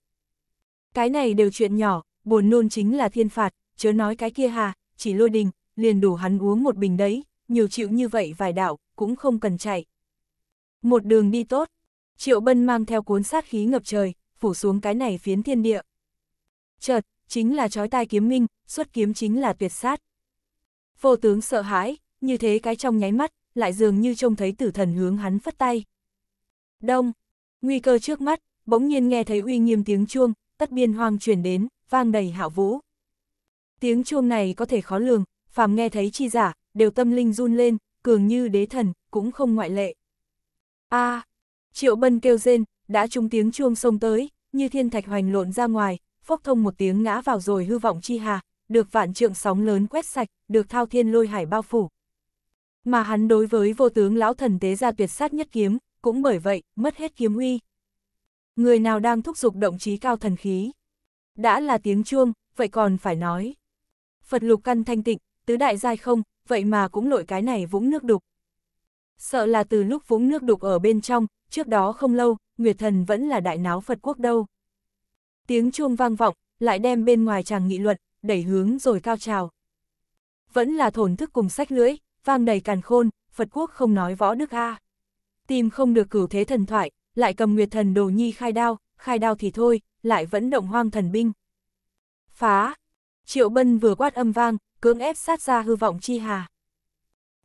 Cái này đều chuyện nhỏ, buồn nôn chính là thiên phạt, chớ nói cái kia hà, chỉ lôi đình, liền đủ hắn uống một bình đấy, nhiều chịu như vậy vài đạo, cũng không cần chạy. Một đường đi tốt, Triệu Bân mang theo cuốn sát khí ngập trời, phủ xuống cái này phiến thiên địa. Chợt, chính là chói tai kiếm minh, xuất kiếm chính là tuyệt sát. Vô tướng sợ hãi, như thế cái trong nháy mắt, lại dường như trông thấy tử thần hướng hắn phất tay. Đông, nguy cơ trước mắt, bỗng nhiên nghe thấy uy nghiêm tiếng chuông, tất biên hoang truyền đến, vang đầy hạo vũ. Tiếng chuông này có thể khó lường, phàm nghe thấy chi giả, đều tâm linh run lên, cường như đế thần, cũng không ngoại lệ. a à, triệu bân kêu rên, đã trúng tiếng chuông sông tới, như thiên thạch hoành lộn ra ngoài, phốc thông một tiếng ngã vào rồi hư vọng chi hà, được vạn trượng sóng lớn quét sạch, được thao thiên lôi hải bao phủ. Mà hắn đối với vô tướng lão thần tế ra tuyệt sát nhất kiếm, cũng bởi vậy, mất hết kiếm uy. Người nào đang thúc giục động trí cao thần khí? Đã là tiếng chuông, vậy còn phải nói. Phật lục căn thanh tịnh, tứ đại giai không, vậy mà cũng lội cái này vũng nước đục. Sợ là từ lúc vũng nước đục ở bên trong, trước đó không lâu, Nguyệt Thần vẫn là đại náo Phật quốc đâu. Tiếng chuông vang vọng, lại đem bên ngoài chàng nghị luận, đẩy hướng rồi cao trào. Vẫn là thổn thức cùng sách lưỡi, vang đầy càn khôn, Phật quốc không nói võ đức A. Tìm không được cửu thế thần thoại, lại cầm Nguyệt Thần đồ nhi khai đao, khai đao thì thôi, lại vẫn động hoang thần binh. Phá! Triệu Bân vừa quát âm vang, cưỡng ép sát ra hư vọng chi hà.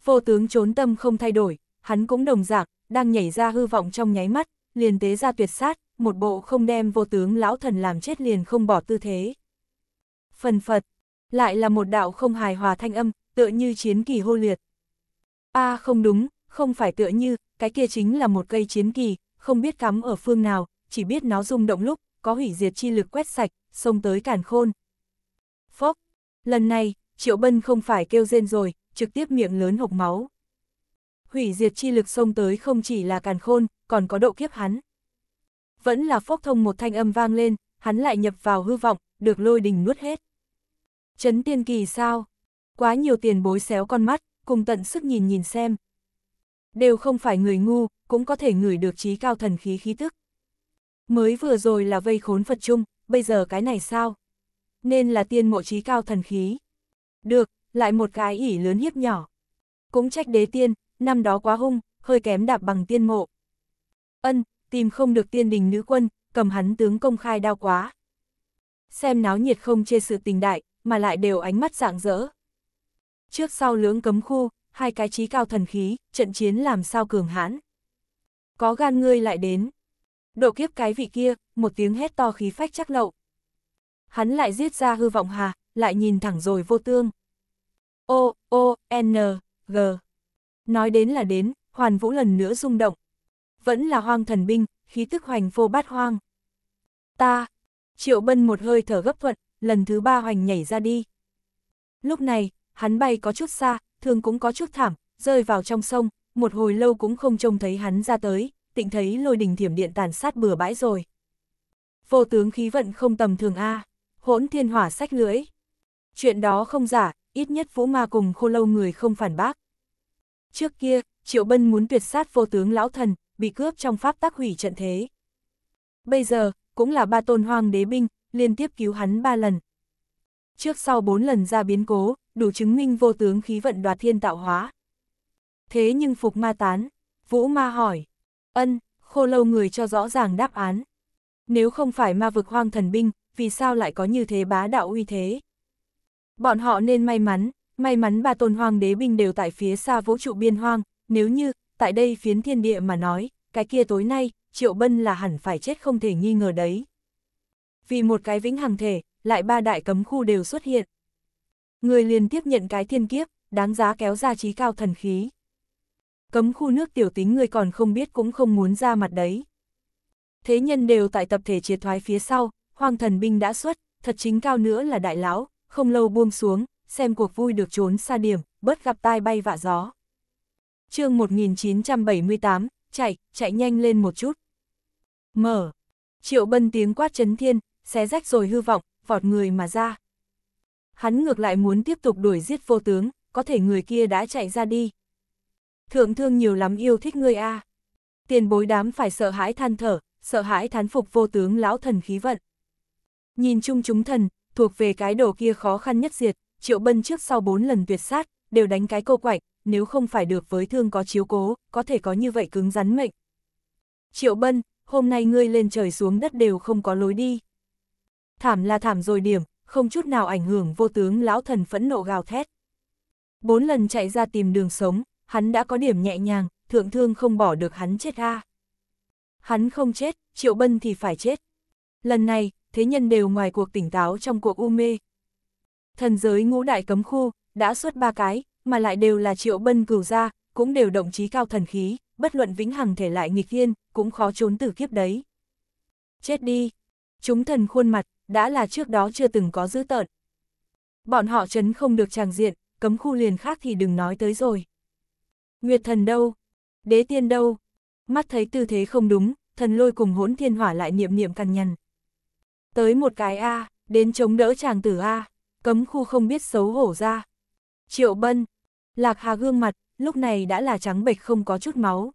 Vô tướng trốn tâm không thay đổi, hắn cũng đồng dạng, đang nhảy ra hư vọng trong nháy mắt, liền tế ra tuyệt sát, một bộ không đem vô tướng lão thần làm chết liền không bỏ tư thế. Phần Phật, lại là một đạo không hài hòa thanh âm, tựa như chiến kỳ hô liệt. a à, không đúng, không phải tựa như, cái kia chính là một cây chiến kỳ, không biết cắm ở phương nào, chỉ biết nó rung động lúc, có hủy diệt chi lực quét sạch, xông tới càn khôn. Phốc, lần này, Triệu Bân không phải kêu rên rồi, trực tiếp miệng lớn hộc máu. Hủy diệt chi lực xông tới không chỉ là càn khôn, còn có độ kiếp hắn. Vẫn là phốc thông một thanh âm vang lên, hắn lại nhập vào hư vọng, được lôi đình nuốt hết. Chấn tiên kỳ sao? Quá nhiều tiền bối xéo con mắt, cùng tận sức nhìn nhìn xem. Đều không phải người ngu, cũng có thể ngửi được trí cao thần khí khí tức. Mới vừa rồi là vây khốn Phật chung, bây giờ cái này sao? Nên là tiên mộ trí cao thần khí. Được, lại một cái ỉ lớn hiếp nhỏ. Cũng trách đế tiên, năm đó quá hung, hơi kém đạp bằng tiên mộ. Ân, tìm không được tiên đình nữ quân, cầm hắn tướng công khai đau quá. Xem náo nhiệt không chê sự tình đại, mà lại đều ánh mắt dạng dỡ. Trước sau lưỡng cấm khu, hai cái trí cao thần khí, trận chiến làm sao cường hãn. Có gan ngươi lại đến. Độ kiếp cái vị kia, một tiếng hét to khí phách chắc lậu. Hắn lại giết ra hư vọng hà, lại nhìn thẳng rồi vô tương. O, O, N, G. Nói đến là đến, hoàn vũ lần nữa rung động. Vẫn là hoang thần binh, khí tức hoành vô bát hoang. Ta, triệu bân một hơi thở gấp thuận, lần thứ ba hoành nhảy ra đi. Lúc này, hắn bay có chút xa, thường cũng có chút thảm, rơi vào trong sông, một hồi lâu cũng không trông thấy hắn ra tới, tịnh thấy lôi đình thiểm điện tàn sát bừa bãi rồi. Vô tướng khí vận không tầm thường A, hỗn thiên hỏa sách lưỡi. Chuyện đó không giả, ít nhất vũ ma cùng khô lâu người không phản bác. Trước kia, Triệu Bân muốn tuyệt sát vô tướng lão thần, bị cướp trong pháp tác hủy trận thế. Bây giờ, cũng là ba tôn hoang đế binh, liên tiếp cứu hắn ba lần. Trước sau bốn lần ra biến cố, đủ chứng minh vô tướng khí vận đoạt thiên tạo hóa. Thế nhưng phục ma tán, vũ ma hỏi, ân, khô lâu người cho rõ ràng đáp án. Nếu không phải ma vực hoang thần binh, vì sao lại có như thế bá đạo uy thế? Bọn họ nên may mắn, may mắn ba tôn hoang đế binh đều tại phía xa vũ trụ biên hoang, nếu như, tại đây phiến thiên địa mà nói, cái kia tối nay, Triệu Bân là hẳn phải chết không thể nghi ngờ đấy. Vì một cái vĩnh hằng thể, lại ba đại cấm khu đều xuất hiện. Người liền tiếp nhận cái thiên kiếp, đáng giá kéo ra trí cao thần khí. Cấm khu nước tiểu tính người còn không biết cũng không muốn ra mặt đấy. Thế nhân đều tại tập thể triệt thoái phía sau, hoàng thần binh đã xuất, thật chính cao nữa là đại lão, không lâu buông xuống, xem cuộc vui được trốn xa điểm, bớt gặp tai bay vạ gió. chương 1978, chạy, chạy nhanh lên một chút. Mở. Triệu bân tiếng quát chấn thiên, xé rách rồi hư vọng, vọt người mà ra. Hắn ngược lại muốn tiếp tục đuổi giết vô tướng, có thể người kia đã chạy ra đi. Thượng thương nhiều lắm yêu thích ngươi a Tiền bối đám phải sợ hãi than thở, sợ hãi thán phục vô tướng lão thần khí vận. Nhìn chung chúng thần, thuộc về cái đồ kia khó khăn nhất diệt, triệu bân trước sau bốn lần tuyệt sát, đều đánh cái câu quạnh, nếu không phải được với thương có chiếu cố, có thể có như vậy cứng rắn mệnh. Triệu bân, hôm nay ngươi lên trời xuống đất đều không có lối đi. Thảm là thảm rồi điểm, không chút nào ảnh hưởng vô tướng lão thần phẫn nộ gào thét. Bốn lần chạy ra tìm đường sống, hắn đã có điểm nhẹ nhàng, thượng thương không bỏ được hắn chết ra. Hắn không chết, triệu bân thì phải chết. Lần này, thế nhân đều ngoài cuộc tỉnh táo trong cuộc u mê. Thần giới ngũ đại cấm khu, đã xuất ba cái, mà lại đều là triệu bân cửu ra, cũng đều động chí cao thần khí, bất luận vĩnh hằng thể lại nghịch thiên, cũng khó trốn từ kiếp đấy. Chết đi! Chúng thần khuôn mặt, đã là trước đó chưa từng có dữ tợn. Bọn họ chấn không được tràng diện, cấm khu liền khác thì đừng nói tới rồi. Nguyệt thần đâu? Đế tiên đâu? Mắt thấy tư thế không đúng, thần lôi cùng hỗn thiên hỏa lại niệm niệm cằn nhằn. Tới một cái A, đến chống đỡ chàng tử A, cấm khu không biết xấu hổ ra. Triệu bân, lạc hà gương mặt, lúc này đã là trắng bệch không có chút máu.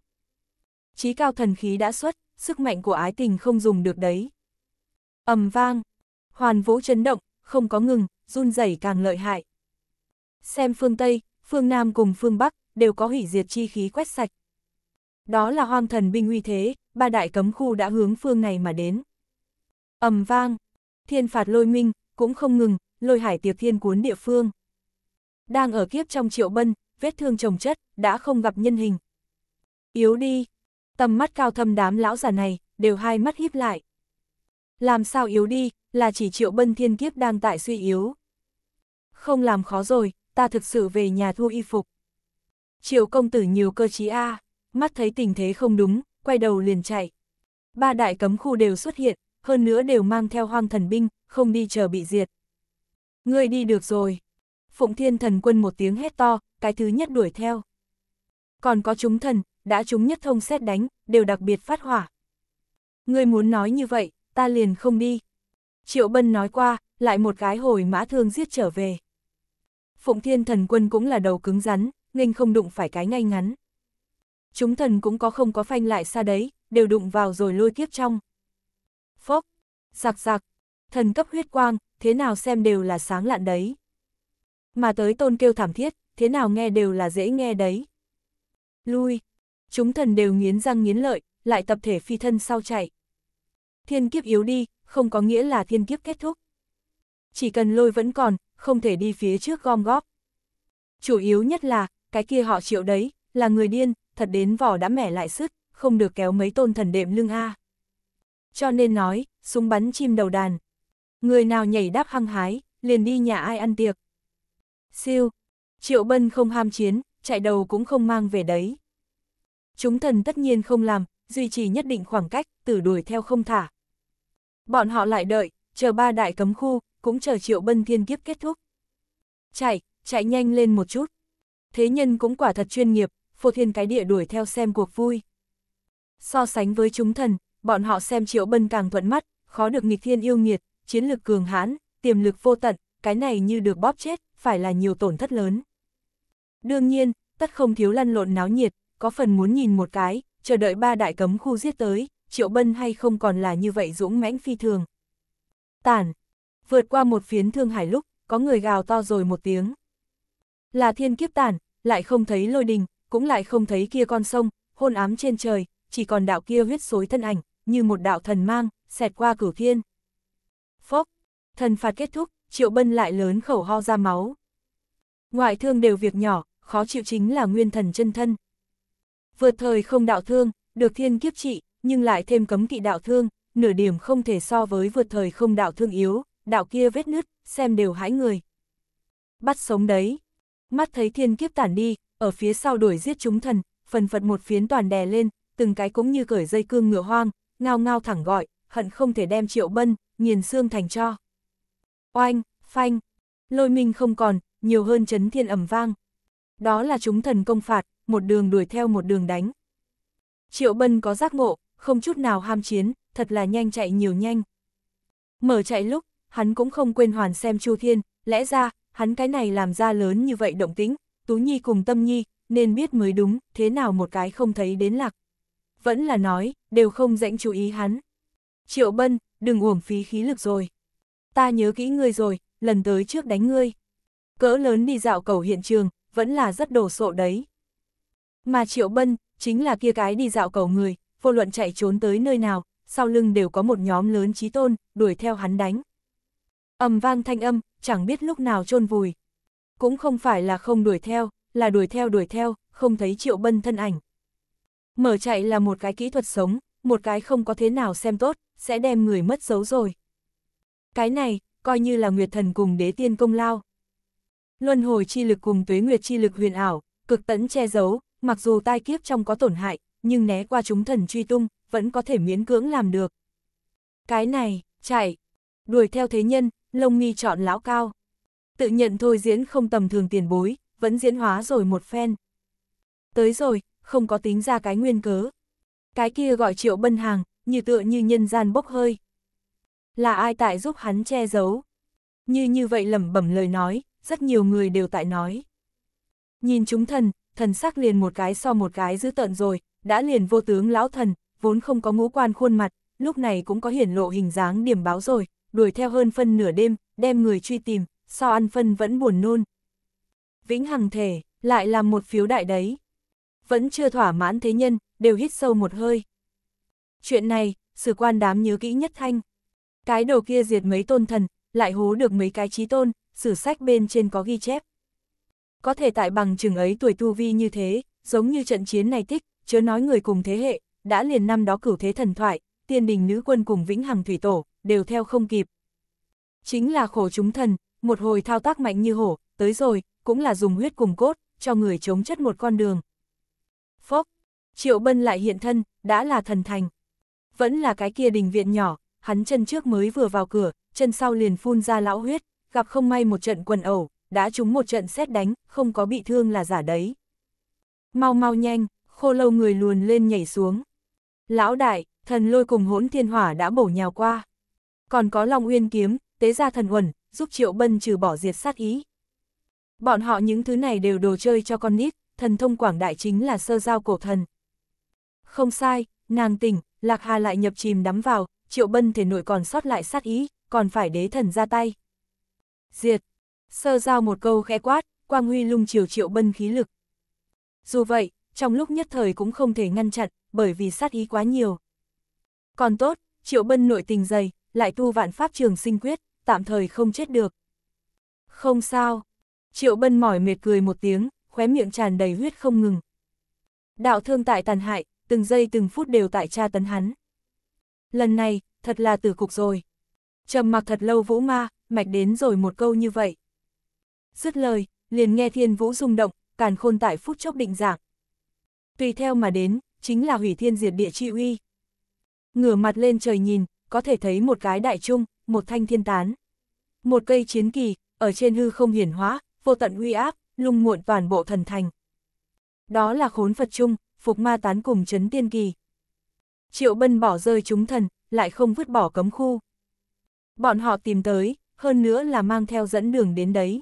Chí cao thần khí đã xuất, sức mạnh của ái tình không dùng được đấy. ầm vang, hoàn vũ chấn động, không có ngừng, run rẩy càng lợi hại. Xem phương Tây, phương Nam cùng phương Bắc, đều có hủy diệt chi khí quét sạch. Đó là hoang thần binh uy thế, ba đại cấm khu đã hướng phương này mà đến. ầm vang, thiên phạt lôi minh, cũng không ngừng, lôi hải tiệc thiên cuốn địa phương. Đang ở kiếp trong triệu bân, vết thương trồng chất, đã không gặp nhân hình. Yếu đi, tầm mắt cao thâm đám lão già này, đều hai mắt híp lại. Làm sao yếu đi, là chỉ triệu bân thiên kiếp đang tại suy yếu. Không làm khó rồi, ta thực sự về nhà thu y phục. Triệu công tử nhiều cơ trí A, mắt thấy tình thế không đúng, quay đầu liền chạy. Ba đại cấm khu đều xuất hiện, hơn nữa đều mang theo hoang thần binh, không đi chờ bị diệt. Ngươi đi được rồi. Phụng thiên thần quân một tiếng hét to, cái thứ nhất đuổi theo. Còn có chúng thần, đã chúng nhất thông xét đánh, đều đặc biệt phát hỏa. Ngươi muốn nói như vậy, ta liền không đi. Triệu Bân nói qua, lại một cái hồi mã thương giết trở về. Phụng thiên thần quân cũng là đầu cứng rắn, nghênh không đụng phải cái ngay ngắn. Chúng thần cũng có không có phanh lại xa đấy, đều đụng vào rồi lôi kiếp trong. Phốc, giặc giặc, thần cấp huyết quang, thế nào xem đều là sáng lạn đấy. Mà tới tôn kêu thảm thiết, thế nào nghe đều là dễ nghe đấy. Lui, chúng thần đều nghiến răng nghiến lợi, lại tập thể phi thân sau chạy. Thiên kiếp yếu đi, không có nghĩa là thiên kiếp kết thúc. Chỉ cần lôi vẫn còn, không thể đi phía trước gom góp. Chủ yếu nhất là, cái kia họ triệu đấy, là người điên, thật đến vỏ đã mẻ lại sức, không được kéo mấy tôn thần đệm lưng A. Cho nên nói, súng bắn chim đầu đàn. Người nào nhảy đáp hăng hái, liền đi nhà ai ăn tiệc. Siêu, triệu bân không ham chiến, chạy đầu cũng không mang về đấy. Chúng thần tất nhiên không làm, duy trì nhất định khoảng cách, tử đuổi theo không thả. Bọn họ lại đợi, chờ ba đại cấm khu, cũng chờ triệu bân thiên kiếp kết thúc. Chạy, chạy nhanh lên một chút. Thế nhân cũng quả thật chuyên nghiệp, phô thiên cái địa đuổi theo xem cuộc vui. So sánh với chúng thần, bọn họ xem triệu bân càng thuận mắt, khó được nghịch thiên yêu nghiệt, chiến lực cường hãn, tiềm lực vô tận, cái này như được bóp chết, phải là nhiều tổn thất lớn. Đương nhiên, tất không thiếu lăn lộn náo nhiệt, có phần muốn nhìn một cái, chờ đợi ba đại cấm khu giết tới, triệu bân hay không còn là như vậy dũng mãnh phi thường. Tản, vượt qua một phiến thương hải lúc, có người gào to rồi một tiếng. Là thiên kiếp tản, lại không thấy lôi đình, cũng lại không thấy kia con sông, hôn ám trên trời, chỉ còn đạo kia huyết xối thân ảnh, như một đạo thần mang, xẹt qua cửu thiên. Phốc, thần phạt kết thúc, triệu bân lại lớn khẩu ho ra máu. Ngoại thương đều việc nhỏ, khó chịu chính là nguyên thần chân thân. Vượt thời không đạo thương, được thiên kiếp trị, nhưng lại thêm cấm kỵ đạo thương, nửa điểm không thể so với vượt thời không đạo thương yếu, đạo kia vết nứt, xem đều hãi người. Bắt sống đấy. Mắt thấy thiên kiếp tản đi, ở phía sau đuổi giết chúng thần, phần phật một phiến toàn đè lên, từng cái cũng như cởi dây cương ngựa hoang, ngao ngao thẳng gọi, hận không thể đem triệu bân, nghiền xương thành cho. Oanh, phanh, lôi minh không còn, nhiều hơn chấn thiên ẩm vang. Đó là chúng thần công phạt, một đường đuổi theo một đường đánh. Triệu bân có giác ngộ, không chút nào ham chiến, thật là nhanh chạy nhiều nhanh. Mở chạy lúc, hắn cũng không quên hoàn xem Chu Thiên, lẽ ra, hắn cái này làm ra lớn như vậy động tĩnh Tú Nhi cùng Tâm Nhi, nên biết mới đúng, thế nào một cái không thấy đến lạc. Vẫn là nói, đều không dãnh chú ý hắn. Triệu Bân, đừng uổng phí khí lực rồi. Ta nhớ kỹ ngươi rồi, lần tới trước đánh ngươi. Cỡ lớn đi dạo cầu hiện trường, vẫn là rất đồ sộ đấy. Mà Triệu Bân, chính là kia cái đi dạo cầu người, vô luận chạy trốn tới nơi nào, sau lưng đều có một nhóm lớn trí tôn, đuổi theo hắn đánh. ầm vang thanh âm, chẳng biết lúc nào chôn vùi. Cũng không phải là không đuổi theo, là đuổi theo đuổi theo, không thấy Triệu Bân thân ảnh. Mở chạy là một cái kỹ thuật sống, một cái không có thế nào xem tốt, sẽ đem người mất dấu rồi. Cái này, coi như là Nguyệt Thần cùng đế tiên công lao. Luân hồi chi lực cùng tuế nguyệt chi lực huyền ảo, cực tấn che giấu, mặc dù tai kiếp trong có tổn hại, nhưng né qua chúng thần truy tung, vẫn có thể miễn cưỡng làm được. Cái này, chạy, đuổi theo thế nhân, lông mi chọn lão cao. Tự nhận thôi diễn không tầm thường tiền bối, vẫn diễn hóa rồi một phen. Tới rồi, không có tính ra cái nguyên cớ. Cái kia gọi triệu bân hàng, như tựa như nhân gian bốc hơi. Là ai tại giúp hắn che giấu? Như như vậy lẩm bẩm lời nói, rất nhiều người đều tại nói. Nhìn chúng thần, thần sắc liền một cái so một cái dữ tợn rồi, đã liền vô tướng lão thần, vốn không có ngũ quan khuôn mặt, lúc này cũng có hiển lộ hình dáng điểm báo rồi, đuổi theo hơn phân nửa đêm, đem người truy tìm, so ăn phân vẫn buồn nôn. Vĩnh Hằng thể, lại làm một phiếu đại đấy. Vẫn chưa thỏa mãn thế nhân, đều hít sâu một hơi. Chuyện này, sử quan đám nhớ kỹ nhất thanh. Cái đầu kia diệt mấy tôn thần, lại hố được mấy cái trí tôn, sử sách bên trên có ghi chép. Có thể tại bằng chừng ấy tuổi tu vi như thế, giống như trận chiến này tích, chớ nói người cùng thế hệ, đã liền năm đó cửu thế thần thoại, tiên đình nữ quân cùng vĩnh hằng thủy tổ, đều theo không kịp. Chính là khổ chúng thần, một hồi thao tác mạnh như hổ, tới rồi, cũng là dùng huyết cùng cốt, cho người chống chất một con đường. Phốc, triệu bân lại hiện thân, đã là thần thành. Vẫn là cái kia đình viện nhỏ, hắn chân trước mới vừa vào cửa, chân sau liền phun ra lão huyết, gặp không may một trận quần ẩu, đã trúng một trận xét đánh, không có bị thương là giả đấy. Mau mau nhanh, khô lâu người luồn lên nhảy xuống. Lão đại, thần lôi cùng hỗn thiên hỏa đã bổ nhào qua. Còn có Long Uyên kiếm, tế ra thần uẩn, giúp Triệu Bân trừ bỏ diệt sát ý. Bọn họ những thứ này đều đồ chơi cho con nít, thần thông quảng đại chính là sơ giao cổ thần. Không sai, nàng tỉnh, Lạc Hà lại nhập chìm đắm vào, Triệu Bân thể nội còn sót lại sát ý, còn phải đế thần ra tay. Diệt, sơ giao một câu khẽ quát, quang huy lung chiều Triệu Bân khí lực. Dù vậy, trong lúc nhất thời cũng không thể ngăn chặn, bởi vì sát ý quá nhiều. Còn tốt, Triệu Bân nội tình dày, lại tu vạn pháp trường sinh quyết, tạm thời không chết được. Không sao. Triệu Bân mỏi mệt cười một tiếng, khóe miệng tràn đầy huyết không ngừng. Đạo thương tại tàn hại, từng giây từng phút đều tại tra tấn hắn. Lần này, thật là tử cục rồi. Trầm mặc thật lâu vũ ma, mạch đến rồi một câu như vậy. Dứt lời, liền nghe thiên vũ rung động, càn khôn tại phút chốc định dạng. Tùy theo mà đến, chính là hủy thiên diệt địa chi uy. Ngửa mặt lên trời nhìn, có thể thấy một cái đại trung, một thanh thiên tán. Một cây chiến kỳ, ở trên hư không hiển hóa, vô tận uy áp, lung muộn toàn bộ thần thành. Đó là khốn Phật Trung, phục ma tán cùng chấn tiên kỳ. Triệu bân bỏ rơi chúng thần, lại không vứt bỏ cấm khu. Bọn họ tìm tới, hơn nữa là mang theo dẫn đường đến đấy.